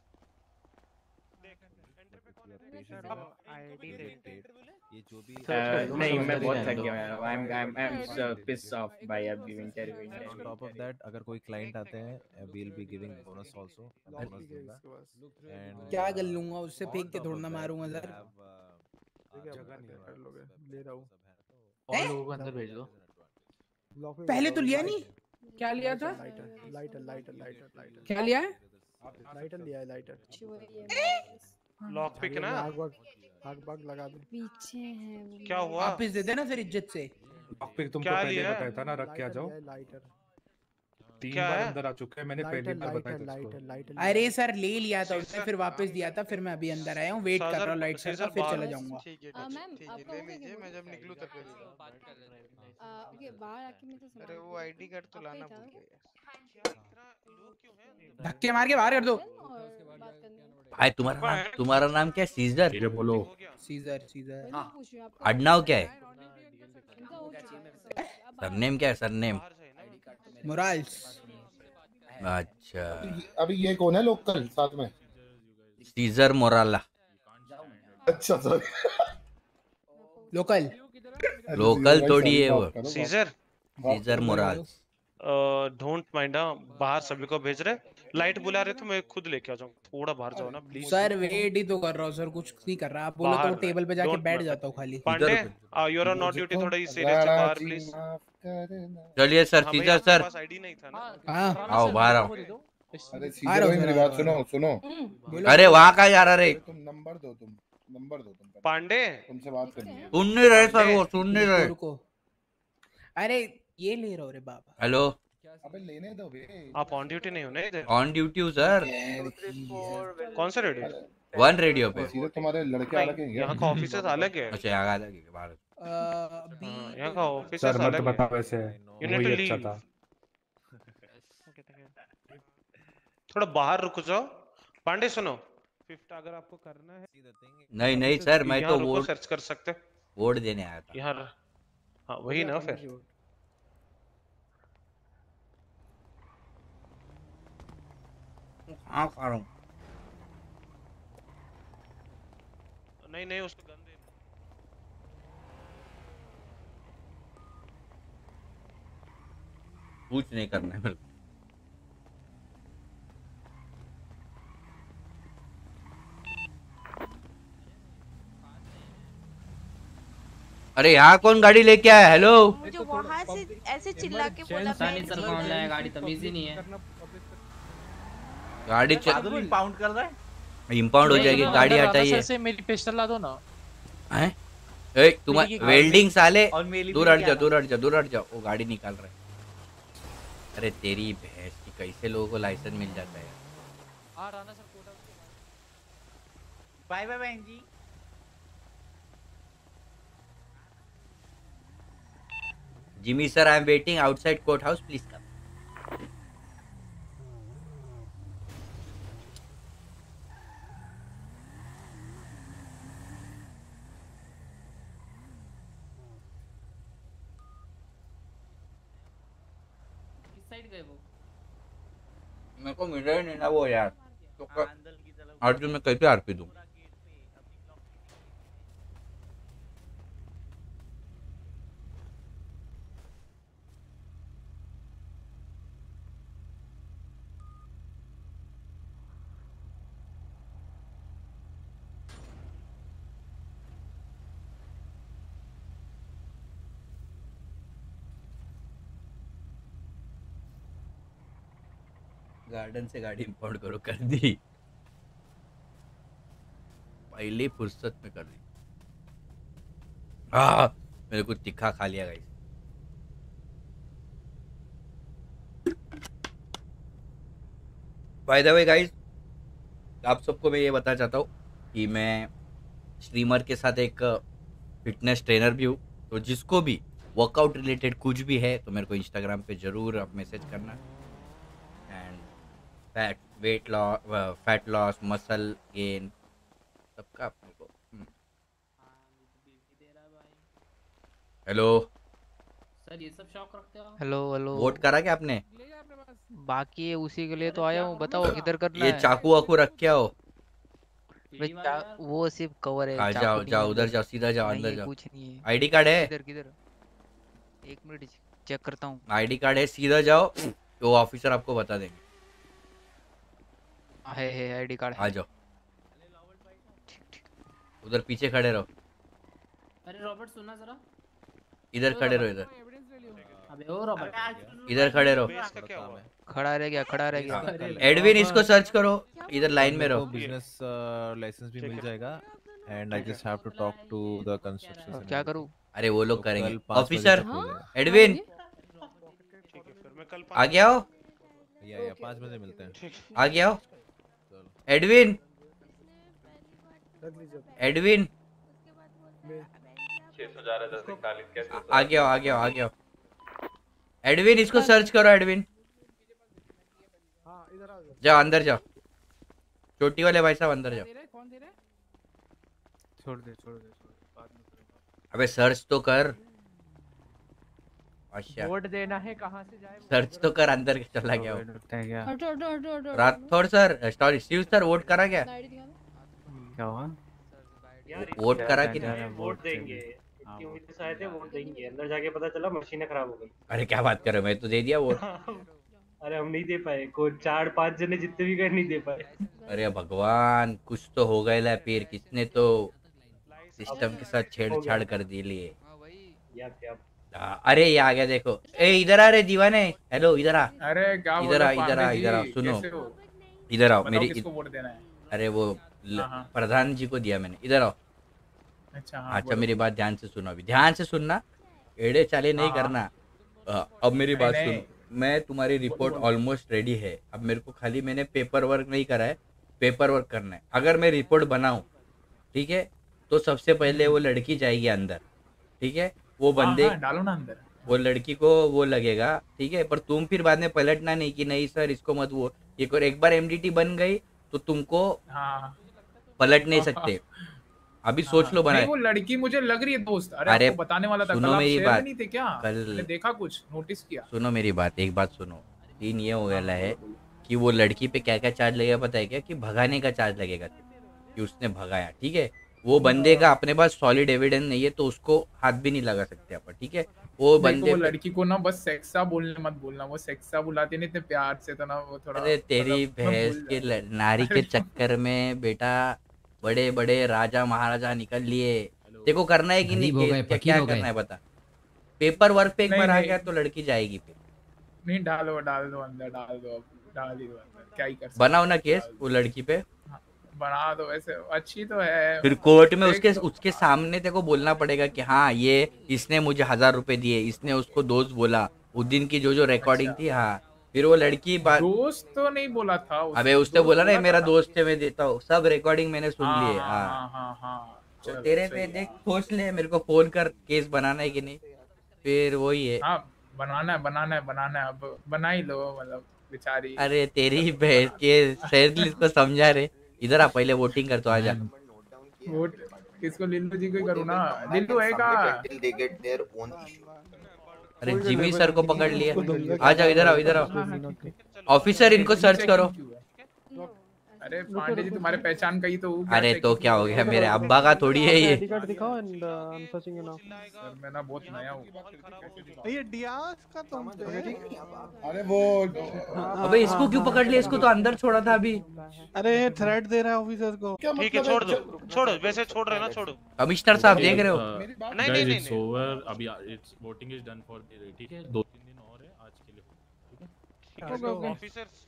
देख एंट्री पे कौन है अब आईडी दे ये जो भी नहीं मैं बहुत थक गया I am I am I off bye अब giving interview on top of that अगर कोई क्लाइंट आते हैं we will be giving bonus also bonus दूँगा। एंड क्या कर लूँगा उससे फेंक के थोड़ा ना मारूँगा सर। जगह नहीं ले रहा हूँ और लोगों को अंदर भेज दो। पहले तो लिया नहीं? क्या लिया था? Lighter lighter lighter lighter lighter क्या लिया? है लाइटर लिया है लाइटर लॉक पिक ना आग बाग आग बाग लगा दे। पीछे है क्या हुआ? वापस दे देना फिर इज़्ज़त से। लॉक पिक तुमको क्या पहले लिया? बताया था ना रख के आ जाओ। लाइटर तीन क्या बार है? अंदर आ चुके हैं मैंने पहली बार बताया था अरे सर ले लिया था उसने फिर वापस दिया था फिर मैं अभी अंदर आया हूँ वेट कर रहा हूँ लाइट सर का फिर चला जाऊँगा। आ, मैम आपका हो गया क्या मैं जब निकलूं तब ओके बाहर आके मैं तो अरे वो आईडी कार्ड तो लाना भूल गया? धक्के मार के बाहर कर दो। भाई तुम्हारा नाम तुम्हारा नाम क्या है? सीजर बोलो। सीजर सीजर अडनाव क्या है? सरनेम क्या है? सरनेम मोराल्स अच्छा। अभी ये कौन है लोकल साथ में? सीजर मोराला अच्छा सॉरी लोकल लोकल थोड़ी है वो। सीजर सीजर मोराल डोंट माइंड बाहर सभी को भेज रहे लाइट बुला रहे तो मैं खुद लेके आ जाऊँ। थोड़ा बाहर जाओ ना प्लीज़ सर वेट ही तो कर रहा हूँ सर कुछ नहीं कर रहा। आप बोलो तो टेबल पे जाके बैठ जाता हूँ खाली। Pandey you are not duty थोड़ा ही सीरियस है बाहर प्लीज़ चलिए सर हाँ, भाई, सर। नहीं था ना? हाँ आओ बाहर आओ। अरे सीधे हूँ बात सुनो सुनो। अरे वहाँ का जा रहा रे नंबर दो तुम नंबर दो तुम पांडे। तुमसे बात करनी है। सुन नहीं रहे सर वो सुन नहीं रहे। रुको अरे ये ले रहा हूँ रे बाबा। हेलो। अबे लेने दो बे आप ऑन ड्यूटी नहीं हो ना इधर? ऑन ड्यूटी हूँ सर। कौन सा रेडियो वन रेडियो पे। सीधे तुम्हारे लड़के अलग हैं यहाँ का ऑफ़िस अलग है। अच्छा यहाँ अलग है बाहर। हाँ, यहाँ का ऑफ़िस सर मत अलग बता वैसे वही अच्छा था। थोड़ा बाहर रुक जाओ। पांडे सुनो। फिफ्थ अगर आपको करना है। नहीं नहीं सर मैं तो वोट सर्च कर सकते वोट देने आया था। यहाँ हाँ वही ना फिर। हाँ खा रहा हूँ? नहीं नहीं उसको गन दे कुछ नहीं करना है मेरे को अरे यहाँ कौन गाड़ी लेके आया? हेलो मुझे वहाँ से ऐसे चिल्ला के बोला गाड़ी तमीज ही नहीं है। गाड़ी बादल इम्पाउंड कर रहा है? इम्पाउंड हो जाएगी गाड़ी हटाइए से मेरी पिस्टल ला दो ना। हैं? ए तुम्हारा वेल्डिंग साले दूर हट? जा दूर हट जा दूर हट जा वो गाड़ी निकाल रहा है। अरे तेरी भैंस की कैसे लोगों को लाइसेंस मिल जाता है? आ Rana sir Kota bye bye बहन जी। Jimmy sir I am waiting outside court house please come किस साइड गए वो मेरे को मिले नहीं ना वो यार। तो अर्जुन मैं कैसे आरपी दूँ? गार्डन से गाड़ी इंपाउंड करो कर दी। पहली फुर्सत में कर दी। आ, मेरे को तिखा खा लिया guys by the way guys आप सबको मैं ये बताना चाहता हूँ कि मैं स्ट्रीमर के साथ एक फिटनेस ट्रेनर भी हूँ। तो जिसको भी वर्कआउट रिलेटेड कुछ भी है तो मेरे को इंस्टाग्राम पे ज़रूर आप मैसेज करना। Fat weight loss fat loss muscle gain सबका अपने को। हेलो। सर ये सब शौक रखते हो हेलो हेलो। वोट करा क्या आपने? बाकी उसी के लिए तो आया हूँ। बताओ किधर करना ये चाकू वाकू रख के आओ। वो सिर्फ़ कवर है जाओ जाओ उधर। जाओ सीधा जाओ अंदर जाओ। कुछ नहीं है। आईडी कार्ड है? किधर किधर? एक मिनट चेक करता हूँ। आईडी कार्ड है सीधा जाओ। तो ऑफिसर आपको बता देंगे। है है आईडी कार्ड आ जाओ। उधर पीछे खड़े रहो। अरे रॉबर्ट सुनना जरा। इधर खड़े रहो इधर। अबे ओ रॉबर्ट। इधर खड़े रहो। खड़ा रह गया खड़ा रह गया। एडविन इसको सर्च करो। इधर लाइन में रहो। बिज़नेस लाइसेंस भी मिल जाएगा। And I just have to talk to the construction क्या करूँ? अरे वो लोग तो करेंगे। ऑफिसर हो। एडविन आ गया हो या या पाँच बजे मिलते हैं। आ गया हो एडविन एडविन है आ गया आ गया आ गया एडविन इसको सर्च करो एडविन हाँ जाओ। अंदर जाओ। छोटी वाले भाई साहब अंदर जाओ। कौन दे रहे छोड़ दे छोड़ दे छोड़ दे, बाद में अबे सर्च तो कर। वोट देना है कहाँ से जाए सर्च तो कर अंदर चला गया हो। हटो हटो हटो हटो sir sorry Shiv sir vote करा क्या? आईडी दिखा दो क्या हुआ? वोट करा कि वोट देंगे। इतनी उम्मीद से आए थे वोट देंगे। अंदर जाके पता चला मशीनें खराब हो गई। अरे क्या बात कर रहे हो मैं तो दे दिया वोट अरे हम नहीं दे पाए। कोई चार पाँच जने जितने भी गए नहीं दे पाए। अरे भगवान कुछ तो हो गया ला फिर। किसने तो सिस्टम के साथ छेड़छाड़ कर दी लिए। हाँ, अरे ये आ गया देखो। ए इधर आ रे दीवाने। हेलो इधर आ। अरे इधर आ इधर आ इधर आ सुनो। इधर आओ मेरी है। अरे वो हाँ, हाँ। प्रधान जी को दिया मैंने। इधर आओ। अच्छा हाँ, अच्छा मेरी बात ध्यान से सुनो अभी। ध्यान से सुनना। एड़े चाले नहीं। करना। अब मेरी बात सुनो। मैं तुम्हारी रिपोर्ट ऑलमोस्ट रेडी है। अब मेरे को खाली मैंने पेपर वर्क नहीं करा है। पेपर वर्क करना है। अगर मैं रिपोर्ट बनाऊँ ठीक है? तो सबसे पहले वो लड़की जाएगी अंदर ठीक है? वो हाँ, बंदे हाँ, डालो ना अंदर। वो लड़की को वो लगेगा ठीक है? पर तुम फिर बाद में पलटना नहीं कि नहीं सर इसको मत वो। एक और एक बार एमडीटी बन गई तो तुमको हाँ। पलट नहीं सकते। अभी सोच लो बना वो लड़की मुझे लग रही है दोस्त। अरे, अरे, बताने वाला था सुनो कल मेरी बात। नहीं थे क्या? कल- देखा कुछ नोटिस किया। सुनो मेरी बात एक बात सुनो। सीन ये हो गया है कि वो लड़की पे क्या क्या चार्ज लगेगा पता है क्या? कि भगाने का चार्ज लगेगा। कि उसने भगाया ठीक है? वो बंदे का अपने पास सॉलिड एविडेंस नहीं है तो उसको हाथ भी नहीं लगा सकते अपन ठीक है? वो बंदे वो लड़की को ना बस सेक्सा बोलने मत बोलना वो सेक्सा बुलाती नहीं इतने प्यार से तो ना वो थोड़ा अरे तेरी मतलब, भैंस के नारी के चक्कर में बेटा बड़े बड़े राजा महाराजा निकल लिए। देखो करना है कि नहीं? हो क्या, क्या करना है बता। पेपर वर्क पे एक बार आ गया तो लड़की जाएगी फिर। नहीं डालो डाल दो अंदर डाल दो डाल ही दो क्या ही कर बनाओ ना केस वो लड़की पे। हैं। बना दो वैसे अच्छी तो है। फिर कोर्ट में उसके लो। उसके सामने को बोलना पड़ेगा कि हाँ ये इसने मुझे हज़ार रुपए दिए इसने उसको दोस्त बोला उस दिन की जो जो रिकॉर्डिंग थी हाँ। फिर वो लड़की बात दोस्त तो नहीं बोला था अबे उसने बोला ना मेरा दोस्त है मैं देता हूँ। सब रिकॉर्डिंग मैंने सुन ली है हाँ। हाँ हाँ हाँ। तो चलो, तेरे पे देख सोच ले मेरे को फ़ोन कर केस बनाना है कि नहीं। फिर वही है। हाँ बनाना है बनाना है बनाना है। अब बना ही लो मतलब बेचारी। अरे तेरी भैंस के को समझा रे। इधर आ पहले वोटिंग कर तो आजा वोट किसको? लिल्लू जी को ही करूँ ना? लिल्लू है का they get their own अरे जिमी सर को पकड़ लिया आ जाओ इधर आओ इधर आओ। ऑफिसर इनको सर्च करो। अरे पांडे जी तुम्हारे पहचान का ही तो अरे तो क्या हो गया? मेरे अब्बा का थोड़ी है ये। आईडी दिखाओ and I am searching now sir मैं ना बहुत नया हूँ। ये डियास का तुम अरे वो अबे इसको क्यों पकड़ लिया? इसको तो अंदर छोड़ा था अभी। अरे थ्रेट दे रहा है ऑफिसर को। ठीक है छोड़ दो। छोड़ो वैसे छोड़ रहे ना छोड़ो। कमिश्नर साहब देख रहे हो। नहीं नहीं नहीं ओवर अभी it's voting is done for ठीक है? दो तीन दिन और है आज के लिए ठीक है ऑफिसर्स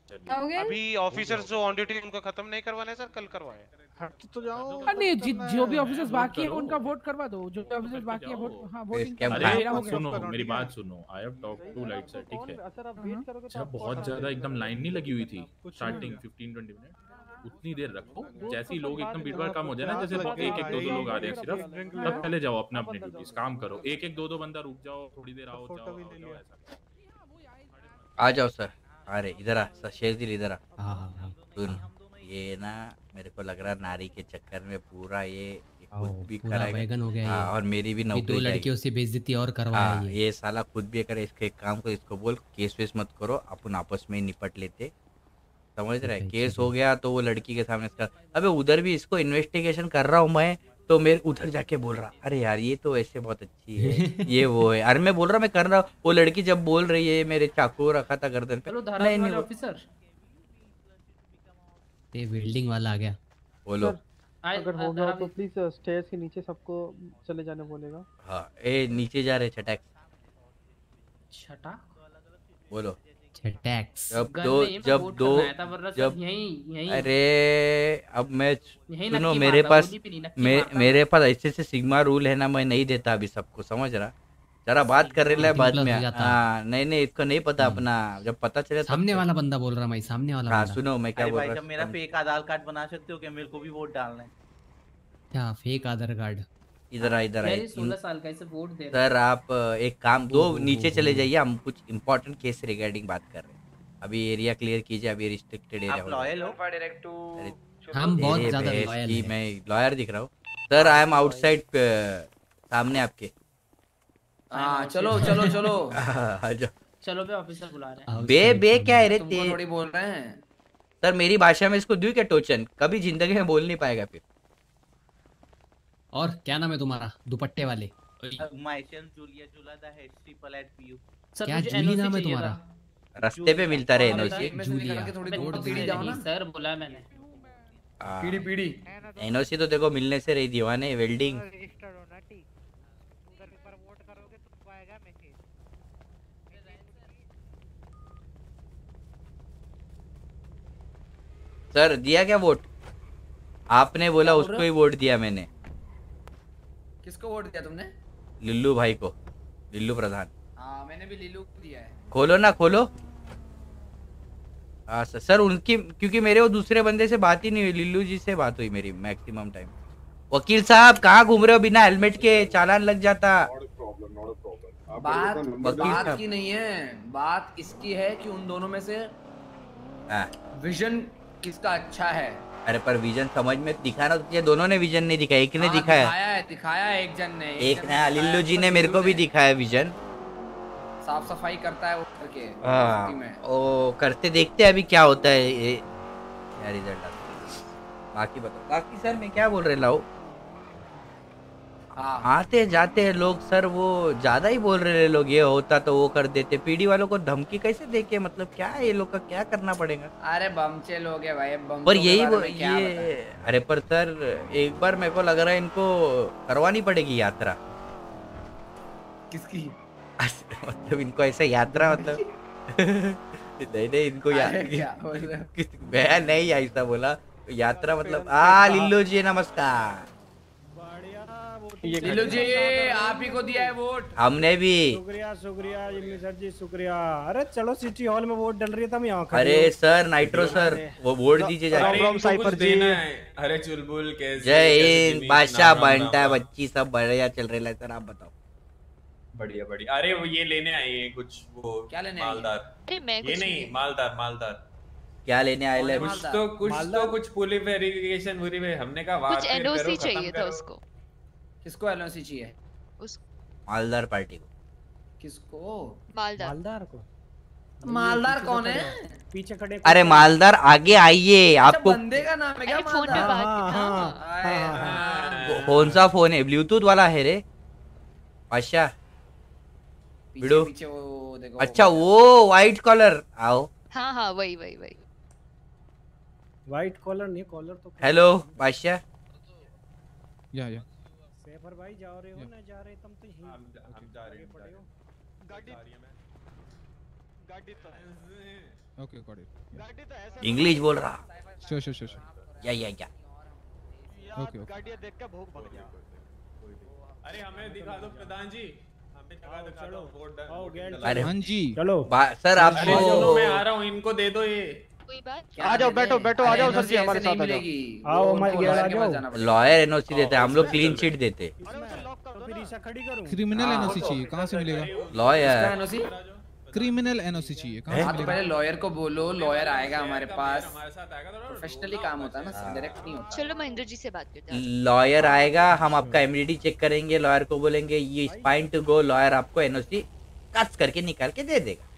अभी ऑफिसर्स जो ऑन ड्यूटी उनको खत्म नहीं करवाना है सर? कल करवाए। हट तो जाओ नहीं जि, जो भी ऑफिसर्स बाकी है उनका वोट करवा दो। जो भी ऑफिसर्स बाकी है वोट हाँ वोटिंग अरे सुनो मेरी बात सुनो। I have talk to light sir ठीक है? सर आप वेट करोगे जब बहुत ज़्यादा एकदम लाइन नहीं लगी हुई थी। स्टार्टिंग 15 20 मिनट उतनी देर रखो। जैसे ही लोग एकदम भीड़ भाड़ कम हो जाए ना जैसे एक एक दो दो लोग आ रहे हैं सिर्फ़ तब चले जाओ अपने अपने ड्यूटीज़ काम करो। एक एक दो दो बंदा रुक जाओ थोड़ी देर आओ आओ, जाओ ऐसा आ जाओ सर। अरे इधर आ सर शेरदिल इधर आ। हाँ हाँ हाँ। सुन ये ना मेरे को लग रहा नारी के चक्कर में पूरा ये खुद भी कराएगा। हो गया हाँ। और मेरी भी कि दो लड़कियों से बेइज्जती और करवाया हाँ, ये। साला खुद भी करे इसको एक काम कर इसको बोल केस वेस मत करो अपन आपस में निपट लेते। समझ रहे केस हो गया तो वो लड़की के सामने इसका अबे उधर भी इसको इन्वेस्टिगेशन कर रहा हूँ मैं। तो मेरे उधर जाके बोल रहा अरे यार ये तो ऐसे बहुत अच्छी है ये वो है। अरे मैं बोल रहा मैं कर रहा हूँ। वो लड़की जब बोल रही है मेरे चाकू रखा था गर्दन पे। नहीं, नहीं, ऑफिसर ये वेल्डिंग वाला आ गया। बोलो। अगर हो गया तो प्लीज़ स्टेयर्स के नीचे सबको चले जाने बोलेगा। हाँ ए नीचे जा रहे छटक। छटा बोलो। टैक्स जब दो में जब दो है जब यहीं- यहीं। अरे अब मैं सुनो मेरे पास मे, मेरे पास ऐसे ऐसे सिग्मा रूल है ना मैं नहीं देता अभी सबको समझ रहा? जरा बात कर रहे बाद में। हो हाँ नहीं नहीं इसको नहीं पता अपना। जब पता चले सामने वाला बंदा बोल रहा भाई सामने वाला हाँ सुनो मैं क्या बोल रहा साहब मेरा फेक आधार कार्ड बना सकते हो क्या मेरे को भी वोट डालना है? क्या फेक आधार कार्ड? इधर आ इधर आए 16 साल का इसे वोट दे सर आप एक काम दो नीचे चले जाइए हम कुछ इम्पोर्टेंट केस रिगार्डिंग बात कर रहे हैं। अभी एरिया क्लियर कीजिए अभी रिस्ट्रिक्टेड एरिया लॉयल हो हम बहुत ज़्यादा लॉयल हैं। मैं लॉयर दिख रहा हूँ। सर आई एम आउटसाइड सामने आपके। हाँ चलो चलो चलो। चलो बे ऑफिसर बुला रहे हैं। बे बे क्या है? रे थोड़ी बोल रहे हैं। सर मेरी भाषा में इसको दू क्या टोचन कभी ज़िंदगी में बोल नहीं पाएगा फिर। और क्या नाम है तुम्हारा? दुपट्टे वाले। सर क्या जूली नाम है तुम्हारा। रास्ते पे मिलता रहे एनओसी सर मैंने। पीढ़ी पीढ़ी एनओसी तो देखो मिलने से रही दीवाने वेल्डिंग सर दिया क्या वोट आपने बोला उसको ही? वोट दिया मैंने। किसको वोट दिया तुमने? लिल्लू भाई को लिल्लू प्रधान। हाँ मैंने भी लीलू को दिया है। खोलो ना खोलो। हाँ सर सर उनकी क्योंकि मेरे वो दूसरे बंदे से बात ही नहीं हुई लिल्लू जी से बात हुई मेरी मैक्सिमम टाइम वकील साहब कहाँ घूम रहे हो? बिना हेलमेट के चालान लग जाता। बात बात की नहीं है। बात इसकी है कि उन दोनों में से हाँ, विजन किसका अच्छा है? अरे पर विजन समझ में दिखाना ये दोनों ने विजन नहीं दिखाया एक ने हाँ, दिखाया। दिखाया है दिखाया है एक जन ने एक ने हाँ, दिखाया लिल्लू है, जी ने मेरे को भी दिखाया विजन साफ़ सफ़ाई करता है वो करके हाँ ओ करते देखते हैं अभी क्या होता है ये रिज़ल्ट बाकी बताओ बाकी सर मैं क्या बोल रहे लाओ। हाँ आते जाते हैं लोग सर वो ज़्यादा ही बोल रहे हैं लोग ये होता तो वो कर देते। पीडी वालों को धमकी कैसे देके मतलब क्या है ये लोग का क्या करना पड़ेगा? अरे बमचे लोग है भाई बम पर यही ये अरे पर सर एक बार मेरे को लग रहा है इनको करवानी पड़ेगी यात्रा। किसकी? मतलब इनको ऐसा यात्रा मतलब। नहीं नहीं इनको या... अरे क्या बोल रहे हो? किस- मैं नहीं ऐसा बोला। यात्रा मतलब आ लिल्लू जी नमस्कार। लिल्लू जी आप ही को दिया है वोट। हमने भी। शुक्रिया शुक्रिया जिम्मी सर जी शुक्रिया। अरे चलो सिटी हॉल में वोट डल रही है तुम यहाँ अरे सर नाइट्रो सर वो वोट दीजिए अरे चुलबुल जय हिंद बादशाह बनता है। बच्ची सब बढ़िया चल रहे सर आप बताओ। बढ़िया बढ़िया। अरे वो ये लेने आए हैं कुछ वो क्या लेने मालदार। अरे मैं ये कुछ नहीं नहीं। मालदार मालदार। क्या लेने आए ले कुछ तो कुछ तो कुछ पुलिस वेरिफिकेशन पूरी हमने कहा कुछ एनओसी चाहिए था उसको। किसको एलओसी चाहिए? उस मालदार पार्टी को। किसको? मालदार। मालदार को। मालदार कौन है? पीछे खड़े अरे मालदार आगे आइए आपको बंदे का नाम है क्या फ़ोन पे बात हाँ, आए, हाँ। कौन सा फ़ोन है? ब्लूटूथ वाला है रे। बादशाह पीछे भिड़ो। पीछे वो देखो। अच्छा वो वाइट कॉलर आओ। हाँ हाँ वही वही वही। व्हाइट कॉलर नहीं कॉलर तो हेलो बादशाह या या। सेफर भाई जा रहे हो ना जा रहे तुम तो यहीं हम जा- हम जा रहे हैं, पड़े हो। गाड़ी गाड़ी तो ओके गॉट इट इंग्लिश बोल रहा। श्योर श्योर श्योर या या या ओके ओके गाड़ियाँ देख के भूख भग गया। अरे हमें दिखा दो प्रधान जी। गैंड अरे। हाँ जी। चलो। सर चलो आपको मैं आ रहा हूँ इनको दे दो ये। कोई बात? आ जाओ बैठो बैठो आ जाओ सर जी हमारे साथ मिलेगी। आओ, हमारे गेट आ जाओ। लॉयर एनओसी देते हैं हम लोग क्लीन चिट देते तो फिर ईसा खड़ी क्रिमिनल हाँ, एनओसी चाहिए कहाँ से मिलेगा? लॉयर एनओसी क्रिमिनल एनओसी चाहिए कहाँ से हाँ तो मिलेगा? पहले लॉयर को बोलो लॉयर आएगा हमारे पास। प्रोफेशनली काम होता है ना डायरेक्ट नहीं होता। चलो महेंद्र जी से बात करते हैं। लॉयर आएगा हम आपका एमडीडी चेक करेंगे लॉयर को बोलेंगे ये फाइन टू गो लॉयर आपको एनओसी कट करके निकाल के दे देगा।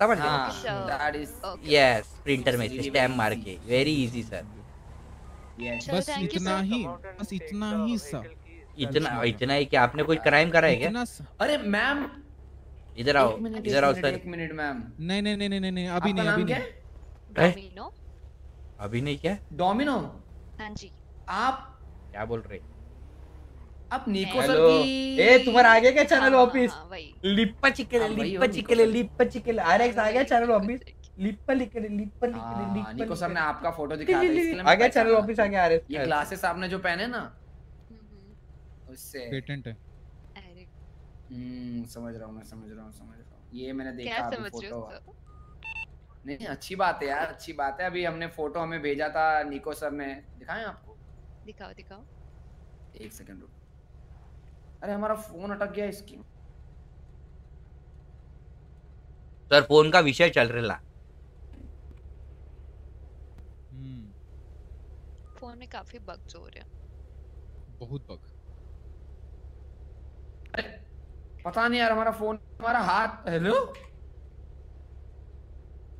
समझ गए हाँ। दैट इज़ यस प्रिंटर में से स्टैम्प मार के। वेरी इजी सर बस इतना ही बस इतना ही सर इतना इतना ही कि आपने कोई क्राइम करा है क्या? अरे मैम इधर आओ इधर आओ सर एक मिनट मैम नहीं नहीं नहीं नहीं नहीं अभी नहीं अभी क्या नहीं डोमिनो अभी नहीं क्या? डोमिनो हाँ जी। आप क्या बोल रहे? अब निको सर की ए तुम्हारा आ गया क्या चैनल हाँ, वापिस हाँ, लिप्पा चिकले हाँ, लिप्पा चिकले लिप्पा चिकले आरएक्स आ गया चैनल लिप्पा लिखले लिप्पा लिखले लिप्पा निको सर ने आपका फ़ोटो दिखाया था इसके आ गया चैनल। आ गया आरएक्स ये ग्लासेस आपने जो पहने ना उससे। पेटेंट है। हम्म समझ रहा हूँ मैं समझ रहा हूँ समझ रहा हूँ। ये मैंने देखा क्या समझ फ़ोटो नहीं अच्छी बात है यार अच्छी बात है। अभी हमने फ़ोटो हमें भेजा था निको सर ने। दिखाएँ आपको? दिखाओ दिखाओ। एक सेकंड रुक। अरे हमारा फ़ोन अटक गया इसकी। सर फ़ोन का विषय चल रहा। फ़ोन में काफ़ी बग्स हो रहे हैं। बहुत बग पता नहीं यार हमारा फ़ोन हमारा हाथ हेलो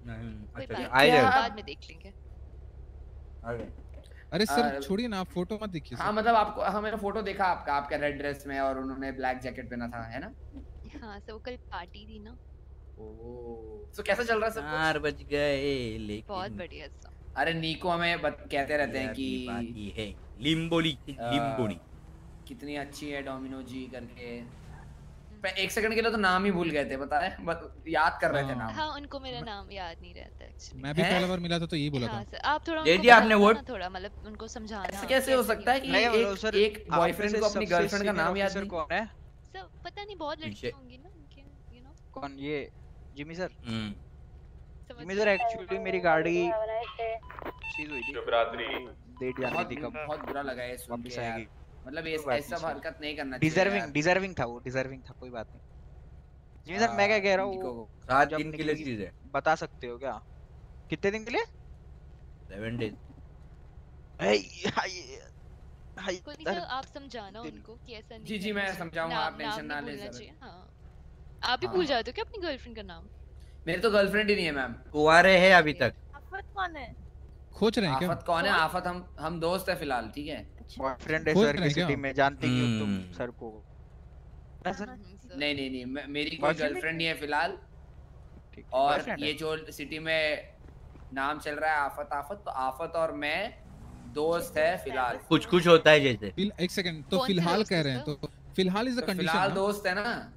कोई अच्छा, बात आ जाएगा। बाद में देख लेंगे। अरे सर छोड़िए ना आप फ़ोटो मत देखिए हाँ मतलब आपको हाँ मैंने फ़ोटो देखा आपका आपका रेड ड्रेस में और उन्होंने ब्लैक जैकेट पहना था है ना? हाँ सर वो कल पार्टी थी ना। तो कैसा चल रहा सब चार बज गए लेकिन बहुत बढ़िया सर अरे नीको हमें बत, कहते रहते हैं कि ये बात ये है लिम्बोली लिम्बोली। कितनी अच्छी है डोमिनो जी करके। एक सेकंड के लिए तो नाम ही भूल गए थे पता है? बस याद कर रहे थे नाम। हाँ उनको मेरा नाम याद नहीं रहता एक्चुअली मैं भी हैं? पहला बार मिला था तो यही बोला हाँ था। आप थोड़ा दे दिया आपने वोट? थोड़ा मतलब उनको समझाना ऐसे कैसे हो सकता है कि एक, एक बॉयफ्रेंड को अपनी गर्लफ्रेंड का नाम याद नहीं? कौन है? सर पता नहीं बहुत लड़कियाँ होंगी ना उनके यू नो कौन ये जिमी सर? हम्म। जिमी सर एक्चुअली मेरी गाड़ी चीज़ हुई थी। शुभ रात्रि डेट जानी बहुत थी कब बहुत बुरा लगा सुन वापस के यार। आएगी। मतलब ये ऐसा नहीं हरकत नहीं करना चाहिए डिजर्विंग डिजर्विंग था वो डिजर्विंग था कोई बात नहीं। जिमी सर मैं क्या कह रहा हूँ सात दिन के लिए चीज़ है। बता सकते हो क्या? कितने दिन के लिए? सेवन डेज़ हाय हाय हाय कोई नहीं सर आप समझाना उनको कि ऐसा नहीं जी जी मैं समझाऊँगा नाम- आप टेंशन ना ले सर हाँ। आप भी हाँ। भूल जाते हो क्या अपनी गर्लफ्रेंड का नाम। मेरी तो गर्लफ्रेंड ही नहीं है मैम कुंवारे है अभी तक। आफत कौन है? खोज रहे हैं क्या? आफत कौन है? आफत हम हम दोस्त है फ़िलहाल ठीक है? बॉयफ्रेंड है सर की सिटी में जानते ही हो तुम हम्म। सर को। नहीं नहीं नहीं मेरी कोई गर्लफ्रेंड नहीं है फ़िलहाल। और ये जो सिटी में नाम चल रहा है आफत आफत तो आफत और मैं दोस्त है फ़िलहाल। कुछ कुछ होता है जैसे। एक सेकंड तो फ़िलहाल कह रहे हैं तो फ़िलहाल इज़ अ तो फ़िलहाल दोस्त है ना?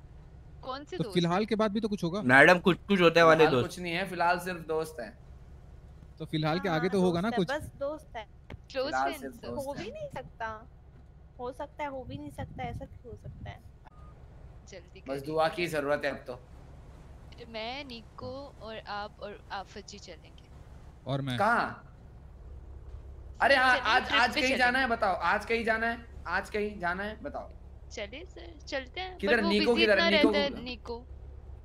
कौन से तो दोस्त फ़िलहाल के बाद भी तो कुछ होगा? मैडम कुछ कुछ होते वाले दोस्त। कुछ नहीं है फ़िलहाल सिर्फ़ दोस्त है। तो फ़िलहाल के आगे हाँ, तो होगा ना कुछ? बस दोस्त है। क्लोज फ्रेंड्स हो भी नहीं सकता। हो सकता है हो भी नहीं सकता ऐसा क्यों हो सकता है। जल्दी बस दुआ की ज़रूरत है अब तो। मैं निको और आप और आफत जी चलेंगे। और मैं। कहाँ? अरे आ, आज आज कहीं जाना है बताओ। आज कहीं जाना है आज कहीं जाना है बताओ। चलिए सर चलते हैं। किधर? निको किधर? निको निको।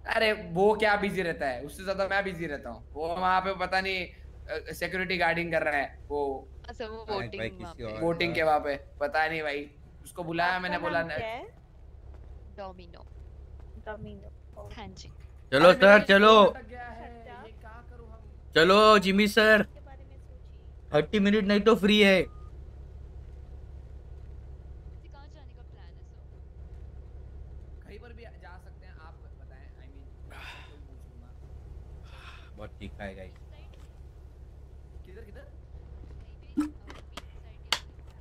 अरे वो क्या बिज़ी रहता है? उससे ज़्यादा मैं बिज़ी रहता हूँ। वो वहाँ पे पता नहीं सिक्योरिटी गार्डिंग कर रहा है। वो अच्छा वो वोटिंग पे। वोटिंग के वहाँ पे। पता नहीं भाई। उसको बुलाया मैंने बोला न- है? डोमिनो डोमिनो हाँ जी। चलो सर चलो। है, हम? चलो जिमी सर थर्टी मिनट नहीं तो फ्री है। वैसे कहाँ जाने का प्लान है सर कहीं पर भी जा सकते हैं आप बताएँ आई मीन पूछ लूँगा बहुत तीखा है गाइस किधर किधर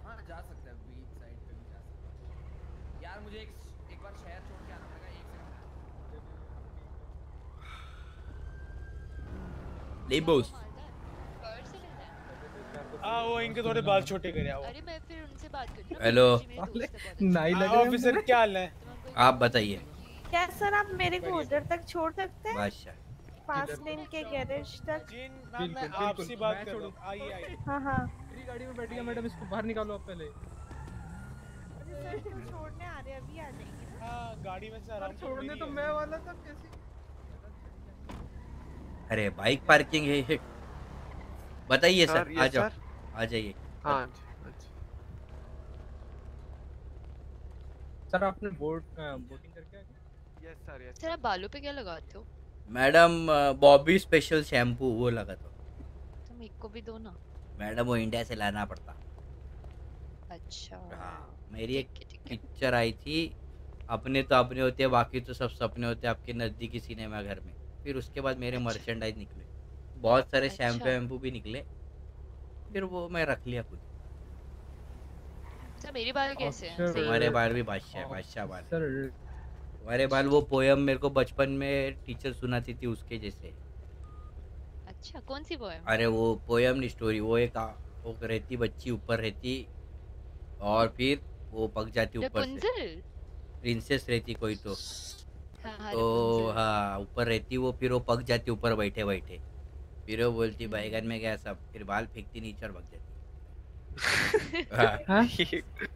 हाँ जा सकते हैं बीच साइड पे भी जा सकते हैं यार मुझे एक एक बार शहर छोड़ के आना पड़ेगा एक सेकंड लेबोस कार से लेना है हाँ वो इनके थोड़े बाल छोटे करे आओ। अरे मैं फिर उनसे बात कर लूँ हेलो नहीं लग रहा ऑफिसर क्या हाल है? आप बताइए। क्या सर आप मेरे को उधर तक छोड़ सकते हैं? बादशाह फास्ट लेन के गैरेज तक? जिन मैं आपसे बात कर रहा हूँ। आइए आइए। हाँ हाँ। मेरी गाड़ी में बैठ गया मैडम इसको बाहर निकालो आप पहले। अरे सर तो छोड़ने आ रहे हैं, अभी आ जाएँगे। हाँ गाड़ी में से आराम से छोड़ने तो मैं। वाला था कैसे अरे बाइक पार्किंग है बताइए सर, आ जाओ आ जाइए। हाँ सर आपने वोट वोटिंग करके यस सर यस सर आप बालों पे क्या लगाते हो? मैडम बॉबी स्पेशल शैम्पू वो लगा दो तो मेरे को भी दो ना। मैडम वो इंडिया से लाना पड़ता। अच्छा। हाँ मेरी एक है, है। पिक्चर आई थी अपने तो अपने होते हैं बाकी तो सब सपने होते हैं आपके नज़दीकी सिनेमा घर में। फिर उसके बाद मेरे अच्छा। मर्चेंडाइज निकले। बहुत सारे शैम्पू अच्छा। वैम्पू भी निकले। फिर वो मैं रख लिया खुद। सर मेरे बाल कैसे हैं? हमारे बाल भी बादशाह है बादशाह बाल। हमारे बाल वो पोयम मेरे को बचपन में टीचर सुनाती थी उसके जैसे। अच्छा कौन सी पोएम अरे वो पोयम नहीं स्टोरी वो एक आ- वो रहती बच्ची ऊपर रहती और फिर वो पक जाती ऊपर से। प्रिंसेस रहती कोई तो। हाँ हाँ तो रपुंजल हाँ ऊपर रहती वो फिर वो पक जाती ऊपर बैठे बैठे। फिर वो बोलती बैगन में गया सब? फिर बाल फेंकती नीचे और भग जाती। हाँ।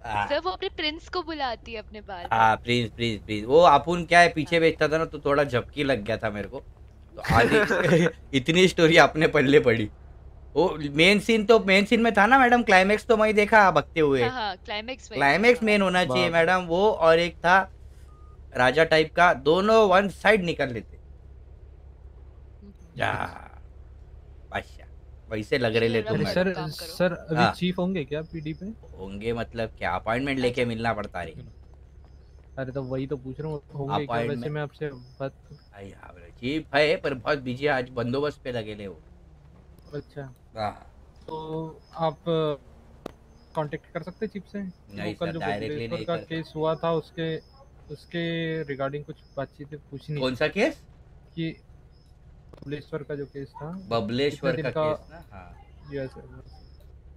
हाँ। सर वो अपने प्रिंस को बुलाती है अपने बाल हाँ प्लीज़ प्लीज़ प्लीज़ वो अपुन क्या है पीछे बेचता था ना तो थोड़ा झपकी लग गया था मेरे को। तो आधी इतनी स्टोरी आपने पल्ले पड़ी वो मेन सीन तो मेन सीन में था ना मैडम क्लाइमेक्स तो मैं देखा भगते हुए। हाँ हाँ क्लाइमेक्स क्लाइमेक्स मेन होना चाहिए मैडम वो और एक था राजा टाइप का दोनों वन साइड निकल लेते। बादशाह वैसे लग रहे ले तुम सर सर अभी हाँ। चीफ होंगे क्या पीडी पे? होंगे मतलब क्या अपॉइंटमेंट लेके मिलना पड़ता है। अरे तो वही तो पूछ रहा हूँ वैसे मैं आपसे बात हाँ चीफ है पर बहुत बिज़ी है आज बंदोबस्त पे लगे ले वो। अच्छा। हाँ। तो आप कांटेक्ट कर सकते चीफ से? नहीं सर, बबलेश्वर नहीं कर केस हुआ था उसके उसके रिगार्डिंग कुछ बातचीत पूछनी कौन सा केस? कि बबलेश्वर का जो केस था। बबलेश्वर कितने का केस ना? हाँ। यस सर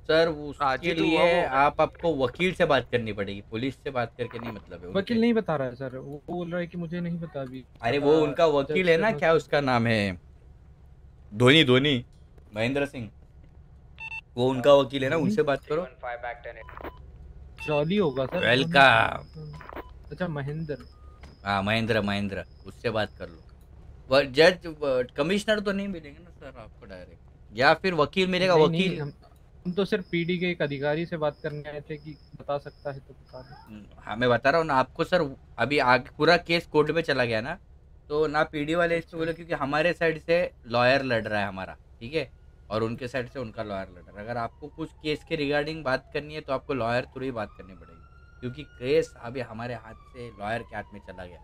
सर उसके लिए आप आपको वकील से बात करनी पड़ेगी। पुलिस से बात करके नहीं मतलब है वकील नहीं बता रहा है सर वो वो बोल रहा है कि मुझे नहीं पता अभी अरे वो उनका वकील है ना? क्या उसका नाम है? धोनी धोनी। महेंद्र सिंह। वो उनका वकील है ना? उनसे बात करो। जॉली होगा सर वेलकम अच्छा महेंद्र. हाँ महेंद्र महेंद्र. उससे बात कर लो. जज कमिश्नर तो नहीं मिलेंगे ना सर आपको डायरेक्ट या फिर वकील मिलेगा? नहीं, वकील नहीं, हम हम तो सिर्फ़ पीडी के एक अधिकारी से बात करने आए थे कि बता सकता है तो बता दे। हाँ मैं बता रहा हूँ ना आपको सर अभी आगे पूरा केस कोर्ट में चला गया ना तो ना पीडी वाले इसको बोले क्योंकि हमारे साइड से लॉयर लड़ रहा है हमारा ठीक है? और उनके साइड से उनका लॉयर लड़ रहा है। अगर आपको कुछ केस के रिगार्डिंग बात करनी है तो आपको लॉयर थ्रू ही बात करनी पड़ेगी। क्योंकि केस अभी हमारे हाथ से लॉयर के हाथ में चला गया।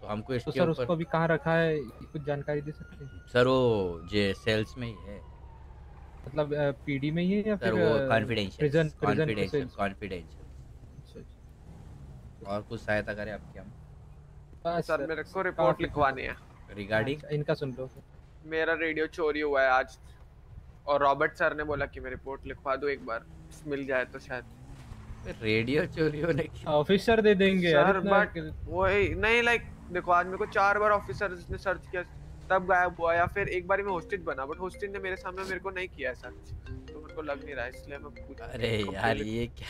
तो हमको इसके तो सर उसको अभी कहाँ रखा है? कुछ जानकारी दे सकते हैं? सर वो जे सेल्स में ही है। मतलब पीडी में ही है या सर फिर वो कॉन्फिडेंशियल प्रिजन कॉन्फिडेंशियल कॉन्फिडेंशियल और कुछ सहायता करें आपकी हम? सर मेरे को रिपोर्ट लिखवानी है। रिगार्डिंग इनका सुन लो। मेरा रेडियो चोरी हुआ है आज। और रॉबर्ट सर ने बोला कि मैं रिपोर्ट लिखवा दूँ एक बार। मिल जाए तो शायद। रेडियो चोरी होने की ऑफिसर दे देंगे सर बट वही नहीं लाइक देखो आज मेरे को चार बार ऑफिसर ने सर्च किया तब गायब हुआ या फिर एक बार मैं होस्टेज बना बट होस्टेज ने मेरे सामने मेरे को नहीं किया है सर्च तो मेरे को लग नहीं रहा इसलिए मैं पूछ अरे यार ये क्या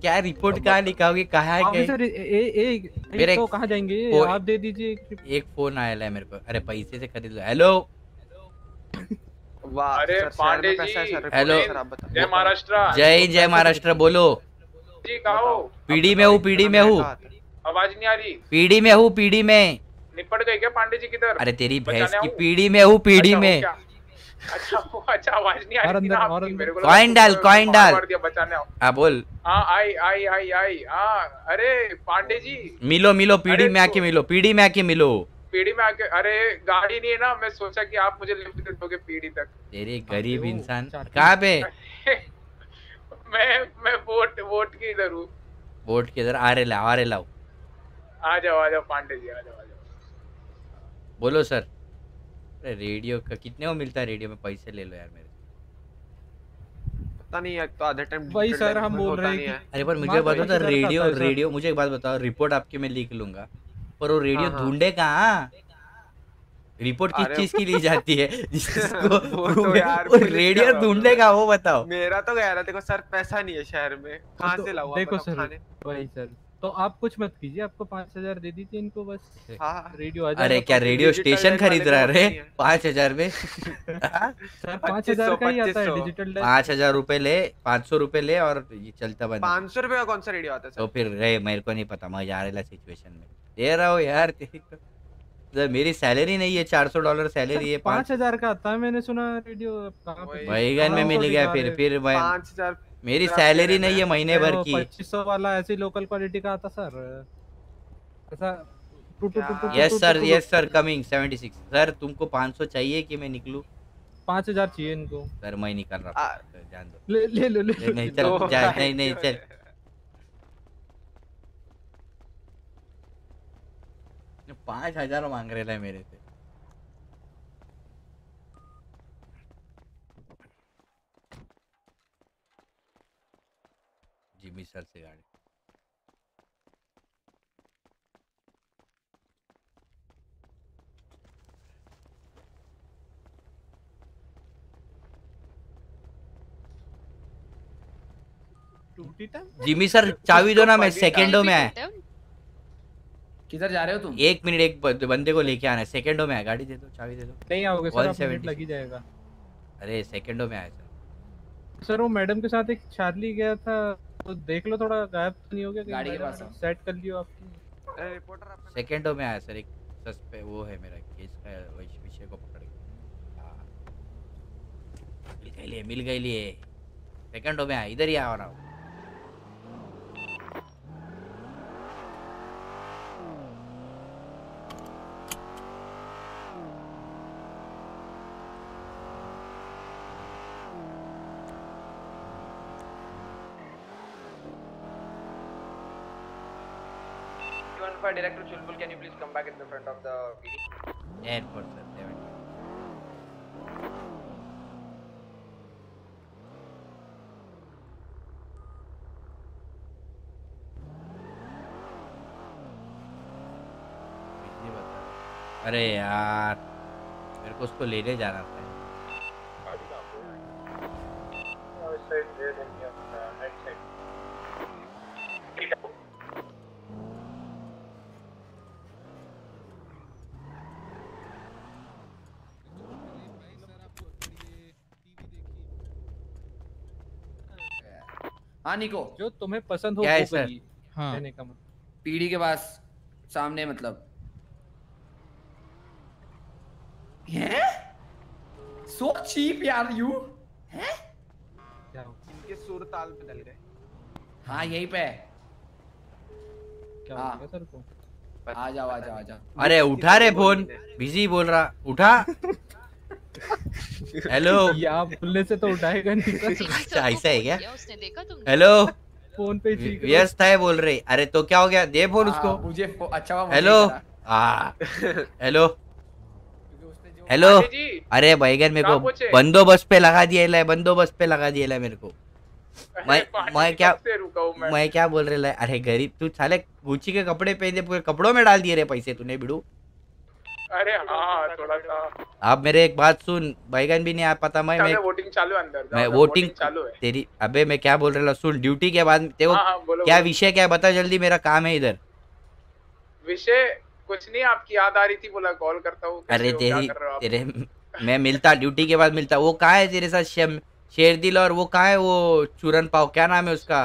क्या रिपोर्ट कहाँ लिखाओगे कहाँ ऑफिसर ए ए ए मेरे तो कहाँ जाएँगे? आप दे दीजिए एक एक फ़ोन आया है मेरे को। अरे पैसे से खरीद लो। हेलो वाह अरे पांडे है जी। हेलो। जय महाराष्ट्र। जय जय महाराष्ट्र बोलो। जी कहो पीडी में हूँ पीडी में हूँ। आवाज़ नहीं आ रही। पीडी में हूँ पीडी में। निपट गए क्या पांडे जी किधर? अरे तेरी भैंस की? पीडी में हूँ पीडी अच्छा, में। अच्छा। अच्छा आवाज़ नहीं आ रही। मेरे को कॉइन डाल, कॉइन डाल। बचाने हाँ बोल। हाँ आई आई आई आई। हाँ अरे पांडे जी। मिलो मिलो पीढ़ी में आके मिलो पीडी में आके मिलो। पीढ़ी में आके अरे गाड़ी नहीं है ना मैं सोचा कि आप मुझे लिफ्ट दे दोगे पीढ़ी तक। तेरे गरीब इंसान। कहाँ पे? मैं मैं वोट वोट की इधर हूँ। बोट के इधर आ रहे लाओ आ रहे लाओ। आ जाओ आ जाओ पांडे जी आ जाओ आ जाओ। बोलो सर। अरे रेडियो का कितने को मिलता है रेडियो में? पैसे ले लो यार मेरे। पता नहीं है तो आधे टाइम वही सर हम बोल रहे हैं अरे पर मुझे बताओ तो रेडियो। रेडियो मुझे एक बात बताओ रिपोर्ट आपकी मैं लिख लूँगा पर वो रेडियो हाँ, हाँ। ढूंढे कहाँ? रिपोर्ट किस चीज़ की ली जाती है? जिसको वो तो यार रेडियो का ढूंढेगा वो बताओ। मेरा तो कह रहा देखो सर पैसा नहीं है शहर में। कहाँ से लाऊं देखो सर वही सर। तो आप कुछ मत कीजिए आपको पाँच हज़ार दे दीजिए इनको बस। हाँ। रेडियो आ अरे क्या तो रेडियो स्टेशन खरीद रहा है को है। पाँच हज़ार में? सर पाँच हज़ार का ही आता है डिजिटल। पाँच हज़ार रुपए ले पाँच सौ रुपए ले और ये चलता बंद। पाँच सौ रुपए का कौन सा रेडियो आता है तो फिर रे मेरे को नहीं पता मज़ा आ रहा सिचुएशन में। दे रहा हूँ यार को तो। मेरी सैलरी नहीं है चार सौ डॉलर सैलरी है पाँच हज़ार का आता है मैंने सुना रेडियो कहाँ पे बैगन में मिल गया फिर फिर पाँच हज़ार मेरी सैलरी नहीं है महीने भर की। पच्चीस सौ वाला ऐसी लोकल क्वालिटी का आता सर ऐसा yes sir yes sir coming seventy six sir तुमको पाँच सौ चाहिए कि मैं निकलूँ? पाँच हज़ार चाहिए इनको। सर मैं निकल रहा हूँ। जान दो। ले ले लो नहीं चल नहीं नहीं चल। पाँच हज़ार मांग रहे है मेरे से जिमी सर से गाड़ी। जिमी सर चाबी दो ना मैं सेकेंडो में आया। किधर जा रहे हो तुम? एक मिनट एक बंदे को लेके आना है। सेकंडों में आया गाड़ी दे दो चाबी दे दो? नहीं आओगे सर आप मिनट लग ही जाएगा। अरे सेकंडों में आया सर। सर वो मैडम के साथ एक चार्ली गया था तो देख लो थोड़ा गायब तो नहीं हो गया गाड़ी के पास सेट कर लियो आपकी सेकंडों में आया सर एक सस्पे वो है मेरा केस का विष- विषय को पकड़ के। हाँ। मिल गई लिए मिल गई लिए। सेकंडों में आया इधर ही आ रहा हूँ Director Chulbul, can you please come back in the front of the PD? Sir seven अरे यार मेरे को उसको लेने जाना था हाँ निको जो तुम्हें पसंद हो क्या है वो सर? करिए। हाँ। कहने का मतलब। पीढ़ी के पास सामने मतलब। हैं? सो चीप यार यू। हैं? इनके सुर ताल बदल गए। हाँ यहीं पे क्या हाँ। सर को? आ जाओ आ जाओ आ जाओ। अरे उठा रे फ़ोन। बिज़ी बोल रहा। उठा। हेलो ये आप बोलने से तो उठाएगा नहीं। अच्छा ऐसा है क्या? उसने देखा तुमने? हेलो फ़ोन पे व्यस्त है बोल रहे। अरे तो क्या हो गया? दे फ़ोन हाँ, उसको। मुझे अच्छा हुआ हेलो। हाँ हेलो हेलो अरे जी, अरे बैगन मेरे को बंदोबस्त पे लगा दिया है बंदोबस्त पे लगा दिया है मेरे को। मैं मैं क्या हूँ मैं? क्या बोल रहे ला अरे गरीब तू साले गुची के कपड़े पहने पूरे कपड़ों में डाल दिए रे पैसे तूने बिड़ू अरे हाँ थोड़ा सा अब मेरे एक बात सुन बैगन भी नहीं आ पाता मैं मैं वोटिंग चालू अंदर मैं वोटिंग चालू है। तेरी अबे मैं क्या बोल रहा सुन ड्यूटी के बाद तेरे हाँ, हाँ, क्या विषय क्या बता जल्दी मेरा काम है इधर। विषय कुछ नहीं आपकी याद आ रही थी बोला कॉल करता हूँ अरे तेरी आप? तेरे मैं मिलता ड्यूटी के बाद मिलता वो कहा है तेरे साथ शेरदिल और वो कहा है वो चूरन पाव क्या नाम है उसका?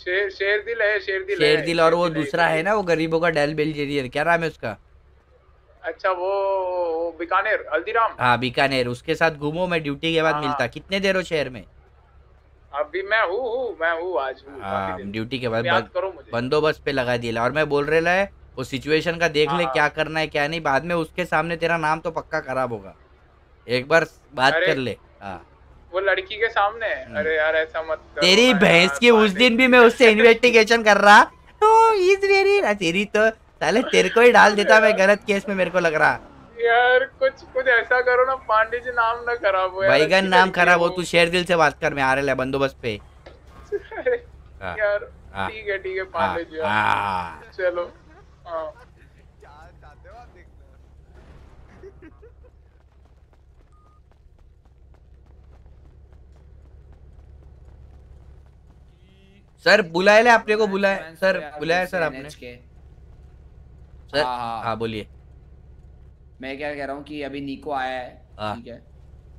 शेर शेर दिल है शेर दिल है शेरदिल और वो दूसरा है ना वो गरीबों का डेल बेल्जेरियन क्या नाम है उसका? अच्छा वो बीकानेर हल्दीराम। हाँ बीकानेर उसके साथ घूमो मैं ड्यूटी के बाद हाँ। मिलता। कितने देर हो शहर में? अभी मैं हूँ हूँ मैं हूँ आज हूँ हाँ ड्यूटी के बाद बंदोबस्त पे लगा दिया। और मैं बोल रहा है वो सिचुएशन का देख ले हाँ। क्या करना है क्या नहीं। बाद में उसके सामने तेरा नाम तो पक्का खराब होगा। एक बार बात कर ले। हाँ। वो लड़की के सामने? अरे यार ऐसा मत करो तेरी भैंस की उस दिन भी मैं उससे इन्वेस्टिगेशन कर रहा। तो इज़ वेरी तेरी तो साले तेरे को ही डाल देता मैं गलत केस में मेरे को लग रहा। यार कुछ कुछ ऐसा करो ना पांडे जी नाम ना खराब हो यार, बैगन नाम खराब हो तू शेर दिल से बात कर मैं आ रहा है बंदोबस्त पे। हाँ, यार हाँ, ठीक है ठीक है पांडे जी हाँ, चलो हाँ। सर बुलाए ले आपने को बुलाया सर बुलाया सर आपने। के। सर। हाँ, हाँ। हाँ बोलिए। मैं क्या कह रहा हूँ कि अभी निको आया है हाँ। ठीक है।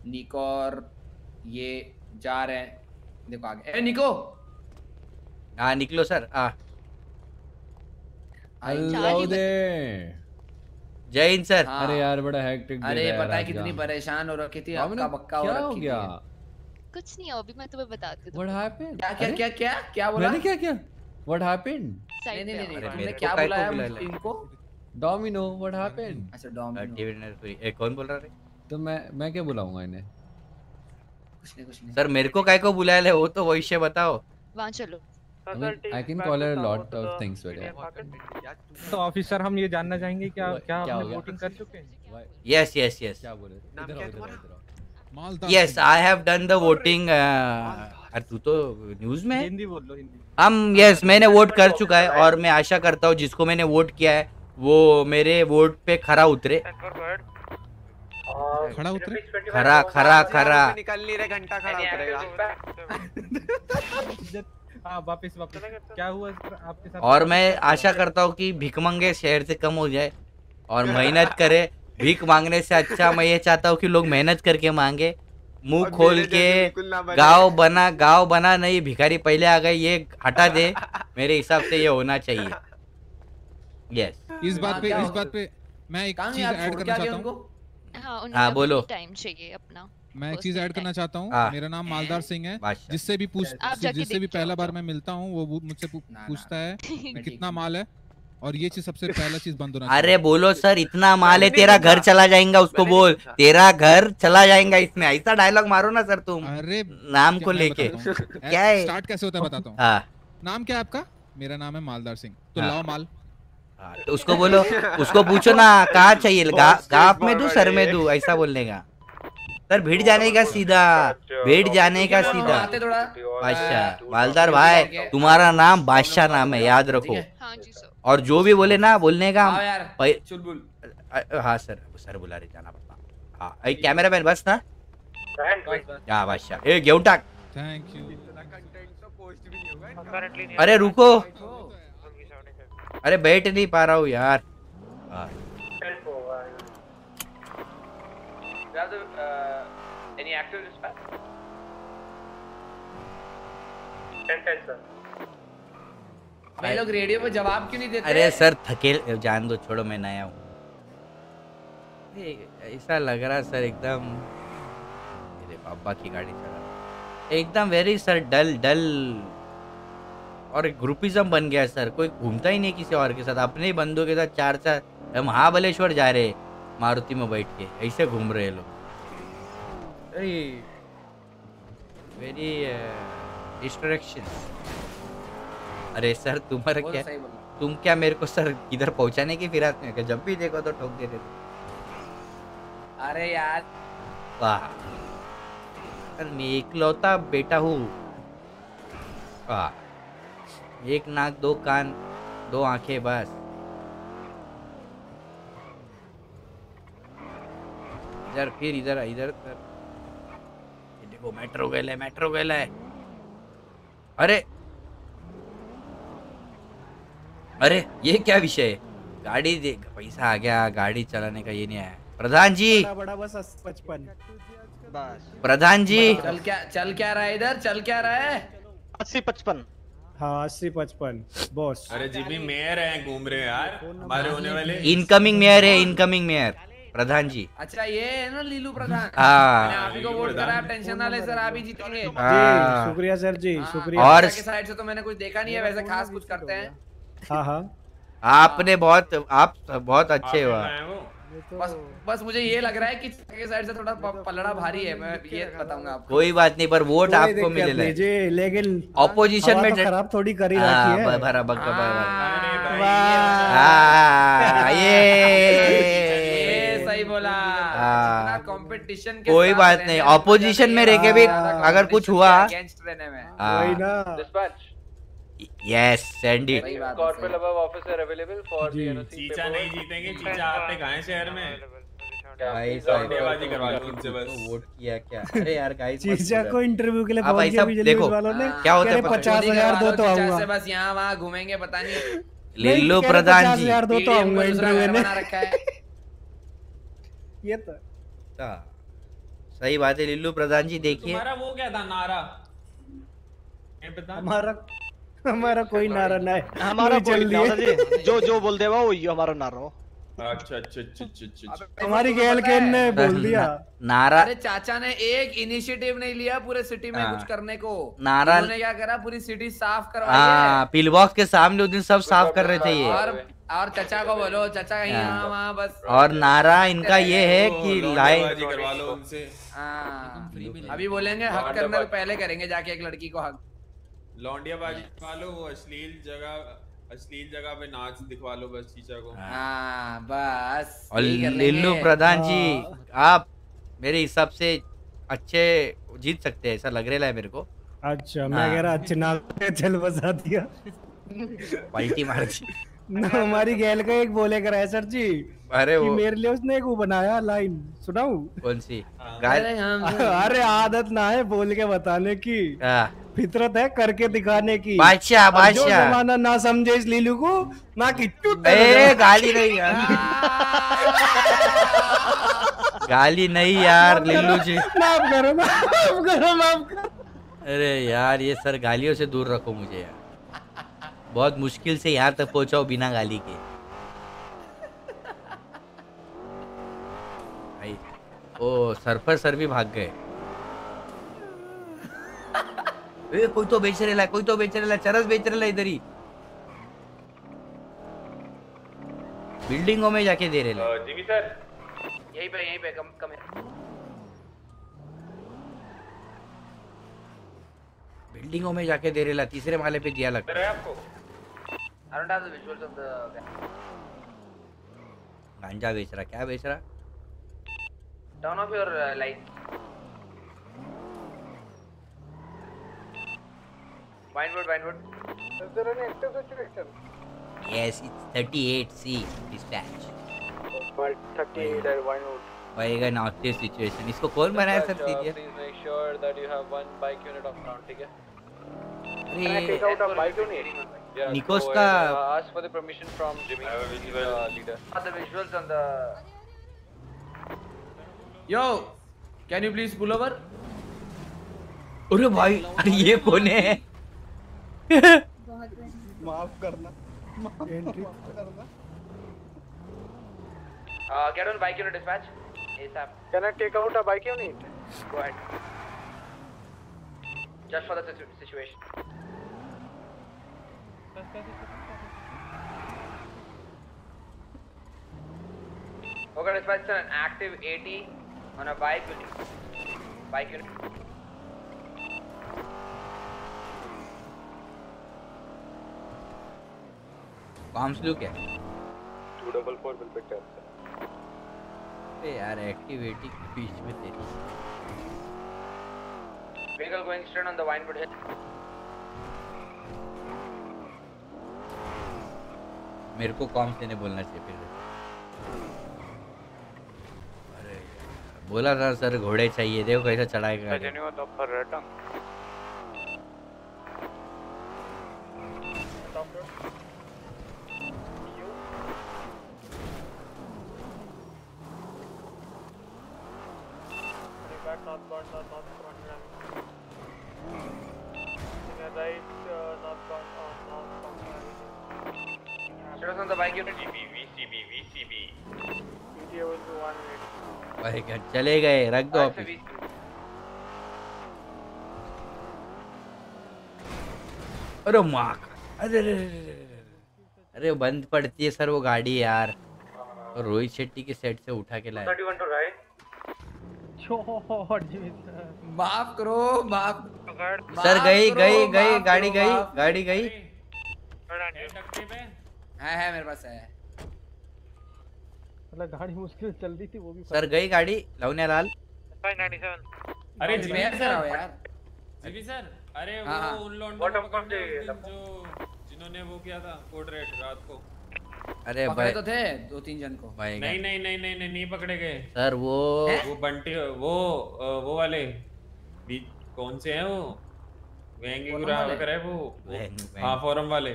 निको और ये जा रहे हैं। देखो आगे। ए निको हाँ निकलो सर। हाँ। हेलो जय हिंद सर। हाँ। अरे यार बड़ा हेक्टिक अरे पता है कितनी परेशान हो रखी थी अक्का बक्का हो रखी गया? थी। कुछ नहीं है अभी मैं तुम्हें बताती हूँ व्हाट हैपेंड क्या क्या क्या क्या क्या बोला? मैंने क्या किया? व्हाट हैपेंड नहीं नहीं नहीं तुमने क्या बुलाया मुझे- इनको डोमिनो व्हाट हैपेंड अच्छा डोमिनो डिविनर ए, कौन बोल रहा है? तो मैं मैं क्या बुलाऊँगा इन्हें? कुछ नहीं कुछ नहीं। सर मेरे को काय को बुलाया ले? वो तो भविष्य बताओ। वहाँ चलो। Call her a lot of things, but yeah. तो ऑफिसर हम ये जानना चाहेंगे क्या क्या क्या आपने वोटिंग कर चुके हैं? यस यस यस क्या बोले? नाम क्या है तुम्हारा? मालदार yes I have done the voting अरे तू तो न्यूज़ में हिंदी बोल लो हिंदी। हम यस मैंने वोट कर चुका है और मैं आशा करता हूँ जिसको मैंने वोट किया है वो मेरे वोट पे खरा उतरे। खड़ा उतरे? खरा खरा खरा। निकल नहीं रहे घंटा खड़ा उतरेगा। हाँ वापस वापस। क्या हुआ आपके साथ और मैं आशा करता हूँ कि भिकमंगे शहर से कम हो जाए और मेहनत करे। भीख मांगने से अच्छा मैं ये चाहता हूँ कि लोग मेहनत करके मांगे। मुँह खोल के। गाँव बना गाँव बना नहीं भिखारी पहले आ गए ये हटा दे। मेरे हिसाब से ये होना चाहिए। यस इस बात पे इस बात पे मैं एक चीज़ ऐड करना चाहता हूँ? हाँ हाँ, अभी बोलो। टाइम चाहिए अपना मैं एक चीज़ ऐड करना चाहता हूँ। हाँ। मेरा नाम मालदार सिंह है। जिससे भी पूछ जिससे भी पहला बार मैं मिलता हूँ वो मुझसे पूछता है कितना माल है और ये चीज़ सबसे पहला चीज़ बंद होना अरे बोलो सर इतना माल है तेरा घर चला जाएगा उसको बोल। तेरा घर चला जाएगा इसमें। ऐसा डायलॉग मारो ना सर तुम। अरे नाम को लेके। बताता हूँ। क्या है? स्टार्ट कैसे होता है बताता हूँ। हाँ। नाम क्या है आपका? मेरा नाम है मालदार सिंह। तो हाँ। लाओ माल। हाँ, तो उसको बोलो उसको पूछो ना कहा चाहिए? गा, गाप में दू सर में दू ऐसा बोलने का? सर भीड़ जाने का सीधा भीड़ जाने का सीधा। बादशाह मालदार भाई तुम्हारा नाम बादशाह नाम है याद रखो। हाँ? जी सर। और जो भी बोले ना बोलने का आओ यार पै- चुलबुल अ- हाँ सर सर बुला रहे जाना पड़ता। हाँ कैमरा मैन बस ना? हाँ बादशाह? ए टाक। अरे रुको। अरे बैठ नहीं पा रहा हूँ यार। हाँ, active dispatch? भाई। लोग रेडियो पे जवाब क्यों नहीं देते अरे सर थके जान दो छोड़ो मैं नया हूँ। ऐसा लग रहा सर एकदम मेरे पापा की गाड़ी चला एकदम वेरी सर डल डल और एक ग्रुपिज्म बन गया सर। कोई घूमता ही नहीं किसी और के साथ। अपने ही बंदों के साथ चार चार हम महाबलेश्वर जा रहे मारुति में बैठ के। ऐसे घूम रहे लोग। वेरी डिस्ट्रैक्शन अरे सर तुम्हारा क्या तुम क्या मेरे को सर इधर पहुँचाने की फिरात में हो? जब भी देखो तो ठोक देते। थे अरे यार। वाह। सर मैं इकलौता बेटा हूँ। वाह। एक नाक दो कान दो आँखें बस। इधर फिर इधर इधर इधर। देखो मेट्रो गेल है मेट्रो गेल है अरे! अरे ये क्या विषय है? गाड़ी दे पैसा आ गया गाड़ी चलाने का ये नहीं आया। प्रधान जी! बड़ा बड़ा बस पचपन। प्रधान जी! चल क्या चल क्या रहा है इधर? चल क्या रहा है? अस्सी पचपन। हाँ अस्सी पचपन। बॉस। अरे जीबी मेयर हैं घूम रहे यार। हमारे होने वाले इनकमिंग मेयर है इनकमिंग मेयर प्रधान जी। अच्छा ये है ना लीलू प्रधान। हाँ। मैंने आप ही को वोट करा आप टेंशन ना ले सर आप ही जीतेंगे हाँ। शुक्रिया सर जी शुक्रिया। और- के साइड से तो मैंने कुछ देखा नहीं है वैसे खास कुछ करते हैं। हाँ हाँ। आपने बहुत आप बहुत अच्छे हो बस बस मुझे ये लग रहा है कि के साइड से थोड़ा पलड़ा भारी है मैं ये बताऊँगा आपको। कोई बात नहीं पर वोट आपको मिलेगा लेकिन ऑपोजिशन में तो खराब थोड़ी करी हाँ, रखी है। ब- बरा बग वाह। ये सही बोला। हाँ। कंपटीशन के कोई बात नहीं ऑपोजिशन में रह के भी अगर कुछ हुआ हाँ। वही ना। यस सेंड इट सही बात है, ऑफिसर अवेलेबल फॉर जी। चीचा नहीं जीतेंगे चीचा आते कहाँ हैं शहर में? भाई लौंडेबाजी करवा लो उनसे बस। वोट किया क्या? अरे यार गाइस चीजा को इंटरव्यू के लिए फ़ोन किया बिजली वालों ने। क्या होता है कह रहे पता है? पचास चोरी हज़ार करवा दो तो आऊँगा। से बस यहाँ वहाँ घूमेंगे पता नहीं। लिल्लू कह रहे प्रधान जी। हज़ार दो तो आऊँगा इंटरव्यू ने रखा है। ये तो हाँ, सही बात है लिल्लू प्रधान जी देखिए। तुम्हारा वो क्या था नारा? हमारा हमारा कोई नारा ना है। हमारा बोल रही है। जो जो बोल देवा वही हमारा नारा हो। अच्छा अच्छा अच्छा अच्छा। हमारी गैल के ने बोल दिया। नारा अरे चाचा ने एक इनिशिएटिव नहीं लिया पूरे सिटी में हाँ। कुछ करने को। नारा- ने क्या करा? पूरी सिटी साफ़ करवाई हाँ पिल बॉक्स के सामने उस दिन सब साफ़ कर रहे थे ये। और और चाचा को बोलो चाचा कहीं हाँ। यहाँ वहाँ बस। और नारा इनका ये है कि लाइन करवा लो उनसे। हाँ। अभी बोलेंगे हक करने से पहले करेंगे जाके एक लड़की को हक। लौंडिया बाजी दिखवा लो वो अश्लील जगह अश्लील जगह पे नाच दिखवा लो बस चीचा को। हाँ। बस और लिल्लू प्रधान जी आप मेरे हिसाब से अच्छे जीत सकते हैं ऐसा लग रहा है मेरे को। अच्छा मैं हाँ। कह रहा अच्छे नाम पे चल बसा दिया। पलटी मार दी। ना हमारी गैल का एक बोले करा है सर जी अरे वो मेरे लिए उसने एक वो बनाया लाइन। सुनाऊं? कौन सी? अरे आदत ना है बोल के बताने की। हाँ। फितरत है करके दिखाने की। बादशाह, बादशाह। जमाना ना समझे इस लीलू को ना किट्टू गाली नहीं यार। गाली नहीं यार लिल्लू जी। माफ़ करो माफ़ करो माफ़ करो। अरे यार ये सर गालियों से दूर रखो मुझे यार। बहुत मुश्किल से यहाँ तक पहुंचाओ बिना गाली के। ओ सरफर सर भी भाग गए। ए कोई तो बेच रेला कोई तो बेच रेला चरस बेच रेला इधर ही। बिल्डिंगों में जाके दे रेला जिमी सर। यहीं पे यहीं पे कम कम है। बिल्डिंगों में जाके दे रेला तीसरे माले पे दिया लगता है आपको? गांजा बेच रहा क्या बेच रहा? Turn off your uh, Winewood, Winewood. Is there any active situation? Yes, it's 38C dispatch. Well, 38 at Winewood. होएगा नॉट सिचुएशन इसको कौन बनाया sir serial Please make sure that you have one bike unit of ground, ठीक है? अरे Can I take out a bike unit? Yeah, निकोस का ahead. Uh, ask for the permission from Jimmy. I will the leader. Are the visuals on the. Yo, can you please pull over? अरे भाई अरे ये कौन है माफ़ करना entry करना Uh, get on bike unit dispatch. ASAP. Can I take out a bike unit? Go ahead. Just for the situ- situation. Okay, dispatch sir, an active 80 on a bike unit. Bike unit. Comms लू क्या 244 will pay tap ए यार activity के बीच में तेरी। Vehicle going straight on the Winewood hill मेरे को com से नहीं बोलना चाहिए फिर। बोला था सर घोड़े चाहिए देखो कैसा चढ़ाएगा गाड़ी। Anyone up for return? Back northbound, north, right, uh, northbound, uh, northbound. Straight on the bike unit. VCB, VCB. VCB. PTA will be one minute. भाई क्या चले गए रख दो ऑफ़िस अरे माँ अरे अरे अरे, बंद पड़ती है सर वो गाड़ी यार और रोहित शेट्टी के सेट से उठा के लाया 31 to right. माफ़ करो माफ़। सर गई गई गई गाड़ी गई गाड़ी गई। है है मेरे पास है। मतलब गाड़ी मुश्किल चल रही थी वो भी सर गई गाड़ी लवन्या लाल। अरे जिमी जिमी सर आओ यार। जिमी सर अरे हाँ। वो उन को है चाहिए? उस दिन जो जिन्होंने वो किया था कोड रेड रात को। अरे पकड़े भाई। तो थे दो तीन जन को। भाई नहीं नहीं नहीं नहीं नहीं नहीं पकड़े गए। सर वो वो बंटी वो वो वाले। कौन से हैं वो? वेंगे गुरा? करे वो? वेंग- वेंग। हाँ फोरम वाले।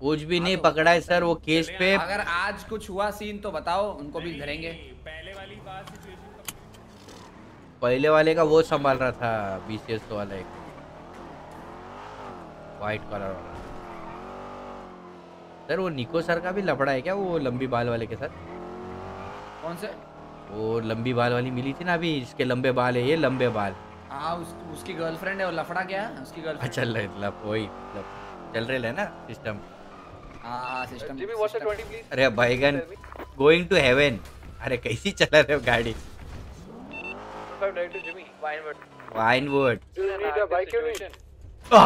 कुछ भी नहीं पकड़ा है सर वो केस पे। अगर आज कुछ हुआ सीन तो बताओ उनको भी धरेंगे। पहले वाली बात सिचुएशन पहले वाले का वो संभाल रहा था बीसीएस वाला एक। व्हाइट कलर वाला। सर वो निको सर का भी लफड़ा है क्या वो लंबी बाल वाले के साथ? कौन से? वो लंबी बाल वाली मिली थी ना अभी इसके लंबे बाल है ये लंबे बाल। हाँ उस, उसकी गर्लफ्रेंड है वो लफड़ा क्या? है उसकी हाँ, गर्लफ्रेंड चल रहे मतलब वही चल रहे है ना सिस्टम हाँ हाँ system Jimmy, what's the 20 please? अरे बैगन गोइंग टू हेवन अरे कैसी चला रहे हो गाड़ी? 5 right to Jimmy. Winewood. Vinewood Do you need a bike unit? We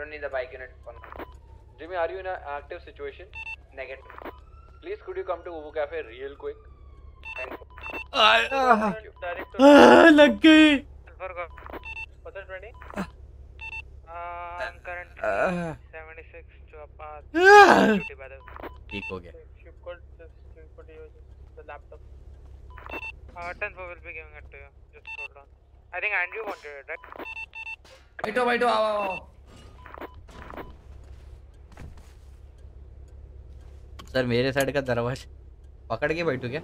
don't need the bike unit. Jimmy, are you in an active situation? Negative. Please, could you come to Ubu Cafe real quick? Thank you. आह, लग गई What's that, 20? Uh, I'm currently Ah. 76 to a path. Ah. Duty by the ठीक हो गया ship code, ship code the laptop. Uh, 10 will be giving it to you. Just hold on. I think Andrew wanted it, right? बैठो बैठो आओ आओ sir मेरे side का दरवाज़ा पकड़ के बैठू क्या?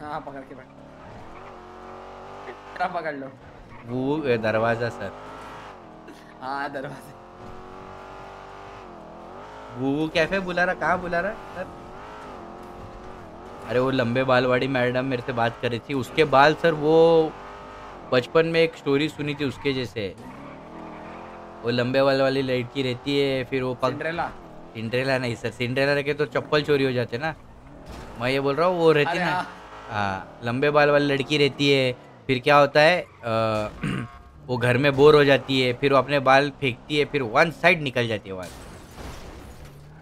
हाँ पकड़ के बैठ। पकड़ लो। वो दरवाज़ा सर। हाँ दरवाजे। वो वो कैफ़े बुला रहा कहाँ बुला रहा सर? अरे वो लंबे बाल वाली मैडम मेरे से बात कर रही थी। उसके बाल सर वो बचपन में एक स्टोरी सुनी थी उसके जैसे। वो लंबे बाल वाली लड़की रहती है फिर वो पग सिंड्रेला। सिंड्रेला नहीं सर सिंड्रेला रखे तो चप्पल चोरी हो जाते ना। मैं ये बोल रहा हूँ वो रहती ना। हाँ। हाँ लंबे बाल वाली लड़की रहती है फिर क्या होता है अ, वो घर में बोर हो जाती है फिर वो अपने बाल फेंकती है फिर वन साइड निकल जाती है बाल।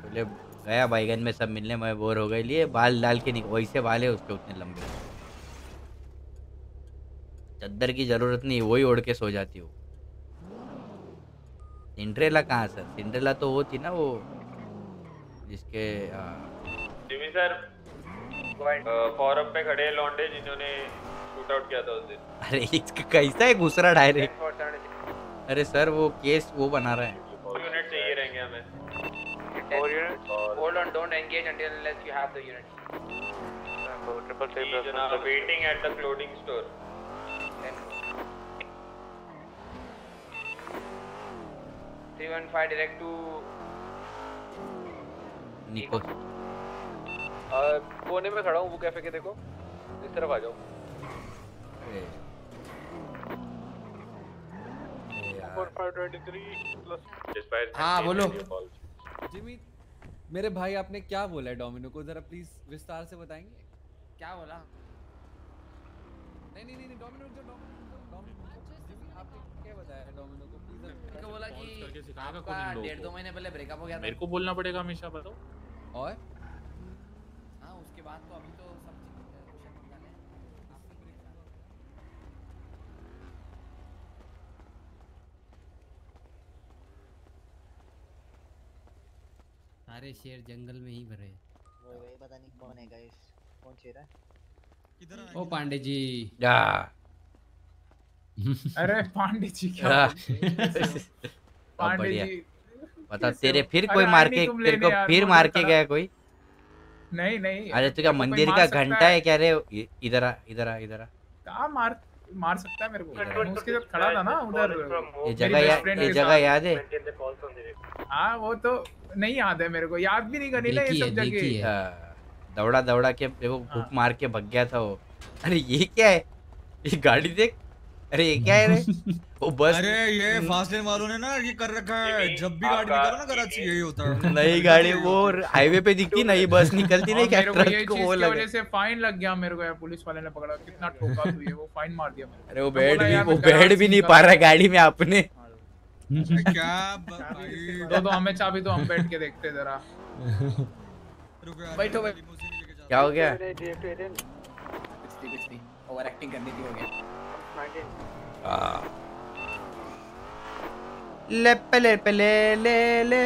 बोले गया बैगन में सब मिलने में बोर हो गई लिए बाल डाल के निक वैसे बाल है उसके उतने लंबे। चद्दर की ज़रूरत नहीं वही ओढ़ के सो जाती हो। सिंड्रेला कहाँ सर सिंड्रेला तो वो थी ना वो जिसके जिमी सर फॉरम पे खड़े लौंडे जिन्होंने शूट आउट किया था उस दिन। अरे इसका कैसा है घुसरा डायरेक्ट अरे सर वो केस वो बना रहा है। यूनिट चाहिए रहेंगे हमें। Four units. Hold on, don't engage until unless you have the units. जी जनाब waiting at the clothing store Three one five direct to निको Uh, कोने में खड़ा हूँ वो कैफ़े के देखो। इस तरफ़ आ जाओ। हाँ बोलो। जिमी मेरे भाई आपने क्या बोला है डोमिनो को जरा प्लीज़ विस्तार से बताएँगे। क्या बोला? नहीं नहीं नहीं डोमिनो जो डोमिनो जिमी आपने क्या बताया डोमिनो को प्लीज़ उनको बोला कि आपका डेढ़ दो महीने पहले ब्रेकअप हो गया था। मेरे को बोलना पड़ेगा हमेशा बताओ। और? हाँ उसके बाद तो अभी तो सब सारे शेर जंगल में ही भरे। पता नहीं कौन है गाइस कौन चेहरा ओ पांडे जी। या अरे पांडे जी। क्या हाँ। हैं? पांडे जी बता तेरे फिर कोई मार के तेरे को फिर मार के गया कोई? नहीं नहीं अरे तुझे कोई मंदिर का घंटा है क्या रे? इधर आ इधर आ इधर आ। कहाँ मार मार सकता है मेरे को? उसके साथ खड़ा था ना उधर ये जगह best या, जगह याद है? हाँ वो तो नहीं याद है मेरे को याद भी नहीं करनी ना ये सब जगह। हाँ, दौड़ा दौड़ा के देखो हुक मार के भग गया था वो। अरे ये क्या है? ये गाड़ी देख। अरे ये क्या है रे? वो बस अरे ये फास्ट लेन वालों ने ना ये कर रखा है। जब भी गाड़ी निकालो ना कराची यही होता है। नई गाड़ी वो हाईवे पे दिखती नई बस निकलती नहीं क्या ट्रक को वो की लगा। वजह से फाइन लग गया मेरे को यार पुलिस वाले ने पकड़ा कितना ठोका तू ये वो फाइन मार दिया मेरे अरे वो बैठ भी वो बैठ भी नहीं पा रहा गाड़ी में अपने क्या दो दो हमें चाबी तो हम बैठ के देखते जरा। बैठो बैठो। क्या हो गया? ओवर एक्टिंग करनी थी हो गया। आ। ले पे ले पे ले ले ले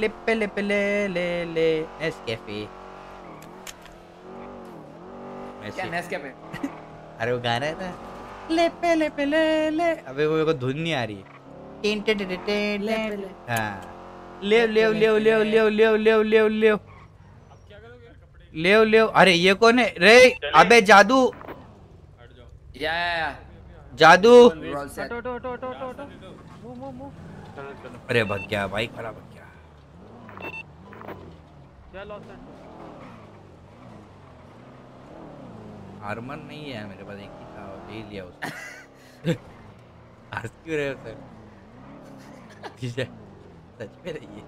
ले पे ले पे ले ले ले नेस्कैफे क्या नेस्कैफे अरे वो गाना है ना ले पे ले पे ले ले अबे वो को धुन नहीं आ रही। है टिन टिन टिन टिन टिन. हाँ। ले ले ले ले ले ले ले ले ले ले ले अरे ये कौन है? रे अबे जादू। या या या जादू। अरे भग गया भाई खड़ा भग गया। आर्मर नहीं है मेरे पास एक ही था ले लिया उसने। हंस क्यों रहे हो सर? ठीक है? सच में रहिए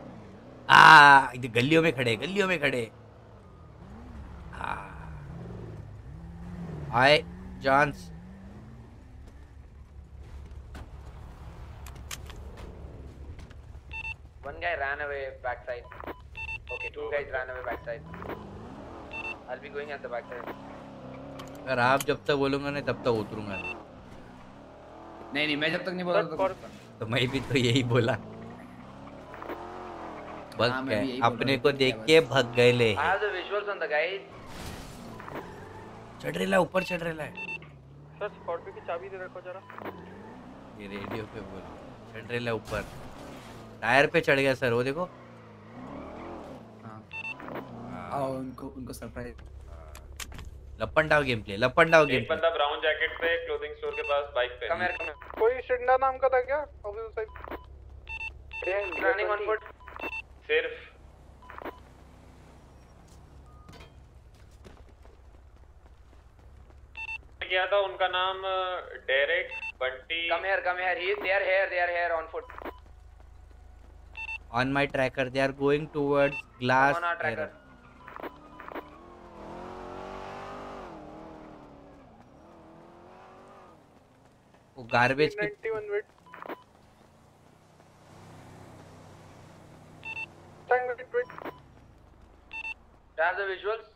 आ इधर गलियों में खड़े गलियों में खड़े। आ आए chance. One guy ran away backside. Okay, two guys ran away backside. I'll be going at the backside. अगर आप जब तक बोलूँगा नहीं तब तक उतरूँगा नहीं नहीं नहीं मैं जब तक नहीं बोला तब तक तो मैं भी तो यही बोला। भग हाँ, गए अपने रहा को देख के भग गए ले। I have the visuals on the guys. चढ़ रेला ऊपर चढ़ रेला है सर स्कॉर्पियो की चाबी दे रखो जरा। ये रेडियो पे बोल। चढ़ रेला ऊपर। टायर पे चढ़ गया सर वो देखो। आओ उनको उनको सरप्राइज़ लपन डाव गेम प्ले लपन डाव गेम बंदा ब्राउन जैकेट पे क्लोथिंग स्टोर के पास बाइक पे। कम हियर कम कोई शिंडा नाम का था क्या? ऑफिसर साहब रनिंग ऑन फुट सिर्फ़। किया था उनका नाम Derek Bunty come here come here he they are here they are here on foot on my tracker they are going towards glass on our tracker. error. वो garbage की 91 wait Thank you, wait, wait. Do you have the visuals?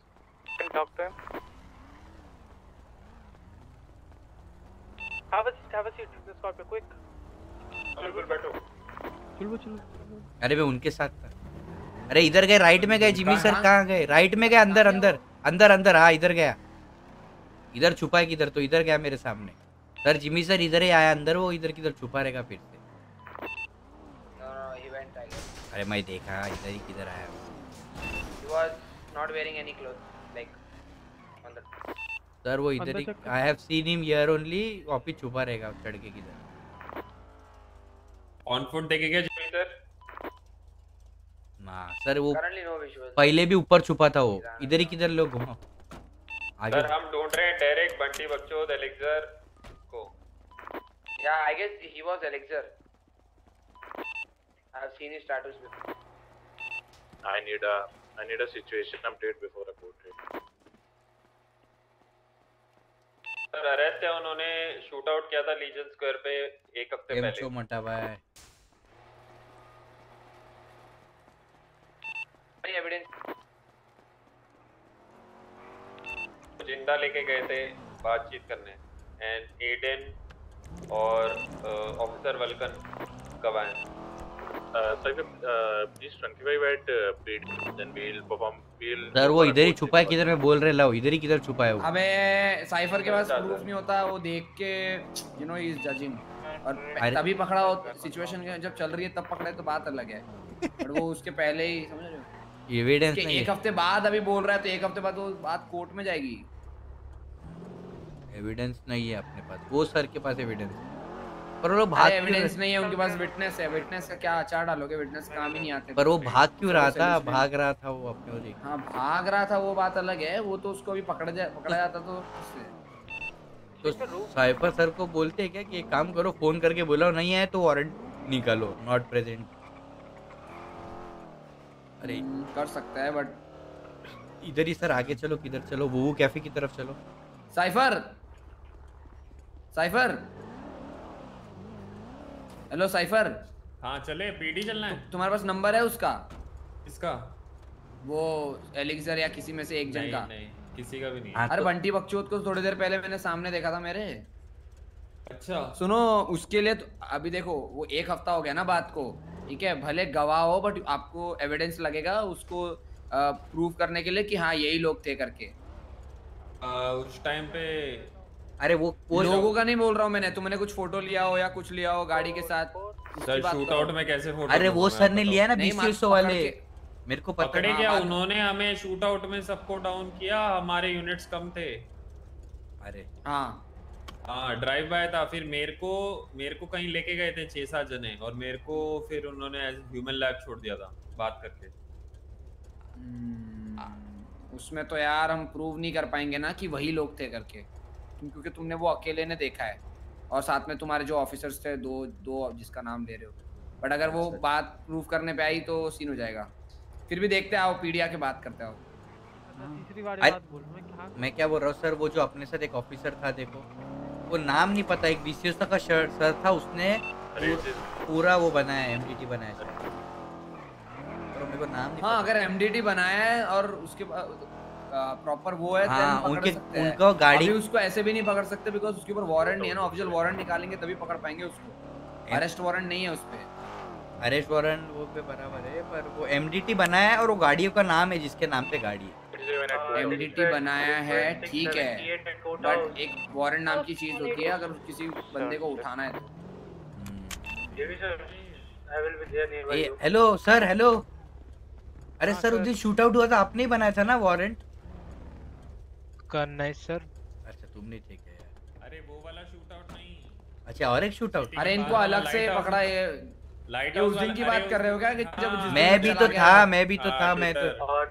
Can talk to him. Have a seat, have a seat. The Scorpio, quick. बिल्कुल बैठो चलो चलो अरे मैं उनके साथ था अरे इधर गए राइट में गए जिमी सर कहाँ गए राइट में गए अंदर अंदर अंदर अंदर हाँ इधर गया इधर छुपा है किधर तो इधर गया मेरे सामने सर जिमी सर इधर ही आया अंदर वो इधर किधर छुपा रहेगा फिर से. I. अरे मैं देखा इधर ही किधर आया He was not wearing any clothes. Like on the. Sir वो इधर ही। I have seen him here only वापिस छुपा रहेगा चढ़ के किधर ऑन फुट देखे क्या जिमी सर हाँ सर वो. पहले भी ऊपर छुपा था वो इधर ही किधर लोग घुमा आगे सर हम ढूंढ रहे हैं डेरेक बंटी बकचोद एलेक्सर को I guess he was Elixir. I have seen his status before. I need a I need a situation update before a court sir arrest है उन्होंने शूट आउट किया था लीजन स्क्वायर पे एक हफ़्ते पहले शो मटा भाई evidence? ज़िंदा लेके गए थे बातचीत करने एंड एडन और ऑफिसर वल्कन कब आए Uh, uh, please 25 at uh, PD. Then we'll perform. We'll. Sir वो इधर ही छुपा है किधर मैं बोल रहे लाओ इधर ही किधर छुपा है वो? अबे साइफर के पास प्रूफ नहीं होता वो देख के यू नो इज़ जजिंग और तभी पकड़ा हो सिचुएशन जब चल रही है तब पकड़े तो बात अलग है। पर वो उसके पहले ही समझ रहे हो? एविडेंस नहीं एक हफ़्ते बाद अभी बोल रहा है तो एक हफ़्ते बाद वो बात कोर्ट में जाएगी। एविडेंस नहीं है अपने पास। वो सर के पास एविडेंस पर वो लोग भाग एविडेंस नहीं है उनके पास विटनेस है विटनेस का क्या अचार डालोगे? विटनेस काम ही नहीं आते। पर वो भाग क्यों रहा था? भाग रहा था वो अपने वो हाँ भाग रहा था वो बात अलग है वो तो उसको अभी पकड़ जा पकड़ा जाता तो तो साइफर सर को बोलते हैं क्या कि एक काम करो फ़ोन करके बुलाओ नहीं आए तो वारंट निकालो नॉट प्रेजेंट अरे। कर सकता है बट इधर ही सर आगे चलो किधर चलो वो कैफ़े की तरफ़ चलो। साइफर! साइफर! हेलो साइफर हाँ चले पीडी चलना है। तुम्हारे पास नंबर है उसका? इसका वो एलिक्सर या किसी में से एक जन का। नहीं किसी का भी नहीं। अरे तो- बंटी बकचोद को थोड़ी देर पहले मैंने सामने देखा था मेरे। अच्छा। सुनो उसके लिए तो अभी देखो वो एक हफ़्ता हो गया ना बात को। ठीक है भले गवाह हो बट आपको एविडेंस लगेगा उसको प्रूव करने के लिए कि हाँ यही लोग थे करके। आ, उस टाइम पे अरे वो वो लोगों का नहीं बोल रहा हूँ मैंने तुमने कुछ फ़ोटो लिया हो या कुछ लिया हो गाड़ी के साथ? सर शूट आउट में कैसे फ़ोटो अरे वो सर ने लिया ना बीस सौ वाले। मेरे को पता पकड़े क्या हाँ, उन्होंने हमें शूट आउट में सबको डाउन किया हमारे यूनिट्स कम थे। अरे। हाँ। हाँ ड्राइव बाय था फिर मेरे को मेरे को कहीं लेके गए थे छह सात जने और मेरे को फिर उन्होंने ह्यूमन लैब छोड़ दिया था बात करके। उसमें तो यार हम प्रूव नहीं कर पाएँगे ना कि वही लोग थे करके। क्योंकि तुमने वो अकेले ने देखा है। और साथ में तुम्हारे जो ऑफिसर्स थे दो दो जिसका नाम ले रहे हो। बट अगर वो बात प्रूव करने पे आई तो सीन हो जाएगा। फिर भी देखते आओ पीडिया के बात करते आओ। तीसरी बार बात बोल मैं क्या मैं क्या बोल रहा हूँ सर? वो जो अपने साथ एक ऑफिसर था देखो। वो नाम नहीं पता एक बीसीएस का शर्ट सर था उसने पूरा वो बनाया एमटीटी बनाया शायद मेरे को नाम नहीं हाँ। अगर एमडीटी बनाया है और उसके प्रॉपर वो है हाँ, उनके- उनको गाड़ी- अभी उसको ऐसे भी नहीं पकड़ सकते बिकॉज़ उसके ऊपर वारंट नहीं है ना ऑफिशियल वारंट निकालेंगे तभी पकड़ पाएँगे उसको। अरेस्ट वारंट नहीं है उस पे। अरेस्ट वारंट वो पे बराबर है पर वो एमडीटी बनाया है और वो गाड़ियों का नाम है जिसके नाम पे गाड़ी है। एमडीटी बनाया है ठीक है बट एक वारंट नाम की चीज़ होती है अगर किसी बंदे को उठाना है तो। हेलो सर हेलो अरे सर उस दिन शूट आउट हुआ था आपने ही बनाया था ना वारंट करना है सर। अच्छा तुमने ठीक है यार। अरे वो वाला शूट आउट नहीं। अच्छा और एक शूट आउट अरे इनको अलग से पकड़ा ये। लाइट ये उस दिन की बात कर रहे हो क्या कि जब मैं भी तो था मैं भी तो था मैं तो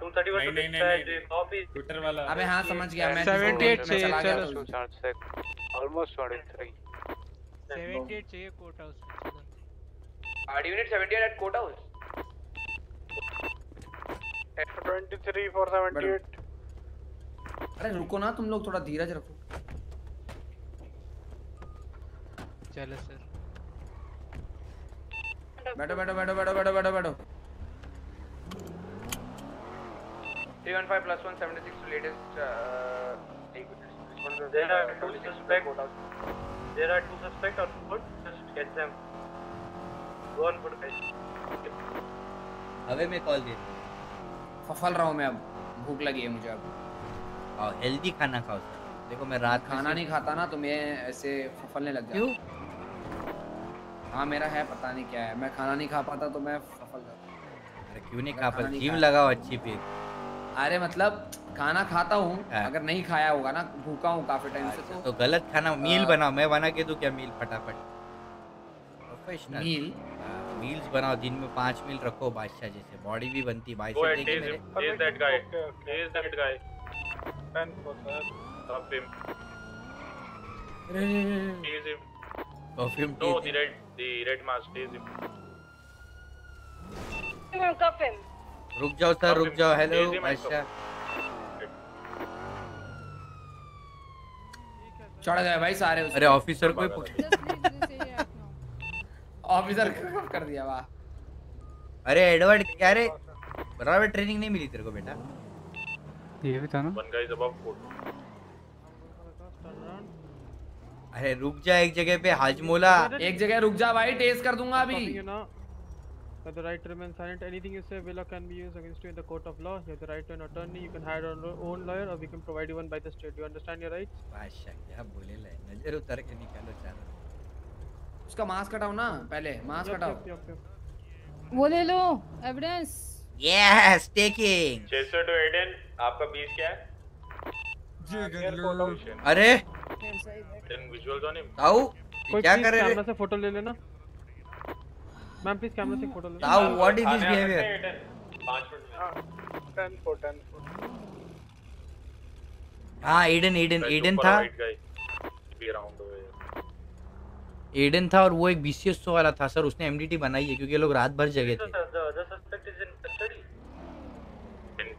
231 नहीं नहीं नहीं ट्विटर वाला अबे हाँ समझ गया मैं 78 दिन चाहिए चला ऑलमोस्ट 43 78 चाहिए court house our unit 78 at court house 23 for 78 अरे रुको ना तुम लोग थोड़ा धीरज रखो। चलो सर। बैठो बैठो बैठो बैठो बैठो बैठो बैठो। 315 प्लस 176 लेटेस्ट अबे मैं कॉल दे रहा हूँ मैं अब। भूख लगी है मुझे अब। और हेल्दी खाना खाओ सर। देखो मैं रात खाना नहीं खाता ना तो मैं ऐसे फफलने लग जाता क्यों? हाँ। मेरा है पता नहीं क्या है। मैं खाना नहीं खा पाता तो मैं फफल जाता अरे क्यों नहीं खा पाते? जिम लगाओ अच्छी फिर। अरे मतलब खाना खाता हूँ हाँ। अगर नहीं खाया होगा ना भूखा हूँ काफ़ी टाइम से तो तो गलत खाना मील बनाओ। मैं बना के दूँ क्या मील फटाफट? प्रोफेशनल मील? मील्स बनाओ। दिन में पाँच मील रखो बादशाह जैसे। बॉडी भी बनती Go रुक जाओ सर रुक जाओ हेलो चढ़ गए भाई सारे अरे ऑफिसर को ऑफिसर कर दिया वाह अरे एडवर्ड क्या रे बराबर ट्रेनिंग नहीं मिली तेरे को बेटा ये भी था ना guy is above foot. अरे रुक जा एक जगह पे हाजमोला एक जगह रुक जा भाई टेस्ट कर दूँगा अभी the right remain silent. Anything you say will or can be used against you in the court of law. You have the right to an attorney. You can hire your own lawyer or we can provide you one by the state. Do you understand your rights? बादशाह क्या बोले ले नज़र उतार के निकालो चारों उसका मास्क हटाओ ना पहले मास्क हटाओ. वो ले लो evidence yes taking Chaser to Aiden. आपका बीस क्या है? अरे! Visuals on him. ताऊ क्या कर रहे कैमरा से फ़ोटो ले लेना। मैम प्लीज़ कैमरा से फ़ोटो ले ताऊ व्हाट इज़ दिस बिहेवियर हैं, Aiden? पाँच मिनट में. 10 for 10 for हाँ एडन एडन एडन था. एडन था और वो एक बीसीएस वाला था सर उसने एमडीटी बनाई है क्योंकि ये लोग रात भर जगे थे The other suspect is in custody. Ten, ten.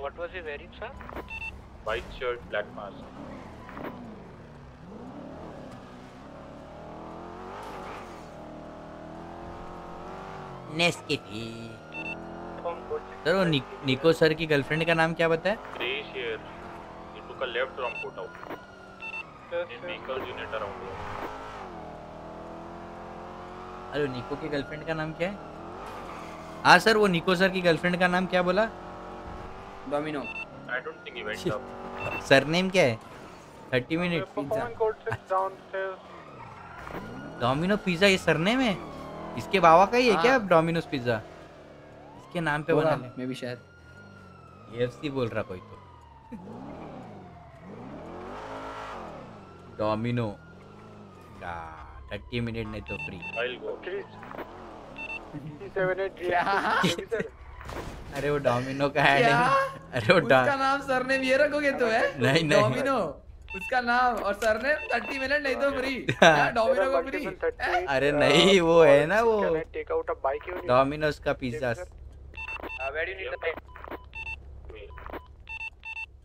What was he wearing, sir? White shirt, black mask. Nescafe sir वो नि, निको सर की गर्लफ्रेंड का नाम क्या बताया Grayish hair. He took a left from courthouse. In vehicles unit around here. Hello Nico की girlfriend का नाम क्या है हाँ सर वो निको सर की गर्लफ्रेंड का नाम क्या बोला Domino I don't think he went up. Surname क्या है? Thirty minute performing code 6 downstairs. Domino pizza ये सरनेम है? इसके बाबा का ही है क्या हाँ। डोमिनोज पिज्जा इसके नाम पे बना ले। मे भी शायद। एएफसी बोल रहा कोई तो। डोमिनो थर्टी मिनट नहीं तो free I'll go. Seven eight अरे वो डोमिनो का है। नहीं अरे वो उसका नाम सरनेम भी रखोगे तो है? नहीं नहीं। डोमिनो उसका नाम और सरनेम 30 मिनट नहीं तो फ्री डोमिनो हाँ, को फ्री अरे नहीं वो है ना वो। Take out a bike Domino's का pizza where need the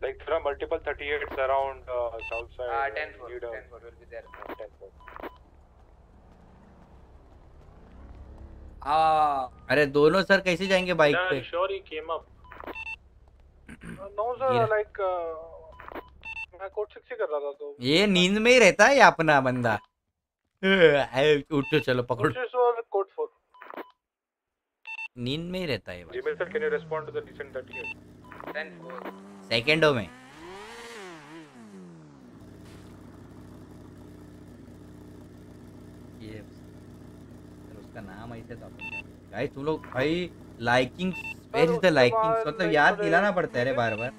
like there are multiple 38s around uh, south side uh, 10 4 10 4 will be there. 10 4 हाँ। अरे दोनों सर कैसे जाएँगे बाइक पे? Sure he came up no sir like मैं six ही कर रहा था तो ये नींद में ही रहता है अपना बंदा? तो चलो पकड़। फोर नींद में ही रहता है Gmail sir can you respond to the recent में। ये उसका नाम ऐसे तो गाइस तुम लोग भाई लाइकिंग इज़ द लाइकिंग मतलब याद दिलाना पड़ता है रे बार बार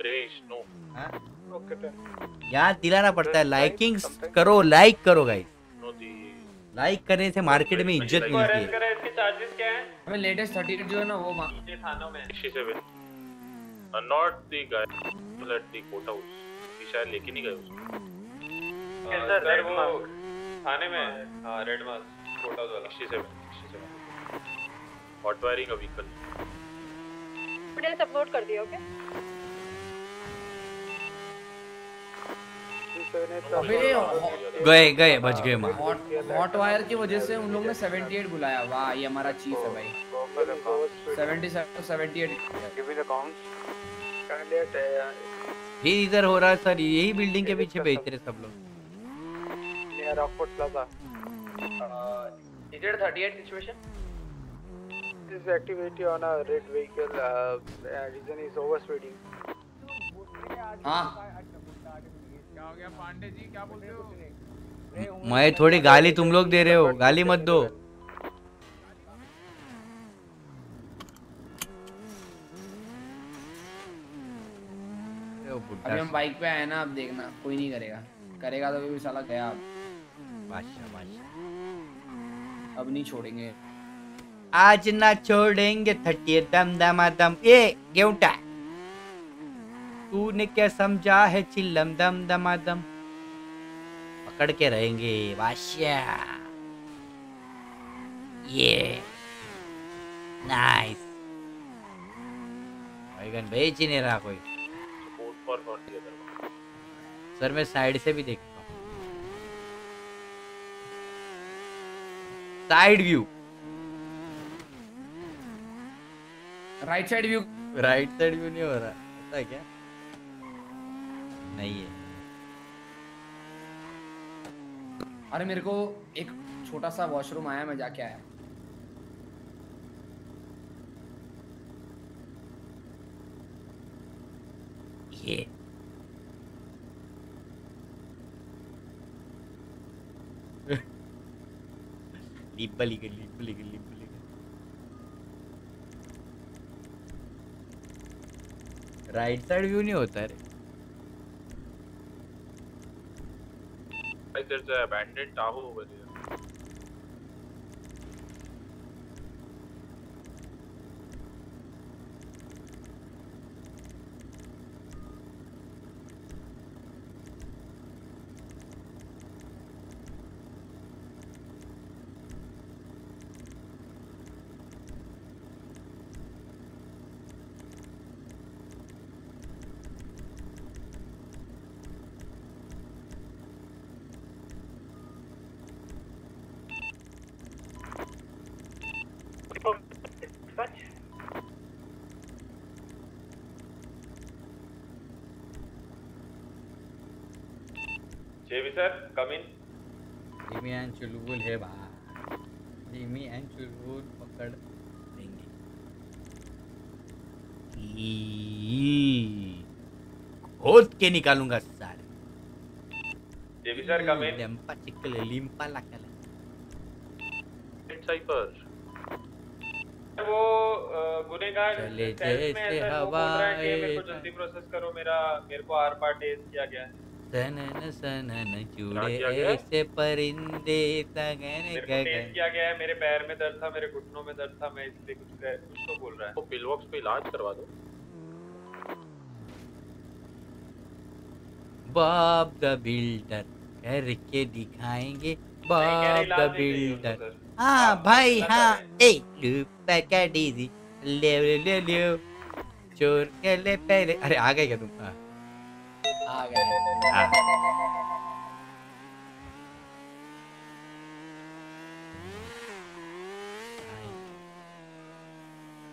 Praise, no. हाँ? ओके टेन याद दिलाना पड़ता है। लाइकिंग करो लाइक करो गाइस लाइक करने से मार्केट में इज़्ज़त मिलती है। करें इसके चार्जेस क्या हैं? हमें लेटेस्ट 38 जो है ना वो मांग ये थानों में। 67. Uh, not the guy who at the courthouse. he शायद लेके नहीं गए उसको. सर सर वो थाने में? हाँ रेड मास्क फ़ोटोज़ वाला 67. 67. Hot wiring a vehicle. Details upload कर दिया ओके गए गए बच गए माँ। हॉट हॉट वायर की वजह से उन लोग ने 78 बुलाया। वाह ये हमारा चीफ है भाई। 77 to 78 गिव मी द फिर इधर हो रहा है सर यही बिल्डिंग के पीछे बेच रहे सब लोग। Near plaza Is it a 38 situation? This activity on a red vehicle uh, uh, reason is overspeeding. हाँ। क्या हो गया पांडे जी क्या बोलते हो मैं थोड़ी गाली तुम लोग दे रहे हो गाली मत दो। अरे अभी हम बाइक पे आए ना आप देखना कोई नहीं करेगा। करेगा तो भी साला गया। बादशाह। अब नहीं छोड़ेंगे। आज ना छोड़ेंगे थटिए दम दमा दम ए गेउटा तूने क्या समझा है चिल्लम दम दमा दम पकड़ के रहेंगे बादशाह ये नाइस। बैगन बेच ही नहीं रहा कोई. सर मैं साइड से भी देखता side view. Right side view right side view नहीं हो रहा। ऐसा है क्या? नहीं है। अरे मेरे को एक छोटा सा वॉशरूम आया मैं जाके आया। ये। राइट साइड व्यू नहीं होता रे। भाई तेरे से अबैंडेड टाहू हो गया JB sir come in Jimmy and Chulbul है भाई जिमी एंड चुलबुल पकड़ लेंगे। ई- खोद के निकालूँगा सारे। जेबी सर कम इन लिम्पा चिकले लिम्पा लाकले Cypher. वो गुनेगार चले सेल्स में जैसे ऐसा वो बोल रहा है कि मेरे को जल्दी प्रोसेस करो मेरा मेरे को आर पार टेस्ट किया गया है। सनन सनन चूड़े ऐसे परिंदे तगन मेरे गगन। किया गया है मेरे पैर में दर्द था मेरे घुटनों में दर्द था मैं इसलिए कुछ कह- कुछ तो बोल रहा है। तो पिल बॉक्स पे इलाज करवा दो। बॉब द बिल्डर करके दिखाएँगे कह बॉब द बिल्डर। सर। हाँ भाई हाँ ए पैका डीजी ले ले ले ले। चोर के ले पहले अरे आ गए क्या तुम? हाँ। आ गए।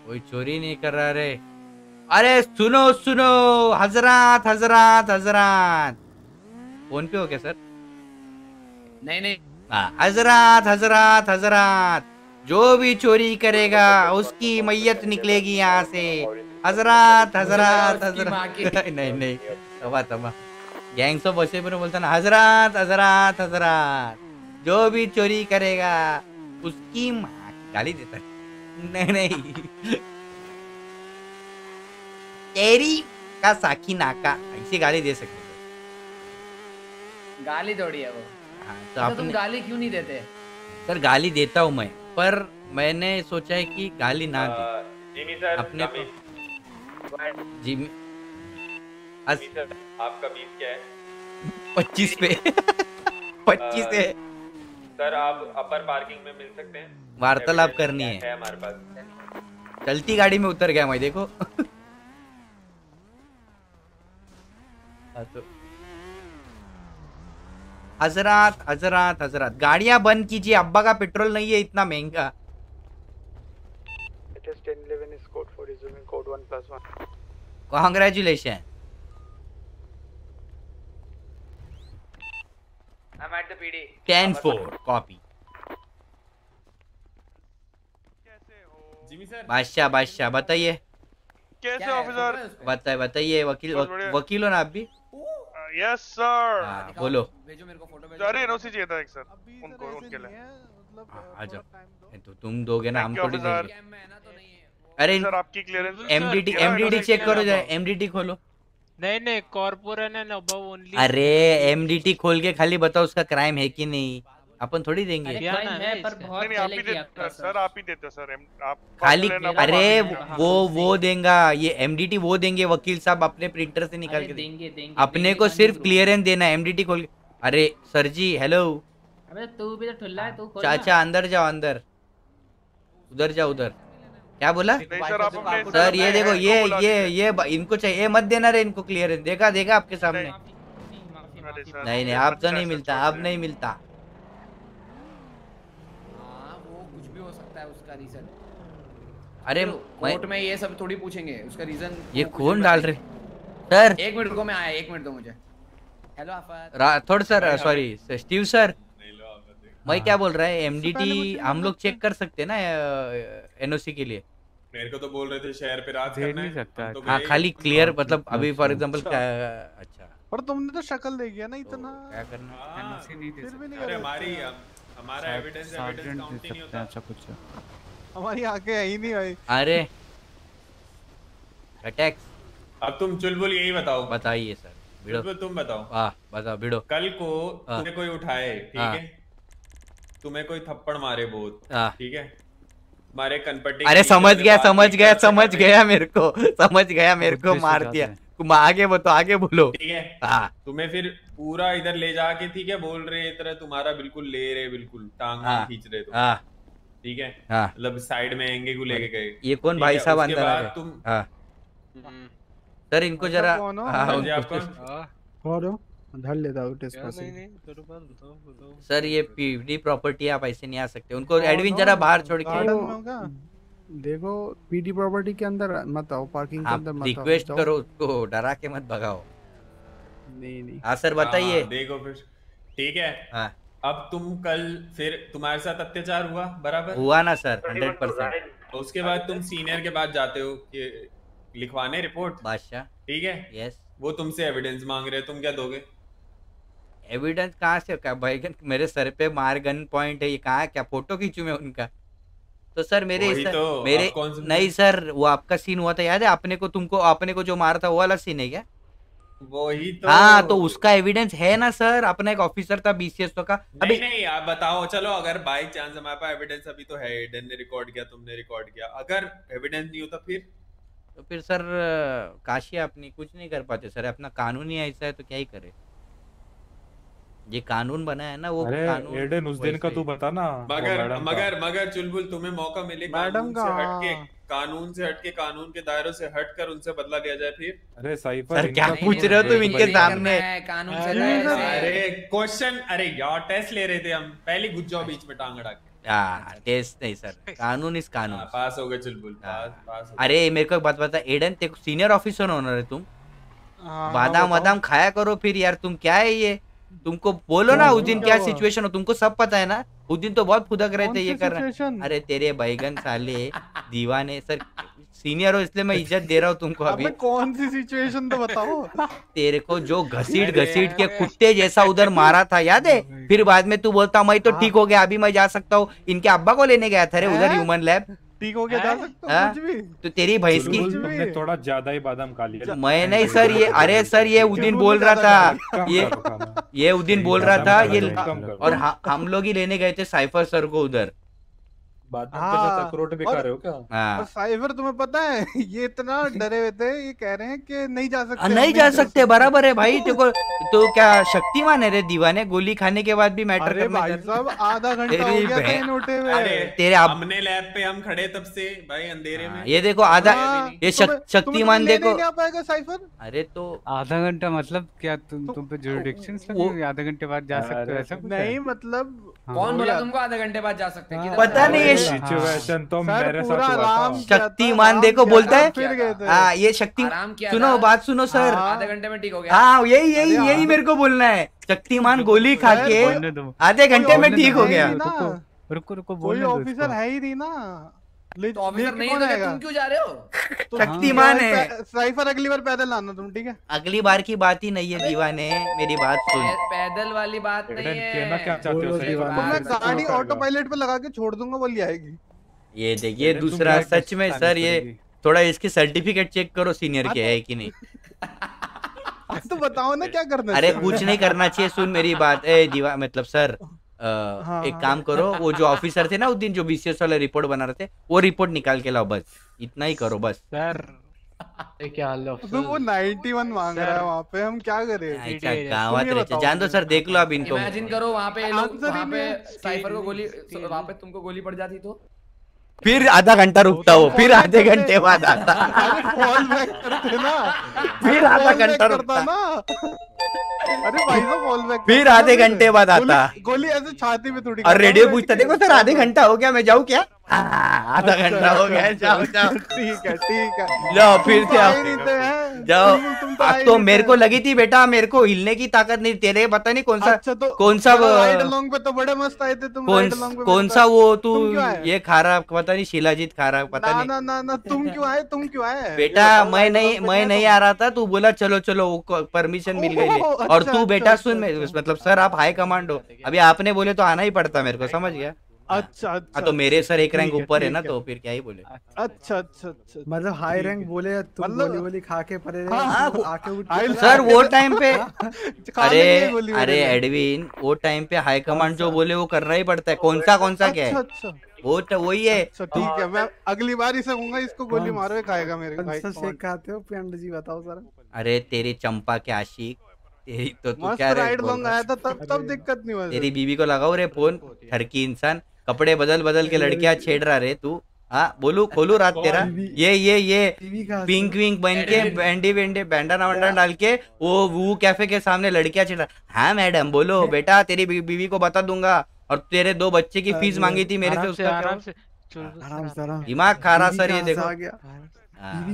कोई चोरी नहीं कर रहा रे। अरे सुनो सुनो। हजरात हजरात हजरात। फ़ोन पे हो क्या सर? नहीं नहीं। हाँ हजरात हजरात हजरात। जो भी चोरी करेगा उसकी मैयत निकलेगी यहाँ से। हजरात हजरात। हजरात। नहीं नहीं। तबा तबा गैंग्स ऑफ़ वसेपुर बोलता ना हजरात हजरात हजरात. जो भी चोरी करेगा उसकी माँ की गाली देता है. नहीं नहीं. तेरी का साकी नाका ऐसी गाली दे सकते हो. गाली थोड़ी है वो. हाँ, तो तो तुम आपने गाली क्यों नहीं देते? सर गाली देता हूँ मैं पर मैंने सोचा है कि गाली ना दे. जिमी सर अपने जी जिमी सर आपका बीस क्या है? पच्चीस पे। पच्चीस है सर आप अपर पार्किंग में मिल सकते हैं। वार्तालाप करनी है। है हमारे पास? चलती गाड़ी में उतर गया मैं देखो। हाँ, तो हजरात हजरात हजरात। गाड़ियाँ बंद कीजिए अब्बा का पेट्रोल नहीं है इतना महँगा। It is 1011 is code 4 resuming code 1 plus 1. Congratulation I'm at the PD. Copy Jimmy sir. बादशाह बादशाह बताइए। कैसे ऑफिसर बताइए बताइए वकील। वकील हो ना आप भी? यस सर हाँ, बोलो। भेजो मेरे को फ़ोटो अरे एनओसी चाहिए था एक सर उनको उनके लिए। आ जाओ। तो तुम दोगे ना हम Thank थोड़ी देंगे। अरे सर आपकी क्लियरेंस एमडीटी एमडीटी चेक करो जाए एमडीटी खोलो। नहीं नहीं कॉर्पोरन एंड अबव ओनली अरे एमडीटी खोल के खाली बताओ उसका क्राइम है कि नहीं। अपन थोड़ी देंगे। क्या है पर नहीं नहीं आप ही देते सर आप ही देते सर आप खाली अरे वो वो देंगा ये एमडीटी वो देंगे वकील साहब अपने प्रिंटर से निकाल के देंगे देंगे अपने को सिर्फ़ क्लियरेंस देना एमडीटी खोल अरे सर जी हेलो अबे तू भी तो ठुल्ला है तू चाचा अंदर जाओ अंदर। उधर जाओ उधर। क्या बोला? सर सर ये देखो ये ये ये इनको चाहिए मत देना रे इनको क्लियरेंस देखा देखा आपके सामने। नहीं नहीं ये आप तो नहीं मिलता अब नहीं मिलता। हाँ वो कुछ भी हो सकता है उसका रीजन अरे कोर्ट में ये सब थोड़ी पूछेंगे उसका रीजन ये कौन डाल रहे? सर। एक मिनट को मैं आया एक मिनट दो मुझे। हेलो आफत। Rathore sir sorry Steve sir मैं क्या बोल रहा है एमडीटी हम लोग चेक कर सकते हैं ना एनओसी के लिए। मेरे को तो बोल रहे थे शहर पे राज करना नहीं है सकता तो हाँ खाली क्लियर मतलब अभी फॉर एग्जांपल क्या अच्छा। पर तुमने तो शक्ल दे दिया ना इतना। क्या करना हाँ, फिर भी नहीं अरे हमारी हमारा एविडेंस एविडेंस काउंट नहीं होता। अच्छा कुछ। हमारी आँखें आई नहीं भाई। अरे। अटैक्स अब तुम चुलबुल यही बताओ। बताइए सर। भिड़ो। तुम बताओ। वाह बताओ भिड़ो। कल को हाँ। तुम्हें कोई उठाए ठीक हाँ। तुम्हें कोई थप्पड़ मारे बहुत हाँ। ठीक है? हमारे कनपट्टी अरे समझ गया समझ गया समझ गया मेरे को समझ गया मेरे को मार दिया। तुम आगे बताओ आगे बोलो। ठीक है। हाँ। तुम्हें फिर पूरा इधर ले जाके ठीक है बोल रहे तरह तुम्हारा बिल्कुल ले रहे बिल्कुल टांग हाँ। खींच रहे तुम हाँ। ठीक है? हाँ। मतलब साइड में एँगे को लेके गए। ये कौन भाई साहब अंदर आ गए तुम हाँ। सर इनको जरा कौन हो? हाँ, हाँ हो धर लेता हूँ टेस्ट सर ये पीडी प्रॉपर्टी आप ऐसे नहीं आ सकते। उनको एडविन जरा बाहर छोड़ के। देखो पीडी प्रॉपर्टी के अंदर मत आओ पार्किंग के अंदर मत आओ रिक्वेस्ट करो उसको डरा के मत भगाओ। नहीं नहीं। हाँ सर बताइए। हाँ, देखो फिर ठीक है? हाँ। अब तुम कल फिर तुम्हारे साथ अत्याचार हुआ बराबर? हुआ ना सर हंड्रेड परसेंट उसके बाद तुम सीनियर के पास जाते हो कि लिखवाने रिपोर्ट बादशाह। ठीक है? यस वो तुमसे एविडेंस मांग रहे हैं तुम क्या दोगे? एविडेंस कहाँ से क्या? भाई मेरे सर पे मार गन पॉइंट है ये कहाँ क्या फ़ोटो खींचू मैं उनका? तो सर मेरे सर, तो, मेरे नहीं सर वो आपका सीन हुआ था याद है? अपने को तुमको अपने को जो मारा था वो वाला सीन है क्या? वही तो। हाँ तो उसका एविडेंस है ना सर? अपना एक ऑफिसर था बीसीएस का। अभी नहीं नहीं आप बताओ चलो अगर बाई चांस हमारे पास एविडेंस अभी तो है एडन ने रिकॉर्ड किया तुमने रिकॉर्ड किया। अगर एविडेंस नहीं होता फिर? तो फिर सर काशिया अपनी कुछ नहीं कर पाते सर अपना कानून ही ऐसा है तो क्या ही करे? ये कानून बना है ना वो अरे कानून एडन उस दिन का तू बता ना मगर मगर मगर चुलबुल तुम्हें मौका मिले मैडम का- हटके कानून से हटके कानून के दायरों से हटकर उनसे बदला लिया जाए फिर? अरे साइफर सर क्या पूछ रहे हो तुम इनके सामने? कानून से अरे क्वेश्चन अरे यार टेस्ट ले रहे थे हम। पहले घुस जाओ बीच में टांग अड़ा के हाँ टेस्ट नहीं सर। कानून इस कानून हाँ, पास हो गए चुलबुल पास पास हो गए। अरे मेरे को एक बात बता एडन ते सीनियर ऑफिसर होना है तुम? हाँ, बादाम वादाम खाया करो फिर यार तुम क्या है ये? तुमको बोलो ना उस दिन क्या सिचुएशन हो? तुमको सब पता है ना? उस दिन तो बहुत फुदक रहे थे ये कर रहे अरे तेरे बैगन साले दीवाने सर सीनियर हो इसलिए मैं इज़्ज़त दे रहा हूँ तुमको अभी। कौन सी सिचुएशन तो बताओ तेरे को जो घसीट घसीट के कुत्ते जैसा उधर मारा था याद है? फिर बाद में तू बोलता मैं तो ठीक हो गया अभी मैं जा सकता हूँ। इनके अब्बा को लेने गया था रे उधर ह्यूमन लैब ठीक हो गया जा सकता हाँ? कुछ भी। तो तेरी भैंस की तुमने थोड़ा ज़्यादा ही बादाम खा लिया। मैं नहीं सर ये अरे सर ये उदिन बोल रहा था। ये ये उदिन बोल रहा था ये और हम लोग ही लेने गए थे साइफर सर को उधर। बादाम के साथ अखरोट भी खा रहे हो। क्या? हाँ। और साइबर तुम्हें पता है ये इतना डरे हुए थे ये कह रहे हैं कि नहीं जा सकते आ, नहीं जा सकते बराबर है भाई देखो तो क्या शक्तिमान है रे दीवाने? गोली खाने के बाद भी मैटर अरे भाई साहब आधा घंटा हो गया था उठे हुए। तेरे हमने लैब पे हम खड़े तब से भाई अंधेरे में। ये देखो आधा हाँ, ये शक्तिमान देखो। नहीं पाएगा साइफर? अरे तो आधा घंटा मतलब क्या तुम तुम पे जुरिडिक्शंस लगी हुई आधे घंटे बाद जा सकते हो ऐसा नहीं मतलब कौन बोला तुमको आधे घंटे बाद जा सकते हैं? पता नहीं ये हाँ। सिचुएशन तो मेरे साथ हुआ था। शक्तिमान देखो बोलता है। फिर हाँ ये शक्ति सुनो बात सुनो सर। हाँ, आधे घंटे में ठीक हो गया। हाँ यही यही यही हाँ। मेरे को बोलना है। शक्तिमान गोली खा के आधे घंटे में ठीक हो गया। रुको रुको बोलो ऑफिसर है ही थी ना। ऑफिसर नहीं कौन है तो? तुम क्यों जा रहे हो? तो शक्तिमान है। साइफर अगली बार पैदल आना तुम ठीक है? अगली बार की बात ही नहीं है दीवाने। मेरी बात सुन। पैदल वाली बात नहीं है। क्या चाहते हो तो मैं गाड़ी ऑटो पायलट पे लगा के छोड़ दूँगा वो ले आएगी। ये देखिए दूसरा सच में सर ये थोड़ा इसकी सर्टिफिकेट चेक करो सीनियर के है कि नहीं। तो बताओ ना क्या करना अरे कुछ नहीं करना चाहिए सुन मेरी बात। ए दीवा मतलब सर हाँ, एक। काम करो वो जो ऑफिसर थे ना उस दिन जो बीसीएस वाले रिपोर्ट बना रहे थे वो रिपोर्ट निकाल के लाओ बस। इतना ही करो बस। सर क्या हाल है तो वो 91 मांग रहा है वहाँ पे हम क्या करें? अच्छा गावात जान दो सर देख लो आप इनको। इमेजिन करो वहाँ पे लोग पे साइफर को गोली वहाँ पे तुमको गोली पड़ जाती तो? फिर आधा घंटा रुकता हो फिर आधे घंटे बाद आता। अरे बैक करते ना। फिर आधा घंटा रुकता। ना। अरे भाई साहब फॉल बैक फिर आधे घंटे बाद आता। गोली ऐसे छाती में थोड़ी और रेडियो पूछता देखो सर आधे घंटा हो गया मैं जाऊँ क्या? आधा घंटा हो गया जाओ जाओ ठीक है ठीक है जाओ फिर से तो आओ हैं? जाओ तो अब तो मेरे को लगी थी बेटा मेरे को हिलने की ताकत नहीं तेरे पता नहीं कौन सा अच्छा तो कौन सा राइड पे तो बड़े मस्त आए थे तुम कौन पे कौन सा वो तू? ये खा रहा पता नहीं शिलाजीत खा रहा पता ना नहीं ना ना ना तुम क्यों आए तुम क्यों आए बेटा मैं नहीं मैं नहीं आ रहा था तू बोला चलो चलो परमिशन मिल गई। और अच्छा, तू अच्छा, बेटा अच्छा, सुन मैं- मतलब सर आप हाई कमांड हो अभी आपने बोले तो आना ही पड़ता मेरे को समझ गया अच्छा अच्छा हाँ तो मेरे सर एक रैंक ऊपर है ना तो फिर क्या ही बोले। अच्छा अच्छा अच्छा मतलब हाई रैंक बोले तुम मतलब- गोली वोली खा के परे हाँ, हाँ, आके उठ सर वो टाइम पे अरे के अरे एडविन वो टाइम पे हाई कमांड जो बोले वो करना ही पड़ता है। कौन सा कौन सा क्या अच्छा है? अच्छा वो तो वही है। अच्छा ठीक है मैं अगली बार इसे कहूँगा इसको गोली मारो खाएगा मेरे भाई सा खाते हो पियांड जी बताओ सर अरे तेरी चंपा के आशिक? तेरी तो तू क्या राइड लॉन्ग आया था तब तब दिक्कत नहीं हुई तेरी बीवी को लगाओ रे फ़ोन। ठरकी इंसान। कपड़े बदल बदल के लड़कियाँ छेड़ रहा रे तू। हाँ बोलू खोलू रात तेरा। ये ये ये। पिंक विंक बन के बैंडी बैंडी बैंडा वंडा डाल के वो वो कैफ़े के सामने लड़कियाँ छेड़ रहा। हाँ मैडम बोलो बेटा तेरी बीवी को बता दूँगा। और तेरे दो बच्चे की फ़ीस मांगी थी मेरे से उसका दिमाग खा रहा सर ये देखो। आ गया? हाँ।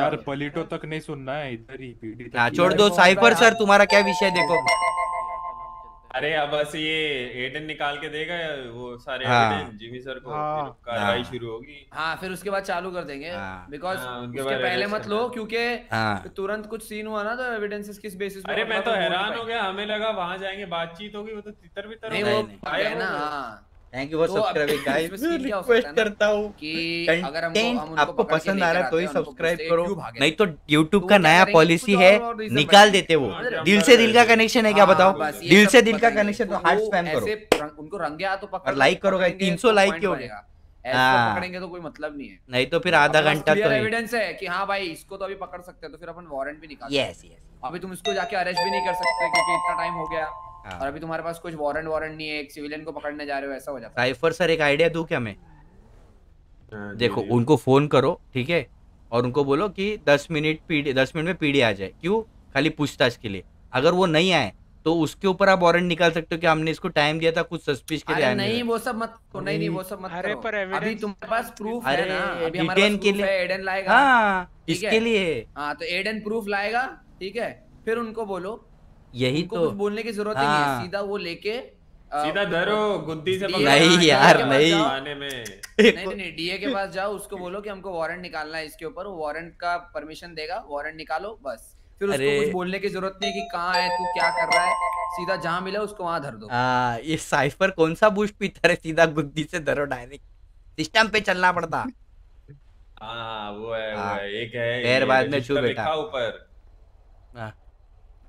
यार पलीटो तक नहीं सुनना है इधर ही हाँ ही छोड़ दो साइफर सर तुम्हारा क्या विषय देखो। अरे अब बस ये एडन निकाल के देगा वो सारे हाँ। जिमी सर को हाँ। कार्रवाई हाँ। शुरू होगी हाँ फिर उसके बाद चालू कर देंगे। बिकॉज़ हाँ, हाँ, उसके पहले मत लो। क्योंकि हाँ। तुरंत कुछ सीन हुआ ना तो एविडेंसेस किस बेसिस पे अरे मैं तो होगा, हैरान हो गया हमें लगा वहाँ जाएँगे बातचीत होगी वो तो तितर बितर नहीं हो वो है ना। हाँ थैंक यू फॉर तो सब्सक्राइबिंग गाइस क्या रिक्वेस्ट करता हूँ कि अगर हमको हम आपको पसंद आ रहा है तो ही सब्सक्राइब करो। नहीं तो YouTube तो का नया पॉलिसी है reason निकाल देते वो? दिल से दिल का कनेक्शन है क्या हाँ, बताओ? दिल से दिल का कनेक्शन तो तो हार्ट स्पैम करो। उनको रंगे पकड़ और लाइक करो गाइस पकड़ेंगे 300 तो लाइक point के हो गए बनेगा। ऐसे हाँ। पकड़ेंगे तो कोई मतलब नहीं है। नहीं तो फिर आधा घंटा तो एविडेंस है कि हाँ भाई इसको तो अभी पकड़ सकते हैं तो फिर अपन वारंट भी निकाल यस हैं। अभी तुम इसको जाके अरेस्ट भी नहीं कर सकते क्योंकि इतना टाइम हो गया। और अभी तुम्हारे पास कुछ वारंट वारंट नहीं है एक सिविलियन को पकड़ने जा रहे हो ऐसा हो जाता साइफर सर एक आइडिया दूँ क्या मैं? हाँ, देखो उनको फ़ोन करो ठीक है? और उनको बोलो कि 10 मिनट पीडी 10 मिनट में पीडी आ जाए। क्यों? खाली पूछताछ के लिए। अगर वो नहीं आए तो उसके ऊपर आप वारंट निकाल सकते हो कि हमने इसको टाइम दिया था कुछ सस्पिश के लिए आने नहीं वो सब मत तो नहीं नहीं वो सब मत अरे पर अभी तुम्हारे पास प्रूफ अरे है ना अभी हमारे पास के लिए है एडन लाएगा। हाँ इसके लिए। हाँ तो एडन प्रूफ लाएगा ठीक है? फिर उनको बोलो यही तो कुछ बोलने की ज़रूरत नहीं हाँ। है सीधा वो लेके सीधा धरो गुद्दी से। नहीं यार, के नहीं। आने में नहीं नहीं नहीं डीए के पास जाओ उसको बोलो कि हमको वारंट निकालना है इसके ऊपर वो वारंट का परमिशन देगा वारंट निकालो बस फिर उसको कुछ बोलने की ज़रूरत नहीं कि कहाँ है तू क्या कर रहा है सीधा जहाँ मिला उसको वहाँ धर दो हाँ ये साइफर कौन सा बूस्ट पीता है सीधा गुद्दी से धरो डायरेक्ट सिस्टम पे चलना पड़ता हाँ वो है वो हाँ। है एक है पैर बाद में छू बेटा। ऊपर हाँ।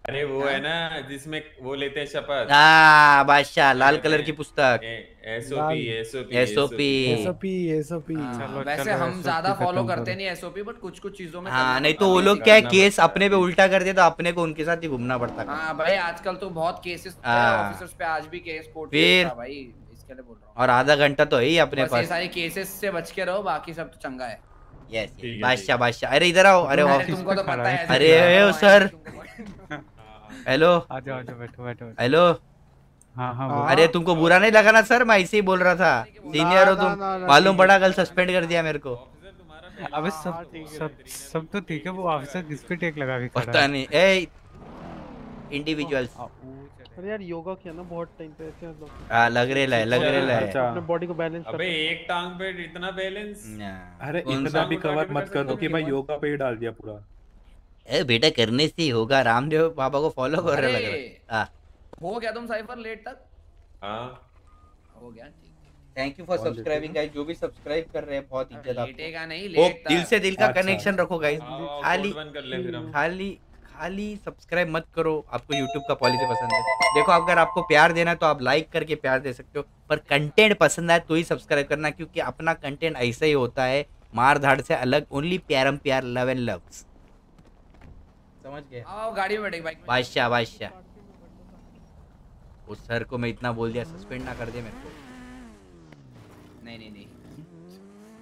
अरे वो है। ना जिसमें वो लेते हैं शपथ। हाँ बादशाह लाल कलर की पुस्तक। SOP SOP SOP SOP SOP हाँ, वैसे हम ज़्यादा फॉलो करते नहीं एसओपी बट कुछ कुछ चीज़ों में हाँ नहीं तो वो लोग क्या केस अपने पे उल्टा कर दिया तो अपने को उनके साथ ही घूमना पड़ता। है हाँ भाई आजकल तो बहुत केसेस हाँ। ऑफिसर्स पे आज भी केस कोर्ट फिर? भाई इसके लिए बोल रहा हूँ। और आधा घंटा तो है ही अपने पास। सारे केसेस से बच के रहो बाकी सब तो चंगा है। यस बादशाह बादशाह। अरे इधर आओ अरे ऑफ़िस तुमको तो पता है, अरे सर। हेलो? आ जाओ आ जाओ बैठो बैठो बैठो। हेलो? हाँ हाँ अरे तुमको बुरा नहीं लगा ना सर? मैं ऐसे ही बोल रहा था। सीनियर हो तुम। मालूम पड़ा कल सस्पेंड कर दिया मेरे को। अबे सब सब सब तो ठीक है वो ऑफिसर किस पे टेक लगा के खड़ा पता नहीं। ए इंडिविजुअल्स अरे यार योगा किया ना बहुत टाइम पे ऐसे लोग हाँ लग रहे है लग रहे। है अपने बॉडी को बैलेंस अबे एक टांग पे इतना बैलेंस अरे इतना भी कवर मत कर दो कि भाई योगा पे ही डाल दिया पूरा। ए बेटा करने से ही होगा। रामदेव बाबा को फॉलो कर रहे लग अरे। रहा हो गया तुम साइफर लेट तक? हाँ। हो गया thank you for subscribing guys जो भी सब्सक्राइब कर रहे हैं बहुत इज़्ज़त आपको। लेटेगा नहीं लेट दिल से दिल का अच्छा। कनेक्शन रखो गाइस हाँ, खाली। खाली खाली सब्सक्राइब मत करो आपको YouTube का पॉलिसी पसंद है। देखो अगर आपको प्यार देना है तो आप लाइक करके प्यार दे सकते हो। पर कंटेंट पसंद आए तो ही सब्सक्राइब करना क्योंकि अपना कंटेंट ऐसा ही होता है मार धाड़ से अलग ओनली प्यारम प्यार लव एंड लव्स समझ गए। आओ गाड़ी में बैठे बाइक बादशाह बादशाह। उस सर को मैं इतना बोल दिया सस्पेंड ना कर दे मेरे को। नहीं नहीं नहीं।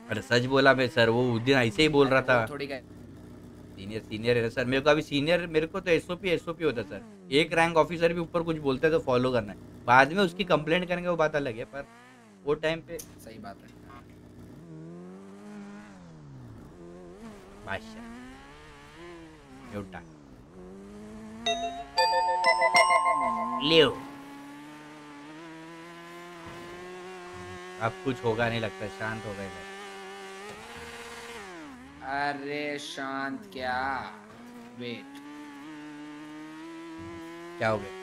अरे सच बोला मैं सर वो उस दिन ऐसे ही बोल रहा था। थोड़ी सीनियर सीनियर है सर। मेरे को अभी सीनियर मेरे को तो एसओपी एसओपी होता है सर। एक रैंक ऑफिसर भी ऊपर कुछ बोलता है तो फॉलो करना है। बाद में उसकी कंप्लेंट करेंगे वो बात अलग है पर वो टाइम पे सही बात है। बादशाह। एउटा। लियो। अब कुछ होगा नहीं लगता शांत हो गए अरे शांत क्या? वेट क्या हो गया?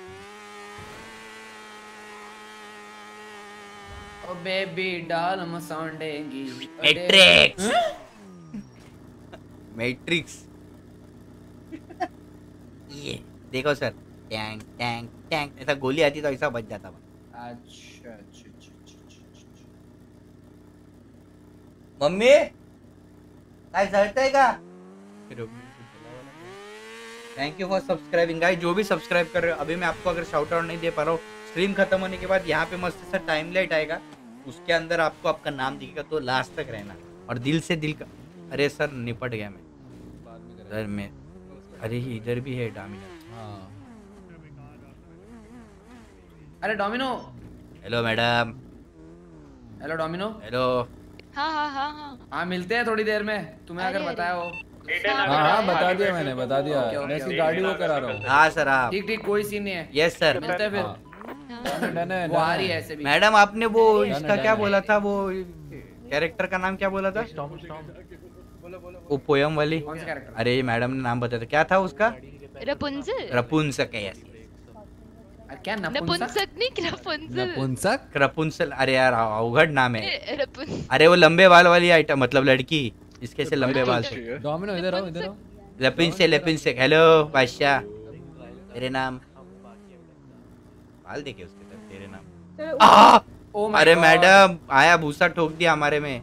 ओ बेबी डाल मसाउंडेंगी मैट्रिक्स मैट्रिक्स ये देखो सर। Tank tank tank. ऐसा गोली आती तो ऐसा बच जाता मैं अच्छा अच्छा अच्छा अच्छा, अच्छा मम्मी? काय? जळतंय का thank you for subscribing guys जो भी सब्सक्राइब कर रहे हो अभी मैं आपको अगर शाउट आउट नहीं दे पा रहा हूँ स्ट्रीम खत्म होने के बाद यहाँ पे मस्त सा टाइम लाइट आएगा। उसके अंदर आपको आपका नाम दिखेगा तो लास्ट तक रहना। और दिल से दिल का अरे सर निपट गया मैं। सर मैं अरे इधर भी है डामिनर अरे Domino hello madam hello Domino hello हाँ हाँ हाँ हाँ। हाँ मिलते हैं थोड़ी देर में। तुम्हें अगर बताया हो। हाँ हाँ बता दिया मैंने बता दिया। मैं इसकी गाड़ी वो करा रहा हूँ। हाँ सर आप ठीक ठीक कोई सीन नहीं है। यस सर मिलते हैं हाँ। फिर वो आ रही है। है ऐसे भी। मैडम आपने वो इसका क्या बोला था? वो कैरेक्टर का नाम क्या बोला था? वो पोयम वाली? कौन सा कैरेक्टर अरे ये मैडम ने नाम बताया था। क्या था उसका? रपुंजल रपुंसक है यस क्या नपुंसक? नहीं क्रपुंसक नपुंसक? क्रपुंसल अरे यार अवघड नाम है। अरे वो लंबे बाल वाली आइटम मतलब लड़की। इसके से लंबे बाल। थे डोमिनो इधर आओ इधर आओ। लपिन से लपिन से हेलो बादशाह। तेरे नाम। बाल देखे उसके तरफ़ तेरे नाम! Oh अरे मैडम आया भूसा ठोक दिया हमारे में।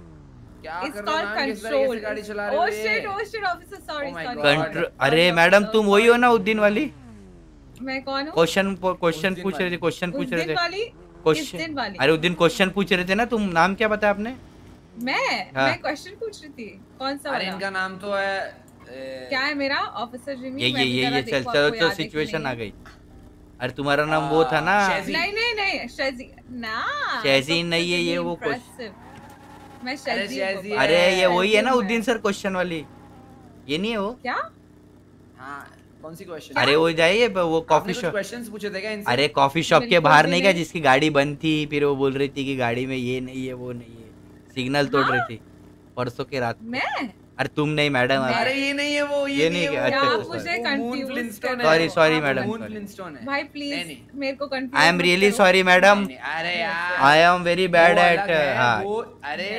अरे मैडम तुम वही हो ना उस दिन वाली? मैं कौन हूँ? क्वेश्चन क्वेश्चन पूछ रहे थे क्वेश्चन पूछ रहे थे। क्वेश्चन अरे उस दिन क्वेश्चन पूछ रहे थे ना तुम नाम क्या बताया आपने? मैं? हाँ। मैं क्वेश्चन पूछ रही थी। कौन सा अरे इनका नाम तो है ए, क्या है मेरा? ऑफिसर जिमी ये ये ये ये चल चलो कि सिचुएशन आ गई। अरे तुम्हारा नाम वो था ना? नहीं नहीं नहीं शजी ना शहजी so नहीं है ये वो impressive. मैं शजी अरे ये वही है ना उद्दीन सर क्वेश्चन वाली। ये नहीं है वो? क्या? हाँ कौन सी क्वेश्चन अरे वो जाइए वो कॉफ़ी शॉप क्वेश्चंस पूछे थे क्या इनसे? अरे कॉफ़ी शॉप के बाहर नहीं क्या जिसकी गाड़ी बंद थी फिर वो बोल रही थी कि गाड़ी में ये नहीं है वो नहीं है। सिग्नल तोड़ रही थी। परसों के रात मैं? अरे तुम नहीं मैडम अरे ये नहीं है वो ये ये नहीं है है, वो। अच्छा, आप अच्छा, सॉरी सॉरी मैडम है। भाई प्लीज़ मेरे को confuse I am really sorry madam अरे यार। I am very bad at हाँ अरे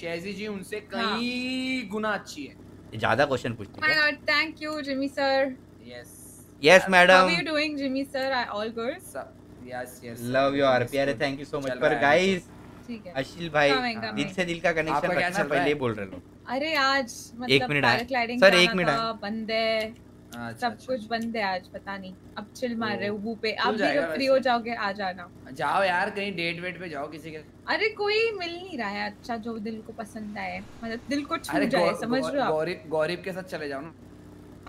शेजी जी उनसे कई गुना अच्छी है। ज़्यादा क्वेश्चन पूछती My God, thank you, Jimmy sir. Yes yes madam you doing, Jimmy sir? Are all good? Yes yes love you RP अरे थैंक यू सो मच पर गाइस ठीक है। अशिल भाई. दिल से दिल का कनेक्शन क्या रखना पहले बोल रहे लोग। अरे आज मतलब मिनट आए। पैराग्लाइडिंग सर, एक मिनट बंद है। अच्छा, सब कुछ बंद है आज पता नहीं। अब चिल मार रहे हो वो पे। आप भी जब फ्री हो जाओगे आ जाना। जाओ यार कहीं डेट वेट पे जाओ किसी के। अरे कोई मिल नहीं रहा है अच्छा जो दिल को पसंद आए। मतलब दिल को छू जाए समझ रहे हो आप? गौरीब गौरीब के साथ चले जाओ ना।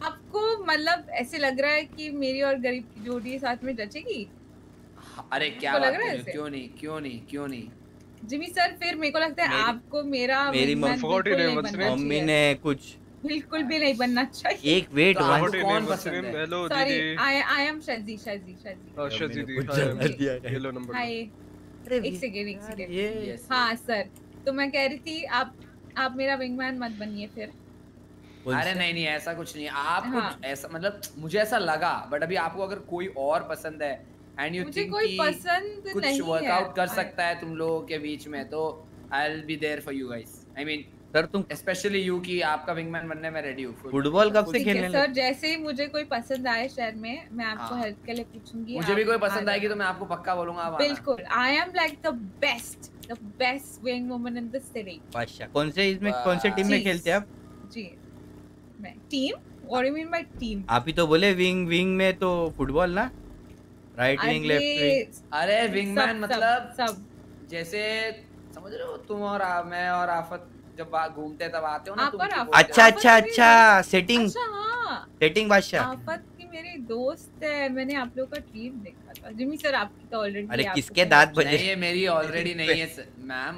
आपको मतलब ऐसे लग रहा है कि मेरी और गरीब की जोड़ी साथ में जचेगी? अरे क्या लग रहा है? क्यों नहीं क्यों नहीं क्यों नहीं। जिमी सर फिर मेरे को लगता है आपको मेरा मेरी मम्मी ने कुछ बिल्कुल भी नहीं बनना चाहिए। एक वेट तो वन कौन पसंद है? Hello sorry I I am शजी शजी शजी शजी दी कुछ जला दिया है। नंबर हाय एक सेकंड एक सेकंड. हाँ सर तो मैं कह रही थी आप आप मेरा विंगमैन मत बनिए फिर। अरे नहीं नहीं ऐसा कुछ नहीं। आपको हाँ। कुछ ऐसा मतलब मुझे ऐसा लगा बट अभी आपको अगर कोई और पसंद है एंड यू थिंक कोई कि पसंद कुछ नहीं है वर्कआउट कर I- सकता है तुम लोगों के बीच में तो I will be there for you guys I mean sir तुम स्पेशली यू की आपका विंगमैन बनने में रेडी हूँ फुटबॉल कब से है खेलने सर जैसे ही मुझे कोई पसंद आए शहर में मैं आपको हाँ। हेल्प के लिए पूछूँगी मुझे भी कोई पसंद आएगी तो मैं आपको पक्का बोलूँगा आप बिल्कुल I am like the best the best wing woman in the city बादशाह कौन से इसमें कौन से टीम में खेलते हैं आप? जी। मैं team what do you mean by team आप ही तो बोले विंग विंग में तो फुटबॉल ना? राइट विंग लेफ़्ट विंग अरे विंगमैन मतलब सब। जैसे समझ रहे हो तुम और आ, मैं और आफत जब घूमते तब आते हो ना तुम अच्छा अच्छा अच्छा सेटिंग अच्छा हाँ। सेटिंग बादशाह। आफत की मेरी दोस्त है मैंने आप लोग का ट्वीट देखा था। जिमी सर आपकी तो ऑलरेडी अरे किसके दांत बजे नहीं ये मेरी ऑलरेडी नहीं है मैम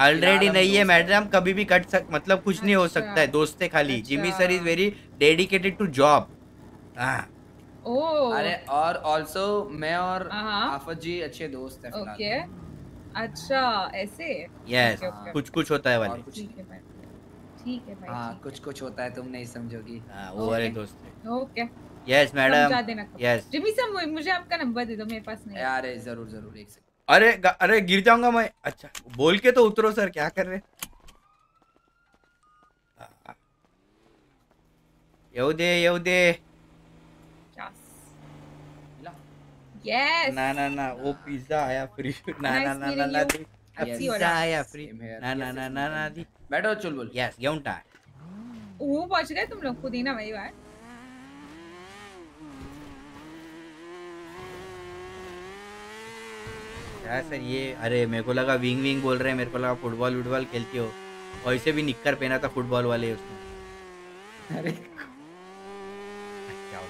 ऑलरेडी नहीं है मैडम कभी भी कट सक मतलब कुछ नहीं हो अच्छा। सकता है दोस्त है खाली। Jimmy sir is. Very dedicated to job ओ अरे और आल्सो मैं और हाँ। आफत जी अच्छे दोस्त हैं फ़िलहाल। ओके। अच्छा ऐसे? यस। कुछ कुछ होता है वाले। ठीक है भाई। ठीक है भाई हाँ कुछ कुछ होता है तुम नहीं समझोगी। हाँ वो वाले दोस्त है। Okay. Yes madam. Yes Jimmy sir मुझे आपका नंबर दे दो मेरे पास नहीं है। यार ज़रूर ज़रूर एक सेकंड। अरे अरे गिर जाऊँगा मैं। अच्छा बोल के तो उतरो सर क्या कर रहे येऊ दे येऊ दे। यस ना ना ना वो पिज्जा आया फ्री ना Nice ना ना ना meeting ना you. दी अच्छी हो पिज्जा रहा। आया फ्री Same here. ना ना Yes, ना yes, ना yes. ना दी बैठो चुल बोल। यस टाक वो पहुँच गए तुम लोग पुदीना वही बात। क्या सर ये अरे मेरे को लगा विंग विंग बोल रहे हैं मेरे को लगा फुटबॉल वुटबॉल खेलती हो। वैसे भी निक्कर पहना था फुटबॉल वाले उसने। अरे क्या हो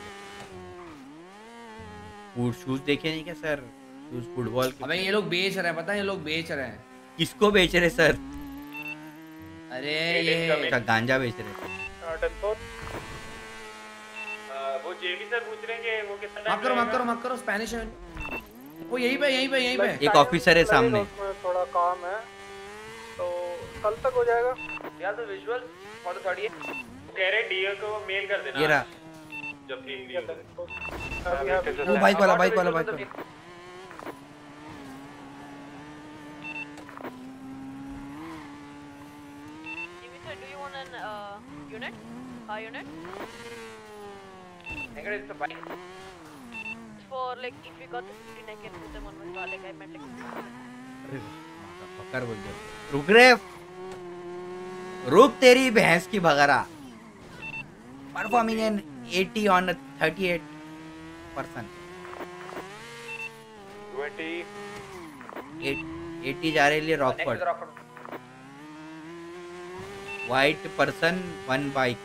गया शूज़ देखे नहीं क्या सर शूज़ फुटबॉल के अबे ये लोग बेच रहे हैं पता है ये लोग बेच रहे हैं। किसको बेच रहे सर अरे ये अच्छा गांजा बेच रहे थे वो जेबी सर पूछ रहे हैं कि वो कितना माफ़ करो माफ़ करो माफ़ करो स्पेनिश है। वो यहीं पे यहीं पे यहीं पे। एक ऑफिसर है सामने। थोड़ा काम है। तो कल तक हो जाएगा। यार तो visual for the third year कह रहे डीओ को मेल कर देना। ये रहा। हो। जब वो बाइक वाला बाइक वाला बाइक वाला। रुक तेरी भैंस की भगरा। परफॉर्मिंग है 80 ऑन 38 परसेंट 20. 80 जा रही है Rockford white person one bike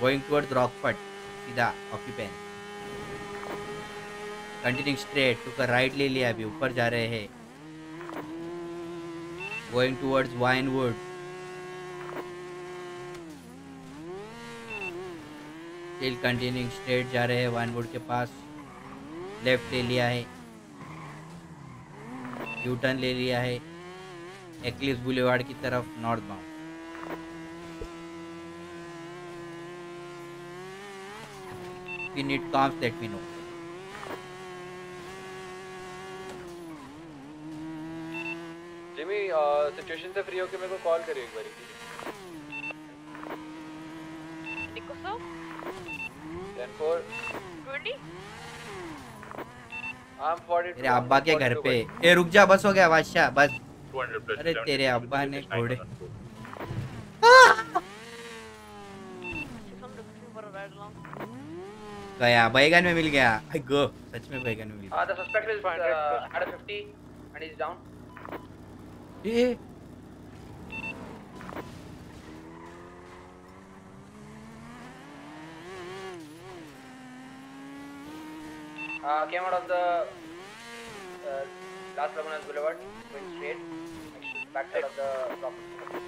going towards Rockford सीधा occupant continuing straight to right ले लिया अभी ऊपर जा रहे हैं. Going towards Vinewood still continuing straight जा रहे हैं। वाइनवुड के पास लेफ़्ट ले लिया है। यू टर्न ले लिया है। एक्लिस बुलेवार्ड की तरफ़ north bound you need comms, let me know. Jimmy situation से फ्री होके मेरे को कॉल करिए एक बार? 10 4 20? तेरे अब्बा के घर पे ए रुक जा बस हो गया बादशाह बस अरे तेरे अब्बा ने घोड़े along. गया बैगन में मिल गया आई गो सच में बैगन में मिल suspect is uh, at a 50 and he's down. A Uh, came out of the uh, Las Lagunas Boulevard, going straight, back side of the property.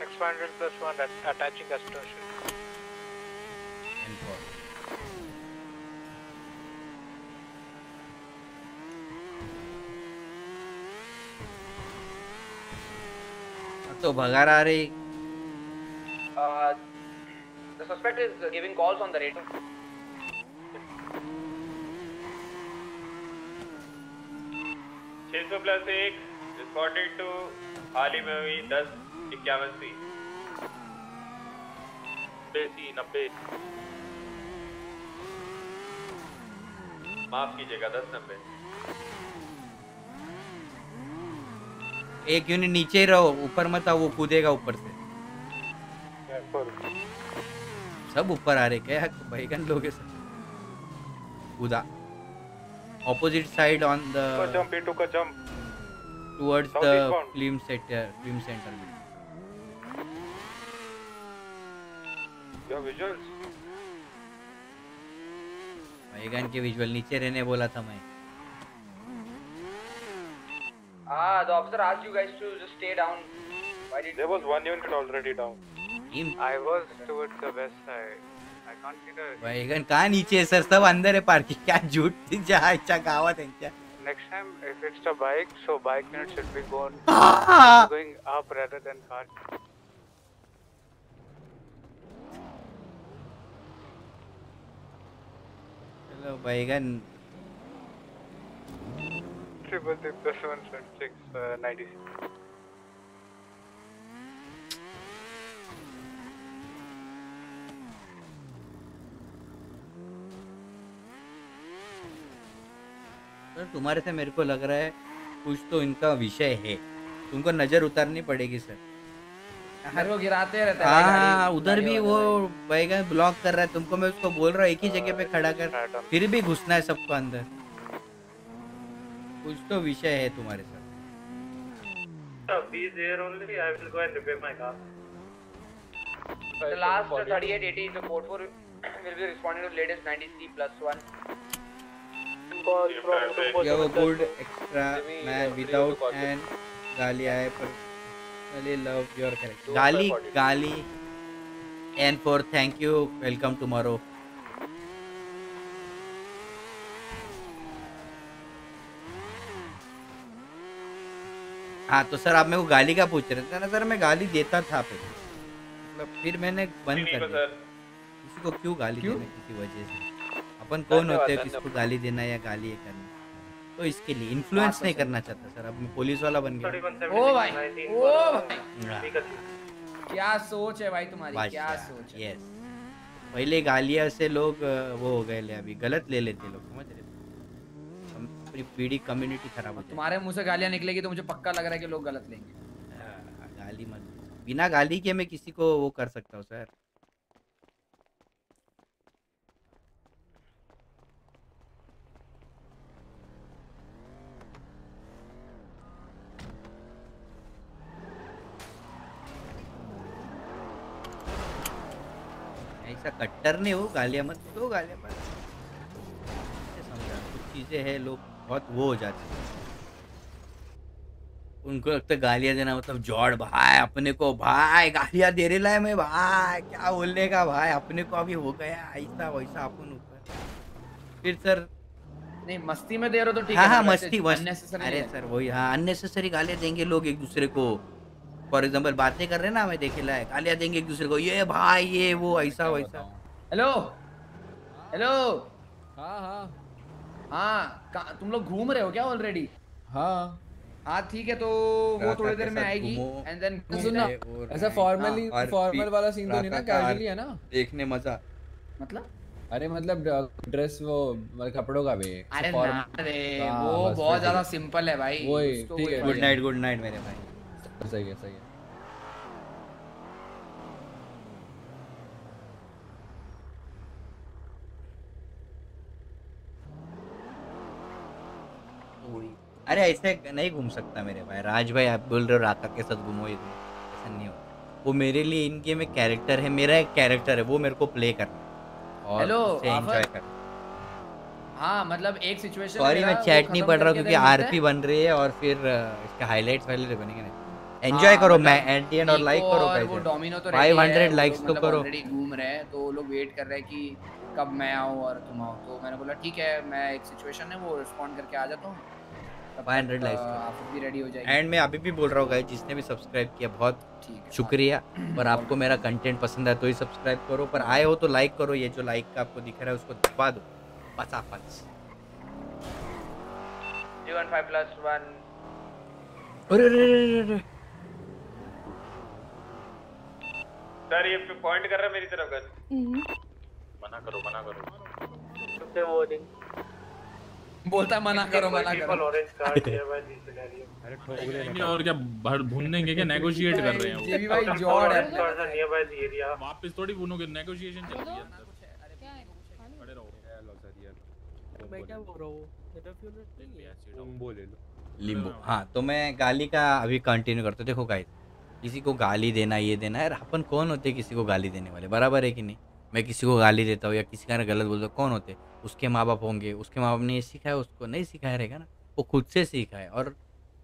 Expanded plus one at attaching extortion. तो भगा रहा रे Uh, the suspect is uh, giving calls on the radio. छह सौ plus एक responded to हाल ही में हुई दस इक्यावन सी। नब्बे सी नब्बे। माफ़ कीजिएगा दस नब्बे। एक यूनिट नीचे ही रहो ऊपर मत आओ वो कूदेगा ऊपर से। सब ऊपर आ रहे क्या बैगन लोगे सब? कूदा। Opposite side on the jump, he took a jump. towards South the eastbound. film center film center Your visuals. बैगन के विजुअल नीचे रहने बोला था मैं Ah, the officer asked you guys to just stay down. Why did There was one unit already down. I was towards the west side. बैगन कहाँ नीचे है सर सब अंदर है पार्किंग क्या झूठ जा अच्छा गावात त्यांच्या time, if it's the bike, so bike unit should be going Ah! going up rather than car. चलो बैगन Triple three plus one front six sir तुम्हारे से मेरे को लग रहा है कुछ तो इनका विषय है। तुमको नज़र उतारनी पड़ेगी सर। मेरे को गिराते रहते हैं हाँ उधर भी वो बैगन ब्लॉक कर रहा है। तुमको मैं उसको बोल रहा हूँ एक ही जगह पे खड़ा कर। फिर भी घुसना है सबको अंदर। कुछ तो विषय है तुम्हारे साथ। Be there only. I will go and repair my car. The last 3880 is the code for will be responding to latest 90C plus one. You have a good extra man without an गाली आए पर really love your character गाली गाली and for thank you welcome tomorrow हाँ तो sir आप मेरे को गाली का पूछ रहे थे ना सर मैं गाली देता था फिर मतलब फिर मैंने बंद कर दिया किसी को क्यों गाली देना किसी वजह से अपन कौन होते हैं किसको गाली देना या गाली ये करना? तो इसके लिए इन्फ्लुएंस नहीं करना चाहता सर। अब मैं पुलिस वाला बन गया। ओ भाई ओ भाई। हाँ, क्या सोच है भाई तुम्हारी क्या सोच है? yes. पहले गालियाँ से लोग वो हो गए ले अभी गलत ले लेते लोग समझ रहे हो? अपनी पीढ़ी कम्युनिटी खराब होती तुम्हारे मुँह से गालियाँ निकलेगी तो मुझे पक्का लग रहा है कि लोग गलत लेंगे। गाली मत बिना गाली के मैं किसी को वो कर सकता हूँ सर। ऐसा कट्टर नहीं हो गालियाँ मत दो गालियाँ पर समझा कुछ चीज़ें हैं लोग बहुत वो हो जाते हैं। उनको लगता है गालियाँ देना मतलब जॉर्ड भाई अपने को भाई गालियाँ दे रहे लाए मैं भाई क्या बोलने का भाई अपने को अभी हो गया ऐसा वैसा अपन ऊपर। फिर सर नहीं मस्ती में दे रहे हो तो ठीक हाँ है हाँ मस्ती मस्ती। अरे सर वही हाँ अननेसेसरी गालियाँ देंगे लोग एक दूसरे को। फॉर एग्ज़ाम्पल बातें कर रहे हैं ना हमें देखे लायक। गालियाँ देंगे एक दूसरे को ये भाई ये वो ऐसा वैसा। हेलो हेलो हाँ। हाँ हाँ। तुम लोग घूम रहे हो क्या ऑलरेडी हाँ। हाँ ठीक है तो वो थोड़ी देर में आएगी एंड देन सुनना ऐसा फॉर्मली फॉर्मल वाला सीन तो नहीं ना कैजुअली है ना? देखने मज़ा। मतलब? अरे मतलब ड्रेस वो मतलब कपड़ों का भी अरे ना रे हाँ, वो बहुत ज़्यादा सिंपल है भाई है गुड नाइट गुड नाइट मेरे भाई। सही है सही है। अरे ऐसे नहीं घूम सकता मेरे भाई। राज भाई आप बोल रहे हो राका के साथ घूमो ये ऐसा नहीं होता। वो मेरे लिए इन गेम में कैरेक्टर है मेरा एक कैरेक्टर है वो मेरे को प्ले करना और Hello, एंजॉय करना हाँ। मतलब एक सिचुएशन सॉरी मैं चैट नहीं पढ़ रहा हूँ क्योंकि आरपी बन रही है और फिर इसके हाइलाइट्स वाले बनेंगे ना एंजॉय करो मैं एट और लाइक करो हाँ, मतलब वो डोमिनो तो फाइव हंड्रेड लाइक्स तो करो। ऑलरेडी घूम रहे हैं तो लोग वेट कर रहे हैं कि कब मैं आऊँ और तुम आओ। तो मैंने बोला ठीक है मैं एक सिचुएशन है वो करके आ जाता हूँ। तब 500 तक, likes करो। आप भी रेडी हो जाएगी। एंड मैं अभी भी बोल रहा हूँ guys, जिसने भी सब्सक्राइब किया बहुत शुक्रिया। और आपको मेरा कंटेंट पसंद है तो ही सब्सक्राइब करो पर आए हो तो लाइक करो ये जो लाइक का आपको दिख रहा है उसको दबा दो। पचापच G1 5 plus 1. अरे अरे अरे अरे सर ये पॉइंट कर रहा है मेरी तरफ़ गन मना करो मना करो। सबसे वो दिन बोलता मना करो मना करो। है अरे और क्या भर भूनेंगे क्या नेगोशिएट कर रहे हैं वो? ये भी भाई जॉर्ड है। Orange card near by the area वापस थोड़ी भूनोगे नेगोशिएशन चल रही है। खड़े रहो। मैं क्या बोल रहा हूँ? वो ले। लो लिम्बो हाँ तो मैं गाली का अभी कंटिन्यू करता हूँ। देखो गाइस किसी को गाली देना ये देना यार अपन कौन होते किसी को गाली देने वाले? बराबर है कि नहीं? मैं किसी को गाली देता हूँ या किसी का गलत बोलता हूँ कौन होते? हैं? उसके माँ बाप होंगे, उसके माँ बाप ने ये सिखाया उसको नहीं सिखाया रहेगा ना? वो खुद से सीखा है और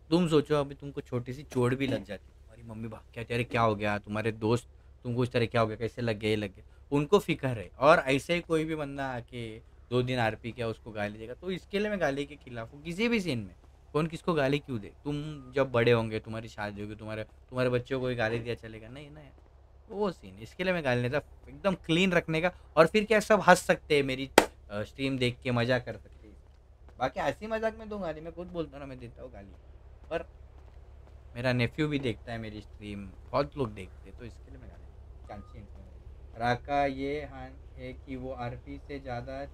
तुम सोचो, अभी तुमको छोटी सी चोट भी लग जाती तुम्हारी मम्मी भाग क्या तेरे क्या हो गया? तुम्हारे दोस्त तुमको इस तरह क्या हो गया? कैसे लग गया ये लग गया उनको फ़िक्र है और ऐसे ही कोई भी बंदा आके दो दिन आर पी किया, उसको गाली देगा तो इसके लिए मैं गाली के खिलाफ हूँ किसी भी सीन में। कौन किसको गाली क्यों दे? तुम जब बड़े होंगे, तुम्हारी शादी होगी, तुम्हारे तुम्हारे बच्चों को गाली दिया चलेगा। नहीं ना वो सीन इसके लिए मैं गाली देता एकदम क्लीन रखने का और फिर क्या सब हंस सकते हैं मेरी स्ट्रीम देख के मज़ा कर सकते हैं। बाकी हँसी मज़ाक में दूँ गाली मैं खुद बोलता ना मैं देता हूँ गाली। पर मेरा नेफ्यू भी देखता है मेरी स्ट्रीम बहुत लोग देखते हैं तो इसके लिए मैं गाली चांसी राका ये हाँ है कि वो आरपी से ज़्यादा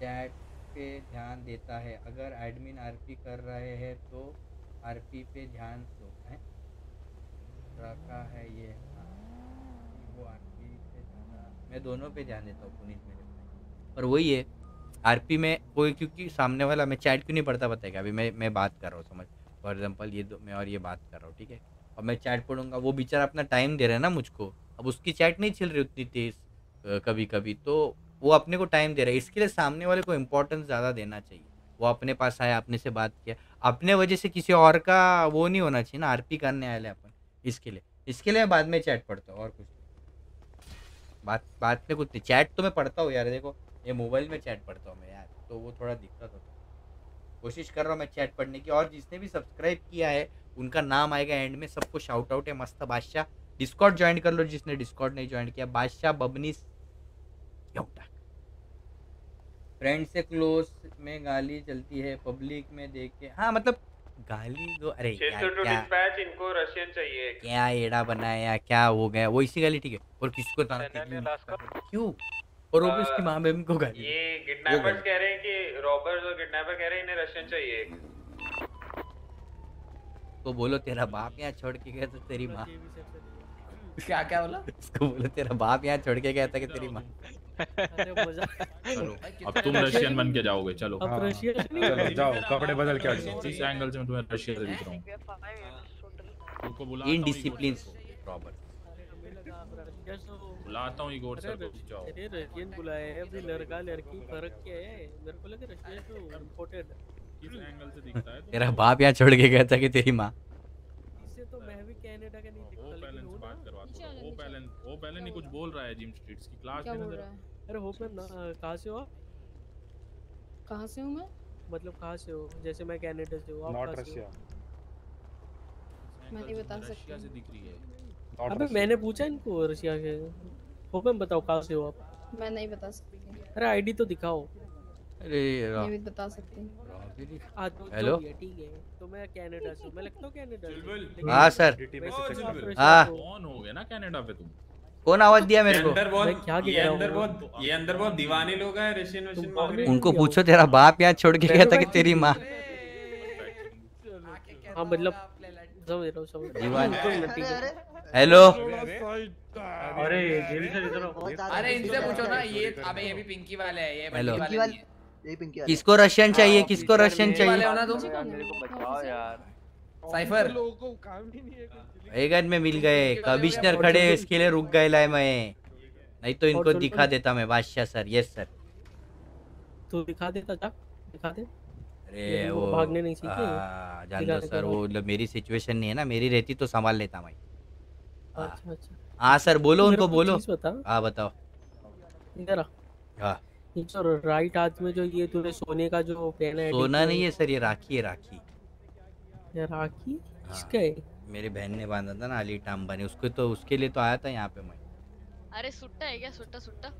चैट पे ध्यान देता है। अगर एडमिन आरपी कर रहे हैं तो आरपी पे ध्यान दो है? रखा है ये हाँ, वो आरपी से ज़्यादा मैं दोनों पे ध्यान देता हूँ पुनीत भाई पर वही है आरपी में कोई, क्योंकि सामने वाला, मैं चैट क्यों नहीं पढ़ता क्या? अभी मैं मैं बात कर रहा हूँ, समझ। फॉर एग्जांपल ये दो, मैं और ये बात कर रहा हूँ, ठीक है? और मैं चैट पढ़ूँगा, वो बेचारा अपना टाइम दे रहा है ना मुझको। अब उसकी चैट नहीं छिल रही उतनी तेज़ कभी कभी तो वो अपने को टाइम दे रहा है। इसके लिए सामने वाले को इम्पोर्टेंस ज़्यादा देना चाहिए। वो अपने पास आया, अपने से बात किया। अपने वजह से किसी और का वो नहीं होना चाहिए ना आरपी करने आए अपन, इसके लिए। इसके लिए बाद में चैट पढ़ता हूँ, और कुछ बात बात में कुछ नहीं। चैट तो मैं पढ़ता हूँ यार, देखो। ये मोबाइल में चैट पढ़ता हूँ मैं यार तो वो थोड़ा दिक्कत होता है। कोशिश कर रहा हूँ मैं चैट पढ़ने की और जिसने भी सब्सक्राइब किया है उनका नाम आएगा एंड में सबको शाउट आउट है मस्त बादशाह। डिस्कॉर्ड ज्वाइन कर लो जिसने डिस्कॉर्ड नहीं ज्वाइन किया बादशाह बबनी फ्रेंड से क्लोज में गाली चलती है पब्लिक में देख के हाँ मतलब गाली दो अरे यार क्या इनको रशियन चाहिए क्या एड़ा बनाया क्या हो गया वो इसी गाली ठीक है। और किसको क्यों? और वो भी उसकी माँ बहन को गाली ये किडनैपर्स कह रहे हैं कि रॉबर्स और किडनैपर कह रहे हैं इन्हें रशियन चाहिए को बोलो तेरा बाप यहाँ छोड़ के गया तो तेरी माँ। क्या क्या बोला? उसको बोलो तेरा बाप यहाँ छोड़ के गया था कि तेरी माँ। चलो अब तुम रशियन बन के जाओगे चलो। अब रशियन चलो जाओ कपड़े बदल के आ जाओ इस एंगल से मैं तुम्हें रशिया से दिख रहा हूँ। तुमको हूँ इनडिसिप्लिन रॉबर्ट बुलाता हूँ इगोर सर को। जाओ अरे रशियन बुलाए हैं अभी लड़का लड़की फ़र्क क्या है। मेरे को लगा रशियन तो इम्पोर्टेड किस एंगल से दिखता है? तेरा बाप यहाँ छोड़ के गया था कि तेरी माँ? इससे तो मैं भी कनाडा का नहीं वो दिखता बैलेंस बात करवाता हूँ। वो बैलेंस वो पहले नहीं कुछ बोल रहा है जिम स्ट्रीट्स की। क्लास क्या में बोल रहा है? अरे होप मैम कहाँ से हो आप? कहाँ से हूँ मैं? मतलब कहाँ से हो? जैसे मैं कनाडा से हूँ आप कहाँ से हो? मैं नहीं बता रशिया से दिख रही है। अबे मैंने पूछा इनको रशिया के होप मैम बताओ कहाँ से हो आप? मैं नहीं बता सकती। अरे आईडी तो दिखाओ। अरे नहीं भी बता सकती आ, तो हेलो? है, ठीक है। तो मैं कनाडा से हूँ। मैं लगता हूँ कनाडा हाँ। सर। वैसे तो हाँ। कौन हो गया ना कनाडा पे तुम? कौन आवाज़ दिया मेरे को? अंदर बहुत क्या ये अंदर बहुत ये अंदर बहुत दीवाने लोग हैं रशियन मांग रहे उनको पूछो तेरा बाप यहाँ छोड़ के गया था कि तेरी माँ। हाँ मतलब समझ रहा हूँ समझ रहा हूँ है। हेलो अरे। जेल से इधर आओ। अरे इनसे पूछो ना ये अबे ये भी पिंकी वाले है ये हेलो। पिंकी वाले नहीं है। ये पिंकी किसको रशियन चाहिए किसको रशियन हो चाहिए? ना तुम? मेरे को बचाओ यार। साइफर। लोगों को काम ही नहीं है कुछ। बैगन में मिल गए। कमिश्नर खड़े इसके लिए रुक गए लाए मैं। नहीं तो इनको दिखा देता मैं बादशाह सर यस सर। तू दिखा देता जा दिखा दे। अरे वो भागने नहीं सीखे। आ, जान दो सर तो वो मतलब मेरी सिचुएशन नहीं है ना मेरी रहती तो संभाल लेता मैं। हाँ। अच्छा अच्छा। हाँ सर बोलो उनको बोलो। हाँ बताओ। इधर आ। हाँ। ये जो राइट हाथ में जो ये तूने सोने का जो पहना है सोना नहीं है सर ये राखी है राखी। ये राखी? हाँ। किसका है? मेरी बहन ने बांधा था ना अली टाम्बा ने। उसको तो उसके लिए तो आया था यहाँ पे मैं। अरे सुट्टा है क्या? सुट्टा सुट्टा।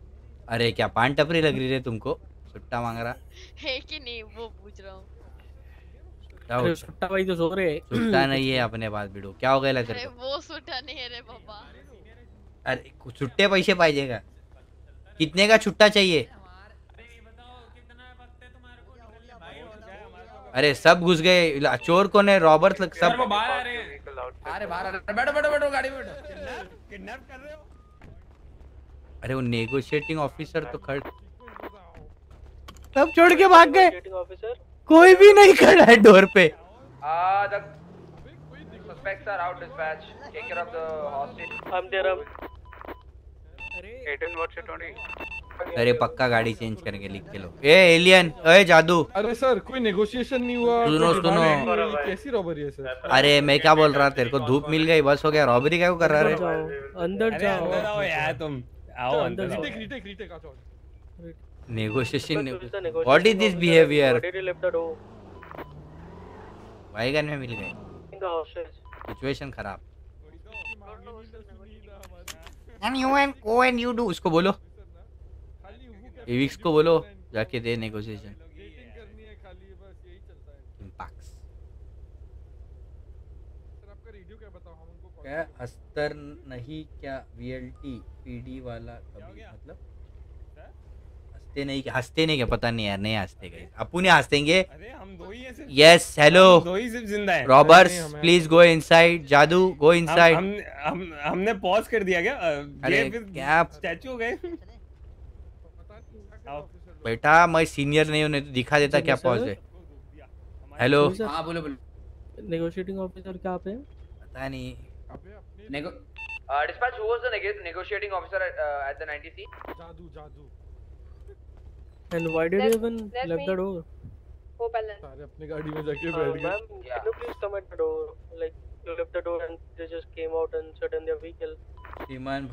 अरे क्या पान टपरी लग रही है तुमको? सुट्टा मांग रहा है कि नहीं वो पूछ रहा हूँ हो सुट्टा भाई तो सो रहे हैं सुट्टा नहीं है अपने पास बिडू क्या हो गया तेरे वो सुट्टा नहीं है रे पापा अरे कुछ छुट्टे पैसे पाहिजेगा कितने का छुट्टा चाहिए अरे सब घुस गए चोर कौन है रॉबर्ट लग- सब बाहर आ रहे हैं अरे बाहर आ रहे बैठो बैठो बैठो गाड़ी में बैठो किडनैप कर रहे हो अरे वो नेगोशिएटिंग ऑफिसर तो खड़ सब छोड़ के भाग गए। कोई भी नहीं खड़ा है डोर पे। suspects are out dispatch. Take care of the hostage. I'm there. I'm... 18 वर्ष 20 अरे पक्का गाड़ी चेंज करके लिख के लो। ए एलियन ए जादू! अरे सर कोई नेगोशिएशन नहीं हुआ सुनो, सुनो। कैसी रॉबरी है सर? अरे मैं क्या बोल रहा तेरे को धूप मिल गई बस हो गया रॉबरी क्या कर रहा है? अंदर जाओ अंदर आओ यार तुम। आओ अंदर आओ। रीटेक रीटेक रीटेक आ जाओ। Negotiation what is this behaviour Why did you left the door? वाइगन में मिल गए In the hostage. सिचुएशन खराब। And you and go and you do उसको बोलो। एविक्स को बोलो जाके दे नेगोशिएशन इम्पैक्ट्स क्या अस्तर नहीं क्या वीएलटी पीडी वाला कभी मतलब? हँसते नहीं क्या हँसते नहीं क्या? पता नहीं यार नहीं हँसते गए अपुने हंसेंगे। अरे हम दो ही हैं सिर्फ़। यस हेलो दो ही ज़िंदा हैं। रॉबर्ट्स प्लीज़ गो इनसाइड जादू गो इनसाइड हम हम हमने पॉज कर दिया क्या? अरे क्या स्टैचू हो गए? बेटा मैं सीनियर नहीं हूँ तो दिखा देता क्या पॉज है। हेलो हाँ बोलो बोलो। नेगोशिएटिंग ऑफिसर क्या पे पता नहीं। नेगो was the neg- negotiating officer at, uh, at the 90C? जादू जादू। And why did you even let that door open सारे अपनी गाड़ी में जाके बैठ गए। No please come at the door like left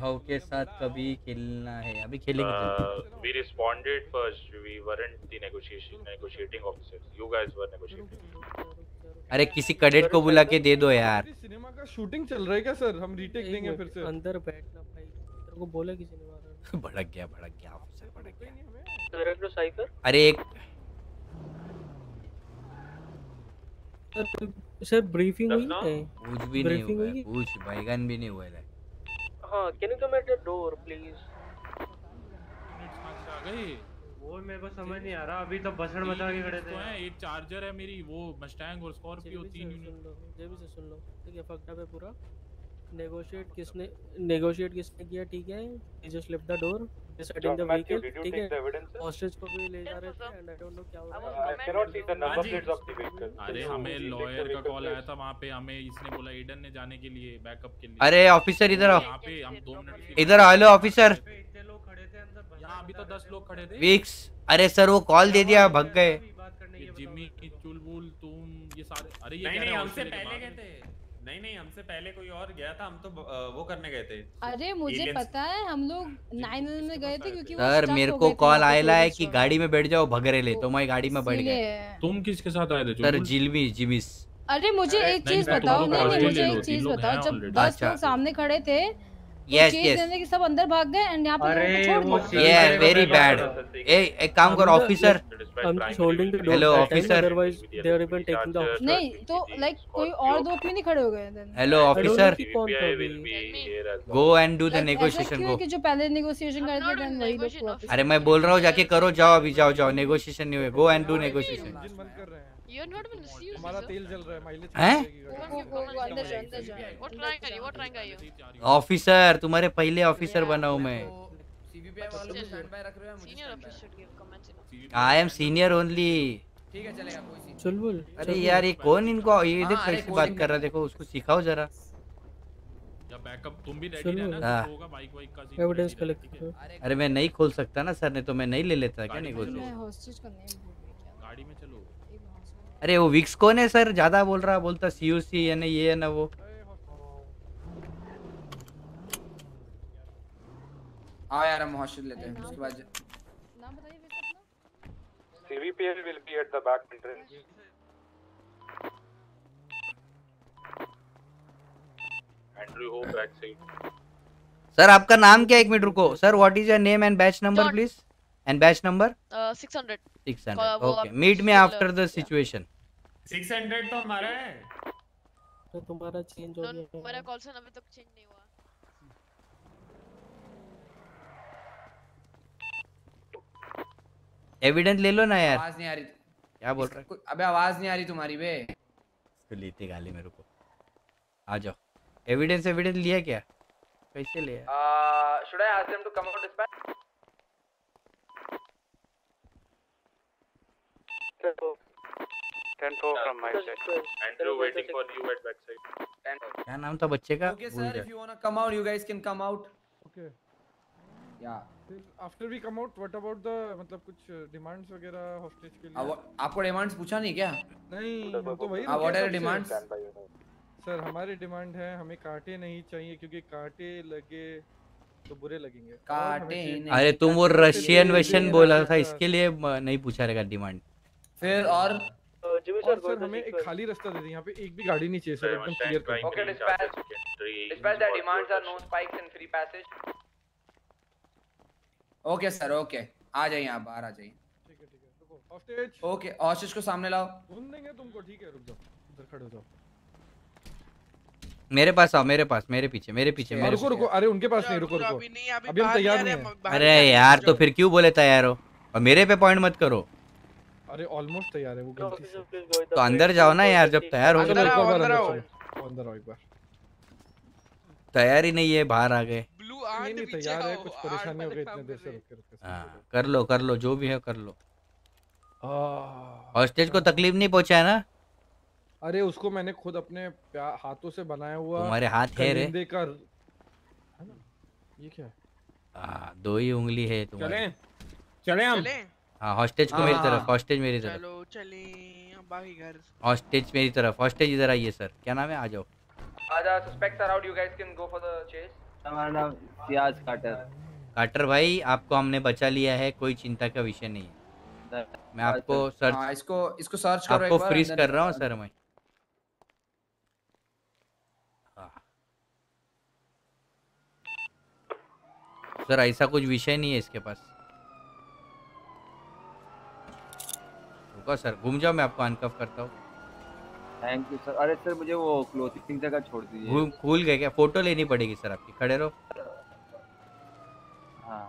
भाव के साथ कभी खेलना है अभी खेलेंगे we responded first we weren't the negotiation negotiating officers you guys were negotiating अरे किसी कैडेट को बुला के दे दो यार। सिनेमा का शूटिंग चल रहा है क्या सर हम रीटेक देंगे फिर से। अंदर बैठना भाई तेरे को बोला किसी ने भड़क गया भड़क गया ऑफिसर भड़क गया। अरे एक सर ब्रीफिंग हुई है? पूछ भी नहीं हुआ है पूछ बैगन भी नहीं हुआ है। हाँ can you come at the door please आ गए वो मेरे को समझ नहीं आ रहा अभी तो बसड़ मचा के खड़े तो थे। है एक चार्जर है मेरी वो मस्टैंग और स्कॉर्पियो तीन यूनिट लो जेबी से सुन लो। ठीक है फक्ड अप है पूरा। नेगोशिएट किसने नेगोशिएट किसने किया? ठीक है। He just lift the door deciding the vehicle ठीक है। हॉस्टेज को भी ले जा रहे थे एंड आई डोंट नो क्या हो रहा I cannot see the number plates of the vehicle. अरे हमें we take the लॉयर का कॉल आया था वहाँ पे हमें इसने बोला ईडन ने जाने के लिए बैकअप के लिए। अरे ऑफिसर इधर आओ। यहाँ पे हम दो मिनट इधर आओ हेलो ऑफिसर यहाँ अभी तो दस लोग खड़े थे। विक्स अरे सर वो कॉल दे दिया भग गए। ये जिम्मी चुलबुल तुम ये सारे अरे ये नहीं नहीं हमसे पहले गए थे। नहीं नहीं हमसे पहले कोई और गया था हम तो वो करने गए थे। अरे मुझे पता है हम लोग नाइन में गए थे क्योंकि सर मेरे को कॉल आयला है कि गाड़ी में बैठ जाओ भगरे ले तो मैं गाड़ी में बैठ गए तुम किसके साथ आए थे सर जिलमी जिमिस। अरे मुझे एक चीज़ बताओ नहीं नहीं मुझे एक चीज़ बताओ जब बस दस अच्छा। लोग सामने खड़े थे Yes, चेज yes. देने के सब अंदर भाग गए एंड यहाँ पे वेरी बैड ए एक काम करो officer hello officer otherwise they are even taking the hostage. नहीं तो लाइक कोई और दो क्यों नहीं खड़े हो गए hello officer. Go and do the negotiation go जो पहले नेगोशिएशन करते थे अरे मैं बोल रहा हूँ जाके करो जाओ अभी जाओ जाओ नेगोशिएशन नहीं हुए। Go and do negotiation You're not even serious. हमारा तेल जल रहा है माइलेज हैं What rank are you? What rank are you? Officer तुम्हारे पहले ऑफिसर बना हूँ मैं हो know. I am senior only ठीक है चलेगा कोई सीन चुलबुल अरे यार ये कौन इनको ये देख हाँ, कैसी बात कर रहा है? देखो उसको सिखाओ जरा। बैकअप तुम भी रेडी रहना हाँ। होगा बाइक वाइक का सीन एविडेंस कलेक्ट करो। अरे मैं नहीं खोल सकता ना सर ने तो मैं नहीं ले लेता क्या नहीं में नेगोशिएशन मैं हॉस्टेज का नेम भूल गई क्या गाड़ी में चलो अरे वो विक्स कौन है सर? ज़्यादा बोल रहा बोलता सीयूसी है ना ये है ना वो। आओ यार हम हॉस्टल लेते हैं। उसके बाद नाम बताइए वैसे अपना CVPL will be at the back entrance. Andrew हो बैक साइड सर आपका नाम क्या है? एक मिनट रुको। Sir what is your name and badge number please and badge number Uh, 600. 600 okay meet me after the yeah. Six hundred तो हमारा है। तो तुम्हारा चेंज हो गया मेरा कॉल सन अभी तक चेंज नहीं हुआ। एविडेंस ले लो ना यार। आवाज़ नहीं आ रही। क्या बोल रहा है? अबे आवाज़ नहीं आ रही तुम्हारी बे। तो ली थी गाली मेरे को। आ जाओ। एविडेंस एविडेंस लिया क्या? कैसे लिया? अह should I ask them to come out this back 10 4 from my side. Andrew waiting for you at backside. क्या नाम था बच्चे का? Okay sir, if you wanna come out, you guys can come out. Okay. Yeah. After we come out, what about the मतलब कुछ demands वगैरह hostage के लिए? आपको demands पूछा नहीं क्या? नहीं, हम तो वही. What are demands? सर हमारी डिमांड है हमें कांटे नहीं चाहिए क्योंकि कांटे लगे तो बुरे लगेंगे काटे अरे तुम वो रशियन वेशन बोला था इसके लिए नहीं पूछा रहेगा डिमांड फिर और और सर हमें एक खाली रास्ता दे दे यहाँ पे एक भी गाड़ी नहीं चाहिए सर एकदम क्लियर कर Okay, dispatch. Dispatch their demands are no spikes and free passage. Okay sir okay आ जाइए आप बाहर आ जाइए। ठीक है ठीक है रुको। हॉस्टेज ओके हॉस्टेज को सामने लाओ। ढूंढ देंगे तुमको ठीक है रुक जाओ। इधर खड़े हो जाओ। मेरे पास आओ मेरे पास मेरे पीछे मेरे पीछे मेरे रुको रुको अरे उनके पास नहीं रुको रुको। अभी नहीं, अभी हम तैयार नहीं अरे यार तो फिर क्यों बोले तैयार हो? और मेरे पे पॉइंट मत करो। अरे ऑलमोस्ट तैयार है वो गलती से। तो अंदर जाओ ना यार जब तैयार हो चलो गए एक आओ, बार अंदर आओ। अंदर आओ एक बार। तैयार ही नहीं है बाहर आ गए ब्लू नहीं आर्ट नहीं तैयार है कुछ परेशानी हो गई इतने देर से रुक के रुक के हाँ कर लो कर लो जो भी है कर लो। आह, हॉस्टेज को तकलीफ़ नहीं पहुँचा है ना? अरे उसको मैंने खुद अपने हाथों से बनाया हुआ तुम्हारे हाथ है रे। का है ना? ये क्या है? हाँ दो ही उंगली है तुम्हारी। चलें चलें हम। चले। हाँ हॉस्टेज को मेरी तरफ़ हॉस्टेज मेरी तरफ़। चलो चले बाकी घर। हॉस्टेज मेरी तरफ़ हॉस्टेज इधर आइए सर क्या नाम है? आ जाओ। Other suspects are out. You guys can go for the chase. हमारा नाम सियाज काटर। काटर भाई आपको हमने बचा लिया है कोई चिंता का विषय नहीं है। मैं आपको हाँ सर्च इसको इसको सर्च करो आपको एक बार फ्रीज कर रहा हूँ सर मैं। हाँ। सर ऐसा कुछ विषय नहीं है इसके पास। रुको सर। घूम जाओ मैं आपको अनकफ करता हूँ। थैंक यू सर अरे सर मुझे वो क्लोथिंग जगह छोड़ दीजिए। घूम खुल गए क्या? फ़ोटो लेनी पड़ेगी सर आपकी। खड़े रहो। हाँ।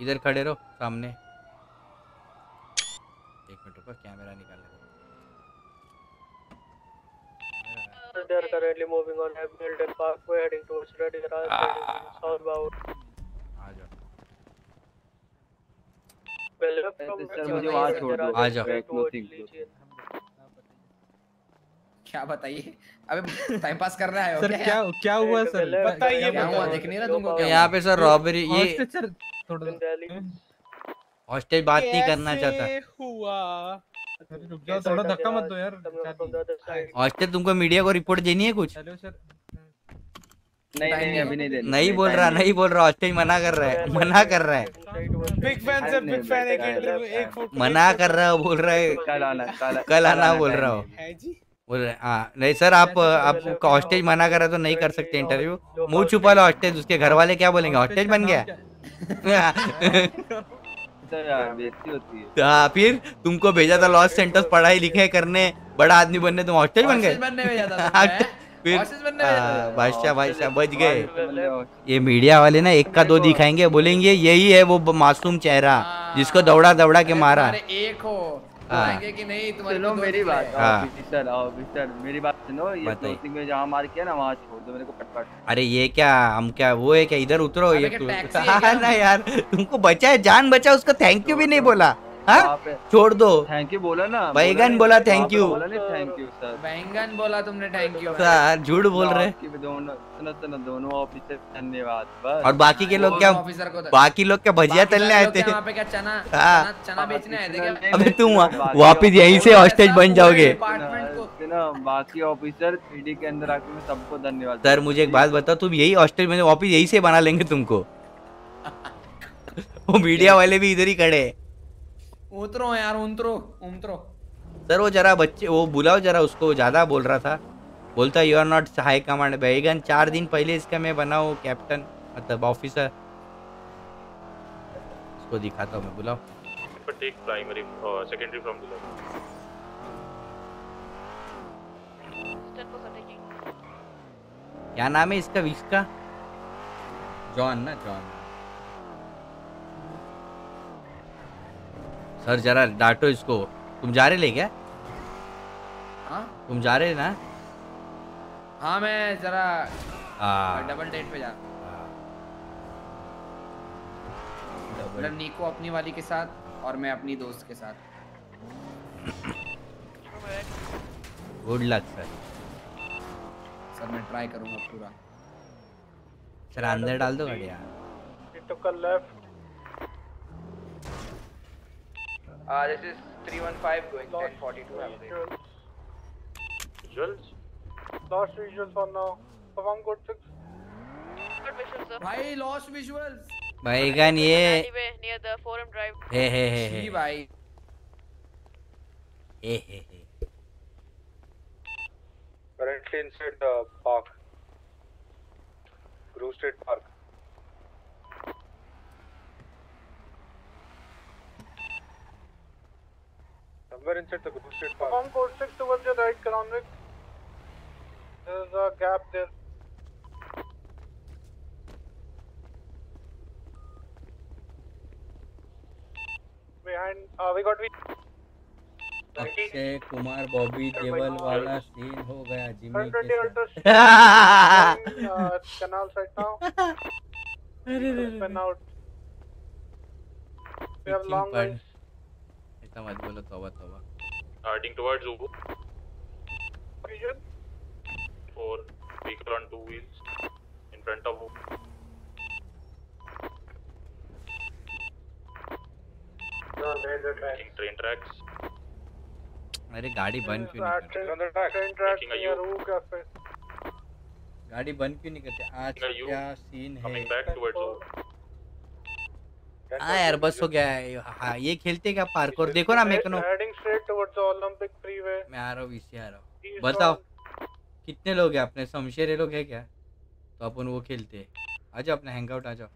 इधर खड़े रहो सामने। एक मिनट रुको कैमरा निकाल They are currently moving on. Hamilton Parkway heading towards Reading Raj southbound. आ जाओ Well, left from सर मुझे वहाँ छोड़ दो आ जाओ। क्या बताइए? अबे टाइम पास कर रहा है सर क्या क्या हुआ सर? बताइए क्या हुआ? देख नहीं रहा तुमको यहाँ पे सर रॉबरी ये सर थोड़ा हॉस्टेज बात नहीं करना चाहता। हुआ? रुक जाओ थोड़ा धक्का मत दो यार हॉस्टेज तुमको मीडिया को रिपोर्ट देनी है कुछ? Hello sir. नहीं नहीं अभी नहीं देनी। नहीं बोल रहा नहीं। बोल रहा हॉस्टेज मना कर रहा है मना कर रहा है। Big fan sir big fan एक इंटरव्यू एक फ़ोटो मना कर रहा है बोल रहा है। कल आना कल कल आना बोल रहा हो। है बोल रहे हाँ नहीं सर आप आप हॉस्टेज मना कर रहे तो नहीं कर सकते इंटरव्यू मुँह छुपा लो हॉस्टेज उसके घर वाले क्या बोलेंगे? हॉस्टेज बन गया? बेइज्जती होती है। हाँ फिर तुमको भेजा था लॉस सेंटर्स पढ़ाई लिखाई करने बड़ा आदमी बनने तुम हॉस्टेज बन गए? हैं? फिर। हाँ, बादशाह बादशाह बच गए ये मीडिया वाले ना एक का दो दिखाएँगे बोलेंगे यही है वो मासूम चेहरा जिसको दौड़ा दौड़ा के मारा एक हो हाँ। कि नहीं मेरी बात हैं। हाँ। ऑफिसर ऑफिसर मेरी बात सुनो ये। में जहाँ मार किया ना वहाँ छोड़ दो मेरे को पट पट अरे ये क्या हम क्या वो है क्या इधर उतरो ये तू- है हाँ? ना यार तुमको बचा है जान बचा उसको थैंक यू भी नहीं बोला हाँ छोड़ दो। थैंक यू बोला ना बैगन बोला। बोला नहीं थैंक यू सर बैंगन बोला तुमने थैंक यू सर झूठ बोल रहे। दोनों दोनों ऑफिसर धन्यवाद बस। और बाकी के लोग क्या officer को तो- बाकी लोग क्या भजिया तलने आए थे? वहाँ पे क्या चना हाँ। चना चना बेचने आए थे क्या? अबे तुम वापिस यहीं से हॉस्टेज बन जाओगे। बाकी ऑफिसर पीडी के अंदर आके मैं सबको धन्यवाद सर मुझे एक बात बताओ तुम यही हॉस्टेज में वापिस यही से बना लेंगे तुमको। वो मीडिया वाले भी इधर ही खड़े हैं। उतरो यार उतरो उतरो। सर वो जरा बच्चे वो बुलाओ जरा उसको ज़्यादा बोल रहा था। बोलता you are not high command बैगन चार दिन पहले इसका मैं बना हूँ कैप्टन मतलब ऑफिसर उसको दिखाता हूँ मैं बुलाओ। take primary, uh, secondary क्या नाम है इसका इसका जॉन ना जॉन। सर जरा डांटो इसको। तुम जा रहे ले क्या? हाँ? तुम जा रहे ना? हाँ मैं जरा हाँ। डबल डेट पे जा मतलब नीको अपनी वाली के साथ और मैं अपनी दोस्त के साथ। गुड लक सर सर मैं ट्राई करूँगा पूरा। सर अंदर डाल दो गाड़ी He took a left. Uh, this is 315 going 1042 average. Visuals? Lost visuals for now. Perform code 6. भाई लॉस्ट विजुअल्स बैगन ये Anyway, near the forum drive. हे हे हे हे जी भाई hey hey hey Currently inside the park. Grove State Park. Somewhere inside the State Park. Perform code 6 towards your right, Crownwick. There's a gap there. Behind, uh, we got. Akshay Kumar Bobby देवल वाला scene हो गया जिम्मी के. साथ uh, canal side now. Spin out. We have long ऐसा मत बोलो तौबा तौबा towards Ubu. Vision. Four vehicle on two wheels in front of Ubu. Taking train tracks. अरे गाड़ी बंद क्यों नहीं करते. गाड़ी बंद क्यों नहीं करते आज. क्या सीन है Coming back towards Ubu. हाँ यार बस हो गया है। हाँ ये खेलते क्या पार्क और देखो ना मैं कनो Heading straight towards the Olympic मैं आ रहा हूँ इसे आ रहा हूँ। बताओ कितने लोग हैं अपने? शमशेर लोग हैं क्या? तो अपन वो खेलते हैं। आ जाओ अपना हैंग आउट आ जाओ।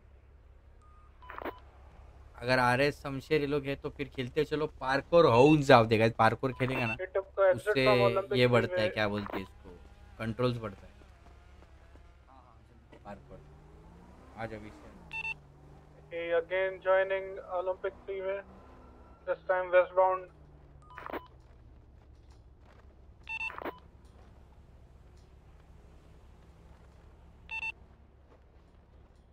अगर आर एस शमशेर लोग है तो फिर खेलते चलो पार्कोर हाउस जाओ देगा पार्कोर खेलेगा ना उससे ये बढ़ता है क्या बोलते हैं इसको? कंट्रोल्स बढ़ता है। पार्कोर आ जाओ He again joining Olympic Freeway. This time westbound.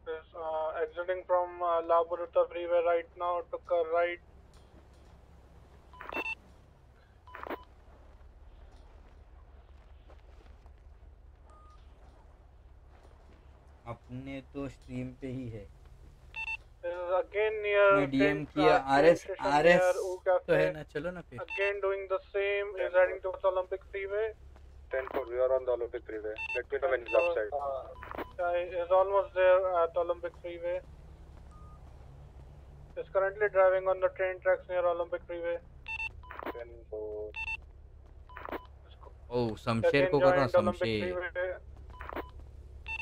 Is uh, exiting from uh, La Boruta Freeway right now. Took a right. अपने तो स्ट्रीम पे ही है again near. मैं डीएम train- किया uh, R train S station R S near U तो है. ना चलो ना फिर Again doing the same. Is heading towards Olympic Freeway. 10 4, we are on the Olympic Freeway. Let me know when it's upside. Uh, is almost there at Olympic Freeway. Is currently driving on the train tracks near Olympic Freeway. 10 4. ओ शमशेर को करो ना joined Olympic शमशेर Freeway.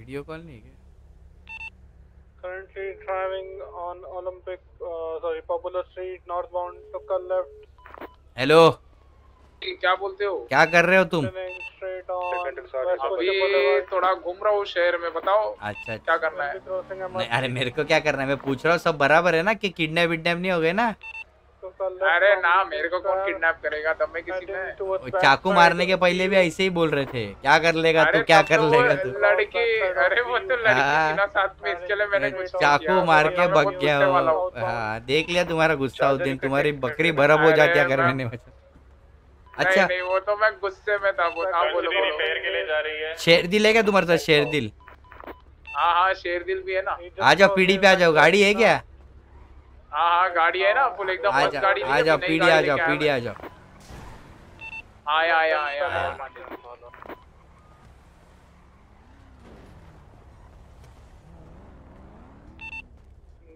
Video call नहीं है currently driving on Olympic sorry Popular street north bound to कर left hello क्या बोलते हो? क्या कर रहे हो तुम? अभी थोड़ा घूम रहा हूँ शहर में बताओ। अच्छा क्या अच्छा। करना है? अरे मेरे को क्या करना है? मैं पूछ रहा हूँ सब बराबर है ना कि किडनैप विडनैप नहीं हो गए ना? अरे ना मेरे को कौन किडनैप करेगा? तब मैं किसी में चाकू मारने के पहले भी ऐसे ही बोल रहे थे। क्या कर लेगा तू क्या कर लेगा तू? लड़की अरे वो तो लड़की हाँ। साथ में इसके लिए मैंने चाकू मार के भग गया हो। देख लिया तुम्हारा गुस्सा उस दिन। तुम्हारी बकरी बर्फ़ हो जाती है अगर मैंने अच्छा। नहीं वो तो मैं गुस्से में था वो हाँ बोलो बोलो। रिपेयर के लिए जा रही है। शेर दिल है क्या तुम्हारे साथ? शेर दिल हाँ हाँ शेर दिल भी है ना। आ जाओ पीढ़ी पे आ जाओ। गाड़ी है क्या? हाँ हाँ गाड़ी है ना फुल एकदम मस्त गाड़ी आ जाओ पीढ़ी आ जाओ पीढ़ी आ जाओ आया आया आया आया।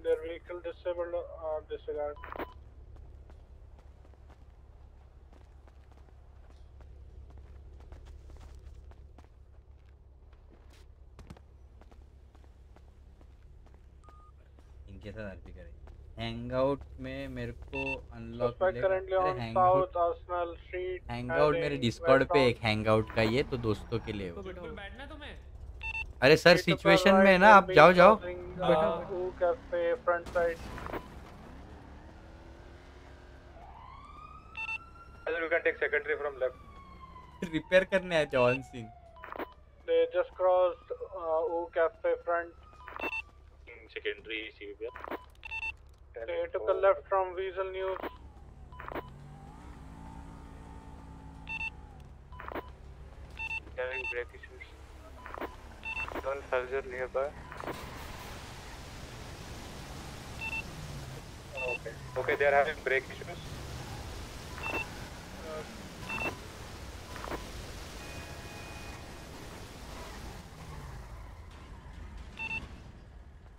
Their vehicle disabled, uh, disregard. इनके साथ आरपी करें। हैंगआउट में मेरे को अनलॉक करेंटली हैंगआउट मेरे डिस्कॉर्ड पे एक हैंगआउट का ये तो दोस्तों के लिए अरे सर सिचुएशन में ना आप जाओ जाओ। फ्रंट साइड रिपेयर करने आए थे on they just cross O cafe front secondary CVP They took a left from Weasel News. Having brake issues. One Falzer nearby. Okay. Okay, they are having brake issues. Uh,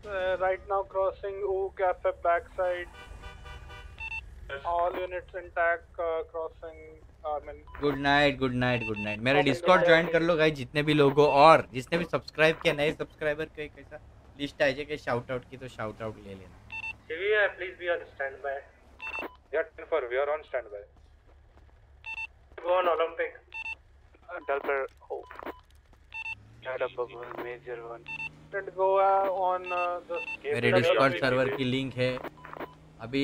Uh, right now crossing O cafe backside. All units intact uh, crossing. Good night good night good night मेरा Discord join कर लो गाई जितने भी लोग हो और जिसने भी सब्सक्राइब किया नए सब्सक्राइबर का एक लिस्ट आ जाएगा शाउट आउट की तो शाउट आउट ले लेना। सीवी है please be on stand by get in for we are on stand by go on Olympic डल पर हो डल पर major one Uh, on uh, the. मेरे डिस्कॉर्ड सर्वर की लिंक है अभी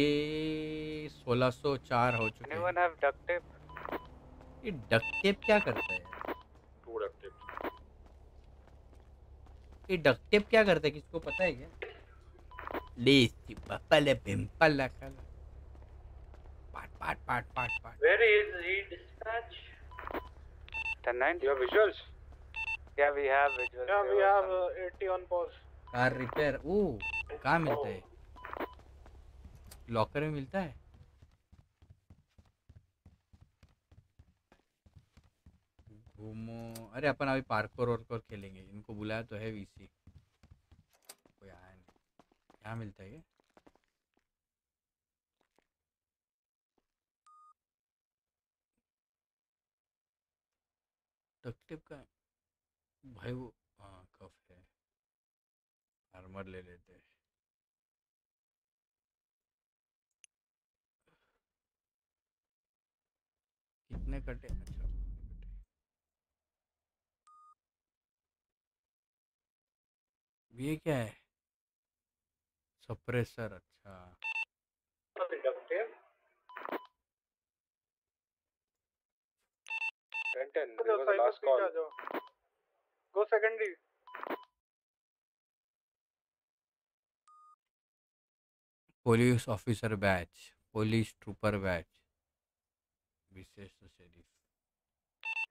1604 हो चुके हैं have duct tape? ये डक्ट टेप क्या करता है टू डक्ट टेप ये डक्ट टेप क्या करता है किसको पता है क्या ले सी पपल पिंपल कल पाट पाट पाट पाट पाट is he dispatch? 10 9? You have visuals? Yeah, we have visuals. Yeah, we have uh, 80 on pause. Car repair ओ कहाँ मिलता है? लॉकर में मिलता है? घूमो। अरे अपन अभी पार्कोर वार्कोर खेलेंगे। इनको बुलाया तो है वीसी कोई आया नहीं। क्या मिलता है ये डक्टिव का भाई वो हाँ कफ है। आर्मर ले लेते हैं। कितने कटे? अच्छा ये क्या है? सप्रेसर अच्छा. तो There was a last call. Go secondary police officer badge police trooper badge Vishesh Sharif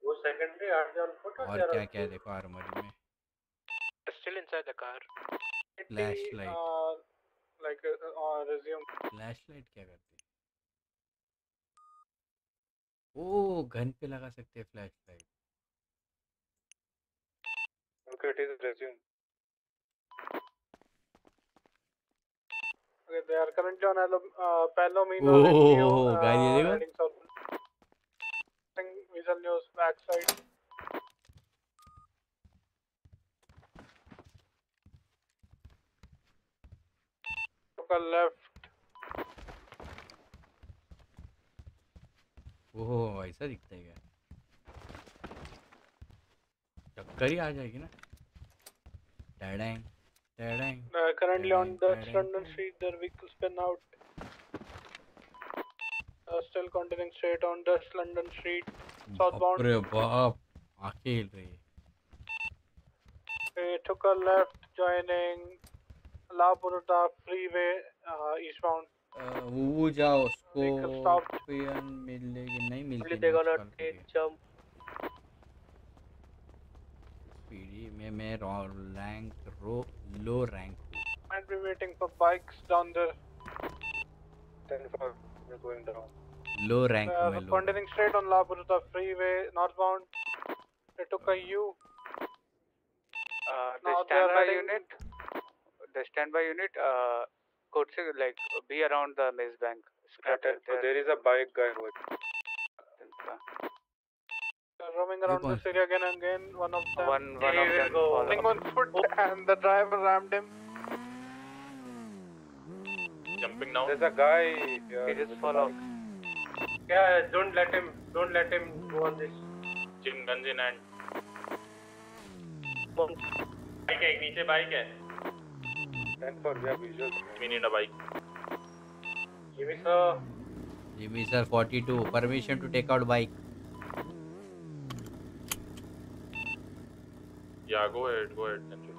वो सेकेंडरी आठ जान फुट और क्या क्या देखो आर्मरी में? Still inside the car. Flash light like resume flash light क्या करती है? ओ गन पे लगा सकते हैं flash light Okay, it is resume. Okay, they are currently on Alo- uh, Palomino. Oh, Avenue, guys, ये uh, देखो। Visual News backside. A left. ओह ऐसा दिखता है क्या टक्कर ही आ जाएगी ना टैडैंग टैडैंग Uh, currently on Tadang, Dutch tadang, London Street, their vehicles been out. Uh, still continuing straight on Dutch London Street, southbound. अरे बाप आँखें हिल रही है They took a left, joining La Burda Freeway, uh, eastbound. अ, वो जाओ stopped. Scorpion मिलेगी नहीं मिलती Probably they gonna take I'm rank low rank. Might be waiting for bikes down there. 10 5, we're going down. Low rank. Uh, low. Continuing straight on Laburuta freeway, northbound. It took a U. Uh, the standby unit, the standby unit, uh, could like be around the maze bank. Scattered there. So there is a bike guy. They're roaming around this area again and again. One of them. One- one of them Running on foot, and the driver rammed him. Jumping down. There's a guy. Uh, He just with a fall off. bike. Yeah, don't let him. Don't let him go on this. Chin guns in hand. Bike है एक नीचे bike है Ten four. We have visuals. We need a bike. Give me sir. Jimmy sir 42 permission to take out bike Yeah, go ahead, go ahead. Thank you.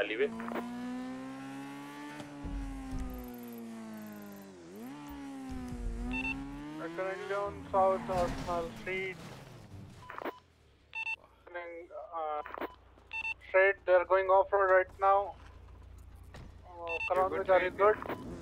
Alleyway. We're currently on South Arsenal Street. Uh, straight, they're going off road right now. Uh, Karan, are you good?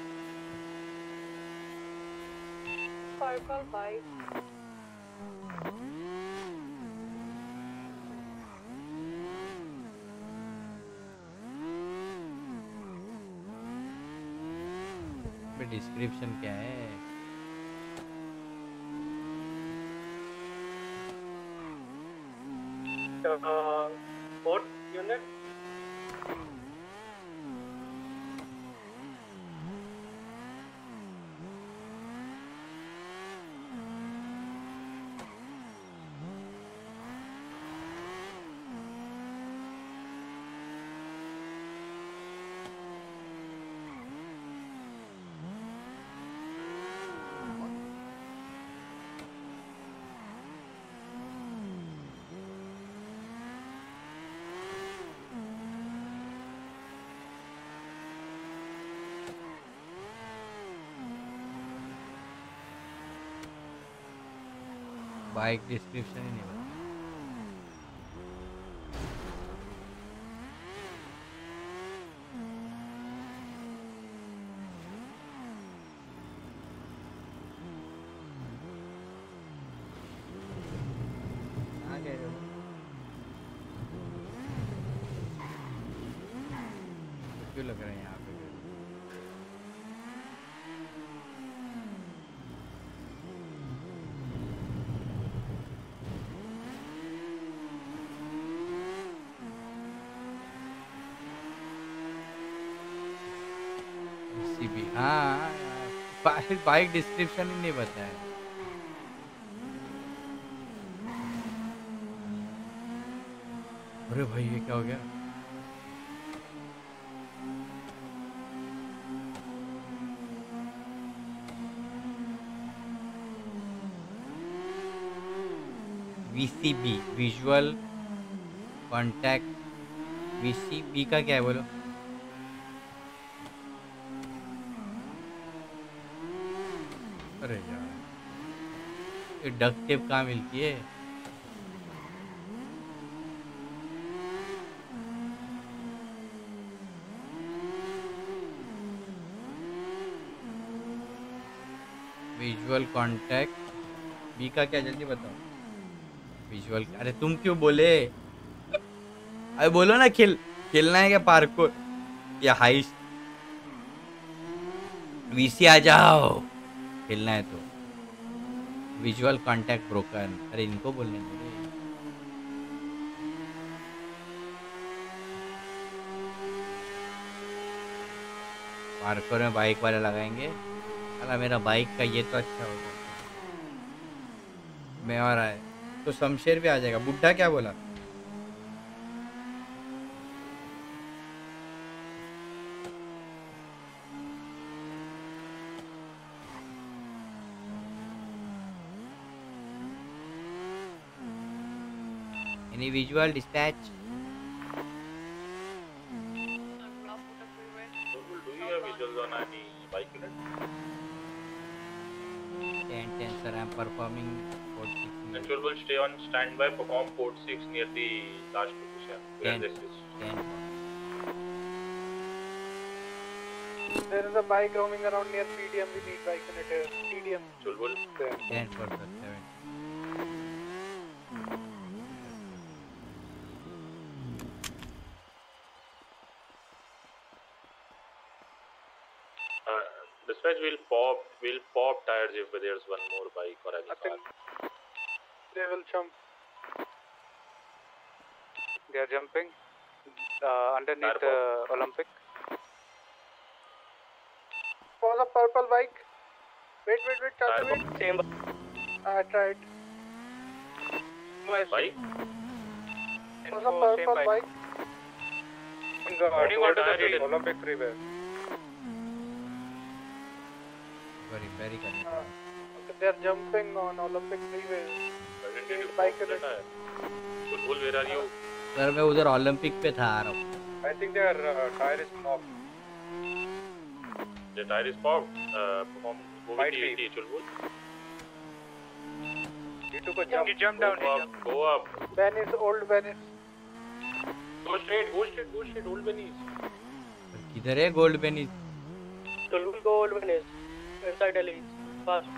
Bike description bike. Description क्या है Uh, boat unit. Bike description ही नहीं पता कहाँ कह रहे हो क्यों लग रहे हैं यहाँ पे सीबी हाँ बाइक बाइक डिस्क्रिप्शन ही नहीं बताया। अरे भाई, ये क्या हो गया? VCB विजुअल कांटेक्ट VCB का क्या है बोलो? अरे यार। ये डक टेप कहाँ मिलती है? विजुअल कांटेक्ट बी का क्या? जल्दी बताओ। विजुअल अरे तुम क्यों बोले? अरे बोलो ना, खेल खेलना है क्या पार्क को या हाइस वीसी आ जाओ। खेलना है तो। विजुअल कांटेक्ट ब्रोकन अरे, इनको बोलने दो। रे। पार्कों में बाइक वाले लगाएँगे। अला, मेरा बाइक का ये तो अच्छा होगा। मैं और आए। तो शमशेर भी आ जाएगा। बुढ़ा क्या बोला? Unit? 10 10 sir, I'm performing 46 Actual will stay on standby, perform port 6 near the last position. Where Ten. this is. There is a bike roaming around near PDM. We need bike unit here. PDM. Chulbul. 10 for sir, member. I tried. Bike? Info, was a purple bike. In the Holding on to the tree. Olympic tree where? Very, very good. Uh, okay, they are jumping on Olympic freeway. Bike Bulbul, where are you? Sir मैं उधर Olympic पे था आ रहा हूँ I think there tyre is pop the tyre is pop perform वो भी T चुलबुल G2 को jump. Jump down. Go up. Go up. Venice, old Venice. Go straight. Go straight. Go straight. Old Venice. किधर है gold Venice टुलुल gold Venice inside elements fast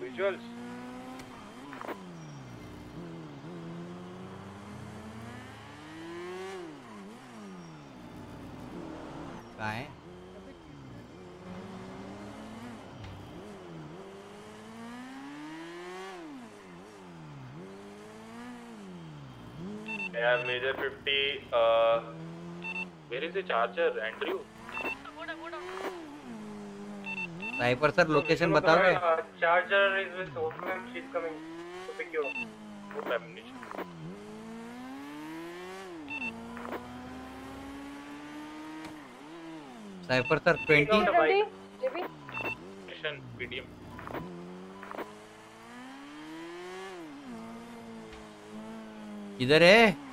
visuals major 50 where is charger Andrew. Sniper sir location बता रहे charger is with ओपनम sheet coming to pick you good morning sniper sir 20 location PDM इधर है।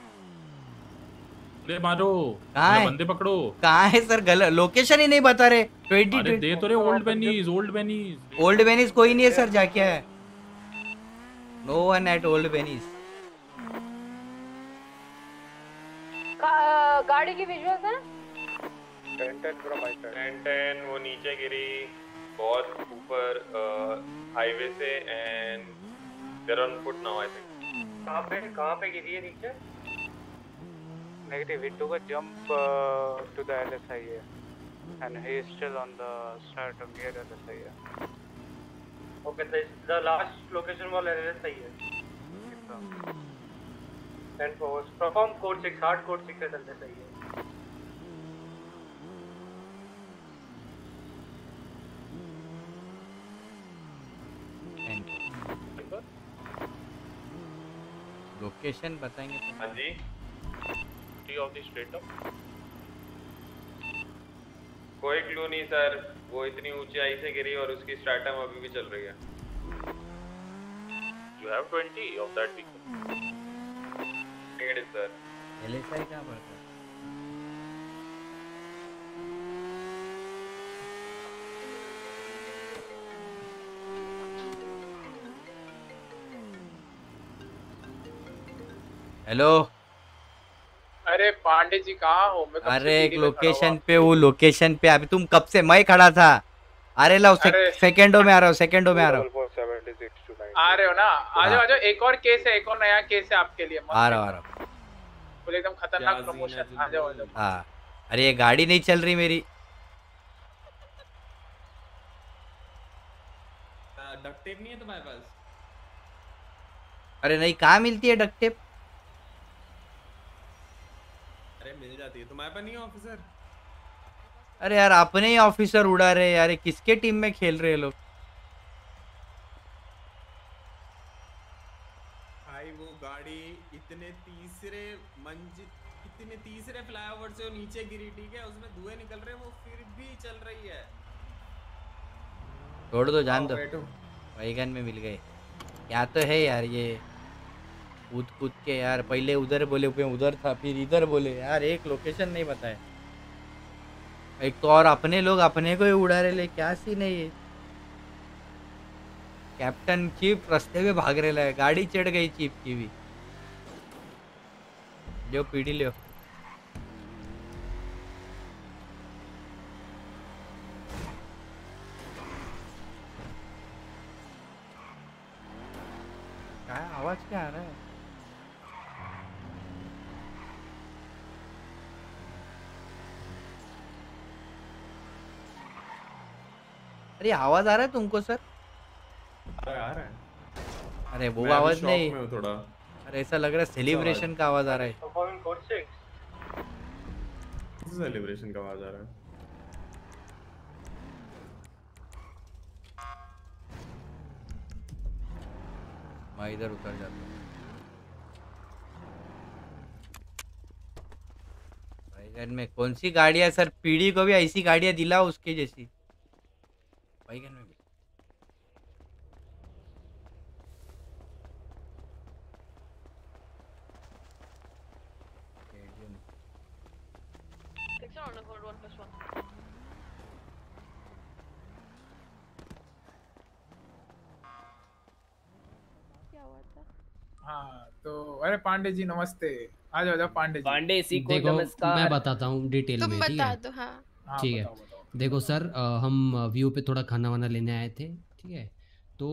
ले मारो। कहाँ? है? बंदे पकड़ो। कहाँ है सर? गलत लोकेशन ही नहीं बता रहे। ट्वेंटी दे तो रे old Benny's old Benny's old Venice कोई नहीं है सर जाके है नो वन एट ओल्ड का- गाड़ी की विजुअल्स है 10 10 from my side ten ten वो नीचे गिरी बहुत ऊपर हाईवे से and there on foot now I think कहाँ पे कहाँ पे गिरी है नीचे? Negative. He took a jump uh, to the LSIA, and he is still on the start of near LSIA. Okay the last location वाला area सही है and perform code 6 hard code 6 से चलते सही लोकेशन बताएँगे तो हाँ जी T of the straight up कोई क्लू नहीं सर वो इतनी ऊंचाई से गिरी और उसकी स्टार्टअप अभी भी चल रही है। You have 20 of that vehicle need sir LSI कहाँ पड़ता है हेलो अरे पांडे जी कहाँ हो? मैं कब से अरे एक लोकेशन पे वो लोकेशन पे अभी तुम कब से मैं खड़ा था। अरे लो। सेकेंडों में आ रहा हूँ सेकेंडों में आ रहा हूँ। 76 to 9 आ रहे हो ना? आ जाओ। आ जाओ एक और केस है एक और नया केस है आपके लिए आ रहा हूँ आ रहा बोले एकदम खतरनाक प्रमोशन आ जाओ आ जाओ। हाँ। अरे ये गाड़ी नहीं चल रही मेरी। डक्ट टेप नहीं है तुम्हारे पास? अरे नहीं कहाँ मिलती है डक्ट टेप अरे मिल जाती है। तुम्हारे पास नहीं ऑफिसर अरे यार अपने ही ऑफिसर उड़ा रहे यार किसके टीम में खेल रहे लोग? भाई वो गाड़ी इतने तीसरे मंजिल इतने तीसरे फ्लाईओवर से नीचे गिरी ठीक है? उसमें धुएँ निकल रहे हैं वो फिर भी चल रही है। छोड़ दो जान दो। वैगन में मिल गए। क्या तो है यार ये। कूद कूद के यार, पहले उधर बोले, फिर उधर था, फिर इधर बोले। यार, एक लोकेशन नहीं बताए एक तो और अपने लोग अपने को ही उड़ा रहे, ले, क्या सीन है ये? कैप्टन चीफ रास्ते में भाग रहे है गाड़ी चढ़ गई चीफ की भी। जो पीढ़ी लो। आवाज़ क्या आ रहा है? अरे आवाज़ आ रहा है तुमको सर? आ रहा है। अरे वो आवाज़ नहीं। थोड़ा। अरे ऐसा लग रहा है सेलिब्रेशन का आवाज़ आ रहा है। परफॉर्मिंग कोड 6 सेलिब्रेशन का आवाज़ आ रहा है? मैं इधर उतर जाता हूँ। में कौन सी गाड़ियाँ है सर? पीढ़ी को भी ऐसी गाड़ियाँ दिलाओ उसके जैसी। बैगन में भी। Six on the one plus one. क्या हुआ था? हाँ तो अरे पांडे जी नमस्ते। आ जाओ जाओ पांडे जी। पांडे इसी को देखो नमस्कार। मैं बताता हूँ डिटेल तुम में ठीक बता है दो हाँ। हाँ, ठीक है। देखो सर हम व्यू पे थोड़ा खाना वाना लेने आए थे ठीक है? तो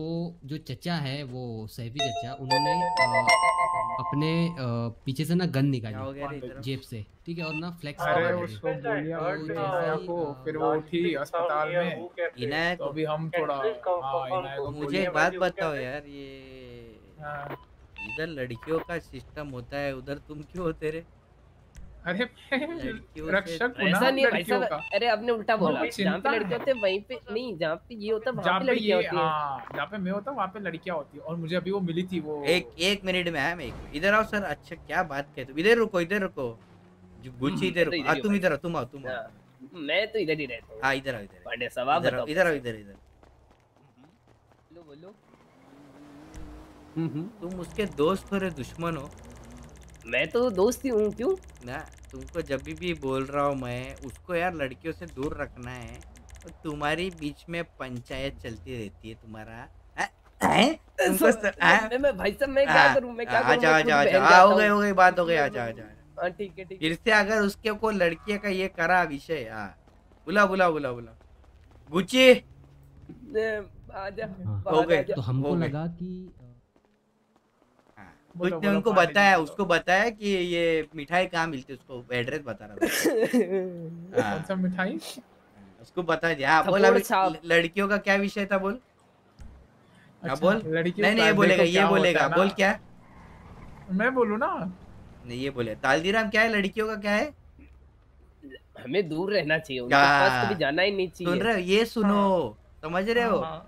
जो चचा है वो सैफी चचा उन्होंने अपने पीछे से ना गन हो निकाली जेब से ठीक है? और ना फ्लेक्स अरे उसको आया को फिर वो उठी अस्पताल में। इनायत तो अभी हम थोड़ा हाँ मुझे एक बात बताओ यार ये हाँ। इधर लड़कियों का सिस्टम होता है उधर तुम क्यों होते रे? अरे रक्षक ऐसा नहीं है भाई साहब अरे आपने उल्टा बोला। जहाँ पे लड़के होते हैं वहीं पे नहीं जहाँ पे ये होता है वहाँ पे लड़कियाँ होती हैं। हाँ जहाँ पे मैं होता हूँ वहाँ पे लड़कियाँ होती है। और मुझे अभी वो मिली थी वो। एक एक मिनट में मैम एक इधर आओ सर अच्छा क्या बात कहते हो? इधर रुको इधर रुको। जो गुच्छी इधर तो रुको। हाँ तुम इधर आओ तुम आओ तुम आओ। हाँ, मैं तो इधर ही रहता हूँ। हाँ इधर आओ इधर पांडे साहब इधर आओ इधर आओ इधर इधर। बोलो बोलो। तुम उसके दोस्त हो रे दुश्मन हो। मैं तो दोस्त ही हूँ क्यों? ना तुमको जब भी भी बोल रहा हूँ मैं उसको यार लड़कियों से दूर रखना है। तो तुम्हारी बीच में पंचायत चलती रहती है तुम्हारा। हैं? हैं? तुमको स- हैं? मैं, मैं भाई साहब मैं क्या हाँ, करूँ मैं क्या हाँ, करूँ आजा मैं आजा खुद आजा बहन हाँ, जाता हो गई हो। गई बात हो गई आजा आजा आजा। हाँ ठीक है ठीक फिर से अगर उसके को लड़कियों का ये करा विषय हाँ। बुला बुला बुला बुला गुची आजा हो। गए तो हमको लगा कि कुछ ने उनको बताया उसको बताया कि ये मिठाई कहाँ मिलती है उसको एड्रेस बता रहा था। हाँ, कौन सा मिठाई? उसको बता दिया। हाँ बोल अभी लड़कियों का क्या विषय था बोल? हाँ अच्छा, बोल। नहीं नहीं ये बोलेगा ये बोलेगा। बोल क्या? मैं बोलू ना? नहीं ये बोले। तालदीराम क्या है? लड़कियों का क्या है? हमें दूर रहना चाहिए उनके हाँ। पास कभी जाना ही नहीं चाहिए। सुन रहे हो ये सुनो। समझ रहे हो हाँ,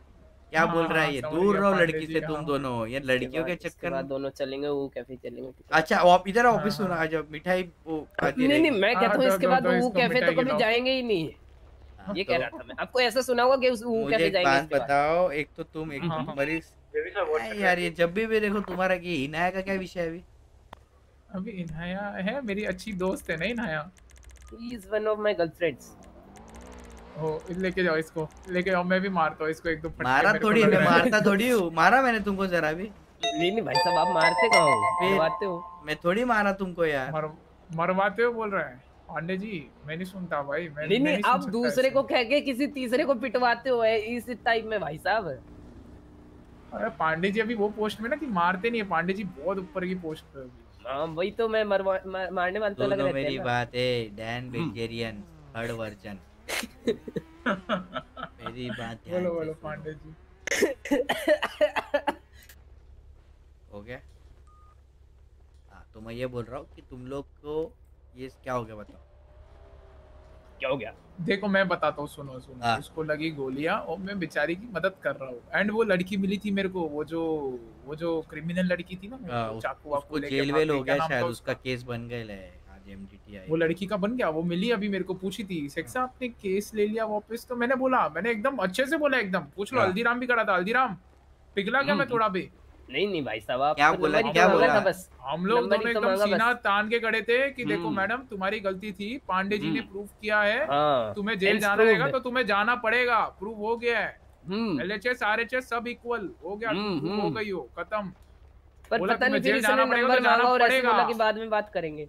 क्या हाँ, बोल रहा है? हाँ, ये दूर रहो लड़की से हाँ। तुम दोनों। ये लड़कियों के चक्कर में दोनों चलेंगे वो कैफ़े चलेंगे अच्छा आप इधर ऑफ़िस सुनो आ जाओ मिठाई वो नहीं नहीं मैं कहता हूँ हाँ, इसके बाद वो कैफ़े तो कभी जाएँगे ही नहीं। ये कह रहा था मैं। आपको ऐसा सुना होगा कि वो मुझे कैफ़े एक जाएँगे बात बताओ एक तो तुम एक हाँ, हाँ। तुम्हारी यार ये जब भी भी देखो तुम्हारा कि इनाया का क्या विषय है अभी? अभी इनाया है मेरी अच्छी दोस्त है ना Inaya? He is one of my girlfriends हो लेके जाओ इसको लेके जाओ मैं भी मारता हूँ इसको एक दो मारा थोड़ी मैं मारता थोड़ी हूँ। मारा मैंने तुमको जरा भी। नहीं नहीं भाई साहब आप मारते कहाँ हो? फिर- मरवाते हो। मैं थोड़ी मारा तुमको यार। मर, मरवाते हो बोल रहे हैं। पांडे जी मैं नहीं सुनता भाई मैं नहीं मैं नहीं आप दूसरे को कह के किसी तीसरे को पिटवाते हो इस टाइप में भाई साहब। अरे पांडे जी अभी वो पोस्ट में ना कि मारते नहीं है। पांडे जी बहुत ऊपर की पोस्ट पे हाँ वही तो मैं मरवा मारने वाले तो दोनों रहते हैं मेरी बात है डैन बिल्गेरियन थर्ड वर्जन। मेरी बात बोलो बोलो पांडे जी हो गया? हाँ तो मैं ये बोल रहा हूँ कि तुम लोग को ये क्या हो गया बताओ? क्या हो गया? देखो मैं बताता हूँ सुनो सुनो। हाँ। उसको लगी गोलियाँ और मैं बेचारी की मदद कर रहा हूँ। एंड वो लड़की मिली थी मेरे को वो जो वो जो क्रिमिनल लड़की थी ना हाँ, चाकू वाकू जेल वेल हो गया शायद उसका? उसका केस बन गया। है वो लड़की का बन गया वो मिली अभी मेरे को पूछी थी सेक्सा आपने केस ले लिया वापस? तो मैंने बोला मैंने एकदम अच्छे से बोला एकदम पूछ लो हाँ। हल्दीराम भी करा था हल्दीराम पिघला क्या मैं हम्म। थोड़ा भी. नहीं नहीं भाई साहब आप क्या तो बोला, क्या बोला? था बस। हम लोग दोनों तो एकदम सीना तान के खड़े थे कि देखो हम्म। मैडम तुम्हारी गलती थी पांडे जी ने हम्म। प्रूफ किया है हाँ, तुम्हें जेल जाना रहेगा तो तुम्हें जाना पड़ेगा प्रूफ हो गया है। हम्म। एलएचएस आरएचएस सब इक्वल हो गया हो। गई हो खत्म। पर पता नहीं फिर इसने नंबर तो मांगा और ऐसे बोला कि बाद में बात करेंगे।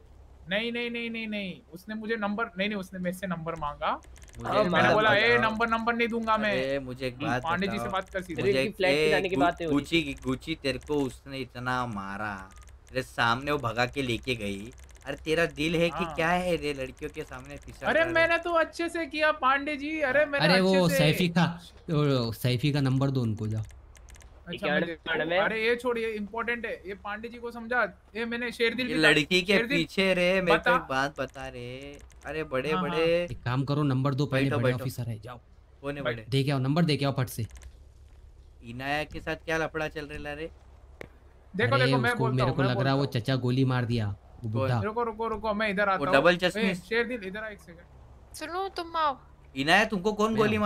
नहीं नहीं नहीं नहीं नहीं। उसने मुझे नंबर नहीं नहीं उसने मेरे से नंबर मांगा। मुझे मैंने बोला ए नंबर नंबर नहीं दूँगा मैं। मुझे एक बात पांडे जी से बात कर सीधे मुझे फ्लैट की गुची की गुची तेरे को उसने इतना मारा। तेरे सामने वो भगा के लेके गई। अरे तेरा दिल है कि हाँ। क्या है रे लड़कियों के सामने फिसल अरे मैंने तो अच्छे से किया पांडे जी। अरे मैंने अरे वो से सैफी का सैफी का नंबर दो उनको जाओ। अच्छा हूँ। बानवे। अरे ये छोड़िए इम्पोर्टेंट है। ये पांडे जी को समझा। ये मैंने शेरदिल ये लड़की के पीछे रे मेरे को एक बात बता रे। अरे बड़े हाँ, बड़े। एक काम करो नंबर दो पहले बड़े ऑफिसर है जाओ। कौन है बड़े। दे के आओ नंबर दे के आओ फट से। इनाया के साथ क्या लफड़ा चल रहा रे? देखो देखो मैं बोलता मेरे को लग रहा वो बोलता चचा गोली मार दिया वो बुढ़ा। रुको रुको रुको मैं इधर आता वो हूँ। Double A, चश्मिश। शेरदिल इधर आ एक सेकंड सुनो तुम आओ। इनाया तुमको कौन गोली हूँ।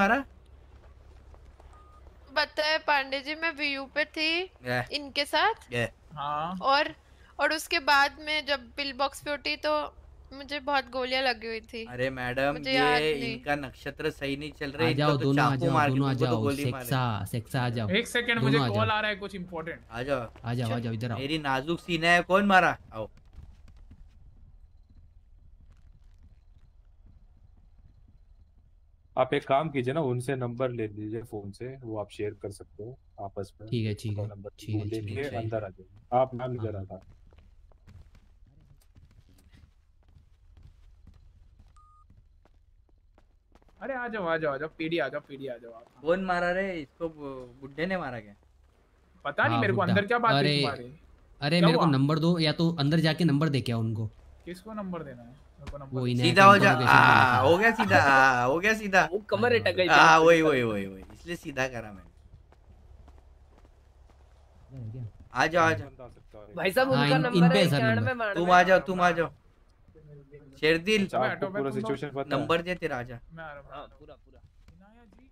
मारा बताए पांडे जी मैं व्यू पे थी ये, इनके साथ। ये। हाँ। और और उसके बाद में जब बिल बॉक्स पे उठी तो मुझे बहुत गोलियाँ लगी हुई थी। अरे मैडम ये इनका नक्षत्र सही नहीं चल रहा है जाओ तो दोनों आ जाओ दोनों आ तो जाओ गोली मारे सेक्सा सेक्सा आ जाओ। एक सेकंड मुझे कॉल आ रहा है कुछ इम्पोर्टेंट आ जाओ आ जाओ आ जाओ इधर आओ। मेरी नाजुक सीना है कौन मारा? आओ। आप एक काम कीजिए ना उनसे नंबर ले लीजिए फ़ोन से वो आप शेयर कर सकते हो आपस में। ठीक है ठीक है नंबर ठीक है ठीक है अंदर आ जाइए आप नाम इधर आता अरे आ जाओ आ जाओ आ जाओ पीडी आ जाओ पीडी आ जाओ आप। कौन मारा रे? इसको बुड्ढे ने मारा क्या? पता नहीं हाँ, मेरे को अंदर क्या बात है अरे तुम्हारी। अरे मेरे को नंबर दो या तो अंदर जाके नंबर दे के आओ उनको? किसको नंबर देना है? वो इन्हें सीधा हो जा आ, हो गया सीधा आ, हो गया सीधा वो कमर अटक गई थी हाँ वही। वही वही वही इसलिए सीधा करा मैंने आ जाओ आ जाओ भाई साहब हाँ, उनका नंबर है है सर इक्यानवे नंबर। तुम आ जाओ तुम आ जाओ शेरदिल पूरा सिचुएशन पता नंबर दे तेरा आजा मैं आ रहा हूँ हाँ पूरा पूरा इनाया जी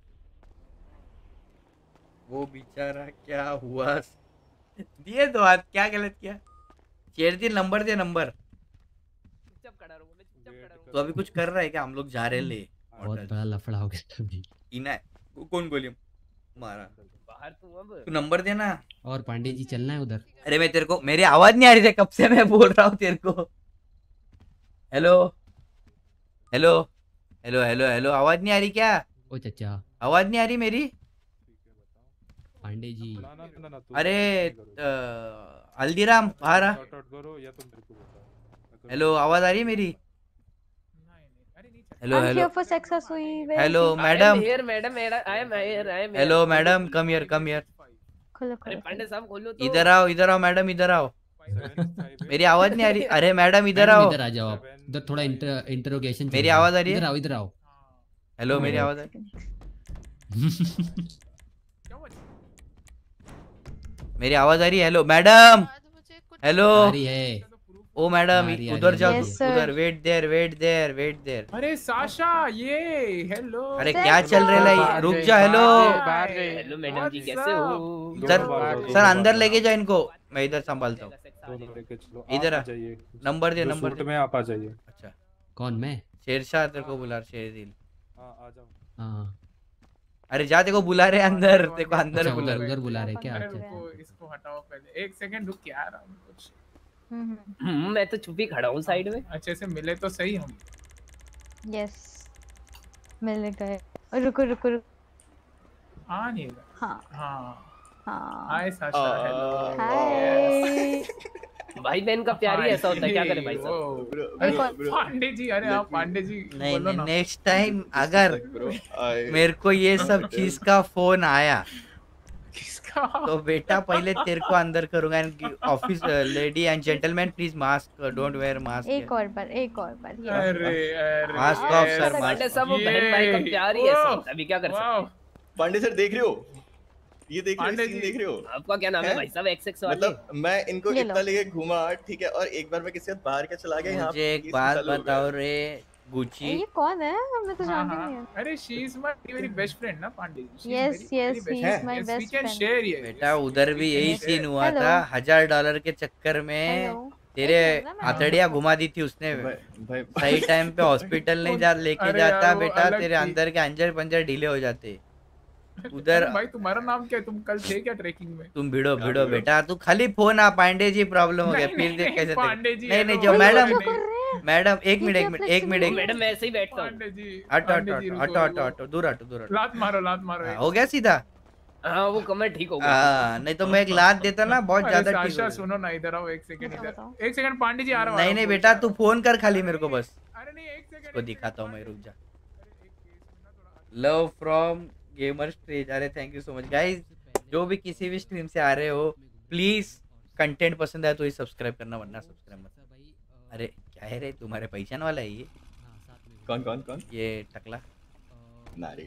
वो बेचारा क्या हुआ दिए दो हाथ क्या गलत किया शेरदिल नंबर दे नंबर चुपचाप खड़ा रहो बोले चुपचाप खड़ा रहो तो अभी कुछ कर रहा है क्या? हम लोग जा रहे ले बहुत बड़ा लफड़ा हो गया अभी। इना है। कौन गोली मारा। बाहर तू अब। तू नंबर देना। और पांडे जी चलना है उधर। अरे मैं तेरे को मेरी आवाज़ नहीं आ रही थी कब से मैं बोल रहा हूँ तेरे को। Hello? Hello? Hello hello hello आवाज़ नहीं आ रही क्या? ओ चचा। आवाज़ नहीं आ रही मेरी? पांडे जी। अरे हल्दीराम बाहर हेलो आवाज़ आ रही है मेरी? Hello I'm hello here for hello he? I am madam here, madam, madam, I am here, I am here. Hello madam come here come here खोलो अरे पांडे साहब खोलो तो। इधर आओ इधर आओ मैडम इधर आओ। मेरी आवाज़ नहीं आ रही। अरे मैडम इधर आओ। इधर आ जाओ आप। इधर थोड़ा इंटर इंटरोगेशन मेरी आवाज़ आ रही है? इधर आओ इधर आओ। हेलो मेरी आवाज़ आ रही मेरी आवाज़ आ रही है? हेलो मैडम हेलो आ रही है। ओ मैडम है, उधर जाओ है। उधर wait there wait there wait there अरे साशा ये हेलो अरे क्या चल रहा है रुक जा हेलो हेलो मैडम जी कैसे हो? सर सर अंदर लेके जा इनको। मैं इधर संभालता हूँ। इधर आप आ। जाइए। नंबर दे नंबर में आप आ जाइए। अच्छा। कौन मैं? शेरशाह तेरे को बुला शेरदिल। हाँ आ जाओ। हाँ। अरे जा तेरे को बुला रहे अंदर। तेरे को अंदर अच्छा, बुला रहे उधर बुला रहे क्या? अच्छा रुको इसको हटाओ पहले। एक सेकंड रुक यार कुछ मैं तो चुप ही खड़ा हूँ साइड में। अच्छे से मिले तो सही हम। Yes. मिल गए। रुको रुको रुको। आ नहीं रहा। हाँ। हाँ। हाँ। हाय साशा हेलो हाय भाई बहन का प्यार ही ऐसा होता है क्या करे भाई साहब? पांडे जी अरे आप पांडे जी नहीं नेक्स्ट टाइम अगर मेरे को ये सब चीज़ का फ़ोन आया तो बेटा पहले तेरे को अंदर करूँगा office lady and gentleman please mask don't wear mask एक और बार एक और बार अरे अरे मास्क ऑफ़ सर मास्क साहब वो बहन भाई का प्यार ही है अभी क्या कर सकते पांडे सर देख रहे हो? ये देख रहे हो देख रहे हो? आपका क्या नाम है हैं? भाई साहब एक्स एक्स वाले? मतलब मैं इनको इतना लेके घूमा ठीक है और एक बार मैं किसी के साथ बाहर क्या चला गया यहाँ मुझे पे एक बात। बताओ रे गुची ये कौन है? हमें तो हाँ जानते नहीं हाँ। है अरे she is my very best friend ना Pandey ji She is Yes, very- yes, very he best is my friend. We can share ये बेटा उधर भी यही सीन हुआ था हज़ार डॉलर के चक्कर में तेरे मैं- हथड़िया घुमा दी थी उसने। सही टाइम पे हॉस्पिटल नहीं जा लेके जाता बेटा तेरे अंदर के अंजर पंजर ढीले हो जाते। उधर भाई तुम्हारा नाम क्या है? तुम कल थे क्या ट्रैकिंग में? तुम भिड़ो भिड़ो? बेटा तू खाली फ़ोन आ पांडे जी प्रॉब्लम हो गया फिर देख कैसे नहीं नहीं जो मैडम मैडम एक मिनट एक मिनट एक मिनट एक मैडम मैं ऐसे ही बैठता हूँ। पांडे जी हटो हटो हटो हटो हटो दूर हटो दूर हटो। लात मारो लात मारो। हाँ, हो गया सीधा? हाँ वो कमर ठीक हो गया हाँ नहीं तो मैं एक लात देता ना बहुत ज़्यादा ठीक हो सुनो ना इधर आओ एक सेकंड इधर। एक सेकंड पांडे जी आ रहा हूँ नहीं नहीं बेटा तू फ़ोन कर खाली मेरे को बस। अरे नहीं एक सेकंड को दिखाता हूँ मैं रुक जा। लव फ्रॉम गेमर स्ट्रेज अरे thank you so much guys जो भी किसी भी स्ट्रीम से आ रहे हो प्लीज़ कंटेंट पसंद आया तो ही सब्सक्राइब करना वरना सब्सक्राइब मत। अरे क्या है रे तुम्हारे पहचान वाला है ये। कौन कौन कौन? ये टकला। नारे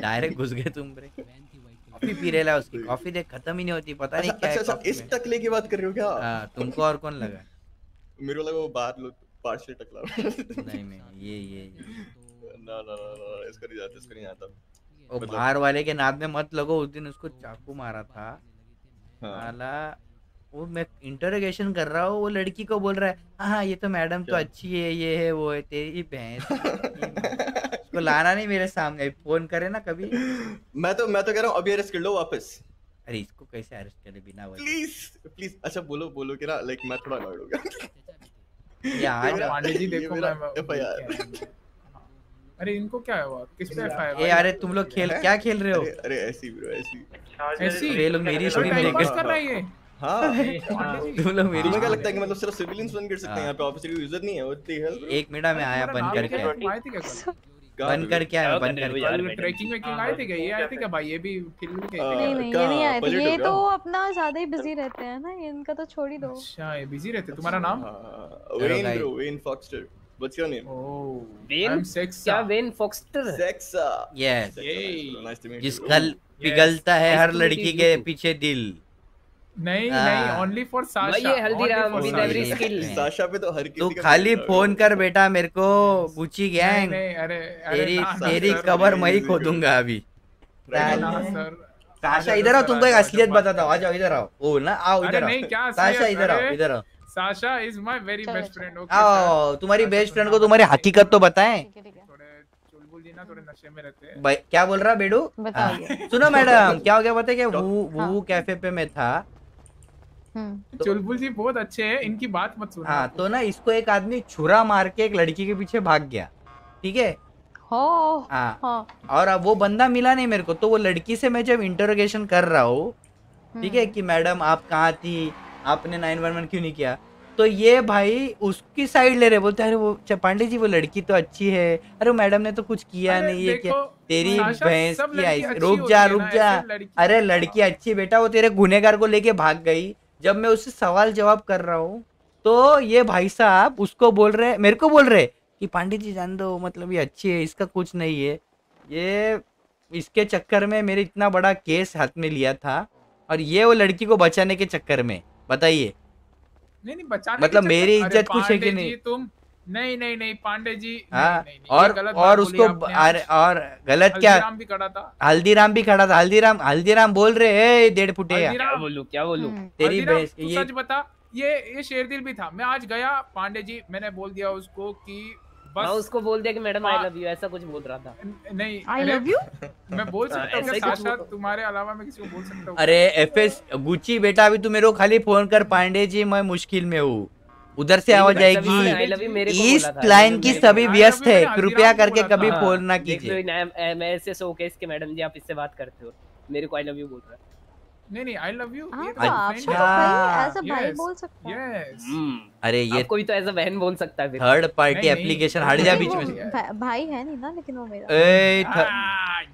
डायरेक्ट घुस गए तुम रे। कॉफ़ी पी रहे उसकी कॉफ़ी देख खत्म ही नहीं होती पता नहीं अच्छा क्या अच्छा इस टकले की बात कर रहे हो क्या? हाँ तुमको और कौन लगा? मेरे को लगा वो बाहर लोग पार्शल टकला। नहीं नहीं ये ये। ना ना ना इसको नहीं जाता इसको नहीं आता। वो मतलब- बाहर वाले के नाद में मत लगो उस दिन उसको चाकू मारा था। हाँ। साला वो मैं इंटरोगेशन कर रहा हूँ वो लड़की को बोल रहा है हाँ हाँ ये तो मैडम तो अच्छी है ये है वो है तेरी भैंस उसको लाना नहीं मेरे सामने फ़ोन करे ना कभी। मैं तो मैं तो कह रहा हूँ अभी अरेस्ट कर लो वापस। अरे इसको कैसे अरेस्ट करे बिना वजह? प्लीज़ प्लीज़ अच्छा बोलो बोलो कि ना लाइक मैं थोड़ा अनॉयड हो गया। ये आ पांडे जी देखो मैं FIR अरे इनको क्या हुआ? किस पे एफआईआर ए अरे तुम लोग खेल क्या खेल रहे हो? अरे ऐसी ब्रो ऐसी। ऐसी? ये लोग मेरी तो स्ट्रीम देख कर रहा है ये? हाँ। तुम लोग मेरी क्या लगता है कि मतलब सिर्फ़ सिविलियंस बन कर सकते हैं यहाँ पे? ऑफिसर की यूज़र नहीं है व्हाट द हेल एक मिनट में आया तुम्हारा करके। क्या है? तुम आए थे क्या कल? बंद करके आया बंद कर रहे हो करके। यार? आया। कल ट्रैकिंग में क्यों आए थे क्या? ये आए थे क्या भाई? ये भी फ़िल्म के नहीं नहीं ये नहीं आए थे। ये तो अपना ज़्यादा ही बिज़ी रहते हैं ना इनका तो छोड़ ही दो। अच्छा ये बिज़ी रहते तुम्हारा नाम? Wayne guys. Bro Wayne Foxter what's your name oh Wayne? I am sex क्या वेन फोक्स्टर सेक्सा यस नाइस टू मीट जिस कल पिघलता है हर लड़की के पीछे दिल। नहीं हाँ। नहीं ओनली फॉर साशा भाई ये Haldiram with for every Sasha पे तो हर तू किसी का खाली फ़ोन कर बेटा मेरे को गुची गैंग नहीं अरे तेरी तेरी कबर मैं ही खोदूँगा अभी। साशा इधर आओ तुमको एक असलियत बताता हूँ आ जाओ इधर आओ। ओ ना आओ इधर नहीं, क्या आओ साशा इधर आओ इधर आओ। Sasha is my very best friend okay आओ तुम्हारी बेस्ट फ्रेंड को तुम्हारी हकीकत तो बताएँ। ना थोड़े नशे में रहते हैं। भाई क्या बोल रहा बेडू? हाँ। सुनो मैडम क्या हो गया पता है क्या? वो वो कैफ़े पे मैं था चुलबुल जी बहुत अच्छे हैं इनकी बात मत सुनो। हाँ तो ना इसको एक आदमी छुरा मार के एक लड़की के पीछे भाग गया ठीक है? हो हाँ। हाँ। और अब वो बंदा मिला नहीं मेरे को तो वो लड़की से मैं जब इंटरोगेशन कर रहा हूँ ठीक है कि मैडम आप कहाँ थी? आपने नाइन वन वन क्यों नहीं किया? तो ये भाई उसकी साइड ले रहे बोलते अरे वो अच्छा, पांडे जी वो लड़की तो अच्छी है। अरे मैडम ने तो कुछ किया नहीं ये क्या तेरी भैंस की रुक जा रुक जा। अरे लड़की अच्छी बेटा वो तेरे गुनेगार को लेके भाग गई। जब मैं उससे सवाल जवाब कर रहा हूँ तो ये भाई साहब उसको बोल रहे मेरे को बोल रहे कि पांडे जी जान दो मतलब ये अच्छी है इसका कुछ नहीं है ये इसके चक्कर में मेरे इतना बड़ा केस हाथ में लिया था और ये वो लड़की को बचाने के चक्कर में बताइए नहीं नहीं बचाने मतलब मेरी इज़्ज़त कुछ है कि नहीं? तुम नहीं नहीं नहीं पांडे जी हाँ नहीं, नहीं, नहीं, और गलत और उसको अरे और गलत क्या? हल्दीराम भी खड़ा था। हल्दीराम भी खड़ा था। हल्दीराम हल्दीराम बोल रहे ए डेढ़ फुटे हल्दीराम- बोलूँ क्या बोलूँ? तेरी हल्दीराम, भैंस तू ये सच बता ये ये शेरदिल भी था। मैं आज गया पांडे जी मैंने बोल दिया उसको कि हाँ बस उसको बोल दिया कि मैडम आई हाँ। लव यू ऐसा कुछ बोल रहा था। नहीं आई लव यू मैं बोल हाँ, सकता हूँ ही क्या तुम्हारे अलावा मैं किसी को बोल सकता हूँ। अरे एफ़ एस गुची बेटा अभी तू मेरे को खाली फ़ोन कर पांडे जी मैं मुश्किल में हूँ। उधर से आवाज़ आएगी ईस्ट लाइन की सभी व्यस्त है कृपया करके कभी फ़ोन ना कीजिए। मैं ऐसे शोकेस के मैडम जी आप इससे बात करते हो। मेरे को आई लव यू बोल रहा है। नहीं नहीं आई लव यू ये तो आप अच्छा। तो भाई ऐसा भाई Yes, बोल सकता है। अरे ये आपको भी तो एज अ बहन बोल सकता है थर्ड पार्टी एप्लीकेशन हट जा बीच में भाई है नहीं ना लेकिन वो मेरा। ए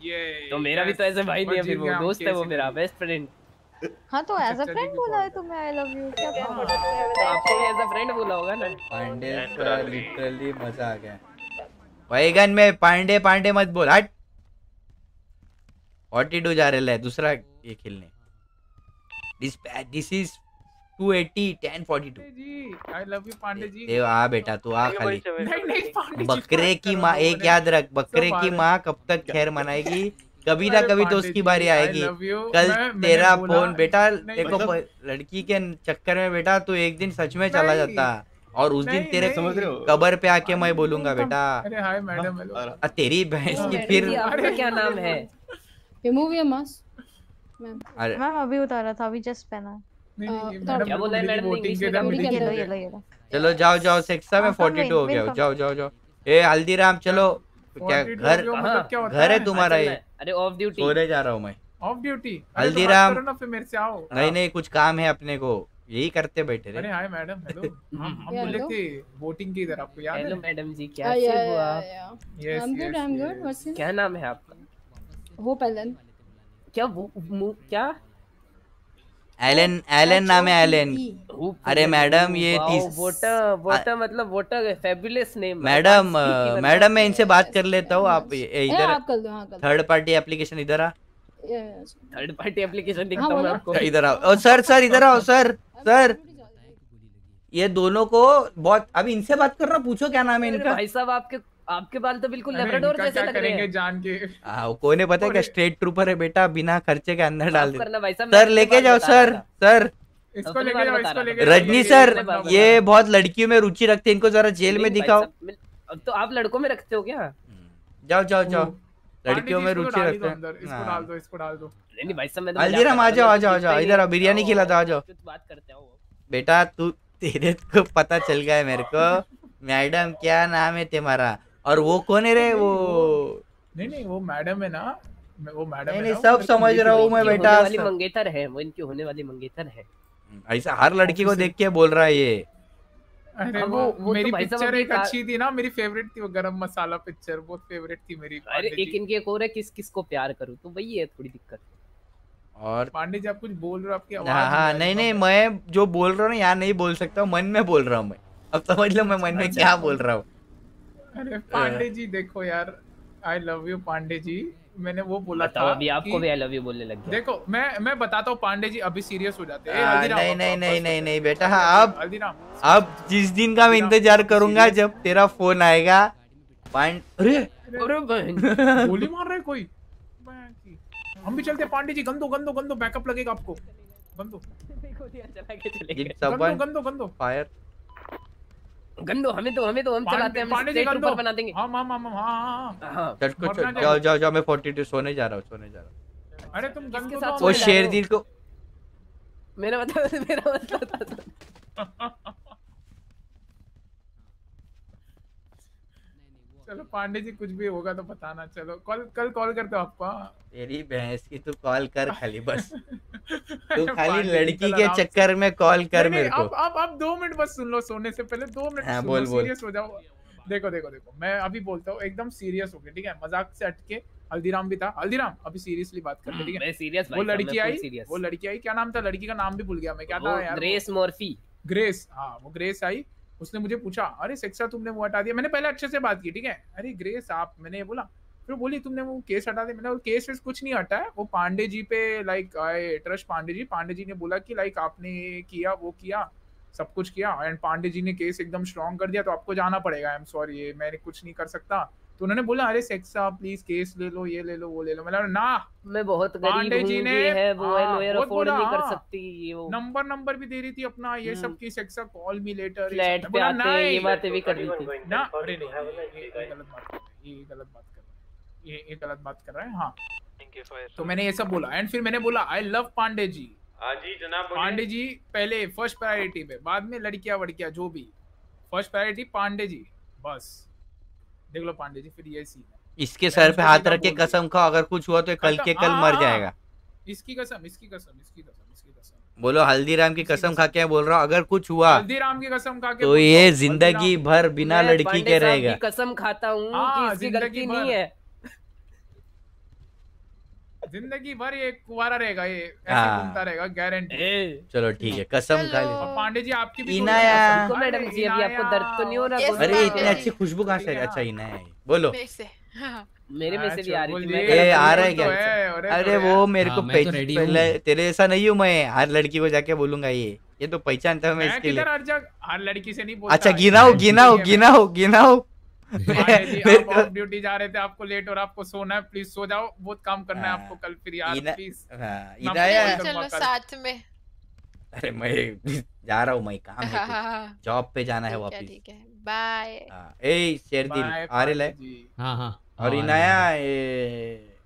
ये तो मेरा भी तो ऐसे भाई नहीं है वो दोस्त है वो मेरा बेस्ट फ्रेंड हाँ तो एज अ फ्रेंड बोला है तो मैं आई लव यू क्या तो आपको भी एज अ फ्रेंड बोला होगा ना। पांडे का लिटरली मज़ा आ गया। वैगन में पांडे पांडे मत बोल हट। फोर्टी टू जा रहा है दूसरा ये खेलने। This this is 280 1042 ji I love you Pandey ji. Dev आ बेटा तू आ खाली। नहीं नहीं बकरे की माँ एक याद रख बकरे की माँ कब तक खैर मनाएगी? कभी ना कभी तो उसकी बारी आएगी। कल तेरा फ़ोन बेटा देखो मतलब- लड़की के चक्कर में बेटा तू एक दिन सच में चला जाता। और उस दिन तेरे समझ रहे हो? कबर पे आके मैं बोलूँगा बेटा। अरे हाय मैडम तेरी भैंस की फिर क्या नाम है? Remove your mask ma'am. अरे। मैम अभी उतारा था अभी जस्ट पहना। ये क्या बोला है मैडम इंग्लिश में ये ये ये चलो जाओ जाओ सेक्सा में हाँ, फोर्टी टू हो गया। जाओ जाओ जाओ। ए हल्दीराम चलो। क्या घर हो मतलब क्या होता घर है है? तुम्हारा ये। है। अरे ऑफ़ ड्यूटी सोने जा रहा हूँ मैं। Off duty Haldiram. करो ना फिर मेरे से आओ। नहीं नहीं कुछ काम है अपने को। यही करते बैठे अरे हाय मैडम हेलो। हम बोले थे वोटिंग की इधर आपको याद हेलो है? मैडम जी क्या yeah, हो आप? Am good good. yes, I'm good. yes. What's your क्या नाम है आपका? वो पलन क्या वो क्या? एलन एलन नाम है एलन अरे मैडम ये वोटर वोटर मतलब voter fabulous name madam madam मैं इनसे बात कर लेता हूँ आप इधर आप कर दो हाँ कर दो थर्ड पार्टी एप्लीकेशन इधर आ। थर्ड पार्टी एप्लीकेशन दिखता हूँ आपको। इधर आओ। सर सर इधर आओ सर सर। ये दोनों को बहुत अभी इनसे बात कर रहा हूँ पूछो क्या नाम है इनका? भाई साहब आपके आपके बाल तो बिल्कुल लेब्राडोर जैसे लग रहे करेंगे हैं। जान के? हाँ वो कौन है पता क्या स्टेट ट्रूपर है बेटा बिना खर्चे के अंदर डाल दे सर लेके जाओ सर सर। इसको लेके जाओ इसको लेके। रजनी सर ये बहुत लड़कियों में रुचि रखते हैं इनको जरा जेल में दिखाओ। अब तो आप लड़कों में रखते हो क्या? जाओ जाओ जाओ। लड़कियों में रुचि ही दो रखते हैं इसको हाँ। डाल दो इसको डाल दो। नहीं नहीं भाई साहब मैं तो हल्दीराम आ जाओ आ जाओ आ जाओ इधर आओ बिरयानी आओ, खिलाता आ जाओ। कुछ बात करते हो बेटा तू तेरे को पता चल गया है मेरे को। मैडम क्या नाम है तुम्हारा और वो कौन है रे? वो नहीं नहीं वो मैडम है ना। मैं- वो मैडम नहीं है नहीं सब समझ रहा हूँ मैं बेटा वाली मंगेतर है वो इनकी होने वाली मंगेतर है। ऐसा हर लड़की को देख के बोल रहा है ये। अरे वो वो- वो तो मेरी साहब पिक्चर एक अच्छी थी ना मेरी फेवरेट थी वो गरम मसाला पिक्चर बहुत फेवरेट थी मेरी अरे एक इनकी एक और है किस किस को प्यार करूँ? तो वही है थोड़ी दिक्कत। और पांडे जी आप कुछ बोल रहे हो आपकी आवाज़ हाँ हाँ नहीं नहीं मैं जो बोल रहा हूँ ना यहाँ नहीं बोल सकता मन में बोल रहा हूँ मैं। अब समझ लो मैं मन में अच्छा। क्या बोल रहा हूँ। अरे पांडे जी देखो यार I love you Pandey ji. मैंने वो बोला बताओ था अभी आपको भी आई लव यू बोलने लग गया। देखो मैं मैं बताता हूँ पांडे जी अभी सीरियस हो जाते हैं। हाँ, नहीं नहीं नहीं नहीं नहीं बेटा हाँ अब अब जिस दिन का मैं इंतज़ार करूँगा जब तेरा फ़ोन आएगा पांड अरे! अरे बहन। गोली मार रहा है कोई? हम भी चलते पांडे जी गंदो गंदो गंदो बैकअप लगेगा आपको। गंदो। गोलियाँ चला के चले गए। someone गंदो गंदो। Fire? गंदो हमें तो हमें तो हम चलाते हैं हम पांडे जी स्टेट गंदो। ऊपर बना देंगे। हाँ हाँ हाँ हाँ हाँ चल हाँ चट को मरना जाओ जाओ जाओ मैं 42 सोने जा रहा हूँ सोने जा रहा हूँ। अरे तुम गंदो साथ तो वो शेरदील को मेरा मतलब मेरा मतलब चलो पांडे जी कुछ भी होगा तो बताना चलो। कल कल कॉल करते हो आपको हाँ? तेरी भैंस की तू कॉल कर खाली बस। तू खाली लड़की के चक्कर में कॉल कर मेरे को। अब अब अब दो मिनट बस सुन लो सोने से पहले दो मिनट हाँ, बोल, बोल। सीरियस हो जाओ। देखो देखो देखो मैं अभी बोलता हूँ एकदम सीरियस हो गया ठीक है? मज़ाक से हटके हल्दीराम भी था। हल्दीराम अभी सीरियसली बात करते ठीक है? मैं serious वो लड़की आई वो लड़की आई क्या नाम था? लड़की का नाम भी भूल गया मैं क्या था यार ग्रेस मॉर्फी। ग्रेस हाँ वो ग्रेस आई उसने मुझे पूछा, अरे सेक्सा तुमने वो हटा दिया? मैंने पहले अच्छे से बात की, ठीक है? अरे, ग्रेस, आप मैंने ये बोला। फिर बोली, तुमने वो केस हटा दिया? मैंने वो केस वेस कुछ नहीं हटा है। वो पांडे जी पे लाइक आए, ट्रस्ट पांडे जी पांडे जी ने बोला कि लाइक आपने किया, वो किया, सब कुछ किया एंड पांडे जी ने केस एकदम स्ट्रॉन्ग कर दिया तो आपको जाना पड़ेगा। आई एम सॉरी ये मैं कुछ नहीं कर सकता। तो उन्होंने बोला अरे सेक्सा प्लीज़ केस ले लो ये ले लो वो ले लो। मैंने बोला, ना मैं बहुत गरीब पांडे जी ने है वो है हाँ, लॉयर अफोर्ड नहीं कर हाँ। सकती ये वो। नंबर नंबर भी दे रही थी अपना ये सब की सेक्सा कॉल मी लेटर फ्लैट पे आते हैं ये बातें भी कर रही थी। ना अरे नहीं ये गलत बात कर रहे हैं, ये गलत बात कर रहे हैं ये ये गलत बात कर रहे हैं हाँ। तो मैंने ये सब बोला एंड फिर मैंने बोला आई लव पांडे जी। हाँ जी जनाब पांडे जी पहले फ़र्स्ट प्रायोरिटी पे बाद में लड़कियाँ वड़कियाँ जो भी। फ़र्स्ट प्रायोरिटी पांडे जी बस। देख लो पांडे जी फिर ये सीन है। इसके सर पे हाथ रख के कसम खाओ अगर कुछ हुआ तो कल के कल मर हाँ। जाएगा। इसकी कसम इसकी कसम इसकी कसम इसकी कसम। बोलो हल्दीराम की कसम खा के बोल रहा हूँ अगर कुछ हुआ हल्दीराम की कसम खा के तो ये ज़िंदगी भर बिना लड़की के रहेगा। कसम खाता हूँ हाँ, इसकी गलती नहीं है। ज़िंदगी भर ये कुवारा रहेगा ये ऐसे हाँ। घूमता रहेगा गारंटी चलो ठीक है कसम खा ले। पांडे जी आपकी भी इनाया। मैडम जी अभी आपको दर्द तो नहीं हो रहा अरे इतनी अच्छी खुशबू कहाँ से अच्छा इनाया है बोलो। मेरे से। हाँ। में से भी आ रही थी मैं ए आ रहा है क्या? अरे अरे तो वो मेरे हाँ, को तो। पहले तेरे जैसा नहीं हूँ मैं हर लड़की को जाके बोलूँगा ये। ये तो पहचानता हूँ मैं इसके लिए। हर लड़की से नहीं बोलता। अच्छा गिनाओ गिनाओ है, गिनाओ गिनाओ। आप ड्यूटी जा रहे थे आपको लेट और आपको सोना है प्लीज़ सो जाओ बहुत काम करना है आपको कल फिर यार प्लीज़ हाँ, फ़ोन चलो साथ में। अरे मैं जा रहा हूँ मैं काम हाँ, हाँ, है हाँ। जॉब पे जाना है ठीक है वापस। ठीक है। बाय हाँ, ए शेरदिल बाय आ रहे पांडे हाँ हाँ। और हाँ, इनाया ये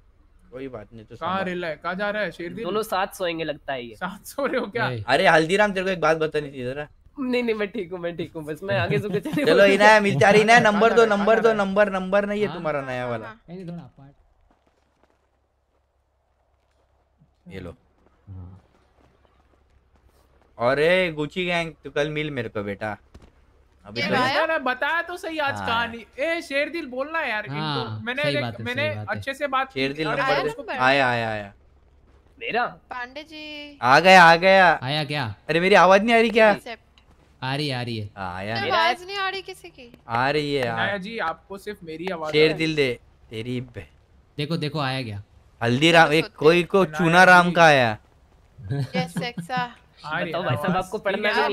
कोई बात नहीं तो कहाँ। रिल है? कहाँ जा रहा है शेरदिल दोनों साथ सोएँगे लगता है ये। साथ सो रहे हो क्या? अरे हल्दीराम तेरे को एक बात बतानी थी जरा। नहीं नहीं मैं ठीक हूँ मैं ठीक हूँ बस मैं आगे से कुछ चलो इनाया मिलता अरे इनाया नंबर दो नंबर दो नंबर नंबर नहीं है हाँ? तुम्हारा नया वाला। नहीं थोड़ा apart। ये लो। हाँ। और ए गुची गैंग तू कल मिल मेरे को बेटा। अभी तो यार बताया तो सही आज हाँ। कहानी। ए शेरदिल बोलना है यार हाँ, मैंने है, मैंने है। अच्छे से बात शेरदिल अरे नंबर आया आया आया आया। मेरा? पांडे जी। आ गया आ गया। आया क्या? अरे मेरी आवाज़ नहीं आ रही क्या। आ रही है, आ रही है। हाँ, आया तो आवाज़ नहीं आ रही किसी की? आ रही है नाया जी आपको सिर्फ़ मेरी आवाज़ शेर दिल दे तेरी देखो देखो आया क्या हल्दीराम एक कोई को चूना राम का आया। यस सेक्सा आ रही बताओ भाई साहब आपको पढ़ना ठीक नहीं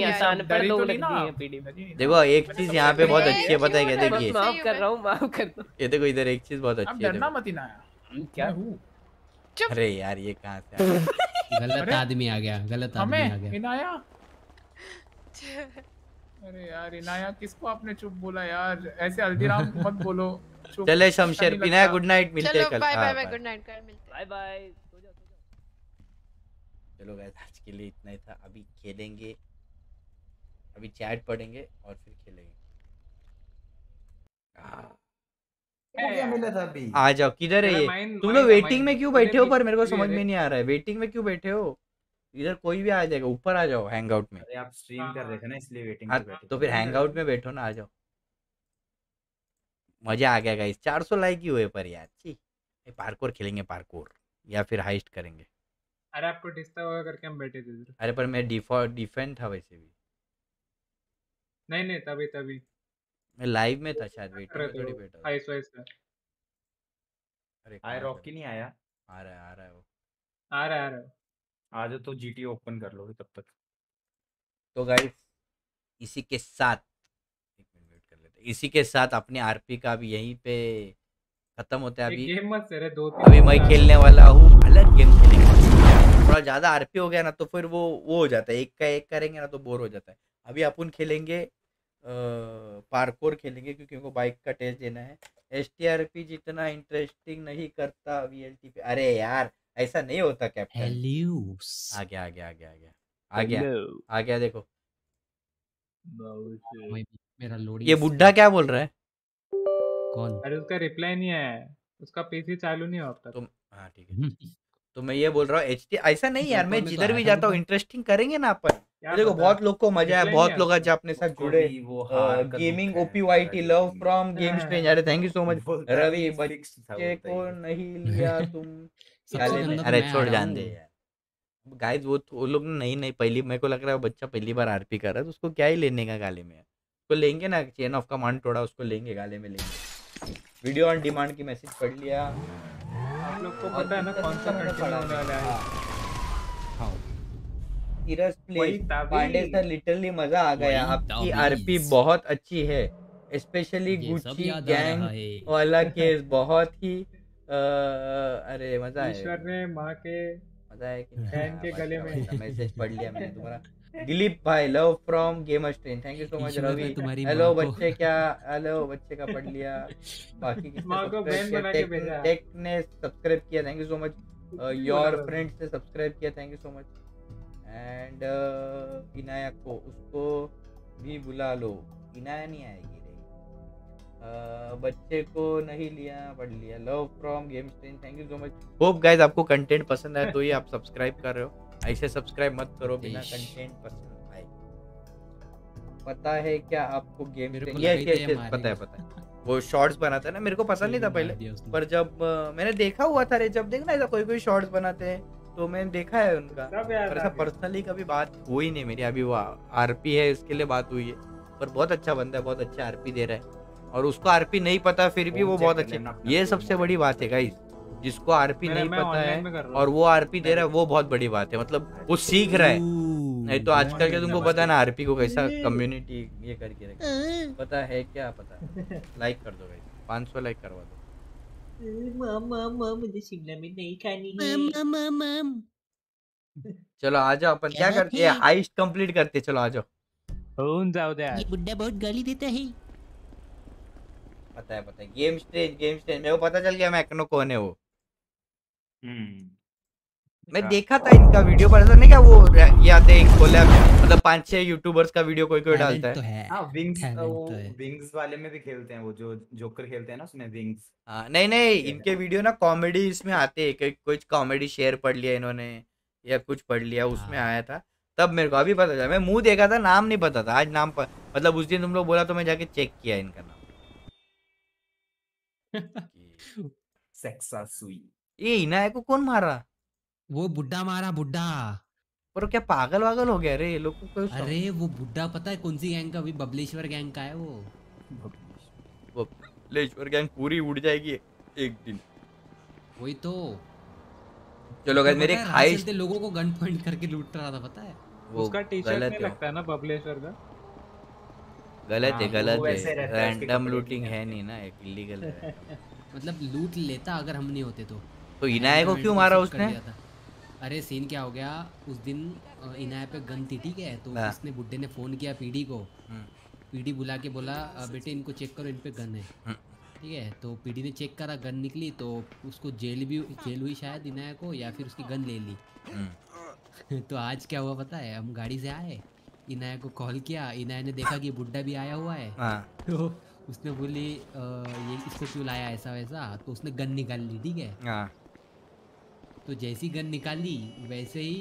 तो लोग लगती हैं आप? में। देखो एक चीज़ यहाँ पे बहुत अच्छी है पता है क्या देखिए। माफ़ कर रहा हूँ माफ़ कर दो ये देखो इधर एक चीज़ बहुत अच्छी है डरना मत ही नाया क्या? हूँ। अरे यार ये कहाँ से गया? गलत आदमी आ गया गलत आदमी आ गया। अरे यार इनाया किसको आपने चुप बोला यार? ऐसे हल्दीराम मत बोलो। चले अच्छा शमशेर पिना गुड नाइट मिलते हैं कल। बाय हाँ, बाय बाय गुड नाइट कल मिलते हैं। बाय बाय चलो गाइस आज के लिए इतना ही था। अभी खेलेंगे अभी चैट पढ़ेंगे और फिर खेलेंगे। मिला था अभी? आ जाओ किधर है ये? तुम लोग वेटिंग में क्यों बैठे हो पर? मेरे को समझ में नहीं आ रहा है। वेटिंग में क्यों बैठे हो? इधर कोई भी आ जाएगा ऊपर आ जाओ हैंगआउट में। अरे आप स्ट्रीम कर रहे थे ना इसलिए वेटिंग पे बैठे तो। फिर हैंगआउट में बैठो ना आ जाओ। मज़ा आ गया गाइस 400 लाइक ही हुए पर यार छी। पार्कोर खेलेंगे पार्कोर या फिर हाइस्ट करेंगे। अरे आपको डिस्टर्ब होगा करके हम बैठे थे इधर। अरे पर मैं डिफ़ॉल्ट डिफेंड था वैसे भी। नहीं नहीं तभी तभी। मैं लाइव में था शायद थे थोड़ी बैठा था। आइस वाइस का अरे कहाँ रॉकी नहीं आया? आ रहा है आ रहा है वो। आ रहा है आ रहा है आ जाओ तो जीटी ओपन कर लो तब तक। तो गाइस इसी के साथ एक मिनट वेट कर लेते इसी के साथ अपने आरपी का भी यहीं पे खत्म होता है अभी। गेम मत से रे दो तीन अभी मैं खेलने वाला हूँ अलग गेम खेलेंगे। थोड़ा ज़्यादा आरपी हो गया ना तो फिर वो वो हो जाता है। एक का एक करेंगे ना तो बोर हो जाता है। अभी अपन खेलेंगे पार्कोर खेलेंगे क्योंकि उनको बाइक का टेस्ट देना है। एस जितना इंटरेस्टिंग नहीं करता वीएलटी पे अरे यार ऐसा नहीं होता कैप्टन। हेल्यूस आ गया आ गया आ गया आ गया आ गया आ गया देखो मेरा लोडिंग ये बुढ़ा क्या बोल रहा है? कौन? अरे उसका रिप्लाई नहीं आया। है उसका पीसी चालू नहीं हुआ अब तक। तुम हाँ ठीक है तो मैं ये बोल रहा हूँ एच ऐसा नहीं यार मैं तो जिधर भी जाता हूँ। इंटरेस्टिंग करेंगे ना अपन। देखो बहुत लोग को मज़ा है बहुत लोग आज अपने साथ जुड़े। Gaming OP YT love from game. Strange अरे thank you so much Ravi बच्चे को नहीं लिया तुम। तो अरे छोड़ जान दे गाइस वो वो लोग नहीं नहीं पहली मेरे को लग रहा है वो बच्चा पहली बार आरपी कर रहा है तो उसको क्या ही लेने का गाले में उसको लेंगे ना चेन ऑफ़ कमांड थोड़ा उसको लेंगे गाले में लेंगे। वीडियो ऑन डिमांड की मैसेज पढ़ लिया। आप लोग को पता है ना कौन सा पढ़ा होने वाला है। हाँ। Serious play Pandey sir literally मज़ा आ गया। आपकी। आरपी बहुत अच्छी है स्पेशली गुच्ची गैंग वाला केस बहुत ही अरे मज़ा है ईश्वर ने माँ के मज़ा है कि बहन के गले में। मैसेज पढ़ लिया मैंने तुम्हारा। दिलीप भाई love from gamer strain thank you so much Ravi hello बच्चे क्या हेलो बच्चे का पढ़ लिया। बाकी माँ को बहन बना के भेजा। टेक ने सब्सक्राइब किया। Thank you so much your friends ने सब्सक्राइब किया। Thank you so much and Inaya को उसको भी बुला लो। इनाया नहीं आएगी। बच्चे को नहीं लिया पढ़ लिया। Love from game strain thank you so much hope guys आपको कंटेंट पसंद आए तो ही आप सब्सक्राइब कर रहे हो। ऐसे सब्सक्राइब मत करो बिना कंटेंट पसंद आए। पता है क्या आपको गेम यस लगा था यस यस पता है पता है। वो शॉर्ट्स बनाता है ना मेरे को पसंद नहीं था पहले। पर जब मैंने देखा हुआ था रे जब देखना ऐसा कोई कोई शॉर्ट्स बनाते हैं तो मैंने देखा है उनका। पर ऐसा पर्सनली कभी बात हुई नहीं मेरी। अभी वो आरपी है इसके लिए बात हुई है। पर बहुत अच्छा बंदा है बहुत अच्छा आरपी दे रहा है। और उसको आरपी नहीं पता फिर भी वो बहुत अच्छे ये सबसे बड़ी बात है गाइस जिसको आरपी नहीं पता है और। वो आरपी दे रहा है वो बहुत बड़ी बात है। मतलब वो सीख रहा है। नहीं तो आजकल के तुमको पता है ना आरपी को कैसा कम्युनिटी ये करके रखे पता है क्या पता लाइक कर दो गाइस 500 लाइक करवा दो। मामा मामा मुझे शिमला में नहीं खानी है। मम मम मम चलो आ जाओ अपन। क्या करते हैं? हाइस्ट कंप्लीट करते चलो आ जाओ। होऊन ये बुड्ढा बहुत गाली देता है। पता है पता है। गेम स्टेज गेम स्टेज मेरे को पता चल गया मैकनो कौन है वो। मैं देखा था इनका वीडियो पर ऐसा नहीं क्या वो रे- ये आते कोलैब मतलब पाँच छह यूट्यूबर्स का वीडियो कोई कोई डालता है। तो है। हाँ विंग्स वो तो विंग्स वाले में भी खेलते हैं वो जो जोकर खेलते हैं ना उसमें विंग्स हाँ, नहीं नहीं इनके वीडियो ना कॉमेडी इसमें आते हैं। कोई कुछ कॉमेडी शेयर पढ़ लिया इन्होंने या कुछ पढ़ लिया उसमें हाँ। आया था। तब मेरे को अभी पता चला। मैं मुँह देखा था नाम नहीं पता था। आज नाम पर मतलब उस दिन तुम लोग बोला तो मैं जाके चेक किया इनका नाम। सेक्सा सुई ये इनाया को कौन मारा? वो बुड्ढा मारा बुड्ढा। पर क्या पागल वागल हो गया रे? ये लोग को अरे वो बुड्ढा पता है कौन सी गैंग का? अभी बबलेश्वर गैंग का है वो। वो लेश्वर गैंग पूरी उड़ जाएगी एक दिन। वही तो। चलो गाइस मेरे हाइस्ट लोगों को गन पॉइंट करके लूट रहा था पता है? वो उसका टी शर्ट गलत नहीं है। लगता है ना बबलेश्वर का? गलत है हाँ, गलत है। रैंडम लूटिंग है नहीं ना एक इलीगल है। मतलब लूट लेता अगर हम नहीं होते तो। तो इनाया को क्यों मारा उसने? अरे सीन क्या हो गया? उस दिन इनाया पे गन थी ठीक है? तो हाँ। उसने बुड्ढे ने फ़ोन किया पीडी को। हम्म। पीडी बुला के बोला बेटे इनको चेक करो इन पे गन है। हम्म। ठीक है? तो पीडी ने चेक करा गन निकली तो उसको जेल भी जेल हुई शायद इनाया को या फिर उसकी गन ले ली। हम्म। तो आज क्या हुआ पता है? हम गाड़ी से आए। इनाया को कॉल किया। इनाया ने देखा कि बुड्ढा भी आया हुआ है। हाँ। तो उसने बोली ये इसको क्यों लाया ऐसा वैसा? तो उसने गन निकाल ली ठीक है? हाँ। तो जैसी गन निकाली वैसे ही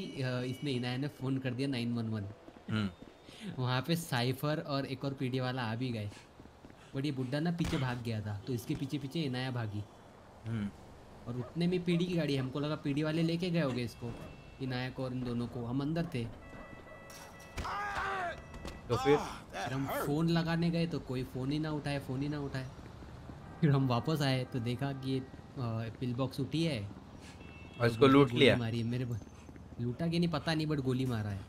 इसने इनाया ने फ़ोन कर दिया नाइन वन वन। हम्म। वहाँ पे साइफर और एक और पीडी वाला आ भी गए। बट ये बुड्ढा ना पीछे भाग गया था तो इसके पीछे पीछे इनाया भागी। हम्म। और उतने में पीढ़ी की गाड़ी हमको लगा पीढ़ी वाले लेके गए होंगे इसको। इनाया को और इन दोनों को। हम अंदर थे। तो फिर? फिर हम फ़ोन लगाने गए तो कोई फ़ोन ही ना उठाए फ़ोन ही ना उठाए। फिर हम वापस आए तो देखा कि ये पिल बॉक्स उठी है। और इसको लूट लिया? मारी मेरे को लूटा कि नहीं पता नहीं बट गोली मारा है।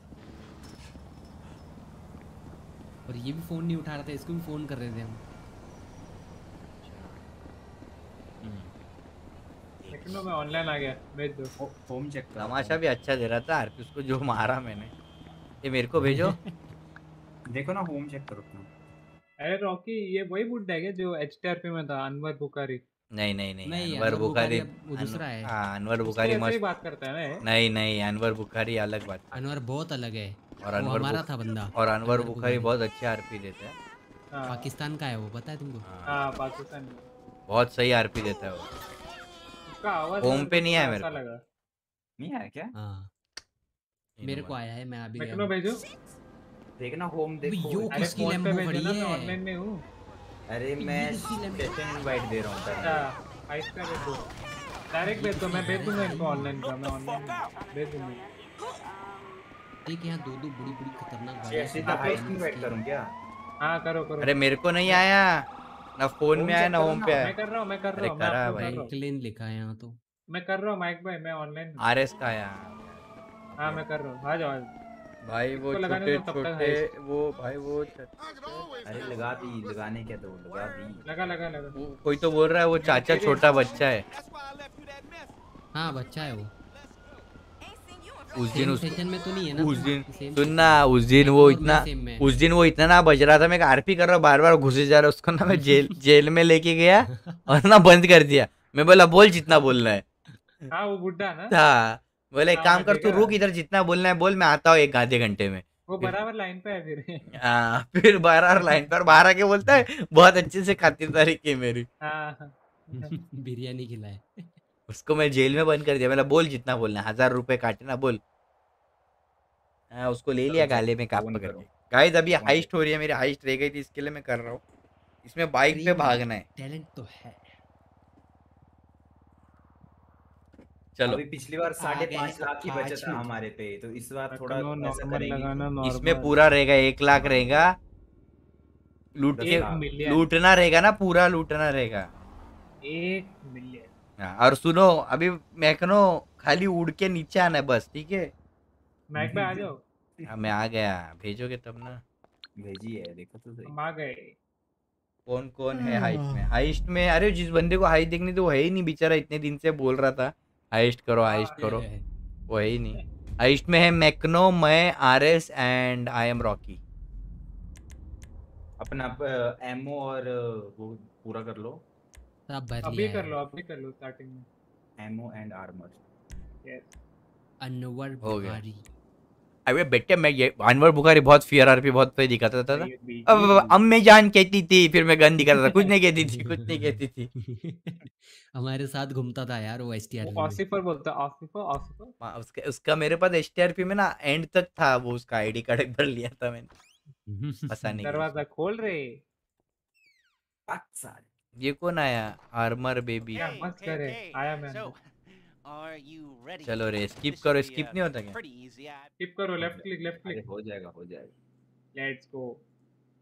और ये भी फ़ोन नहीं उठा रहा था इसको भी फ़ोन कर रहे थे हम। में ऑनलाइन आ गया भेज दो। होम चेक तमाशा भी अच्छा दे रहा था आरपी उसको जो मारा मैंने। ये मेरे को भेजो। देखो ना होम चेक करो अपना। अरे रॉकी ये वही बुड्ढा है क्या जो एचटीआरपी में था अनवर बुखारी? नहीं नहीं नहीं नहीं, अनवर बुखारी। दूसरा है। हाँ अनवर बुखारी मस्त बात करता है ना नहीं नहीं अनवर बुखारी अलग बात। अनवर बहुत अलग है। और अनवर हमारा था बंदा। और अनवर बुखारी बुखारी। बहुत अच्छे आरपी देते हैं। हाँ। पाकिस्तान का है वो पता है तुमको? हाँ। पाकिस्तान। बहुत सही आरपी देता है वो। उसका आवाज़ होम पे नहीं आया मेरे को। लगा। नहीं आया क्या? हाँ। मेरे को आया है मैं अभी गया भेजो? देखना होम देखो। यो किसकी लैम्बो खड़ी ना मैं है? ऑनलाइन में हूँ। अरे मैं सेशन इनवाइट दे रहा हूँ अच्छा फाइव का भेज दो डायरेक्ट भेज दो मैं भेज दूँगा इनको ऑनलाइन का मैं ऑनलाइन भेज दूँगा एक यहाँ दो दो बड़ी बड़ी खतरनाक जैसे तो हाइस्ट इनवाइट करूँ क्या? हाँ करो करो। अरे मेरे को नहीं आया। ना फ़ोन होम में आया ना होम पे आया। मैं कर रहा हूँ मैं कर रहा हूँ मैं करा भाई। रहा हूँ क्लेन लिखा है यहाँ तो। मैं कर रहा हूँ माइक भाई मैं ऑनलाइन आर एस का आया हाँ मैं कर रहा हूँ। आ जाओ भाई वो छोटे तक छोटे वो भाई वो अरे लगा दी लगाने क्या दो लगा दी। लगा लगा लगा। कोई तो बोल रहा है वो चाचा छोटा बच्चा है। हाँ बच्चा है वो। उस दिन उसको में तो नहीं है ना उस दिन सुनना उस दिन वो इतना उस दिन वो इतना ना बज रहा था मैं आरपी कर रहा हूँ बार बार घुसे जा रहा उसको ना मैं जेल जेल में लेके गया और ना बंद कर दिया। मैं बोला बोल जितना बोलना है। हाँ वो बुड्ढा ना। हाँ। बोले एक हाँ, काम कर तू रुक इधर जितना बोलना है बोल मैं आता हूँ एक आधे घंटे में। वो बराबर लाइन पे है फिर। हाँ फिर बारह लाइन पर बाहर आके बोलता है बहुत अच्छे से खातिरदारी की मेरी। हाँ। बिरयानी खिलाए। उसको मैं जेल में बंद कर दिया। मैंने बोल जितना बोलना हज़ार रुपए काटे ना बोल। हाँ उसको ले लिया गाले में काप पकड़ के। गाइस अभी हाइस्ट हो रही है मेरी हाइस्ट रह गई थी इसके लिए मैं कर रहा हूँ। इसमें बाइक पे भागना है। टैलेंट तो है। चलो। अभी पिछली बार साढ़े पाँच लाख की बचत है मिनट। हमारे पे तो इस बार थोड़ा ऐसा करेंगे इसमें पूरा रहेगा एक लाख रहेगा। लूट के लूटना रहेगा ना पूरा लूटना रहेगा। एक मिलियन। हाँ, और सुनो अभी मैकनो खाली उड़ के नीचे आना है बस ठीक है? माइक पे आ जाओ। हाँ, मैं आ गया। भेजोगे तब ना? भेजी है देखो तो सही। आ गए। कौन कौन है। हाइस्ट में? हाइस्ट में अरे जिस बंदे को हाइस्ट देखनी थी वो है ही नहीं बेचारा इतने दिन से बोल रहा था। हाइस्ट करो हाइस्ट करो। वो है ही नहीं। हाइस्ट में है मैकनो मैं R S and I am Rocky. अपना एमओ और वो पूरा कर लो। सब भर अभी कर लो अभी कर लो स्टार्टिंग में। Ammo and armour. Yes Anwar हो गया। अरे बेटे मैं ये अनवर बुखारी बहुत फियर आरपी बहुत सही दिखाता था, था। सही अब अब- अब मैं जान कहती थी फिर मैं गन दिखाता था कुछ नहीं कहती थी कुछ नहीं कहती थी। हमारे साथ घूमता था यार वो एस टी वो ऑसिफर बोलता ऑसिफर ऑसिफर हाँ, उसका उसका मेरे पास एच में ना एंड तक था वो उसका आईडी कार्ड एक बार लिया था मैंने। पता नहीं दरवाज़ा खोल रे। ये कौन आया? आर्मर बेबी मत करे आया मैं चलो रे स्किप करो स्किप नहीं होता क्या? स्किप करो लेफ़्ट क्लिक लेफ़्ट क्लिक हो जाएगा हो जाएगा। Let's go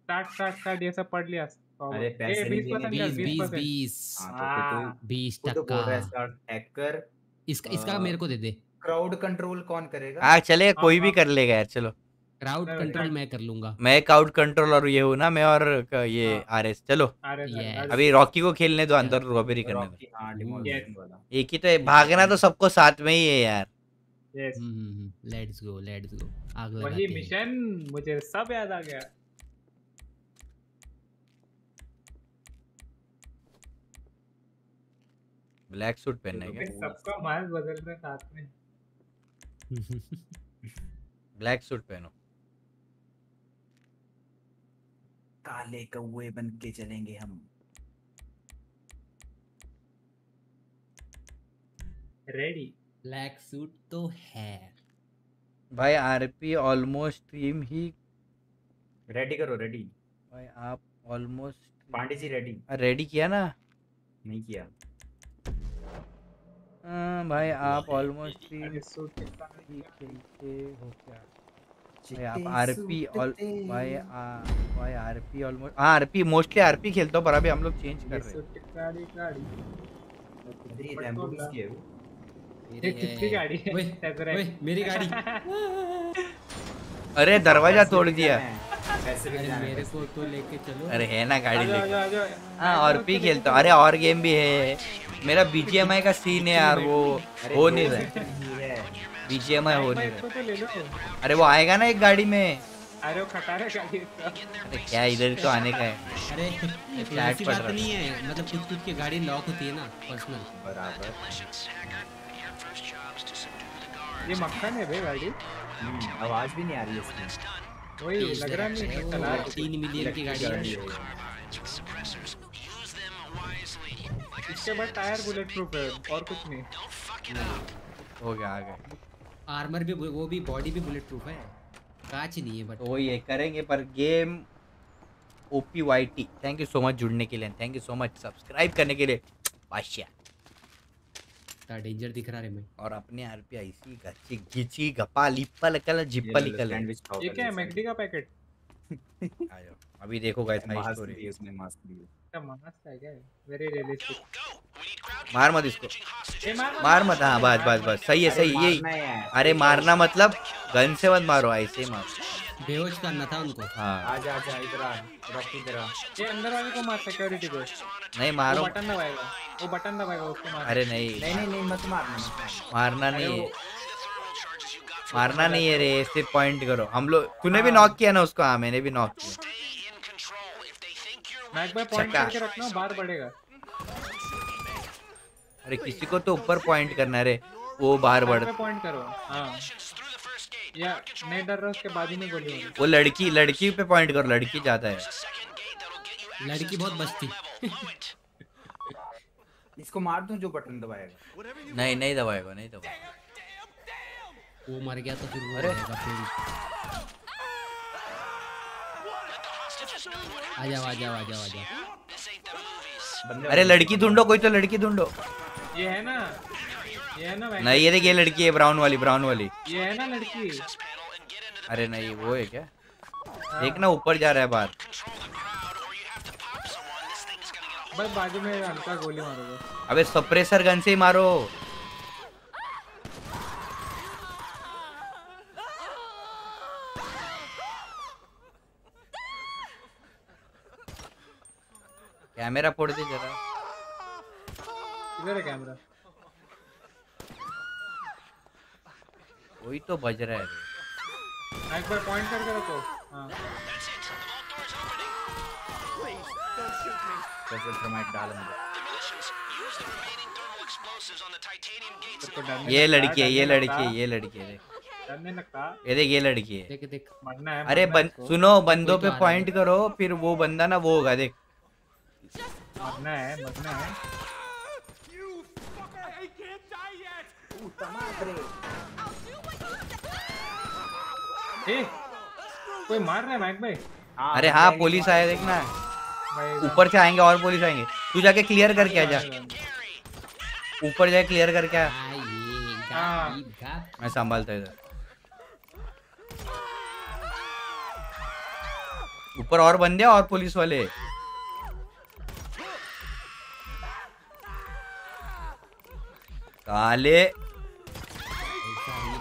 start start start ये सब पढ़ लिया। अरे पैसे नहीं 20% देने कर, बीस 20%. बीस बीस। हाँ, तो बोल रहा है स्टार्ट हैकर इसका इसका मेरे को दे दे। क्राउड कंट्रोल कौन करेगा? हाँ चलेगा कोई भी हाँ। कर लेगा यार चलो। क्राउड कंट्रोल मैं कर लूँगा। मैं क्राउड कंट्रोल और ये हूँ ना मैं और ये हाँ। आर एस चलो। अभी रॉकी को खेलने दो अंदर रॉबरी करने हाँ एक ही तो भागना तो सबको साथ में ही है यार। लेट्स गो लेट्स गो आग वही मिशन मुझे सब याद आ गया। ब्लैक सूट पहनना है क्या? सबका माल बदल रहे साथ में। ब्लैक सूट पहनो। काले कौवे बन के चलेंगे हम। रेडी ब्लैक सूट तो है। भाई आरपी ऑलमोस्ट स्ट्रीम ही। रेडी करो रेडी भाई आप almost Pandey ji ready ready किया ना? नहीं किया। हाँ, भाई आप ऑलमोस्ट अरे सूट कितना ही खेलते हो क्या आप आरपी ऑल भाई आ, भाई आरपी ऑलमोस्ट हाँ आरपी मोस्टली आरपी खेलता हूँ पर अभी हम लोग चेंज कर रहे हैं। गाड़ी गाड़ी। अरे ये किसकी है वो? ये किसकी गाड़ी है? ओए, मेरी गाड़ी। अरे दरवाज़ा तोड़ दिया। अरे मेरे को तो लेके चलो। अरे है ना गाड़ी लेके। हाँ और भी खेलता हूँ। अरे और गेम भी है। मेरा बीजीएमआई का सीन है यार वो हो नहीं रहा। है। बीजीएमआई हो नहीं रहा अरे वो आएगा ना एक गाड़ी में। अरे वो खटारा गाड़ी अरे क्या इधर तो आने का है। अरे फ्लैट पड़ रहा नहीं है। मतलब कुछ कुछ की गाड़ी लॉक होती है ना पर्सनल। बराबर। ये मक्खन है बे गाड़ी। हम्म, आवाज़ भी नहीं आ रही है इसकी। वही लग रहा नहीं है, चला रहा है। तीन मिलियन की गाड़ी है इसके बाद टायर बुलेट प्रूफ है और कुछ नहीं। हो गया आ गए। आर्मर भी वो भी बॉडी भी बुलेट प्रूफ है। कांच नहीं है बट तो वही है करेंगे पर game OP Y T thank you so much जुड़ने के लिए thank you so much subscribe करने के लिए। बादशाह। डेंजर दिख रहा है मैं और अपने आर पी आई सी गच्ची गिची गपा लिप्पल कल जिप्पल ये कल सैंडविच खाओ ये क्या है मैकडी का पैकेट अभी देखो गाइस मास्क स्टोरी उसने मास्क दिए है मार मत इसको। मार मत, हाँ बस बस बस। सही है सही यही। अरे मारना मतलब गन से मत मारो ऐसे ही मारो बेहोश करना था उनको। हाँ। आजा आजा इधर आ रॉकी इधर आ। ये अंदर वाले को मार सिक्योरिटी को। नहीं मारो। वो बटन दबाएगा। वो बटन दबाएगा उसको मार। अरे नहीं। नहीं नहीं नहीं मत मारना मारना। मारना नहीं है। मारना नहीं है रे सिर्फ़ पॉइंट करो। हम लोग तूने भी नॉक किया ना उसको? हाँ मैंने भी नॉक किया। मैक पॉइंट करके रखना बार बढ़ेगा। अरे किसी को तो ऊपर पॉइंट करना है रे। वो बाहर बढ़ पॉइंट करो। हाँ। या नहीं डर रहा उसके बाद ही में गोली वो लड़की लड़की पे पॉइंट करो लड़की ज़्यादा है। लड़की बहुत बचती इसको मार दूँ जो बटन दबाएगा? नहीं नहीं दबाएगा नहीं दबाएगा। वो मर गया तो फिर वो अरे। रहेगा फिर आ जाओ आ जाओ आ जाओ आ जाओ अरे लड़की ढूंढो कोई तो लड़की ढूंढो। ये है ना ये है ना नहीं ये देख ये लड़की है ब्राउन वाली ब्राउन वाली। ये है ना लड़की। अरे नहीं वो है क्या? एक ना ऊपर जा रहा है बाहर। बस बाजू में हल्का गोली मारोगे अबे सप्रेसर गन से ही मारो। कैमरा फोड़ दे जरा। इधर है कैमरा। वही तो बज रहा है एक बार पॉइंट करके रखो। हाँ। थर्माइट डाल अंदर तो ये लड़की है ये लड़की है ये लड़की है ये देख ये लड़की है। देख देख। मरना है अरे बन, सुनो बंदों पे तो। पॉइंट करो फिर वो बंदा ना वो होगा देख। मरना है मरना है। ए, कोई मार रहा है माइक भाई? अरे हाँ पुलिस आया देख ना भाई ऊपर से आएँगे और पुलिस आएँगे। तू जाके क्लियर करके आ जा। ऊपर जाके क्लियर करके आ हाँ मैं संभालता इधर। ऊपर और बंदे और पुलिस वाले। काले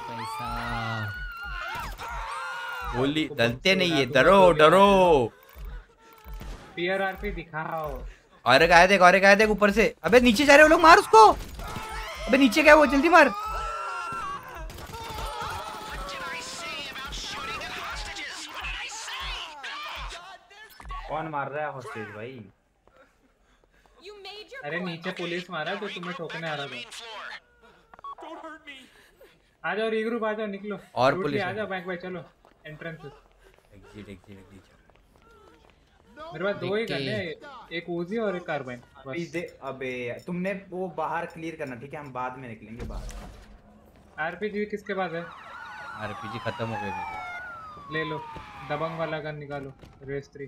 पैसा गोली डरते नहीं है डरो डरो। पीआरआरपी दिखाओ और एक आया देख और एक आया देख ऊपर से। अबे नीचे जा रहे हो लोग मार उसको। अबे नीचे क्या वो जल्दी मार। कौन मार रहा है हॉस्टेज भाई? अरे नीचे पुलिस मारा तो तुम्हें ठोकने आ रहा था। आ जाओ रीग्रुप आ जाओ निकलो। और पुलिस पे आ जाओ बैंक भाई चलो एंट्रेंस एग्जिट एग्जिट एग्जिट मेरे पास दो ही गन है एक उजी और एक कार्बाइन अभी दे अबे तुमने वो बाहर क्लियर करना ठीक है? हम बाद में निकलेंगे बाहर। आरपीजी किसके पास है? आरपीजी खत्म हो गए मेरे। ले लो दबंग वाला गन निकालो रेस थ्री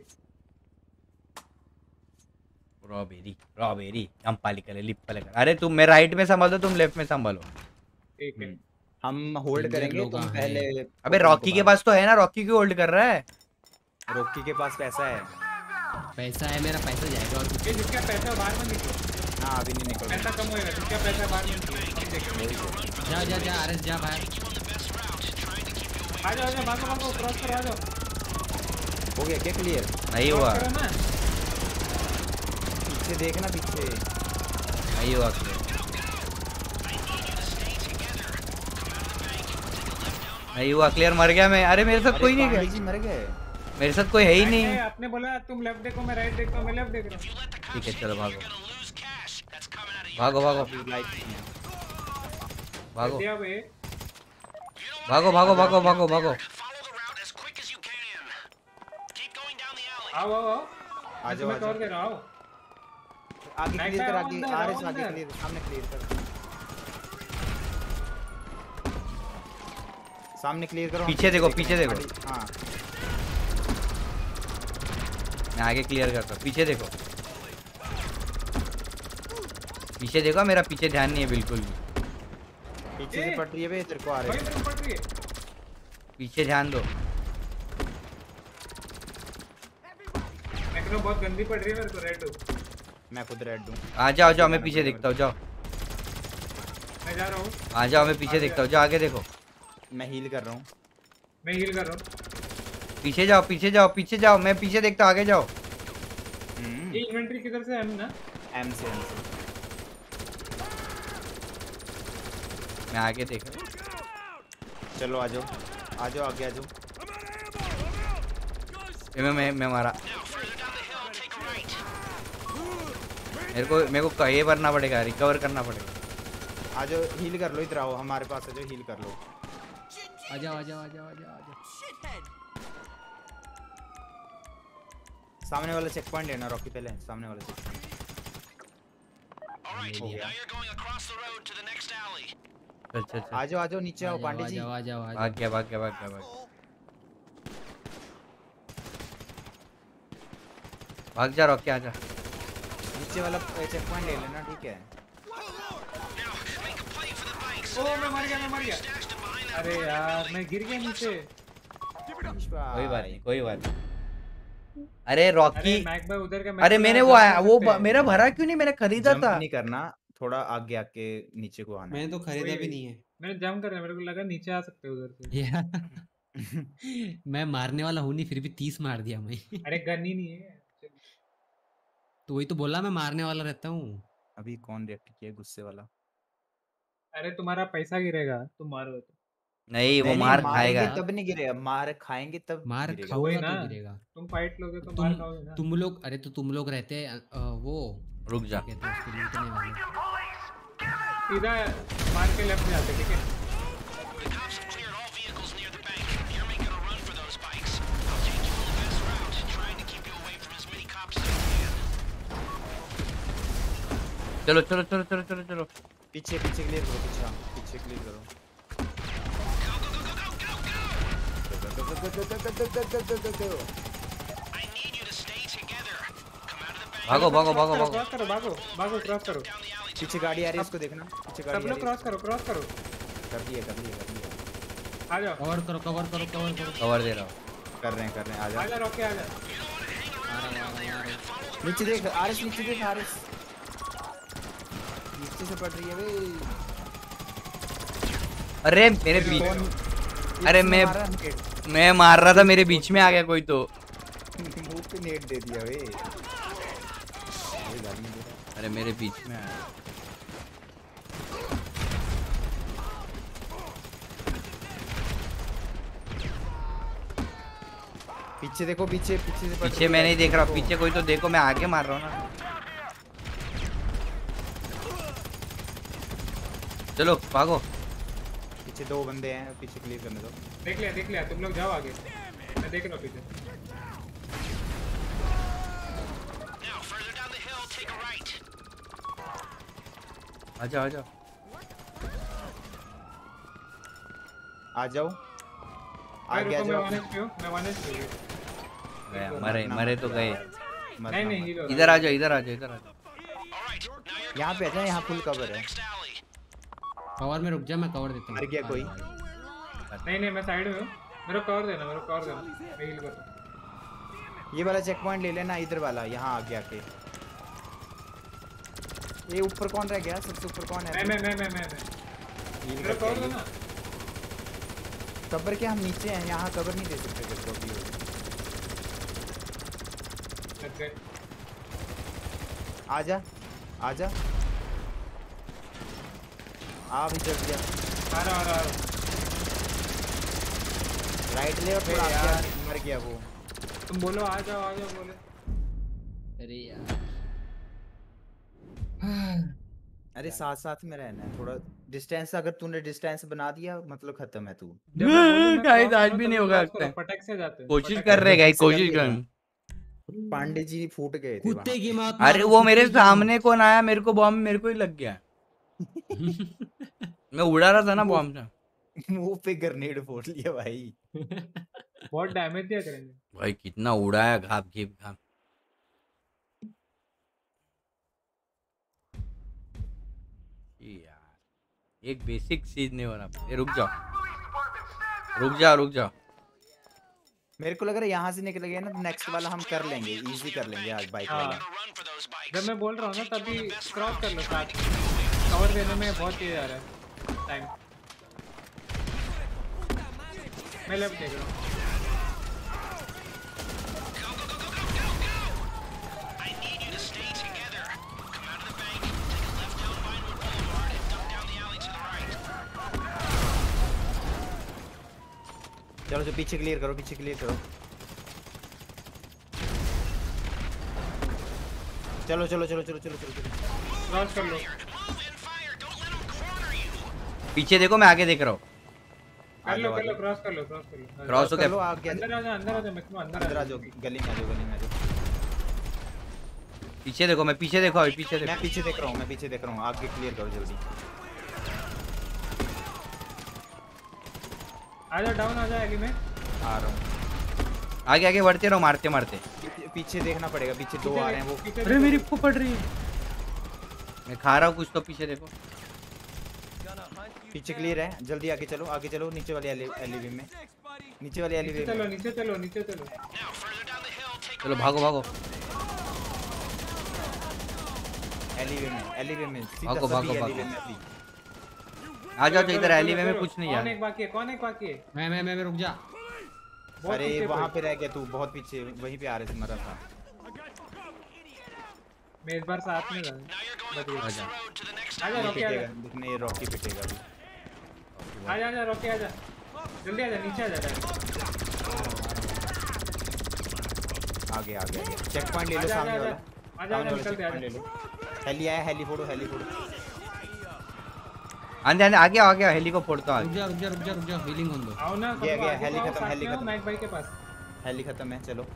रॉबेरी रॉबेरी लिप्पल कर अरे तुम मैं राइट में संभालो तुम लेफ़्ट में संभालो। ठीक है। हम होल्ड करेंगे तुम पहले अबे रॉकी के पास तो है ना? रॉकी क्यों होल्ड कर रहा है? रॉकी के पास पैसा है। पैसा है मेरा पैसा जाएगा और कुछ जिसका पैसा बाहर में निकलो। हाँ अभी नहीं निकल। पैसा कम होएगा जिसका पैसा बाहर में निकलो। देखेंगे जा जा जा आरएस जा बाहर। आ जाओ आ जाओ भागो भागो क्रॉस करो आ जाओ। हो गया क्या क्लियर नहीं हुआ। ना। पीछे देखना पीछे। नहीं हुआ नहीं हुआ क्लियर मर गया मैं। अरे मेरे साथ कोई नहीं गया। मर गए। मेरे साथ कोई है ही नहीं। आपने बोला तुम लेफ़्ट देखो मैं राइट देखता हूँ मैं लेफ़्ट देख रहा हूँ। ठीक है चलो भागो। भागो भागो भागो। भागो। भागो। भागो भागो भागो आओ आओ आओ। आ जाओ, आ जाओ। दे रहा हूँ। आगे क्लियर कर आगे अंदर, आर आओ एस आगे क्लियर सामने क्लियर कर। सामने क्लियर करो। पीछे देखो, पीछे देखो। हाँ। मैं आगे क्लियर करता हूँ। पीछे देखो। पीछे देखो मेरा पीछे ध्यान नहीं है बिल्कुल भी। पीछे से पट रही है बे तेरे को आ रही भाई है मेरे को पट रही है। पीछे ध्यान दो। टेक्नो बहुत गंदी पड़ रही है मेरे को रेड मैं खुद रेड दूँ आ जाओ जाओ मैं पीछे देखता हूँ जाओ। मैं जा रहा हूँ। आ जाओ मैं पीछे देखता हूँ जाओ। आगे देखो। मैं हील कर रहा हूँ। मैं हील कर रहा हूँ। पीछे जाओ पीछे जाओ पीछे जाओ। मैं पीछे देखता आगे जाओ। ये इन्वेंटरी किधर से है हम ना एम से एम से। मैं आगे देख रहा हूँ। चलो आ जाओ। आ जाओ आगे आ जाओ। मैं मैं मैं मारा। मेरे को मेरे को ये करना पड़ेगा रिकवर करना पड़ेगा। आ जाओ हील कर लो इधर आओ। हमारे पास आ जाओ हील कर लो। आ जाओ आ जाओ आ जाओ आ जाओ आ जाओ सामने वाला चेक पॉइंट लेना रॉकी पहले सामने वाला चेक पॉइंट हो गया चल चल चल। आ जाओ आ जाओ नीचे आओ आ पांडे जी। आ जाओ आ जाओ भाग गया भाग गया भाग गया भाग। भाग जा रॉकी आजा। नीचे वाला चेक पॉइंट ले लेना ठीक है। ओ मैं मर गया मैं मर गया। अरे यार मैं गिर गया नीचे। कोई बात नहीं कोई बात नहीं। अरे रॉकी अरे उधर का अरे मैंने वो आया वो मेरा भरा क्यों नहीं? मैंने खरीदा था नहीं करना थोड़ा आगे आके नीचे को आना। मैंने तो खरीदा भी नहीं है। मैंने जंप कर मेरे को लगा नीचे आ सकते उधर से। या मैं मारने वाला हूँ नहीं फिर भी तीस मार दिया मैं। अरे गन ही नहीं है। तो वही तो बोला मैं मारने वाला रहता हूँ। अभी कौन रिएक्ट किया गुस्से वाला? अरे तुम्हारा पैसा गिरेगा तुम मारो तो। नहीं वो नहीं, मार खाएगा। तब नहीं गिरेगा मार खाएँगे तब मार ना तो गिरेगा। तुम फाइट लोगे तो मार खाओगे ना। तुम लोग अरे तो तुम लोग रहते अ, वो रुक जा। क्या कहते हैं उसको लूटने वाले? सीधा मार के लेफ़्ट जाते ठीक है? चलो चलो चलो चलो चलो चलो। पीछे पीछे क्लियर करो पीछे हाँ, पीछे क्लियर करो। भागो भागो भागो भागो क्रॉस करो भागो भागो क्रॉस करो। पीछे गाड़ी आ रही है उसको देखना। पीछे गाड़ी सब लोग क्रॉस करो क्रॉस करो। कर दिया कर दिया कर दिया आ जाओ। कवर करो कवर करो कवर करो। कवर दे रहा हूँ। कर रहे हैं कर रहे हैं आ जाओ। आ जा रॉकी आ जा नीचे देख आरएस नीचे देख आरएस नीचे से पड़ रही है बे अरे मेरे कौन- अरे मैं। मैं मार रहा था मेरे बीच में आ गया कोई तो। नेट दे दिया रहा। अरे मेरे बीच में आया। पीछे देखो पीछे पीछे से पीछे मैं नहीं देख रहा। पीछे कोई तो देखो मैं आगे मार रहा हूँ ना। चलो भागो। पीछे दो बंदे हैं पीछे क्लियर करने दो। देख लिया देख लिया तुम लोग जाओ आगे। मैं देख रहा हूँ पीछे आजा आजा आ जाओ मैं आगे आ मैं जाओ। हूँ मैं वन हूँ। गया मरे मरे तो गए। नहीं नहीं इधर आ जाओ इधर आ जाओ इधर आ जाओ। यहाँ पे आ जाए यहाँ फुल कवर है। कवर में रुक जा मैं कवर देता हूँ। मर गया कोई। नहीं नहीं मैं साइड में हूँ। मेरे कवर देना मेरे कवर देना मैं हील करता ये वाला चेक पॉइंट ले लेना इधर वाला यहाँ आगे आके। ये ऊपर कौन रह गया? सबसे ऊपर कौन है? मैं मैं मैं मैं मैं मेरे कवर देना कवर के हम नीचे हैं यहाँ कवर नहीं दे सकते तेरे को अभी। लग गए आजा आजा। आ भी जल्दी आ आ आ रहा आ रहा। राइट ले और थोड़ा आगे यार। मर गया वो। तुम बोलो आ जाओ आ जाओ बोले। अरे यार। अरे साथ साथ में रहना है थोड़ा डिस्टेंस अगर तूने डिस्टेंस बना दिया मतलब खत्म है तू। गाइस आज भी नहीं होगा लगता है पटक से जाते हैं, कोशिश कर रहे गाइस कोशिश कर। पांडे जी फूट गए थे कुत्ते की मौत अरे वो मेरे। सामने कौन आया? मेरे को बॉम्ब मेरे को ही लग गया। मैं उड़ा रहा था ना बॉम्ब से। मुँह पे ग्रेनेड फोड़ लिया भाई। बहुत डैमेज दिया करेंगे। भाई कितना उड़ाया घाप घीप घाप। यार एक बेसिक चीज़ नहीं हो रहा। ये रुक जाओ। रुक जाओ रुक जाओ। मेरे को लग रहा है यहाँ से निकल गया ना तो नेक्स्ट वाला हम कर लेंगे इजी कर लेंगे आज बाइक हाँ। वाला जब मैं बोल रहा हूँ ना तभी क्रॉस कर लो साथ। कवर देने में बहुत तेज आ रहा है। टाइम मैं लेफ़्ट देख रहा हूँ। चलो जो पीछे क्लियर करो पीछे क्लियर करो। चलो चलो चलो चलो चलो चलो चलो। कर लो पीछे देखो मैं आगे देख रहा हूँ। कर लो कर लो क्रॉस कर लो क्रॉस कर लो। Cross हो गया। कर लो आगे। अंदर आ जा अंदर आ जा मैं अंदर अंदर आ जाओ। गली में आ जाओ गली में आ जाओ। पीछे देखो मैं पीछे देखो अभी पीछे मैं पीछे देख रहा हूँ मैं पीछे देख रहा हूँ आगे क्लियर करो जल्दी। आ जा डाउन आ जा एली में। आ रहा हूँ। आगे आगे बढ़ते रहो मारते मारते। पीछे- पीछे देखना पड़ेगा पीछे दो आ रहे हैं वो अरे मेरी फू पड़ रही है। मैं खा रहा हूँ कुछ तो पीछे देखो। पीछे क्लियर है। जल्दी आगे चलो आगे चलो नीचे वाली एलिवी में। नीचे वाली नीचे एलिवी चलो नीचे चलो नीचे चलो। चलो भागो भागो। एलिवी में एलिवी में भागो, भागो, भागो। आ जाओ इधर एलिवे में कुछ नहीं है। कौन एक बाकी है कौन एक बाकी है? मैं मैं मैं रुक जा। अरे वहाँ पे रह गया तू बहुत पीछे वहीं पे आ रहे थे मरा था। मैं इस बार साथ में गया। आजा। आ जा रॉकी पिटेगा दिखने ये रॉकी पिटेगा। अभी आ जा आ जा रॉकी आ जा जल्दी आ जा नीचे आ जा आगे आगे आगे। चेक पॉइंट ले लो सामने वाला। आजा, आजा, सामने वाला निकलते, check आजा। ले लो। हेली आया हेली फोड़ो हेली फोड़ो। आंधे आंधे आगे आ गया हेली को फोड़ता रुक जा रुक जा रुक जा रुक जा। हीलिंग होने दो। आओ ना गया गया हेली खत्म हेली खत्म। माइक भाई के पास। हेली खत्म है चलो।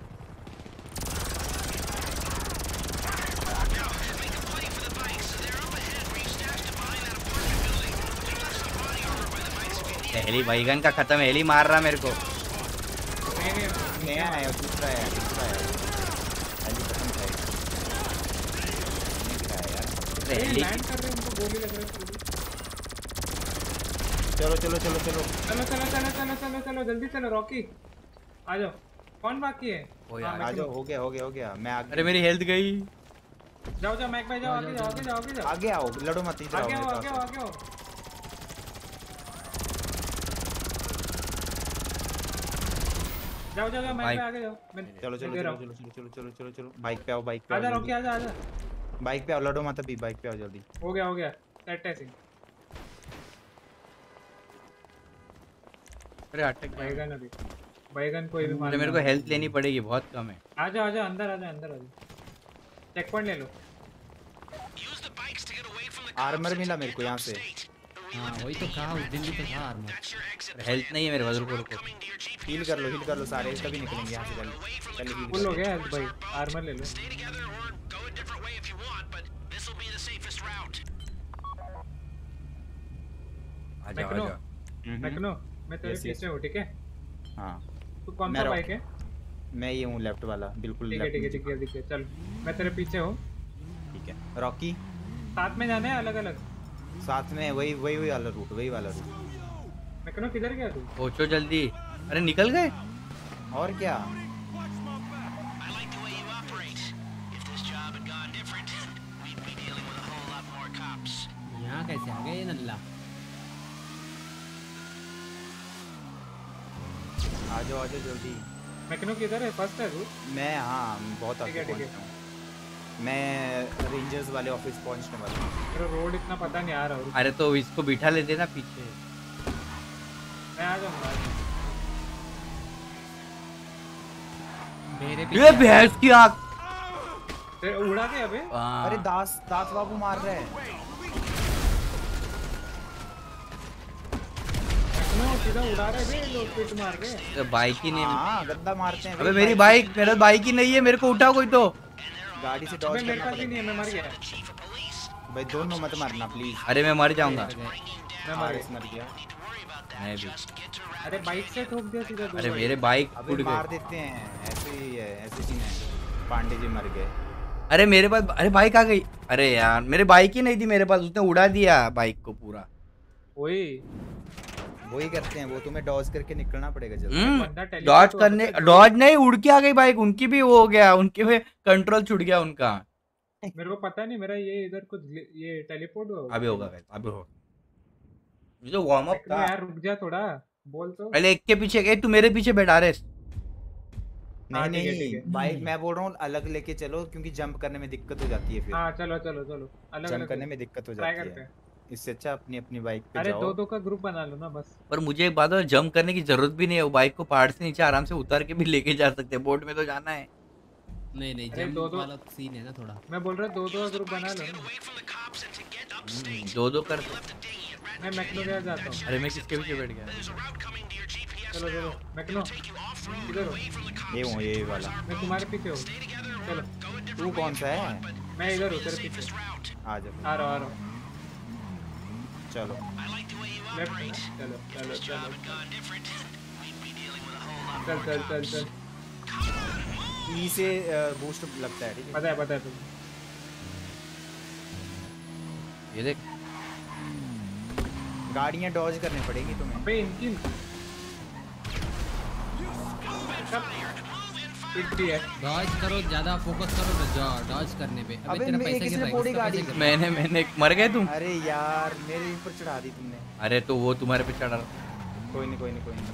हेली बैगन का खत्म हेली मार रहा मेरे को। नया है दूसरा है दूसरा है। है। है हैं है। चलो चलो चलो चलो। चलो चलो चलो चलो चलो चलो जल्दी चलो रॉकी आ जाओ। कौन बाकी है? ओ हाँ, यार। आ जाओ हो गया हो गया हो गया। मैं अरे मेरी हेल्थ गई। जाओ जाओ मैक भाई जाओ आगे जाओ आगे जाओ आगे जाओ। आगे आओ लड़ो मत इधर आओ आगे आओ। आगे आओ। जाओ जाओ जाओ आगे मैं चलो चलो चलो चलो चलो चलो चलो चलो। बाइक पे आओ बाइक पे आजा आओ रॉकी जल्दी। आजा आजा बाइक पे आओ लड़ो मत अभी बाइक पे आओ जल्दी। हो गया हो गया। सेट है सिंह अरे अटक गया। बैगन अभी। बैगन कोई भी अरे मेरे को हेल्थ लेनी पड़ेगी बहुत कम है। आजा आजा अंदर आजा अंदर आजा चेक पॉइंट ले लो। आर्मर मिला मेरे को यहाँ से। हाँ वही तो कहा उस दिन भी तो था आर्मर हेल्थ नहीं है मेरे पास रुको रुको हील कर लो हील कर लो सारे तभी निकलेंगे यहाँ से जल्दी। पहले हील फुल हो गया हेल्थ भाई आर्मर ले लो। आ जाओ आ मैकनो जाओ मैकनो मैं तेरे yes. पीछे हूँ ठीक है? हाँ। तू कौन सा बाइक है? मैं ये हूँ लेफ़्ट वाला बिल्कुल ठीक है ठीक है ठीक है ठीक है चल। मैं तेरे पीछे हूँ। ठीक है। रॉकी? साथ में जाना है अलग अलग साथ में वही वही वही वाला रूट वही वाला रूट मैकनो किधर गया तू? पहुंचो जल्दी। अरे निकल गए? और क्या? यहाँ कैसे आ गए ये नल्ला आ जाओ आ जाओ जल्दी। मैकनो किधर है? फ़र्स्ट है तू? मैं हाँ बहुत ठीक आगे है, ठीक है। पहुँच रहा हूँ। मैं रेंजर्स वाले ऑफ़िस पहुँचने वाला हूँ। मेरा रोड इतना पता नहीं आ रहा अरे तो इसको बिठा लेते ना पीछे। मैं आ जाऊँगा। मेरे ये भैंस की आँख। ते उड़ा के अबे। हाँ। अरे दास दास बाबू मार रहे हैं। टेक्नो सीधा उड़ा रहे बे लोग पिट मार के बाइक ही नहीं हाँ गंदा मारते हैं अबे मेरी बाइक मेरा बाइक ही नहीं है मेरे को उठाओ कोई तो। गाड़ी से डॉज मेरे करना पास भी नहीं है मैं मर गया। भाई दोनों मत मारना प्लीज़ अरे मैं मर जाऊँगा। मैं मर मर गया। मैं भी। अरे बाइक से ठोक दिया सीधा अरे मेरे बाइक अबे टूट मार देते हैं। ऐसे ही है ऐसे सीन है। पांडे जी मर गए। अरे मेरे पास अरे बाइक आ गई। अरे यार मेरे बाइक ही नहीं थी मेरे पास उसने उड़ा दिया बाइक को पूरा। वही वही करते हैं वो तुम्हें डॉज करके निकलना पड़ेगा जल्दी। डॉज करने डॉज नहीं उड़ के आ गई बाइक उनकी भी वो हो गया उनके में कंट्रोल छूट गया उनका। मेरे को पता नहीं मेरा ये इधर कुछ ये टेलीपोर्ट हुआ अभी होगा guys, अभी होगा। ये तो वार्म अप था। यार रुक जा थोड़ा बोल तो। पहले एक के पीछे गए तू मेरे पीछे बैठा रहे। नहीं हाँ, नहीं बाइक मैं बोल रहा हूँ अलग लेके चलो क्योंकि जंप करने में दिक्कत हो जाती है फिर। हाँ चलो चलो चलो अलग जंप करने में दिक्कत हो जाती हैं। इससे अच्छा अपनी अपनी बाइक पे अरे जाओ। दो दो का ग्रुप बना लो ना बस। पर मुझे एक बात है जंप करने की ज़रूरत भी नहीं है वो बाइक को पहाड़ से नीचे आराम से उतार के भी लेके जा सकते हैं। बोट में तो जाना है। नहीं नहीं जंप दो- दो- वाला सीन है ना थोड़ा। मैं बोल रहा दो दो का ग्रुप बना लो। हम्म, दो दो कर मैं मैक्नो के साथ जाता हूँ। अरे मैं किसके पीछे बैठ गया? चलो चलो मैक्नो इधर हो। ये हूँ ये वाला। मैं तुम्हारे पीछे हूँ। चलो। तू कौन सा है? मैं इधर हूँ तेरे पीछे। आ जा। आ रहा हूँ, आ रहा हूँ। चलो। चलो चलो चलो चल। चल चल चल ई से बूस्ट लगता है ठीक है? पता है पता है तुम ये देख। गाड़ियाँ डॉज करनी पड़ेगी तुम्हें। अबे इनकी भी है। डॉज करो ज़्यादा फोकस करो ना जा डॉज करने पे। अबे अबे तेरा पैसा गिर रहा है है? मैंने मैंने मर गए तुम? अरे यार मेरे ऊपर चढ़ा दी तुमने। अरे तो वो तुम्हारे पे चढ़ा। कोई नहीं कोई नहीं कोई नहीं।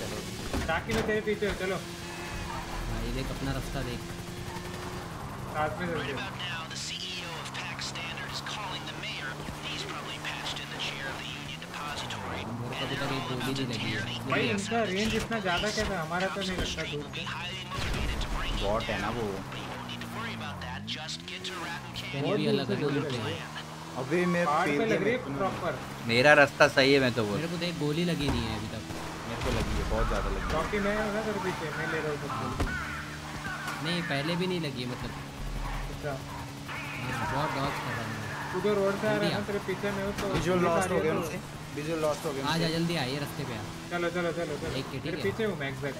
चलो। ताकि मैं तेरे पीछे चलो। हाँ, ये देख अपना रास्ता देख। साथ में चलते मेरे को अभी गोली नहीं लगी है भाई इनका रेंज इतना ज़्यादा कैसा है? हमारा तो नहीं लगता दूर से बॉट है। ना वो भी अलग है मैं पे लग रही है प्रॉपर मेरा रास्ता सही है मैं तो बोल मेरे को देख गोली लगी नहीं है अभी तक। मेरे को लगी है बहुत ज़्यादा लगी चौकी मैं हूँ ना तेरे पीछे मैं ले रहा हूँ नहीं पहले भी नहीं लगी मतलब। अच्छा। बहुत डॉज कर रहा हूँ। तू जो रोड से आ रहा है तेरे पीछे में हो तो विजुअल लॉस्ट हो तो- उनसे। विजुअल लॉस्ट हो गए आ जा। जल्दी आइए रास्ते पे आ चलो चलो चलो चलो। एक के, ठीक है। पीछे हूँ मैं एग्जैक्ट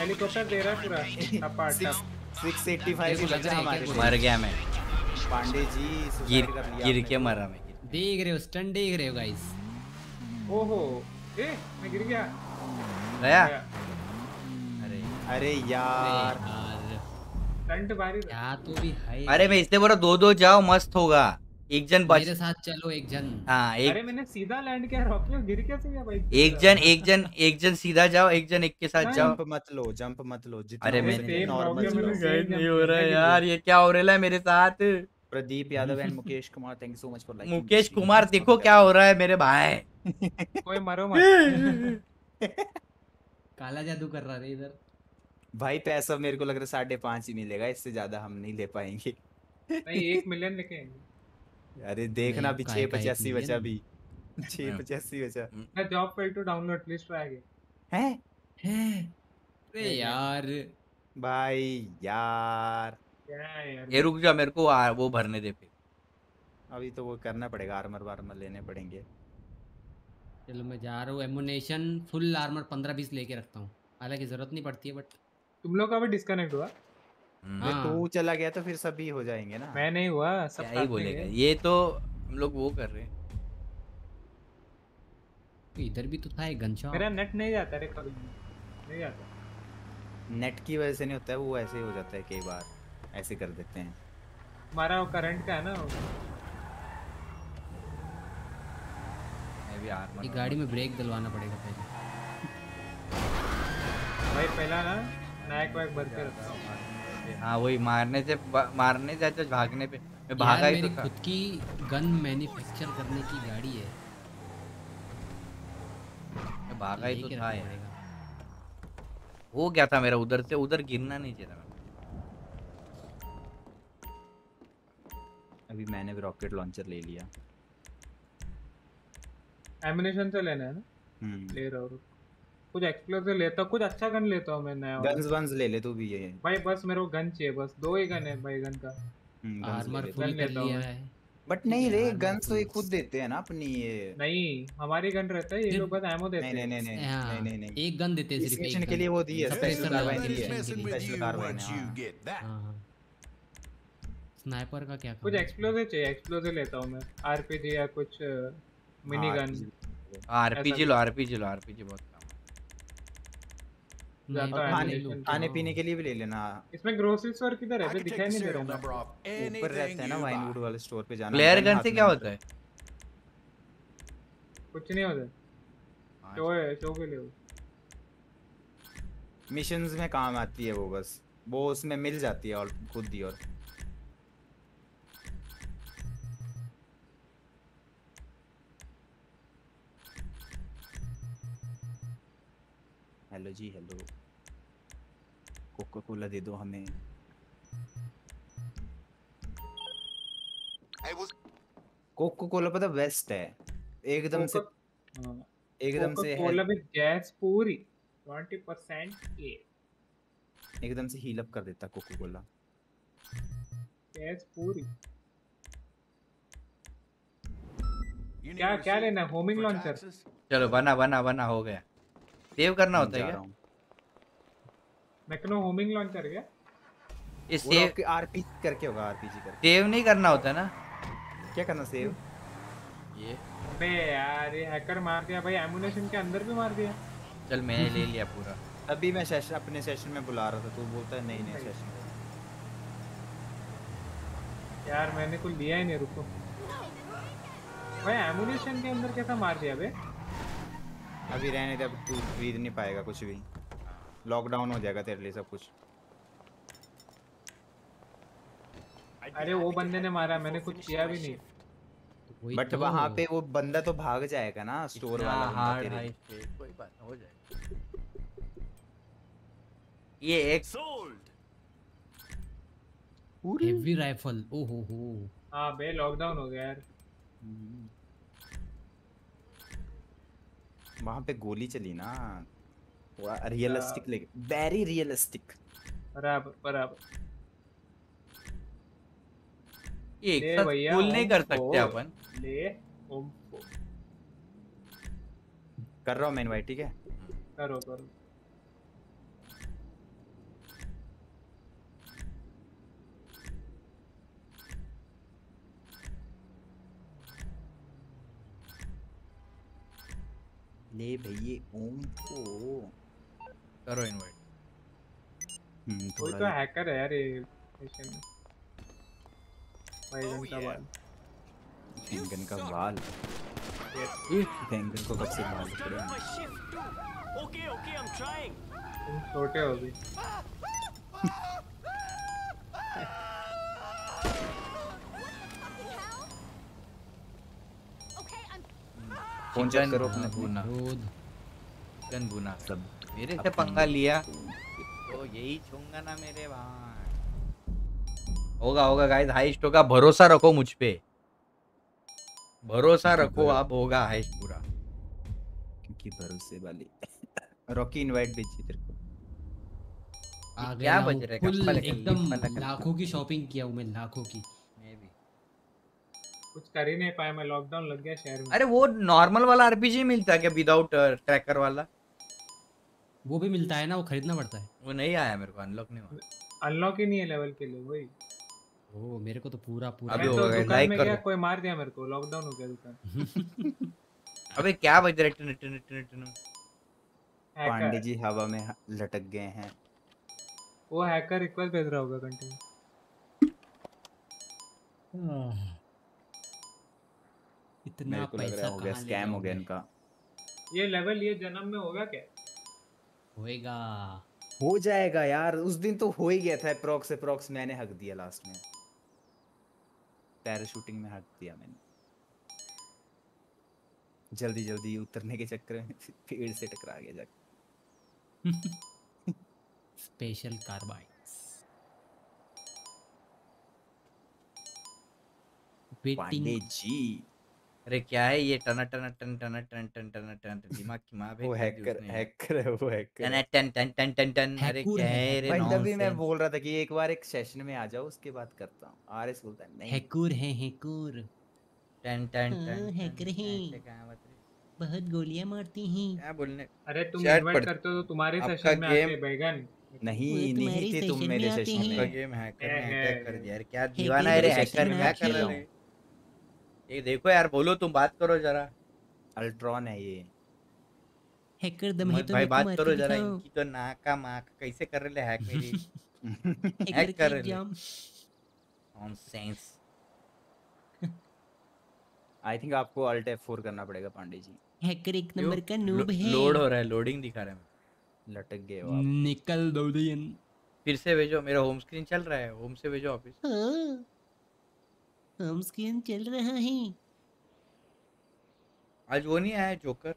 हेलीकॉप्टर दे रहा पूरा। सिक्स एट्टी फाइव लग बचा रहा हमारे मर गया मैं। पांडे जी गिर गिर के मरा मैं। देख रहे हो स्टंट देख रहे हो गाइस ओहो। ए मैं गिर गया। गया गया। अरे। अरे यार। टंट बारी क्या तो भी है। अरे मैं इससे बोल रहा दो दो जाओ मस्त होगा। एक जन बच मेरे साथ चलो एक जन। हाँ एक अरे मैंने सीधा लैंड किया रॉकी गिर कैसे गया भाई? एक जन एक जन एक जन सीधा जाओ एक जन एक के साथ जाओ। जंप मत लो जंप मत लो जितना अरे मैंने नॉर्मल same नहीं हो रहा है यार ये क्या हो रहा है मेरे साथ? Pradeep Yadav and Mukesh Kumar thank you so much for like Mukesh Kumar देखो क्या हो रहा है मेरे भाई। कोई मरो मत। काला जादू कर रहा है इधर। भाई पैसा मेरे को लग रहा है साढ़े पाँच ही मिलेगा इससे ज़्यादा हम नहीं ले पाएँगे। नहीं एक मिलियन लेके आएँगे। अरे देखना भी छह पचासी बचा भी छह पचासी बचा। मैं job fail to download please try again हैं? अरे यार। भाई यार। यार? ये रुक जा मेरे को आ, वो भरने दे पे अभी तो वो करना पड़ेगा आर्मर वार्मर लेने पड़ेंगे। चलो मैं जा रहा हूँ एमुनेशन फुल आर्मर पंद्रह बीस लेके रखता हूँ। हालाँकि ज़रूरत नहीं पड़ती है बट तुम लोग का भी डिस्कनेक्ट हुआ। अरे तू चला गया तो फिर सभी हो जाएँगे ना। मैं नहीं हुआ सब क्या ही बोलेगा? ये तो हम लोग वो कर रहे हैं। इधर भी तो था एक गन शॉप मेरा नेट नहीं जाता रे कभी। नहीं जाता। नेट की वजह से नहीं होता है वो ऐसे ही हो जाता है कई बार। ऐसे कर देते हैं। हमारा वो करंट का है ना ये गाड़ी में ब्रेक दिलवाना पड़ेगा पहले। भाई पहला ना स्नैक वैक भर के हाँ वही मारने से मारने से अच्छा भागने पे। मैं भागा ही मेरी तो था। खुद की गन मैन्युफैक्चर करने की गाड़ी है। मैं भागा ही तो था यार। हो गया था मेरा उधर से उधर गिरना नहीं चाहिए था अभी मैंने भी रॉकेट लॉन्चर ले लिया। एमिनेशन से लेना है ना? हम्म। ले रहा हूँ। कुछ एक्सप्लोसिव लेता कुछ अच्छा गन लेता हूँ मैं नया। गन्स वन्स ले ले तू भी ये भाई बस मेरे को गन चाहिए बस दो ही गन है भाई गन का। आर्मर फुल कर लिया है। बट नहीं रे गन्स तो ये खुद देते हैं ना अपनी ये। नहीं हमारी गन रहता है ये लोग बस एमो देते नहीं नहीं नहीं नहीं हाँ, नहीं नहीं नहीं। एक गन देते हैं सिर्फ़ मिशन के लिए वो दी है स्पेशल कार्बाइन दी है mission के लिए। स्पेशल कार्बाइन हाँ हाँ। स्नाइपर का क्या कुछ एक्सप्लोसिव चाहिए एक्सप्लोसिव लेता हूँ मैं। आरपीजी या कुछ मिनी हाँ, गन आरपीजी लो आरपीजी लो आरपीजी बहुत। है खाने ammunition खाने तो। पीने के लिए भी ले लेना। इसमें ग्रोसरी स्टोर किधर है? दिखाई नहीं दे रहा है ऊपर रहता है ना वाइनवुड वाले स्टोर पे जाना प्लेयर गन से क्या होता होता है? कुछ नहीं होता। शो है शो के लिए मिशंस में काम आती है वो बस। वो उसमें मिल जाती है और खुद ही और। Hello ji hello Coca Cola दे दो हमें कोका कोला पता बेस्ट है. एकदम से हाँ। एकदम से कोला में गैस पूरी। 20% ये एकदम से हील अप कर देता कोका कोला गैस पूरी क्या क्या लेना? होमिंग लॉन्चर चलो बना बना बना हो गया। सेव करना होता है क्या? हूँ। मैक्नो होमिंग लॉन्चर क्या ये वो सेव आपके आरपीजी करके होगा आरपीजी करके। सेव नहीं करना होता ना? क्या करना सेव? ये। अबे यार ये हैकर मार दिया भाई एमुनेशन के अंदर भी मार दिया। चल मैंने ले लिया पूरा। अभी मैं सेशन अपने सेशन में बुला रहा था तू बोलता है नहीं नहीं सेशन यार मैंने कुछ लिया ही नहीं रुको। भाई एमुनेशन के अंदर कैसा मार दिया बे? अभी रहने दे अब तू खरीद नहीं पाएगा कुछ भी। लॉकडाउन हो जाएगा तेरे लिए सब कुछ। अरे वो बंदे ने मारा मैंने कुछ किया भी नहीं। बट तो। वहाँ पे वो बंदा तो भाग जाएगा ना स्टोर वाला बंदा hard तेरे कोई बात हो जाएगा। ये एक सोल्ड हेवी राइफल ओ हो। हो हाँ बे लॉकडाउन हो गया यार। वहाँ पे गोली चली ना थोड़ा रियलिस्टिक लगे वेरी रियलिस्टिक बराबर बराबर। एक साथ pull नहीं कर सकते अपन। ले ओम। कर रहा हूँ मैं इनवाइट ठीक है? करो करो। ले भैये ओम को करो इनवाइट हम्म कोई तो हैकर है यार ये मिशन भाई गन का बाल। बैंगन का बाल। बैंगन को कब से बाल पड़े हैं? Okay, okay, I'm trying. तुम छोटे हो भी फ़ोन चेक करो अपने भूना रोद चिकन सब। मेरे से पंगा लिया। तो यही छूँगा ना मेरे भाई। होगा होगा गाइस हाइस्ट होगा। भरोसा रखो मुझ पे। भरोसा रखो आप होगा हाइस्ट पूरा। क्योंकि भरोसे वाली। रॉकी इनवाइट भेजी तेरे को। आ गया बज रहा है? एकदम। लाखों की शॉपिंग किया हूँ मैं लाखों की। कुछ कर ही नहीं पाया मैं लॉकडाउन लग गया शहर में। अरे वो नॉर्मल वाला आरपीजी मिलता है क्या विदाउट ट्रैकर वाला? वो भी मिलता है ना वो खरीदना पड़ता है। वो नहीं आया मेरे को अनलॉक नहीं हुआ। अनलॉक ही नहीं है लेवल के लिए वही। ओ मेरे को तो पूरा पूरा। अभी तो होगा like में कर। कोई मार दिया मेरे को लॉकडाउन हो गया दुकान। अबे क्या बज रहा है? टन टन टन टन पांडे जी हवा में लटक गए हैं। वो हैकर रिक्वेस्ट भेज रहा होगा कंटिन्यू इतना पैसा हो गया स्कैम हो गया इनका। ये लेवल ये जन्म में होगा क्या? होएगा। हो जाएगा यार उस दिन तो हो ही गया था अप्रोक्स अप्रोक्स मैंने हक दिया लास्ट में। पैराशूटिंग में हक दिया मैंने। जल्दी जल्दी उतरने के चक्कर में पेड़ से टकरा गया जाके। Special carbides waiting ji. अरे क्या है ये टन टन टन टन टन टन टन टन दिमाग की माँ वो हैकर हैकर है वो हैकर टन टन टन टन टन टन अरे क्या है है रे भाई तभी मैं बोल रहा था कि एक बार एक सेशन में आ जाओ उसके बाद करता हूँ आरएस बोलता है नहीं हैकूर है हैकूर टन टन हाँ, टन हैकर हैं बहुत गोलियाँ मारती हैं क्या बोलने अरे तुम इनवाइट करते हो तो तुम्हारे सेशन में आते बैगन नहीं नहीं थे तुम मेरे सेशन में गेम हैकर ने है, अटैक कर दिया यार क्या दीवाना है रे हैकर क्या कर रहे हो ये देखो यार बोलो तुम बात करो जरा। अल्ट्रॉन है ये। हैकर दम है तो भाई बात करो जरा इनकी तो नाका माक कैसे कर रहे हैक मेरी? हैक कर रहे नॉनसेंस आई थिंक आपको अल्ट F4 करना पड़ेगा पांडे जी। हैकर एक नंबर का नूब है। लोड हो रहा है लोडिंग दिखा रहा है। लटक गए आप। निकल दो दिन फिर से भेजो मेरा होम स्क्रीन चल रहा है होम से भेजो ऑफ़िस हाँ। होम स्क्रीन चल रहा है। आज वो नहीं आया जोकर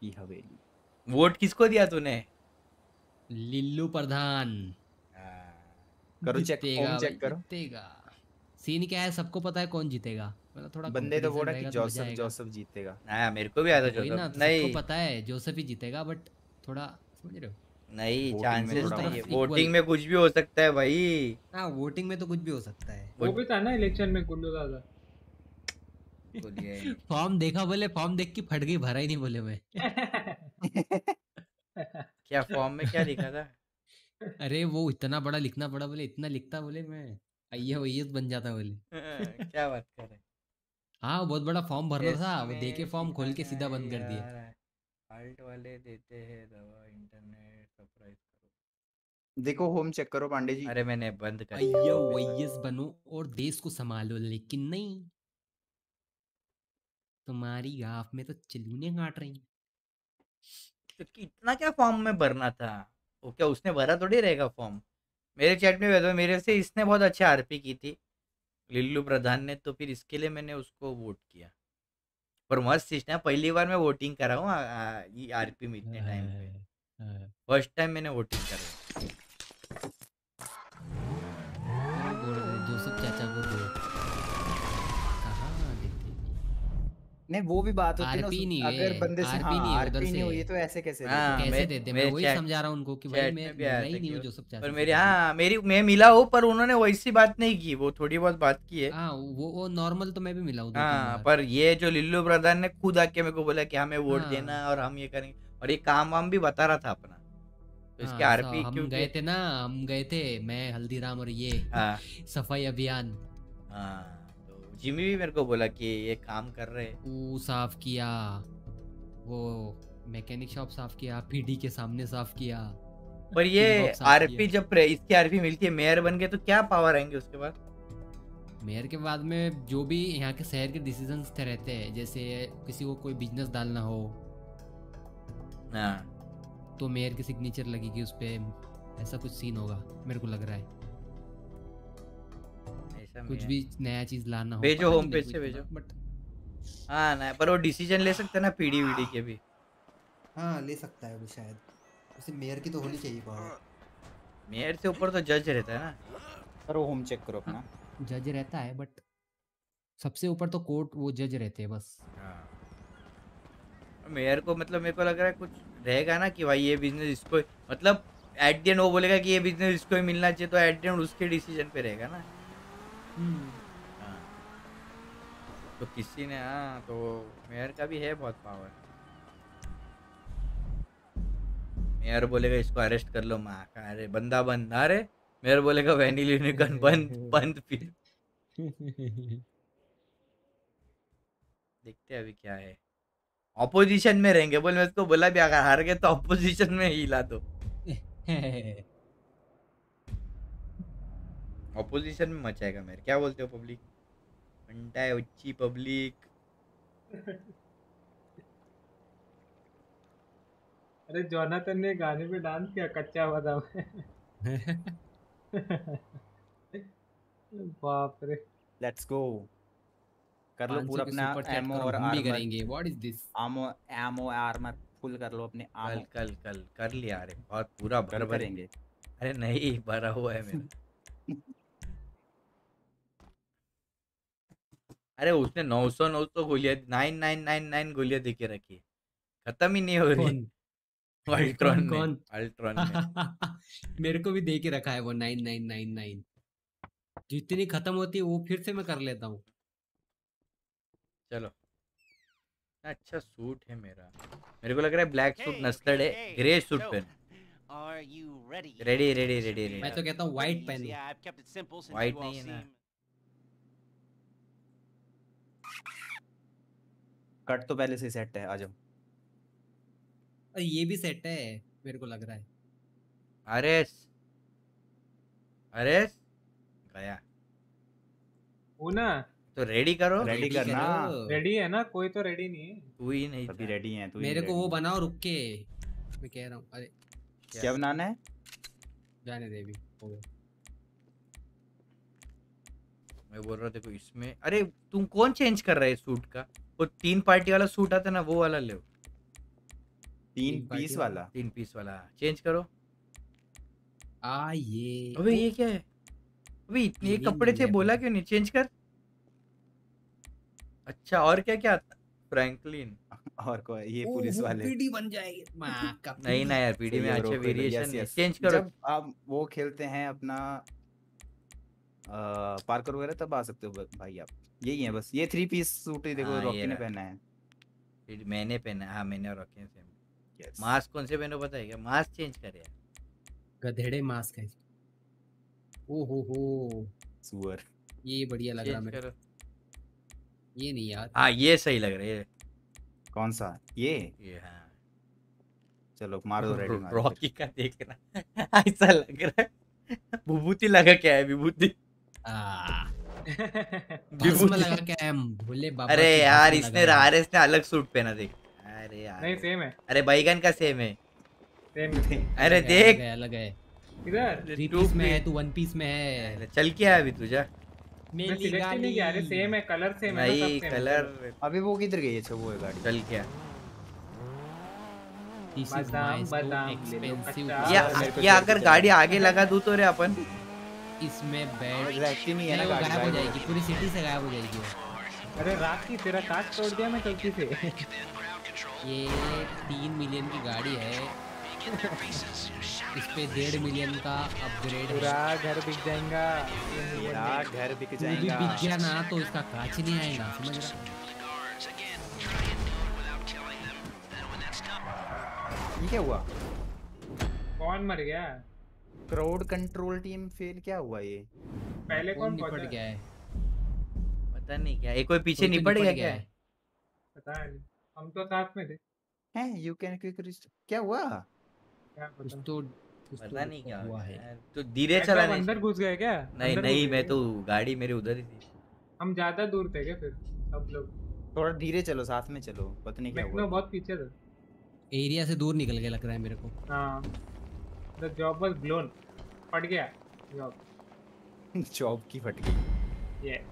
की हवेली। वोट किसको दिया तूने? लिल्लू प्रधान। करो check, जीतेगा form check भाई, करो। जीतेगा। सीन क्या है? सबको पता है कौन जीतेगा। मतलब थोड़ा बंदे तो बोला कि रहेगा तो जोसेफ जोसेफ जीतेगा। हाँ मेरे को भी आया था जोसेफ नहीं सबको पता है जोसेफ ही जीतेगा बट थोड़ा समझ रहे हो? नहीं चांसेस नहीं है। वोटिंग में कुछ भी हो सकता है भाई। हाँ वोटिंग में तो कुछ भी हो सकता है। वो भी था ना इलेक्शन में गुल्लू दादा। फॉर्म देखा बोले फॉर्म देख के फट गई भरा ही नहीं बोले मैं क्या फॉर्म में क्या लिखा था? अरे वो इतना बड़ा लिखना पड़ा बोले इतना लिखता बोले मैं। आइए वही बन जाता बोले। क्या बात कर रहे हाँ। बहुत बड़ा फॉर्म भरना था वो इसमें दे के फॉर्म खोल के सीधा बंद कर दिया। अल्ट वाले देते हैं दवा इंटरनेट देखो होम चेक करो पांडे जी। अरे मैंने बंद कर वैयस बनो और देश को संभालो लेकिन नहीं। तुम्हारी गाफ में तो चलूने काट रही हैं। तो कितना क्या फॉर्म में भरना था? वो क्या उसने भरा थोड़ी रहेगा फॉर्म? मेरे चैट में बताओ मेरे से इसने बहुत अच्छे आरपी की थी। लिल्लू प्रधान ने तो फिर इसके लिए मैंने उसको वोट किया। पर मस्त सिस्टम है पहली बार मैं वोटिंग करा हूँ आरपी में इतने टाइम पे। हाँ। फ़र्स्ट टाइम मैंने वोटिंग करा दो नहीं वो भी बात होती है ना नहीं अगर बंदे से आरपी हाँ नहीं है आरपी नहीं से हुई तो ऐसे कैसे हाँ, देते? कैसे मैं- देते मेरे मैं वही समझा रहा हूँ उनको कि भाई मैं ही नहीं कि हूँ वो- जोसेफ पर से मेरे। हाँ मेरी मैं मिला हूँ पर उन्होंने वैसी बात नहीं की वो थोड़ी बहुत बात की है हाँ वो वो नॉर्मल तो मैं भी मिला हूँ दो हाँ पर ये जो लिल्लू प्रधान ने खुद आके मेरे को बोला कि हमें वोट हाँ। देना और हम ये करेंगे और ये काम वाम भी बता रहा था अपना तो इसके हाँ, आरपी हम क्योंकि गए थे ना हम गए थे मैं हल्दीराम और ये हाँ। सफ़ाई अभियान। हाँ तो जिमी भी मेरे को बोला कि ये काम कर रहे वो साफ़ किया वो मैकेनिक शॉप साफ़ किया पीडी के सामने साफ़ किया पर ये आरपी जब इसकी आरपी मिलती है मेयर बन गए तो क्या पावर आएँगे उसके बाद? मेयर के बाद में जो भी यहाँ के शहर के डिसीज़न रहते हैं जैसे किसी को कोई बिज़नेस डालना हो। हाँ। तो मेयर की सिग्नेचर लगेगी उस पे ऐसा कुछ सीन होगा मेरे को लग रहा है। कुछ भी नया चीज़ लाना हो भेजो होम पेज से भेजो। बट हाँ ना पर वो डिसीज़न ले सकते हैं ना पीडी वीडी के भी। हाँ ले सकता है वो शायद। उसे मेयर की तो होनी चाहिए पावर मेयर से ऊपर तो जज रहता है ना। करो होम चेक करो अपना। जज रहता है बट सबसे ऊपर तो कोर्ट वो जज रहते हैं बस। मेयर को मतलब मेरे को लग रहा है कुछ रहेगा ना कि भाई ये बिज़नेस इसको मतलब एट द एंड वो बोलेगा कि ये बिज़नेस इसको ही मिलना चाहिए तो एट द एंड उसके डिसीज़न पे रहेगा ना। हाँ। तो किसी ने हाँ तो मेयर का भी है बहुत पावर मेयर बोलेगा इसको अरेस्ट कर लो माँ का अरे बंदा बंद अरे मेयर बोलेगा वैनिल यूनिकॉर्न बंद बंद फिर। देखते हैं अभी क्या है। ऑपोजिशन में रहेंगे। बोल मैं उसको बोला भी अगर हार गए तो ऑपोजिशन में ही ला दो। ऑपोजिशन में मचाएगा मेरे? क्या बोलते हो पब्लिक घंटा है उच्ची पब्लिक अरे जोनाथन ने गाने पे डांस किया कच्चा बादाम बाप रे। लेट्स गो कर लो पूरा अपना एमओ और हम भी आर्मर करेंगे। What is this ammo ammo armour full कर लो अपने कल कल कल कर लिया अरे बहुत पूरा भर भर करेंगे। अरे नहीं भरा हुआ है मेरा। अरे उसने 900 900 गोलियाँ 9999 गोलियाँ देके रखी है। खत्म ही नहीं हो रही। कौन? अल्ट्रॉन ने कौन? अल्ट्रॉन ने। मेरे को भी दे के रखा है वो नाइन नाइन नाइन नाइन। जितनी खत्म होती है वो फिर से मैं कर लेता हूँ। चलो। अच्छा सूट है मेरा। मेरे को लग रहा है ब्लैक सूट नस्लड है। ग्रे सूट पहन। Are you ready? Ready ready ready ready मैं तो कहता हूँ व्हाइट पहन। Yeah, I've kept it simple since white you all नहीं है ना। कट तो पहले से सेट है आ जाओ। अरे ये भी सेट है मेरे को लग रहा है। अरे अरे गया। वो ना। तो रेडी करो रेडी करना। रेडी है ना? कोई तो रेडी नहीं है। तू ही नहीं अभी रेडी हैं तू मेरे को वो बनाओ रुक के। मैं कह रहा हूँ अरे क्या? बनाना है? जाने दे अभी हो गया। मैं बोल रहा देखो इसमें अरे तुम कौन चेंज कर रहा है सूट का? वो तीन पार्टी वाला सूट आता है ना वो वाला ले तीन पीस वाला? तीन पीस वाला चेंज करो। आ ये। अबे ये क्या है? अबे इतने कपड़े थे बोला क्यों नहीं? चेंज कर। अच्छा और क्या क्या आता फ्रैंकलिन और को ये पुलिस वाले। पीडी बन जाएगी। नहीं ना यार पीडी में अच्छे वेरिएशन है चेंज करो। जब आप वो खेलते हैं अपना पार्कर वगैरह तब आ सकते हो भाई आप। यही है बस। ये थ्री पीस सूट ही देखो हाँ, रॉकी ने पहना है। फिर मैंने पहना हाँ मैंने और रखे सेम Yes. मास्क कौन से पहनो पता है क्या? मास्क चेंज करे यार। गधेड़े मास्क है। ओ हो हो। सुअर ये बढ़िया लग रहा मेरे को। ये नहीं यार हाँ ये सही लग रहा है कौन सा? ये? ये हाँ। चलो मार दो रेडी मार दो रॉकी का देखना ऐसा लग रहा है। विभूति लगा क्या है विभूति। लगा के एम भोले बाबा अरे यार इसने है। आरएस ने अलग सूट पहना देख। अरे यार। नहीं सेम है। अरे बैगन का सेम है। सेम अरे देख। अलग है इधर। Two पीस में है। तू वन पीस में है। चल के आया अभी तुझा मैं सिलेक्ट नहीं किया अरे सेम है कलर सेम है है। कलर अभी वो किधर गई अच्छा वो है गाड़ी। चल क्या। या या अगर गाड़ी आगे लगा दूँ तो रे अपन। इसमें बैठ रहती नहीं है ना गाड़ी गायब हो जाएगी पूरी सिटी से गायब हो जाएगी अरे रात की तेरा कांच तोड़ दिया मैं गलती से। ये तीन मिलियन की गाड़ी है। इस पे डेढ़ मिलियन का अपग्रेड पूरा घर बिक जाएगा। पूरा घर बिक जाएगा। बिक गया ना तो इसका कांच नहीं आएगा समझ रहा ये क्या हुआ? कौन मर गया? क्राउड कंट्रोल टीम फेल क्या हुआ ये? पहले कौन निपट गया है? पता नहीं क्या एक कोई पीछे तो निपट गया निपट क्या? गया है। पता नहीं हम तो साथ में थे। हैं यू कैन क्विक रिस्ट क्या हुआ? कुछ तो कुछ पता तो नहीं क्या हुआ है। है। तो धीरे चला नहीं अंदर घुस गए क्या? नहीं नहीं मैं तो गाड़ी मेरे उधर ही थी। हम ज़्यादा दूर थे क्या फिर? सब लोग थोड़ा धीरे चलो साथ में चलो पता नहीं क्या हुआ। बहुत पीछे था। एरिया से दूर निकल गया लग रहा है मेरे को। हाँ। द जॉब वाज ब्लोन फट गया। जॉब जॉब की फट गई। ये।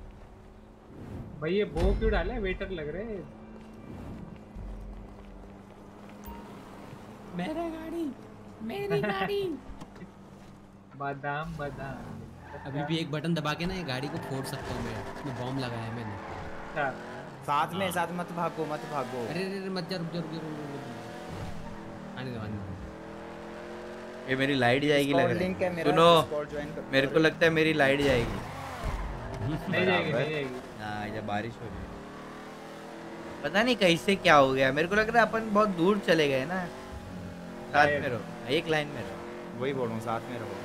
भाई ये बो क्यों डाला है? वेटर लग रहे हैं। मेरा गाड़ी। मेरी गाड़ी। बादाम बादाम। अभी भी एक बटन दबा के ना ये गाड़ी को फोड़ सकता हूँ मैं। इसमें बॉम्ब लगाया है मैंने। साथ में साथ मत भागो मत भागो। अरे अरे अरे, मत जा रुक जा रुक जा रुक जा, रुक आने दो आने दो। ये मेरी लाइट जाएगी लग रहा है। सुनो मेरे को लगता है मेरी लाइट जाएगी। नहीं जाएगी नहीं जाएगी। हाँ जब बारिश हो रही है। पता नहीं कैसे क्या हो गया। मेरे को लग रहा है अपन बहुत दूर चले गए ना। साथ में रहो। एक लाइन में रहो वही बोल रहा हूँ साथ में रहो।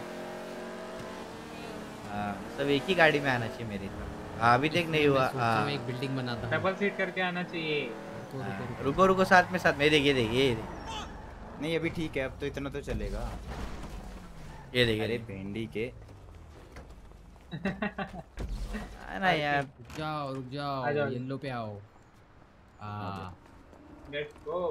हाँ सब एक ही गाड़ी में आना चाहिए मेरी तरफ़ हाँ अभी तक नहीं हुआ हाँ हूँ। एक बिल्डिंग बनाता हूँ। डबल सीट करके आना चाहिए। रुको, रुको, हाँ, रुको। रुको रुको साथ में साथ में। ये देख ये देख नहीं अभी ठीक है अब तो इतना तो चलेगा। ये देख ये अरे भिंडी के। हाँ ना यार। रुक जाओ रुक जाओ जाओ। येलो पे आओ। हाँ। लेट्स गो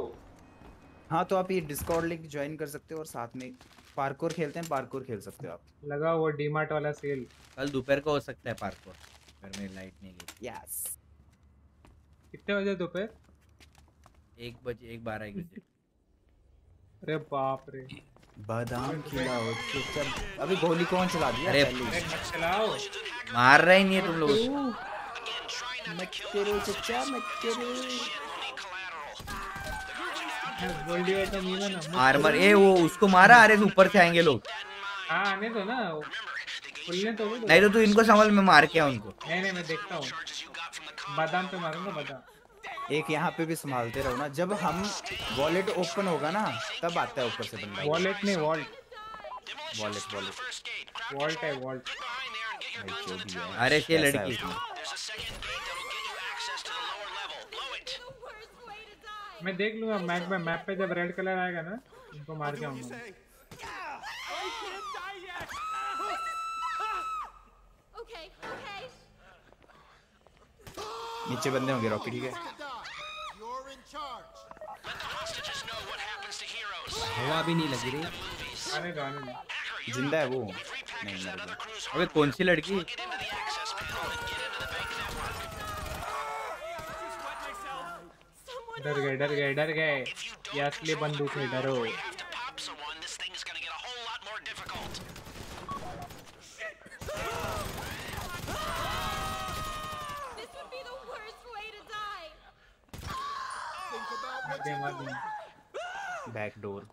हाँ तो आप ये डिस्कॉर्ड लिंक ज्वाइन कर सकते हो और साथ में पार्कोर खेलते हैं पार्कोर खेल सकते हो आप। लगा वो डीमार्ट वाला सेल कल दोपहर को हो सकता है पार्क को घर में लाइट नहीं गई यस कितने बजे दोपहर? एक बजे एक बारह एक बजे। अरे बाप रे। बादाम खिलाओ चुपचाप अभी गोली कौन चला दिया अरे चलाओ। मार रहा ही नहीं है तुम लोग मत करो चचा मत करो। आर्मर ए वो उसको मारा? अरे ऊपर से आएँगे लोग। हाँ आने दो ना खुलने तो दो नहीं तो तू इनको संभल में मार के आ उनको नहीं नहीं मैं देखता हूँ। बादाम पे मारूँगा बादाम। एक यहाँ पे भी संभालते रहो ना। जब हम वॉलेट ओपन होगा ना तब आता है ऊपर से बंदा। वॉलेट नहीं वॉल्ट वॉलेट वॉलेट वॉल्ट है वॉल्ट भी अरे ये लड़की। मैं देख लूँगा मैप में मैप पे जब रेड कलर आएगा ना उनको मार के आऊँगा। नीचे बंदे होंगे रॉकी ठीक है? हवा भी नहीं लगी रही। ज़िंदा है वो। नहीं अबे कौन सी लड़की? डर गए डर गए डर गए। ये असली बंदूक है डरो। मार दे, मार दे। बैक डोर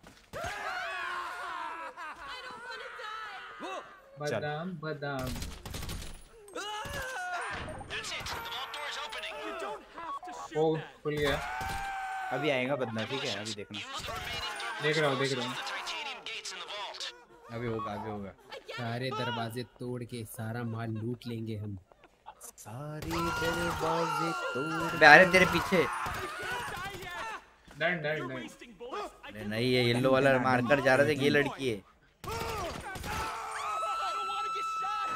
बादाम बादाम। ओ खुल गया। अभी आएगा बंदा ठीक है? अभी देखना। देख रहा हूँ देख रहा हूँ। अभी होगा अभी होगा। सारे दरवाजे तोड़ के सारा माल लूट लेंगे हम। सारे दरवाजे तोड़ अबे अरे तेरे पीछे। नहीं ये येलो वाला मारकर जा रहा था ये लड़की है। ये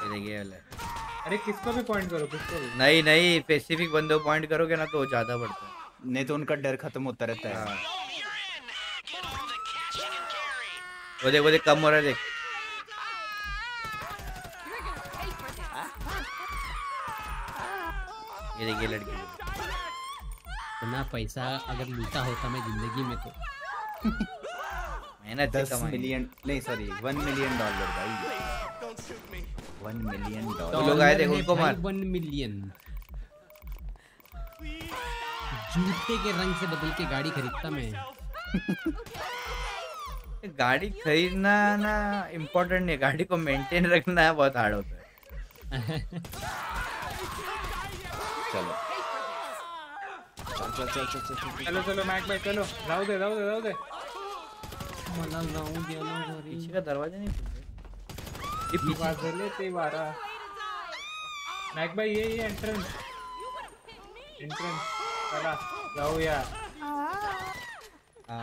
देखिए वाला। अरे किसको भी पॉइंट करो किसको भी। नहीं नहीं स्पेसिफिक बंदे को पॉइंट करोगे ना तो ज़्यादा बढ़ता है। नहीं तो उनका डर खत्म होता रहता है। हाँ। वो देख वो देख कम हो रहा है देख। ये देखिए लड़की। इतना पैसा अगर लूटा होता मैं ज़िंदगी में तो। मेहनत से दस मिलियन नहीं सॉरी वन मिलियन डॉलर भाई। वन मिलियन तो डॉलर लोग आए देखो उनको मार। वन मिलियन जूते के रंग से बदल के गाड़ी खरीदता मैं। गाड़ी खरीदना ना इम्पोर्टेंट नहीं है गाड़ी को मेंटेन रखना है बहुत हार्ड होता है। चलो। चल चल चल चल चल चल। मैक भाई चलो। जाओ दे जाओ दे जाओ दे। मला जाऊ द्या ना घरी पीछे का दरवाज़ा नहीं खुल है। ये पीछे वाजले ते वारा मैक भाई ये ये एंट्रेंस एंट्रेंस चला जाओ यार आ,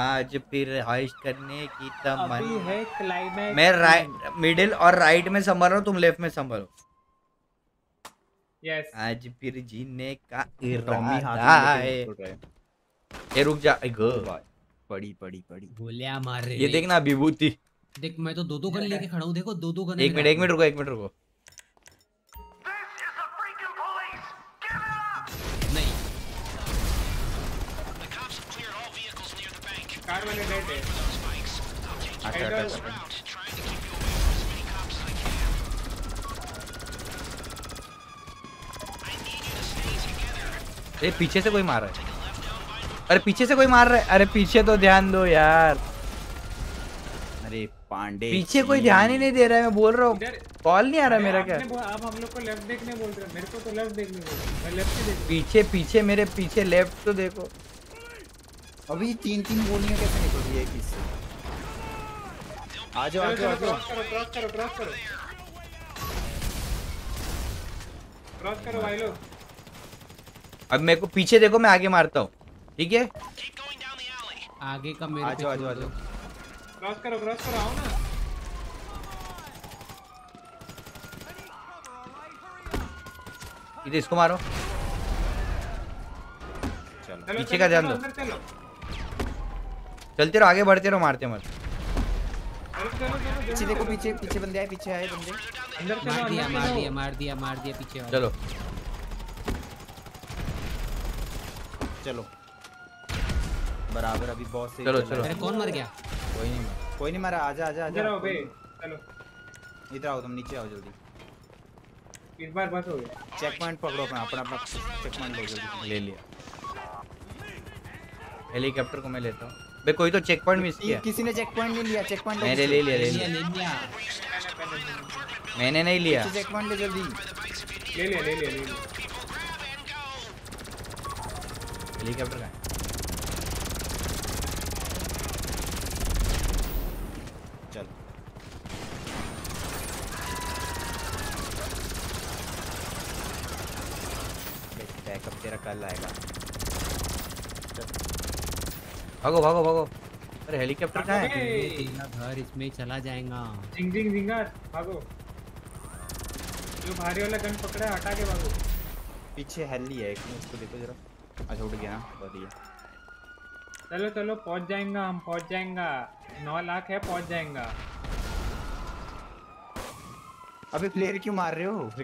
आज फिर हाइस्ट करने की अभी तमन्ना है क्लाइमैक्स मैं राइट मिडिल और राइट में संभल रहा हूँ तुम लेफ़्ट में संभलो। यस आज फिर जीने का इरादा है। ये रुक जा। गो। पड़ी पड़ी पड़ी। गोलियाँ मार रहे ये देखना विभूति देख मैं तो दो दो गन लेके खड़ा हूँ देखो दो दो गन एक मिनट एक मिनट रुको एक मिनट रुको। है अच्छा अच्छा अरे पीछे से कोई मार रहा है। अरे पीछे से कोई मार रहा है। अरे पीछे तो ध्यान दो यार। अरे पांडे पीछे कोई ध्यान ही नहीं दे रहा है मैं बोल रहा हूँ। कॉल नहीं आ रहा मेरा क्या? आप हम लोग को लेफ़्ट देखने बोल रहे हैं। मेरे को तो लेफ़्ट देखने बोल रहे हैं। मैं लेफ़्ट ही देख पीछे पीछे मेरे पीछे लेफ़्ट तो देखो। अभी तीन तीन गोलियाँ कैसे निकल रही है किससे आ जाओ आ जाओ क्रॉस करो क्रॉस करो क्रॉस करो। क्रॉस करो भाई लोग। अब मेरे को पीछे देखो मैं आगे मारता हूँ। ठीक है? आगे का मेरे आ जाओ आ जाओ आ जाओ क्रॉस करो क्रॉस करो आओ ना। इधर इसको मारो। चलो पीछे का ध्यान चलो, दो। चलो चलते रहो आगे बढ़ते रहो मारते मत। पीछे देखो पीछे पीछे बंदे आए पीछे आए बंदे। अंदर मार दिया मार दिया मार दिया मार दिया पीछे वाले। चलो। चलो। बराबर अभी बहुत से चलो, चलो। अरे कौन मर गया? कोई नहीं मार। कोई नहीं मारा आजा आजा इधर आजा आओ बे चलो। इधर आओ तुम नीचे आओ जल्दी। इस बार बस हो गया। चेक पॉइंट पकड़ो अपना अपना अपना चेक पॉइंट लो जल्दी। ले लिया। हेलीकॉप्टर को मैं लेता हूँ। बे कोई तो चेक पॉइंट मिस किया। किसी ने चेक पॉइंट नहीं लिया चेक पॉइंट मैंने ले लिया। ले लिया ले लिया। मैंने नहीं लिया। चेक पॉइंट ले जल्दी। ले लिया ले लिया ले लिया। हेलीकॉप्टर का। चल। बैकअप तेरा कल आएगा। भागो भागो भागो। अरे हेलीकॉप्टर कहाँ है? घर इसमें चला जाएगा। जिंग जिंग जिंगार भागो। जो भारी वाला गन पकड़ा है हटा के भागो। पीछे हेली है एक उसको देखो जरा। अच्छा उठ गया बढ़िया चलो चलो पहुँच जाएँगा हम पहुँच जाएँगा। नौ लाख है पहुँच जाएँगा। अबे प्लेयर क्यों मार रहे हो?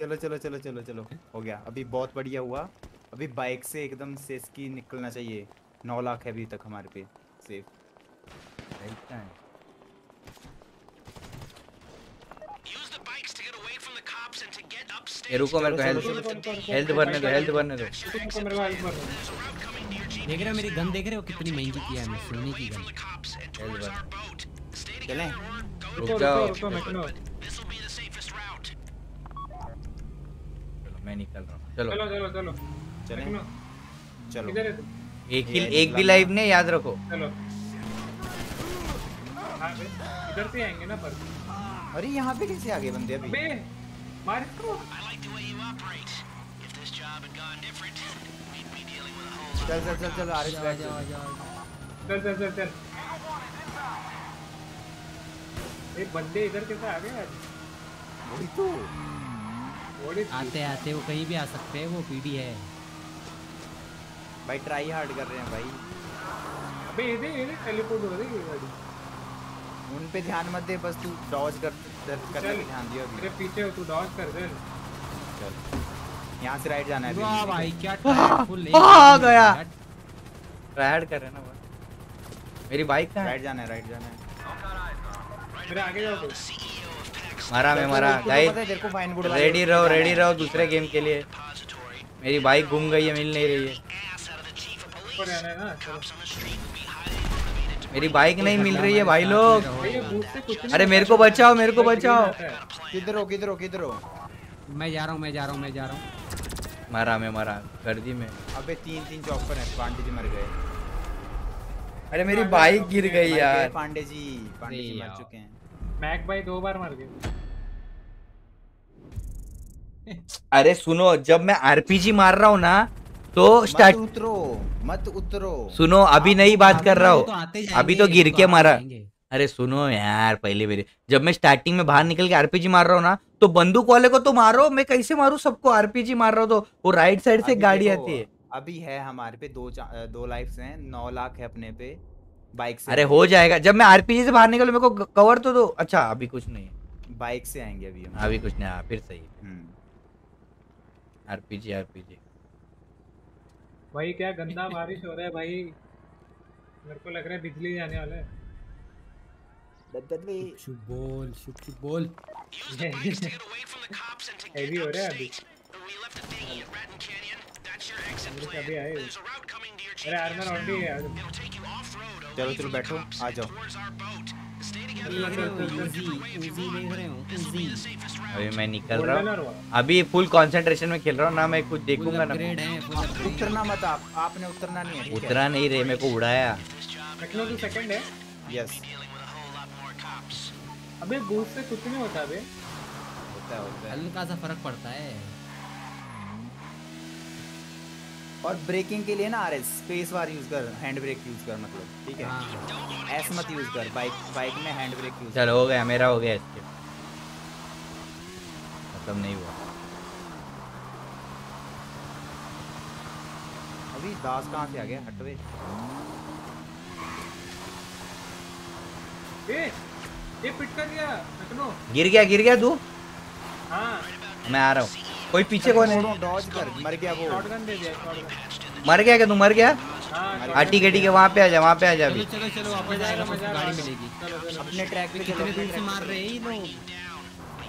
चलो चलो चलो चलो चलो हो गया। अभी बहुत बढ़िया हुआ। अभी बाइक से एकदम से इसकी निकलना चाहिए। नौ लाख है अभी तक हमारे पे सेफ़ ये रुको मेरे को हेल्थ हेल्थ भरने दो हेल्थ भरने दो। देख रहे हो मेरी गन देख रहे हो कितनी महँगी की है मैं सोने की गन। हेल्थ भर चलें। रुक जाओ मैं निकल रहा हूँ। चलो। चलो चलो। चलो। चलो। इधर है तू? एक ही एक भी लाइव ने याद रखो। चलो। हाँ इधर से आएँगे ना पर। अरे यहाँ पे कैसे आ गए बंदे अभी? मार इसको। चल चल चल चल आरिस बैठ जा। चल चल चल चल। ये बंदे इधर कैसे आ गए आज? वही तो। आते आते वो कहीं भी आ सकते हैं वो पीडी है। भाई ट्राई हार्ड कर रहे हैं भाई। अबे ये दे ये दे टेलीपोर्ट हो रही है गाड़ी। उन पे ध्यान मत दे बस तू डॉज कर कर- पे ध्यान दियो तेरे पीछे हो तू डॉज कर दे चल। यहाँ से राइट जाना है वाह भाई क्या फुल वाह, गया। राइड कर रहे ना बस मेरी बाइक कहाँ है? राइट जाना है राइट जाना है। मेरे आगे जाओ तू। मारा मैं मारा। तो गाइस रेडी रहो रेडी रहो दूसरे गेम के लिए। मेरी बाइक घूम गई है मिल नहीं रही है। जाना है ना मेरी बाइक नहीं मिल रही है भाई लोग। अरे मेरे को बचाओ मेरे को बचाओ। किधर हो किधर हो किधर हो? मैं जा रहा हूँ मैं जा रहा हूँ मैं जा रहा हूँ। मारा मैं मारा। गर्दी में। अबे तीन तीन चौपर हैं पांडे जी मर गए। अरे मेरी बाइक गिर गई यार। पांडे जी पांडे जी मर चुके हैं। मैक भाई दो बार मर गए। अरे सुनो जब मैं आरपीजी मार रहा हूँ ना तो स्टार्ट उतरो मत उतरो। सुनो अभी नहीं बात कर रहा तो हूँ। आते अभी तो गिर तो के मारा। अरे सुनो यार पहले मेरे जब मैं स्टार्टिंग में बाहर निकल के आरपीजी मार रहा हूँ ना तो बंदूक वाले को तो मारो मैं कैसे मारू सबको आरपीजी मार रहा हूँ तो? वो राइट साइड से गाड़ी आती है। अभी है हमारे पे दो दो लाइफ्स हैं नौ लाख है अपने पे बाइक से अरे हो जाएगा। जब मैं आरपीजी से बाहर निकलूं मेरे को कवर तो दो। अच्छा अभी कुछ नहीं बाइक से आएँगे अभी हम। अभी कुछ नहीं हाँ फिर सही हम्म। आरपीजी आरपीजी भाई क्या गंदा बारिश हो रहा है भाई? मेरे को लग रहा है बिजली जाने वाला है। शुभ बोल शुभ शुभ बोल। हैवी हो रहा है अभी। अरे आर्मर ऑलरेडी है चलो चलो बैठो आ जाओ। अभी मैं निकल रहा हूँ। अभी फुल कंसंट्रेशन में खेल रहा हूँ ना मैं कुछ देखूँगा ना। उतरना मत आप आपने उतरना नहीं है उतरा नहीं रहे मेरे को उड़ाया। टेक्नो तू सेकंड है। यस अबे बूस्ट से कुछ नहीं होता अबे होता है होता है। हल्का सा फ़र्क पड़ता है। और ब्रेकिंग के लिए ना R S space bar use कर हैंड ब्रेक यूज़ कर मतलब ठीक है? ऐसे मत यूज़ कर बाइक बाइक में हैंड ब्रेक यूज़ चल हो गया मेरा हो गया इसके। मतलब नहीं हुआ। अभी दास कहाँ से आ गया? हटवे। ए ये पिट कर नकनो गिर गया गिर गया तू? हाँ। मैं आ रहा हूँ। कोई पीछे कौन है? डॉज कर मर गया वो। शॉटगन दे दिया मर गया क्या तू? मर गया? हाँ हाँ ठीक है ठीक है वहाँ पे आ जा वहाँ पे आ जा अभी। चलो चलो वापस आएगा सबको गाड़ी मिलेगी। अपने ट्रैक पे कितने दूर से मार रहे हैं लोग?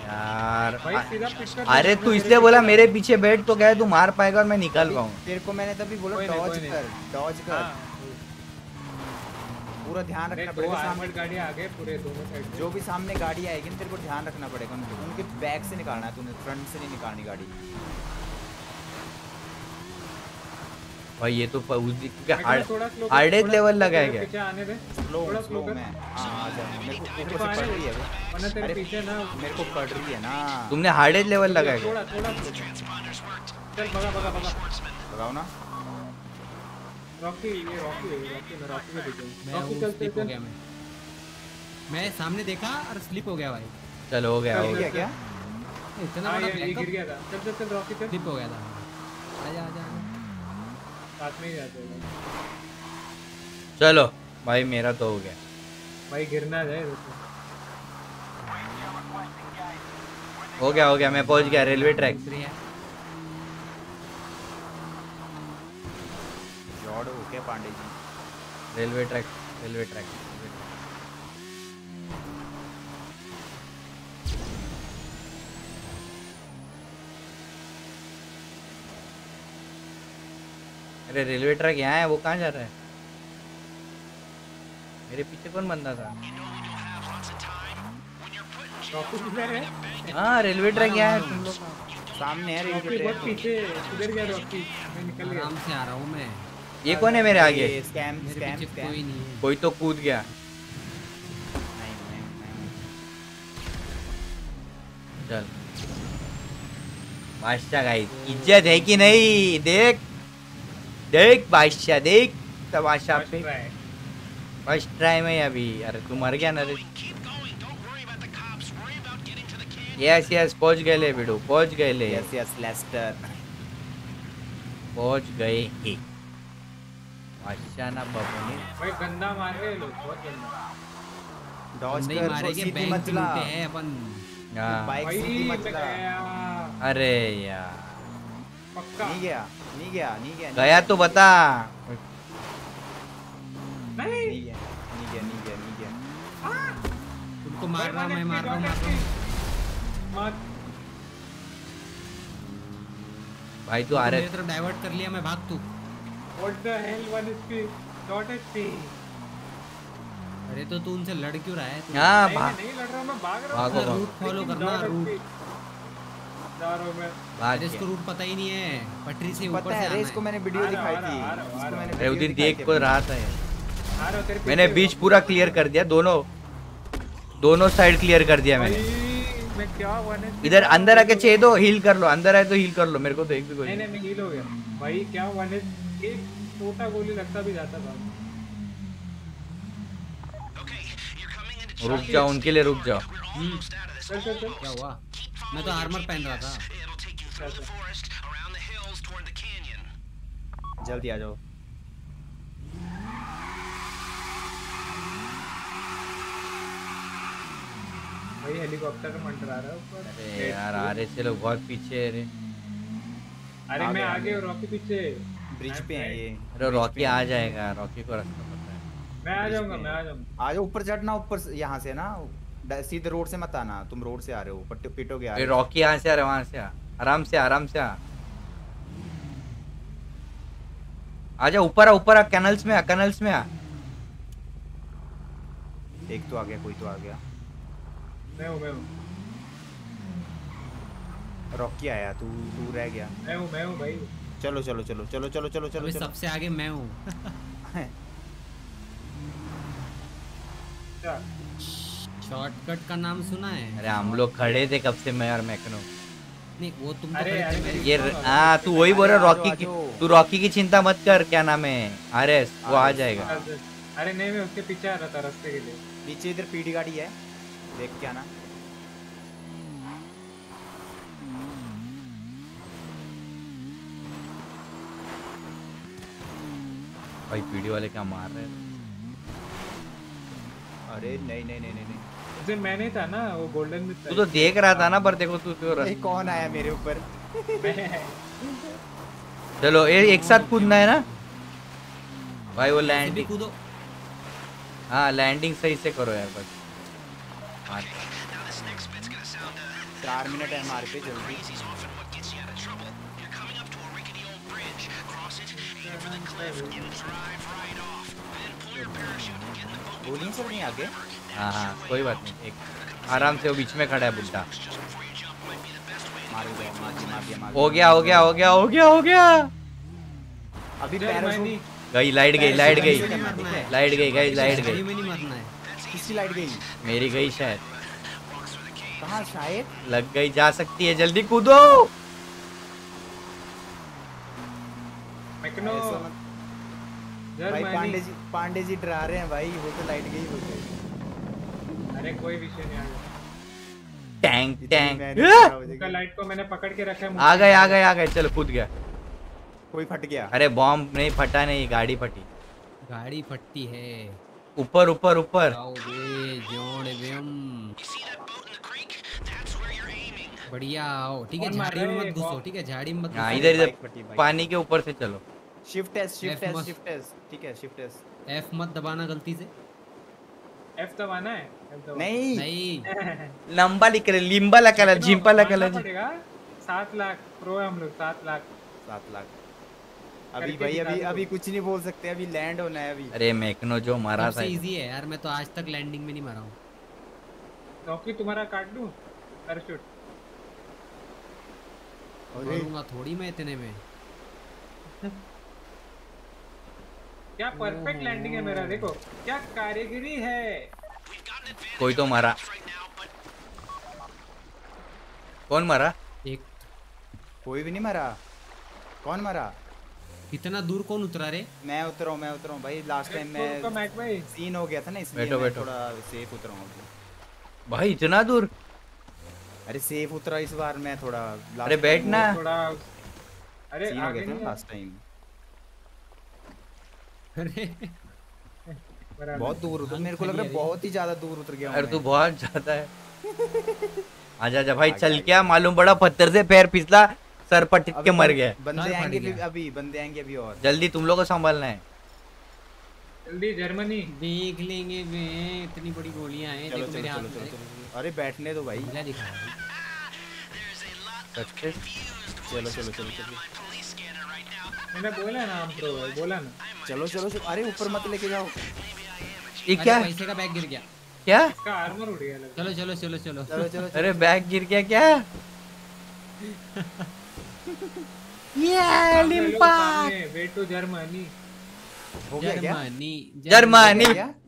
यार अरे तू इसलिए बोला मेरे पीछे बैठ तो क्या है, तू मार पाएगा और मैं निकल पाऊँ। तेरे को मैंने तभी बोला डॉज कर डॉज कर। पूरा ध्यान रखना पड़ेगा सामने। गाड़ी आगे पूरे दोनों साइड जो भी सामने गाड़ी आएगी ना तेरे को ध्यान रखना पड़ेगा उनके उनके बैक से निकालना है तूने फ्रंट से नहीं निकालनी गाड़ी। भाई ये तो हार्डेज थोड़ा लेवल लगा है क्या? पीछे आने दे। स्लो स्लो में। हाँ मेरे को पड़ रही है तेरे पीछे ना मेरे को पड़ रही है ना। तुमने हार्डेज लेवल लगा है क्या थोड़ा थोड़ा। चल भगा भगा भगा। लगाओ ना। रॉकी ये रॉकी है रॉकी मैं रॉकी में दिख मैं रॉकी हूँ चल चल स्लिप हो गया मैं। मैं सामने देखा और स्लिप हो गया भाई। चलो हो गया हो गया। क्या इतना हाँ बड़ा ये गिर गया था। चल चल चल रॉकी चल। स्लिप हो गया था। आजा आजा। साथ में ही जाते हैं चलो भाई मेरा तो हो गया। भाई गिरना जाए देखो हो गया हो गया मैं पहुँच गया रेलवे ट्रैक जॉड हो गया Pandey ji. Railway track railway track. अरे रेलवे ट्रैक यहाँ है वो कहाँ जा रहा है? मेरे पीछे कौन बंदा था? है? हाँ रेलवे ट्रैक यहाँ है। तुम लोग सामने है रेलवे ट्रैक। पीछे किधर गया रॉकी मैं निकल गया। आराम से आ रहा हूँ मैं। ये कौन है मेरे आगे? स्कैम स्कैम स्कैम कोई नहीं कोई तो कूद गया। चल। बादशाह गाइस इज़्ज़त है कि नहीं? देख। देख बादशाह देख। तमाशा पे। फ़र्स्ट ट्राई में अभी। अरे तू मर गया ना रे। यस यस पहुँच गए ले बिडू पहुँच गए ले। यस यस लेस्टर पहुँच गए ही। बादशाह ना बबनी। भाई गंदा मार रहे लोग बहुत गंदा। डॉज नहीं कर मारेंगे बैंक मत ला। लूटे हैं अपन। हाँ। बाइक सीधी मत मैं ला अरे यार। पक्का? नहीं गया नहीं गया नहीं गया गया तो बता। नहीं। नहीं गया नहीं गया नहीं गया नहीं गया। उनको मार रहा हूँ मैं मार रहा हूँ मार रहा हूँ। भाई तू आ रहे तरफ़ डाइवर्ट कर लिया मैं भाग तू what the hell one HP dot HP अरे तो तू उनसे लड़ क्यों रहा है? तू हाँ नहीं भाग। नहीं लड़ रहा मैं भाग रहा हूँ। भागो। रूट फॉलो करना रूट HP जा रहा हूँ मैं भाग इसको रूट पता ही नहीं है। पटरी से ऊपर से है आना रेस को है। मैंने वीडियो दिखाई थी। इसको मैंने अरे उस दिन देख को रहा था ये? आ रहा हूँ, मैंने बीच पूरा क्लियर कर दिया दोनों दोनों साइड क्लियर कर दिया मैंने। मैं क्या वन एचपी इधर अंदर आके तो हील कर लो। अंदर आए तो हील कर लो। मेरे को तो एक भी कोई नहीं नहीं। मैं हील हो गया। भाई क्या वन एच एक छोटा गोली लगता भी जाता था। रुक जाओ उनके लिए रुक जाओ। चल चल चल। क्या हुआ? मैं तो आर्मर पहन रहा था। जल्दी आ जाओ। भाई हेलीकॉप्टर का मंडरा रहा है ऊपर। अरे यार आ रहे से लोग बहुत पीछे है रे। अरे मैं आगे। और रॉकी पीछे। ब्रिज पे है ये। अरे रॉकी आ जाएगा रॉकी को रास्ता पता है। मैं आ जाऊँगा मैं आ जाऊँगा। आ जाओ ऊपर चढ़ना ऊपर यहाँ से ना। सीधे रोड से मत आना तुम रोड से आ रहे हो पट्टे पिटोगे अरे आगे। रॉकी यहाँ से आ रहा है वहाँ से आ। आराम से आराम से आ। आजा ऊपर आ ऊपर आ कैनल्स में आ कैनल्स में आ। एक तो आ गया कोई तो आ गया। मैं हूँ मैं हूँ। रॉकी आया तू तू रह गया। मैं हूँ मैं हूँ भाई। चलो चलो चलो चलो चलो चलो चलो सबसे आगे मैं हूँ। शॉर्टकट का नाम सुना है? अरे हम लोग खड़े थे कब से मैं और मैकनो। नहीं वो तुम तो अरे, अरे, ये हाँ तू वही बोल रहा रॉकी की तू रॉकी की चिंता मत कर क्या नाम है? आरएस वो आ जाएगा। अरे नहीं मैं उसके पीछे आ रहा था रास्ते के लिए। पीछे इधर पीडी गाड़ी है। देख क्या आना भाई वीडियो वाले क्या मार रहे हैं? अरे नहीं नहीं नहीं नहीं उस दिन मैं नहीं था ना वो गोल्डन में तू तो देख रहा था ना पर देखो तू क्यों ये कौन आया मेरे ऊपर? चलो ये एक साथ कूदना है ना? भाई वो लैंडिंग कूदो। हाँ लैंडिंग सही से करो यार बस। चार मिनट है हमारे पे जल्दी। गोलियाँ चल रही हैं आगे? हाँ हाँ कोई बात नहीं। एक आराम से वो बीच में खड़ा है बुड्ढा। हो गया हो गया हो गया हो गया हो गया। अभी। गई लाइट गई लाइट गई? लाइट गई गई लाइट गई। में नहीं मरना है। किसकी लाइट गई? मेरी गई शायद। कहाँ शायद? लग गई जा सकती है जल्दी कूदो। जर भाई पांडे जी पांडे जी डरा रहे हैं भाई वो तो लाइट गई वो तो अरे कोई विषय नहीं आ गया। Tank tank. लाइट को मैंने पकड़ के रखा है आ गए आ गए आ गए चलो कूद गया। कोई फट गया। अरे बॉम्ब नहीं फटा नहीं गाड़ी फटी। गाड़ी फटती है। ऊपर ऊपर ऊपर। बढ़िया आओ। ठीक है झाड़ी में मत घुसो ठीक है झाड़ी में मत हाँ घुसो। इधर फटी, इधर पानी के ऊपर से चलो। Shift S shift S shift S ठीक है शिफ्ट एस एफ़ मत दबाना गलती से। एफ़ दबाना है? F दबाना। नहीं। नहीं। लंबा लिख रहे लिम्बा लगा ला जिम्पा लगा ला मानना सात लाख प्रो है हम लोग सात लाख। सात लाख। अभी भाई अभी अभी कुछ नहीं बोल सकते अभी लैंड होना है अभी। अरे मैकनो जो मारा था। इजी है यार मैं तो आज तक लैंडिंग में नहीं मारा हूँ। चौकी तुम्हारा काट दूँ? पैराशूट मारूँगा थोड़ी मैं इतने में। क्या परफेक्ट लैंडिंग है मेरा? देखो क्या कारीगरी है। कोई तो मारा। कौन मारा? एक। कोई भी नहीं मरा। कौन मरा? इतना दूर कौन उतरा रे? मैं उतरा हूँ मैं उतरा हूँ। भाई लास्ट टाइम रुको, मैं भाई सीन हो। गया था ना इसलिए बैठो, मैं बैठो। थोड़ा सेफ़ उतरा हूँ भाई इतना दूर? अरे सेफ़ उतरा इस बार मैं थोड़ा अरे time बैठ ना। थोड़ा अरे सीन हो गया था लास्ट टाइम। बहुत दूर उतर मेरे को लग रहा है बहुत ही ज़्यादा दूर उतर गया अरे तू बहुत ज़्यादा है। आजा आजा भाई चल क्या मालूम पड़ा पत्थर से पैर फिसला सर पटक के मर गया। बंदे आएँगे अभी बंदे आएँगे अभी और। जल्दी तुम लोग को संभालना है। जल्दी जर्मनी। देख लेंगे बे इतनी बड़ी गोलियाँ हैं देखो मेरे हाथ में। अरे बैठने दो भाई। है। चलो चलो चलो चलो। मैंने बोला ना हम प्रो है बोला ना। चलो चलो अरे ऊपर मत लेके जाओ। ये क्या? पैसे का बैग गिर गया। क्या? इसका आर्मर उड़ गया चलो चलो चलो चलो। चलो चलो अरे बैग गिर गया क्या? ये लिम्पा वे टू जर्मनी गया क्या जर्मनी जर्मनी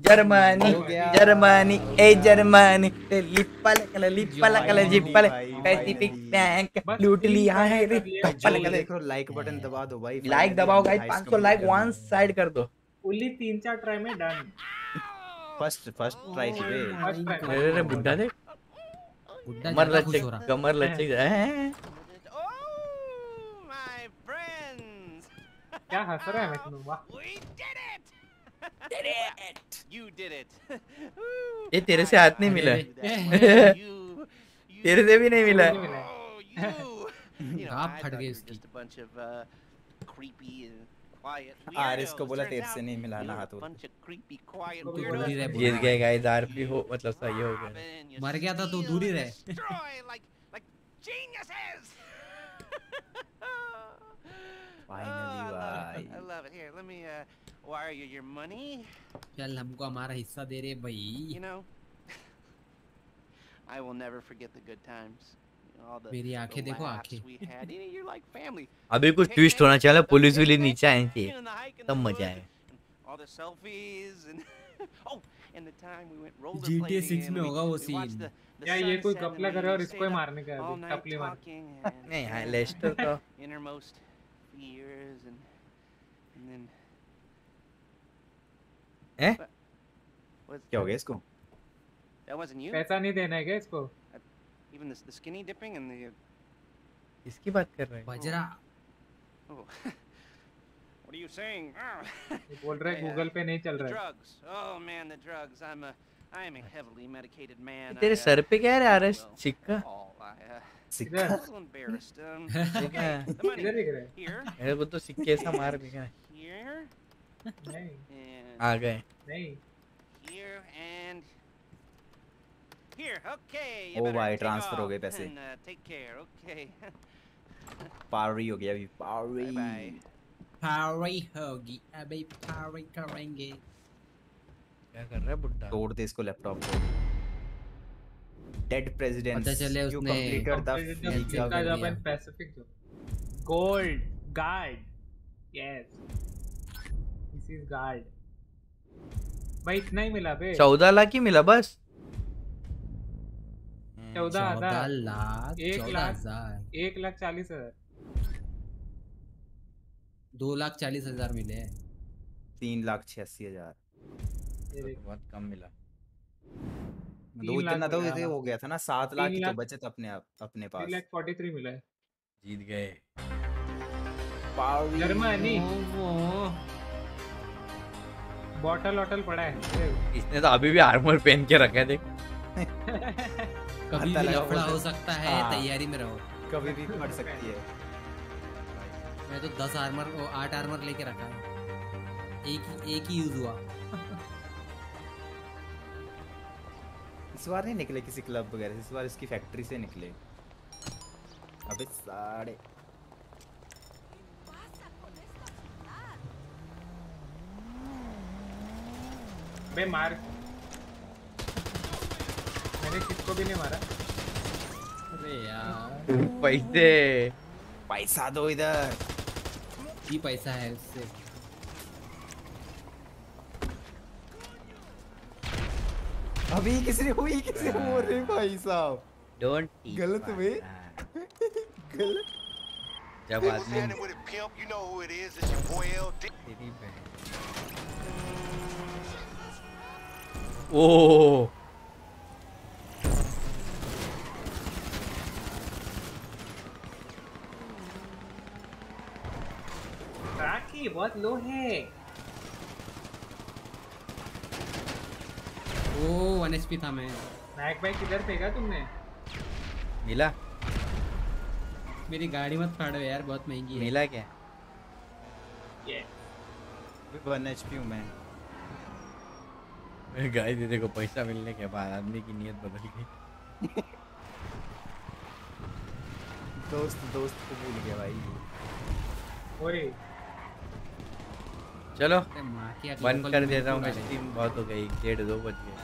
जर्मनी। जर्मनी ए जर्मनी लिप्पा लकला जिप्पा भाई, भाई, पैसिफिक बैंक लूट लिया है रे। जो लकला देख लाइक बटन दबा दो भाई लाइक दबाओ गाइस 500 लाइक वन साइड कर दो। ओनली तीन चार ट्राई में done first first try try अरे रे बुड्ढा देख। बुड्ढा खुश लचक कमर लचक हैं? Oh, my friends! क्या हंस रहा है मैकनो वाह did it! You did it. ये तेरे से हाथ नहीं मिला तेरे से भी नहीं मिला oh, आप फट uh, and quiet आर इसको. बोला तेरे से नहीं मिला you're ना a हाथ तू ही जीत गए गाइस आरपी हो मतलब सही हो गया मर गया था तो दूर ही रहे destroy like like geniuses. Finally, Oh, I love it. I love it. Here, let me uh, wire you your money. चल हमको हमारा हिस्सा दे रे भाई You know, I will never forget the good times. मेरी आँखें देखो, आँखें। अभी कुछ ट्विस्ट होना चाहिए पुलिस वाली नीचे आए थे तब मज़ा आए and all the selfies and oh, and the time we went GTA 6 में होगा वो the या ये कोई we करे और इसको ही मारने का है टपली मार नहीं हाँ लेस्टर तो fears and and then हैं was क्या हो गया इसको that wasn't you पैसा नहीं देना है क्या इसको even the, the skinny dipping and the किसकी बात कर रहे हैं बजरा oh What are you saying? Ah. बोल रहा है uh, गूगल पे नहीं चल रहा है drugs. Oh man, the drugs. I'm a, I am a heavily medicated man. तेरे uh, सर पे क्या है रे आरएस ट्रांसफ़र तो oh, हो गए पैसे। पारी हो गया अभी पारी पारी होगी अभी पारी करेंगे। क्या कर रहा है बुड्ढा? तोड़ दे इसको लैपटॉप को। डेड प्रेसिडेंट पता चले उसने- completed the Completed the Africa Japan Pacific zone. Gold guard. Yes. This is guard. भाई इतना ही मिला बे चौदह लाख ही मिला बस। चौदह चौदह लाख एक चौदह लाख एक लाख चालीस हज़ार। दो लाख चालीस हज़ार मिले। हैं तीन लाख छियासी हज़ार। बहुत कम मिला। दो तीन इतना तो हाँ। हो गया था ना सात लाख की तो बचत अपने आप अपने पास। लाख फोर्टी थ्री मिला है। जीत गए। जर्मनी। बॉटल वॉटल पड़ा है। इसने तो अभी भी आर्मर पहन के रखा है देख। कभी भी लफड़ा हो सकता है हाँ। तैयारी में रहो। कभी भी पड़ सकती है। मैं तो दस आर्मर आठ आर्मर लेके रखा है। एक ही एक ही यूज़ हुआ। इस बार नहीं निकले किसी क्लब वगैरह से, इस बार इसकी फैक्ट्री से निकले। अबे साढ़े बे मार। मैंने किसको भी नहीं मारा। अरे यार। पैसे। पैसा दो इधर। की पैसा है उससे अभी किसी ने हुई किसी ने हो रही भाई साहब। डोंट गलत में गलत। जब आदमी. तेरी बहन। ओ बहुत लो है। ओ वन एचपी था मैं। नायक भाई किधर फेंका तुमने? मिला। मेरी गाड़ी मत फाड़ो यार बहुत महँगी है। मिला क्या? ये वन एच पी हूँ मैं। गाय दे देखो पैसा मिलने के बाद आदमी की नीयत बदल गई। दोस्त दोस्त को भूल गया भाई। ओए। चलो बंद कर देता हूँ मैं है। बहुत हो गई डेढ़ दो बज गए।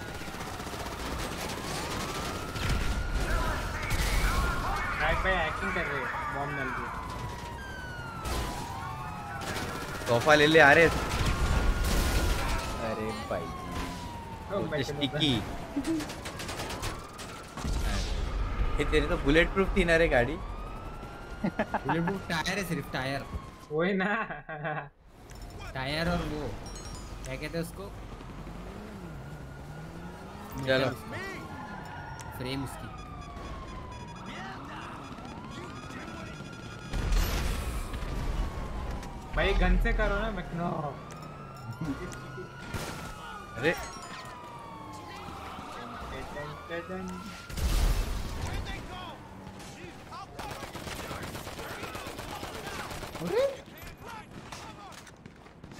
नायक भाई एक्टिंग कर रहे बॉम्ब डाल के। तोहफा ले ले आ रहे? अरे भाई स्टिकी ये तेरी तो बुलेट प्रूफ थी ना रे गाड़ी। बुलेट प्रूफ टायर है सिर्फ़ टायर। वही ना। टायर और वो। क्या कहते हैं उसको? चलो फ्रेम उसकी। भाई गन से करो ना मैक्नो। अरे।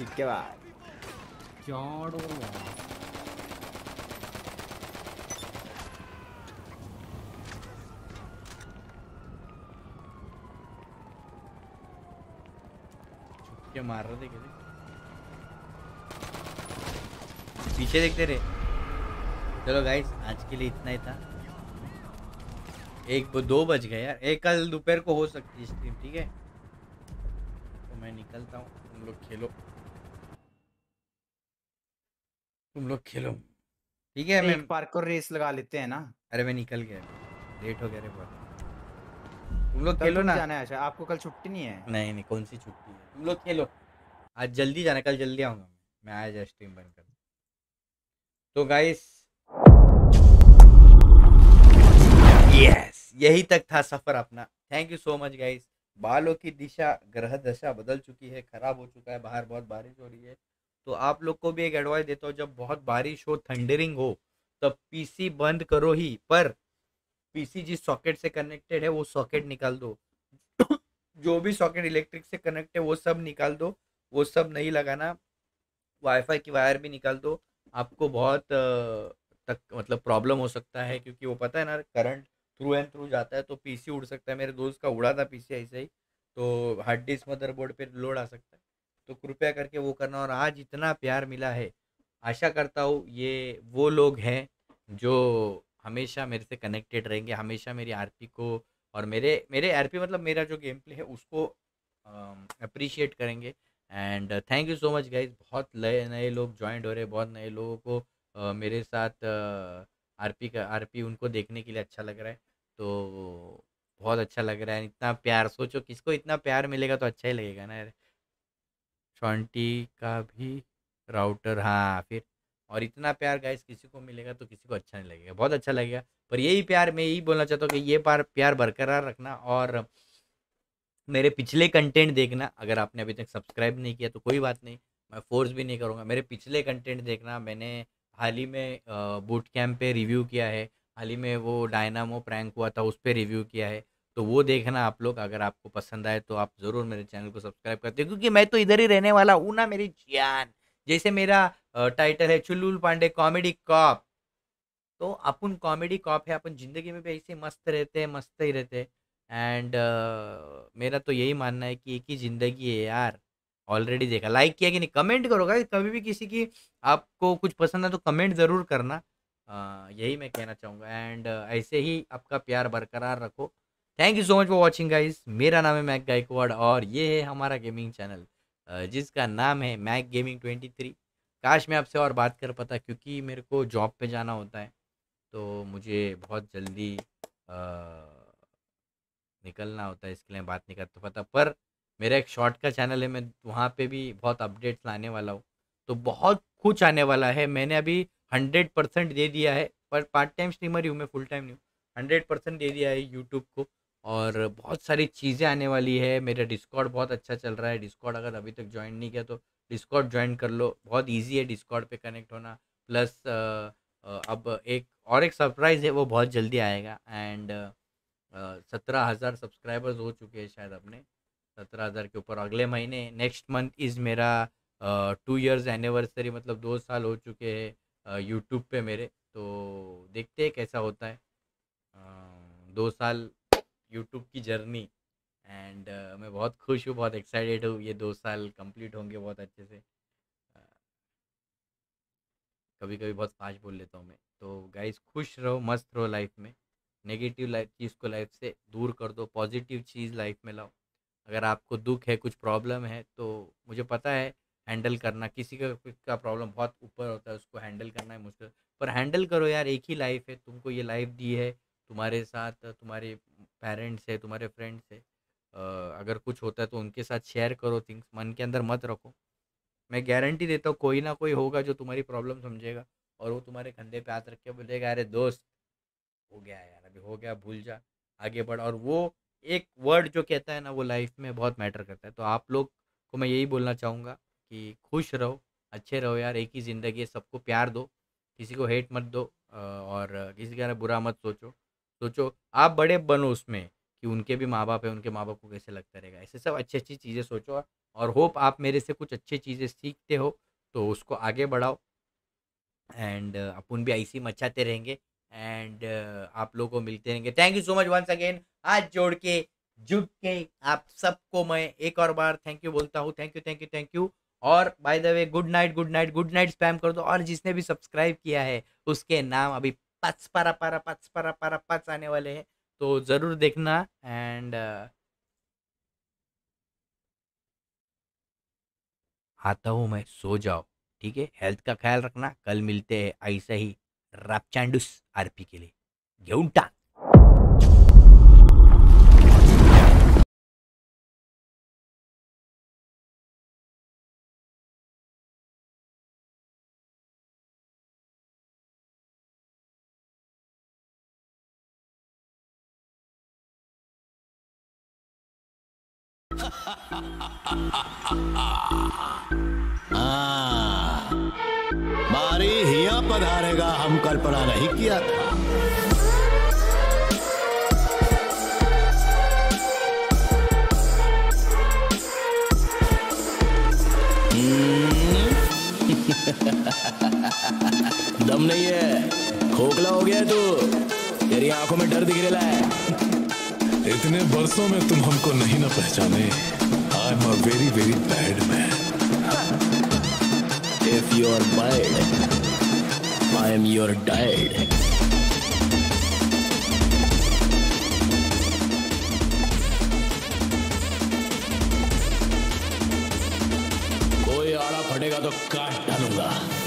है क्या मार रहे थे पीछे देखते रहे चलो गाइस आज के लिए इतना ही था एक दो बज गए यार एक कल दोपहर को हो सकती है स्ट्रीम ठीक है तो मैं निकलता हूँ तुम लोग खेलो तुम लोग खेलो। ठीक है मैं एक पार्क को रेस लगा लेते हैं ना। अरे मैं निकल गया। लेट हो गया रे बहुत। तुम लोग खेलो ना। जाना है अच्छा आपको कल छुट्टी नहीं है? नहीं नहीं कौन सी छुट्टी है? तुम लोग खेलो। आज जल्दी जाना कल जल्दी आऊँगा मैं। मैं आज स्ट्रीम बंद कर तो गाइस यस यही तक था सफ़र अपना। Thank you so much guys बालों की दिशा ग्रह दशा बदल चुकी है खराब हो चुका है बाहर बहुत बारिश हो रही है। तो आप लोग को भी एक एडवाइस देता हूँ, जब बहुत बारिश हो थंडरिंग हो, तब पीसी बंद करो ही, पर पीसी जिस सॉकेट से कनेक्टेड है, वो सॉकेट निकाल दो। जो भी सॉकेट इलेक्ट्रिक से कनेक्ट है, वो सब निकाल दो, वो सब नहीं लगाना वाईफाई की वायर भी निकाल दो। आपको बहुत तक मतलब प्रॉब्लम हो सकता है, क्योंकि वो पता है ना करंट थ्रू एंड थ्रू जाता है तो पीसी उड़ सकता है। मेरे दोस्त का उड़ा था पीसी ऐसे ही तो हार्ड डिस्क मदरबोर्ड पे लोड आ सकता है। तो कृपया करके वो करना और आज इतना प्यार मिला है। आशा करता हूँ ये वो लोग हैं जो हमेशा मेरे से कनेक्टेड रहेंगे हमेशा मेरी आरपी को और मेरे मेरे आरपी मतलब मेरा जो गेम प्ले है उसको अप्रिशिएट करेंगे। And thank you so much guys बहुत नए लोग ज्वाइंट हो रहे बहुत नए लोगों को अ, मेरे साथ आरपी का आरपी उनको देखने के लिए अच्छा लग रहा है। तो बहुत अच्छा लग रहा है इतना प्यार सोचो किसको इतना प्यार मिलेगा तो अच्छा ही लगेगा ना यार। ट्वेंटी का भी राउटर हाँ फिर और इतना प्यार गाइस किसी को मिलेगा तो किसी को अच्छा नहीं लगेगा, बहुत अच्छा लगेगा। पर यही प्यार, मैं यही बोलना चाहता हूँ कि ये प्यार प्यार बरकरार रखना और मेरे पिछले कंटेंट देखना, अगर आपने अभी तक सब्सक्राइब नहीं किया तो कोई बात नहीं, मैं फोर्स भी नहीं करूँगा। मेरे पिछले कंटेंट देखना, मैंने हाल ही में बूट कैंप पे रिव्यू किया है, हाल ही में वो डायनामो प्रैंक हुआ था, उस पर रिव्यू किया है। तो वो देखना आप लोग अगर आपको पसंद आए तो आप ज़रूर मेरे चैनल को सब्सक्राइब करते हो। क्योंकि मैं तो इधर ही रहने वाला हूँ ना मेरी जान। जैसे मेरा टाइटल है चुल्लुल पांडे कॉमेडी कॉप तो अपन कॉमेडी कॉप है अपन ज़िंदगी में भी ऐसे मस्त रहते हैं मस्त ही रहते हैं। एंड uh, मेरा तो यही मानना है कि एक ही ज़िंदगी है यार। ऑलरेडी देखा। लाइक किया कि नहीं? कमेंट करो गाइस कभी भी किसी की आपको कुछ पसंद है तो कमेंट ज़रूर करना। अ, यही मैं कहना चाहूँगा। एंड uh, ऐसे ही आपका प्यार बरकरार रखो। Thank you so much for watching guys मेरा नाम है मैक गायकवाड़ और ये है हमारा गेमिंग चैनल जिसका नाम है मैक गेमिंग ट्वेंटी थ्री काश मैं आपसे और बात कर पाता क्योंकि मेरे को जॉब पे जाना होता है तो मुझे बहुत जल्दी अ, निकलना होता है इसके लिए बात नहीं कर तो पता। पर मेरा एक शॉर्ट का चैनल है मैं वहाँ पे भी बहुत अपडेट्स लाने वाला हूँ। तो बहुत कुछ आने वाला है। मैंने अभी हंड्रेड परसेंट दे दिया है पर पार्ट टाइम स्ट्रीमर ही हूँ मैं फुल टाइम नहीं हूँ। हंड्रेड परसेंट दे दिया है यूट्यूब को। और बहुत सारी चीज़ें आने वाली है। मेरा डिस्कॉर्ड बहुत अच्छा चल रहा है। डिस्कॉर्ड अगर अभी तक ज्वाइन नहीं किया तो डिस्कॉर्ड ज्वाइन कर लो। बहुत इजी है डिस्कॉर्ड पे कनेक्ट होना। प्लस अब एक और एक सरप्राइज़ है वो बहुत जल्दी आएगा। एंड सत्रह हज़ार सब्सक्राइबर्स हो चुके हैं शायद अपने। सत्रह हज़ार के ऊपर अगले महीने। नेक्स्ट मंथ इज़ मेरा टू इयर्स एनिवर्सरी मतलब दो साल हो चुके हैं यूट्यूब पे मेरे। तो देखते हैं कैसा होता है। अ, दो साल यूट्यूब की जर्नी एंड uh, मैं बहुत खुश हूँ बहुत एक्साइटेड हूँ ये दो साल कंप्लीट होंगे बहुत अच्छे से। कभी कभी बहुत फास्ट बोल लेता हूँ मैं। तो गाइस खुश रहो मस्त रहो लाइफ में। नेगेटिव लाइफ चीज़ को लाइफ से दूर कर दो पॉजिटिव चीज़ लाइफ में लाओ। अगर आपको दुख है कुछ प्रॉब्लम है तो मुझे पता है हैंडल करना किसी का कुछ का प्रॉब्लम बहुत ऊपर होता है उसको हैंडल करना है मुश्किल। पर हैंडल करो यार एक ही लाइफ है तुमको ये लाइफ दी है तुम्हारे साथ, तुम्हारे पेरेंट्स है तुम्हारे फ्रेंड्स है अगर कुछ होता है तो उनके साथ शेयर करो थिंग्स मन के अंदर मत रखो। मैं गारंटी देता हूँ, कोई ना कोई होगा जो तुम्हारी प्रॉब्लम समझेगा और वो तुम्हारे कंधे पे हाथ रख के बोलेगा, अरे दोस्त, हो गया यार, अभी हो गया, भूल जा, आगे बढ़। और वो एक वर्ड जो कहता है ना, वो लाइफ में बहुत मैटर करता है। तो आप लोग को मैं यही बोलना चाहूँगा कि खुश रहो, अच्छे रहो यार, एक ही ज़िंदगी है, सबको प्यार दो, किसी को हेट मत दो और किसी का बुरा मत सोचो। सोचो, आप बड़े बनो उसमें कि उनके भी माँ बाप है, उनके माँ बाप को कैसे लगता रहेगा। ऐसे सब अच्छी अच्छी चीज़ें सोचो और होप आप मेरे से कुछ अच्छी चीज़ें सीखते हो तो उसको आगे बढ़ाओ। एंड अपन भी ऐसे मचाते रहेंगे। एंड आप लोगों को मिलते रहेंगे। Thank you so much once again हाथ जोड़ के जुट के आप सबको मैं एक और बार थैंक यू बोलता हूँ। Thank you thank you thank you और by the way good night good night good night spam कर दो। और जिसने भी सब्सक्राइब किया है, उसके नाम अभी पच, पारा पारा, पच, पारा पारा, पच आने वाले हैं. तो ज़रूर देखना एंड आता हूँ मैं, सो जाओ. ठीक है हेल्थ का ख्याल रखना. कल मिलते हैं ऐसा ही रापचांडूस आरपी के लिए. घेऊन टाक. बारी हिया पधारेगा, हम कल्पना नहीं किया था। हम्म। दम नहीं है, खोखला हो गया तू। तेरी आँखों में डर दिख रहा है। इतने बरसों में तुम हमको नहीं ना पहचाने। आई a very, very bad man. If you are bad, I am your dad. कोई आरा फटेगा तो काट डालूँगा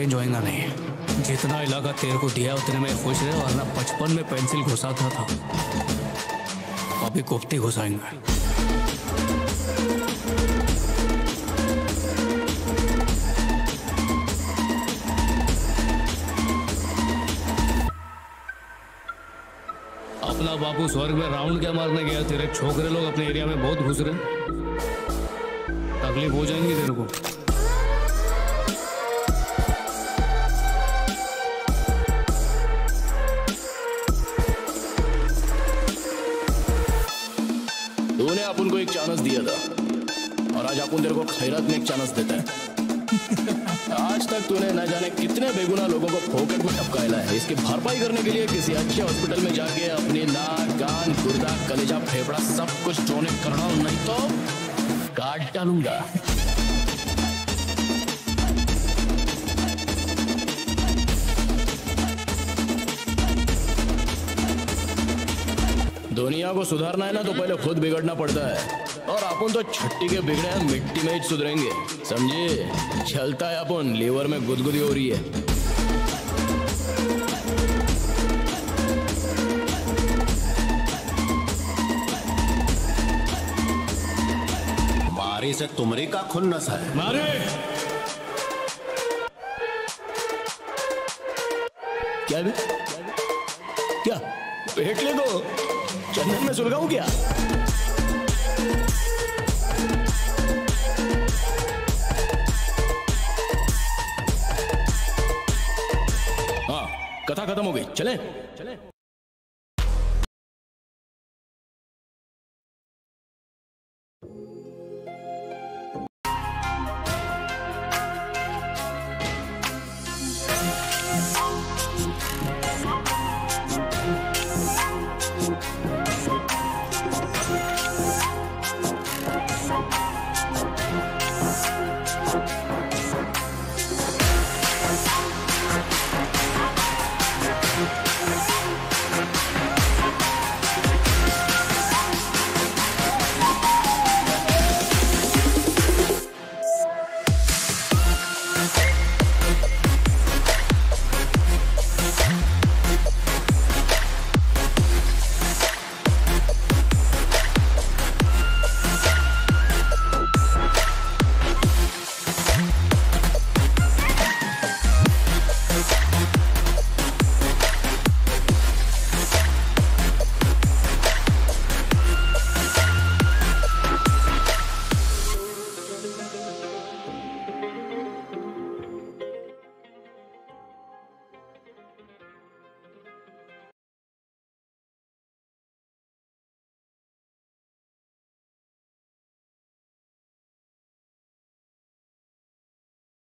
चेंज होएगा नहीं जितना इलाका तेरे को दिया, उतने में खुश रहे वरना बचपन में पेंसिल घुसाता था। अभी कुफ्ती घुसाएँगे। अपना बापू स्वर्ग में राउंड क्या मारने गया? तेरे छोकरे लोग अपने एरिया में बहुत घुस रहे तकलीफ़ हो जाएँगी तेरे को। लोगों को फोकट है। इसकी भरपाई करने के लिए किसी अच्छे हॉस्पिटल में जाके अपनी नाक कान गुर्दा, कलेजा, फेफड़ा सब कुछ डोनेट करना नहीं तो काट डालूँगा। दुनिया को सुधारना है ना तो पहले खुद बिगड़ना पड़ता है। और अपन तो छट्टी के बिगड़े हैं, मिट्टी में ही सुधरेंगे। समझे? चलता है अपन, लीवर में गुदगुदी हो रही है। मारी से तुमरी का खुन्नस है। मारे क्या भी क्या? पेट ले दो। चंदन में सुलगाऊं क्या? हाँ कथा खत्म हो गई। चले।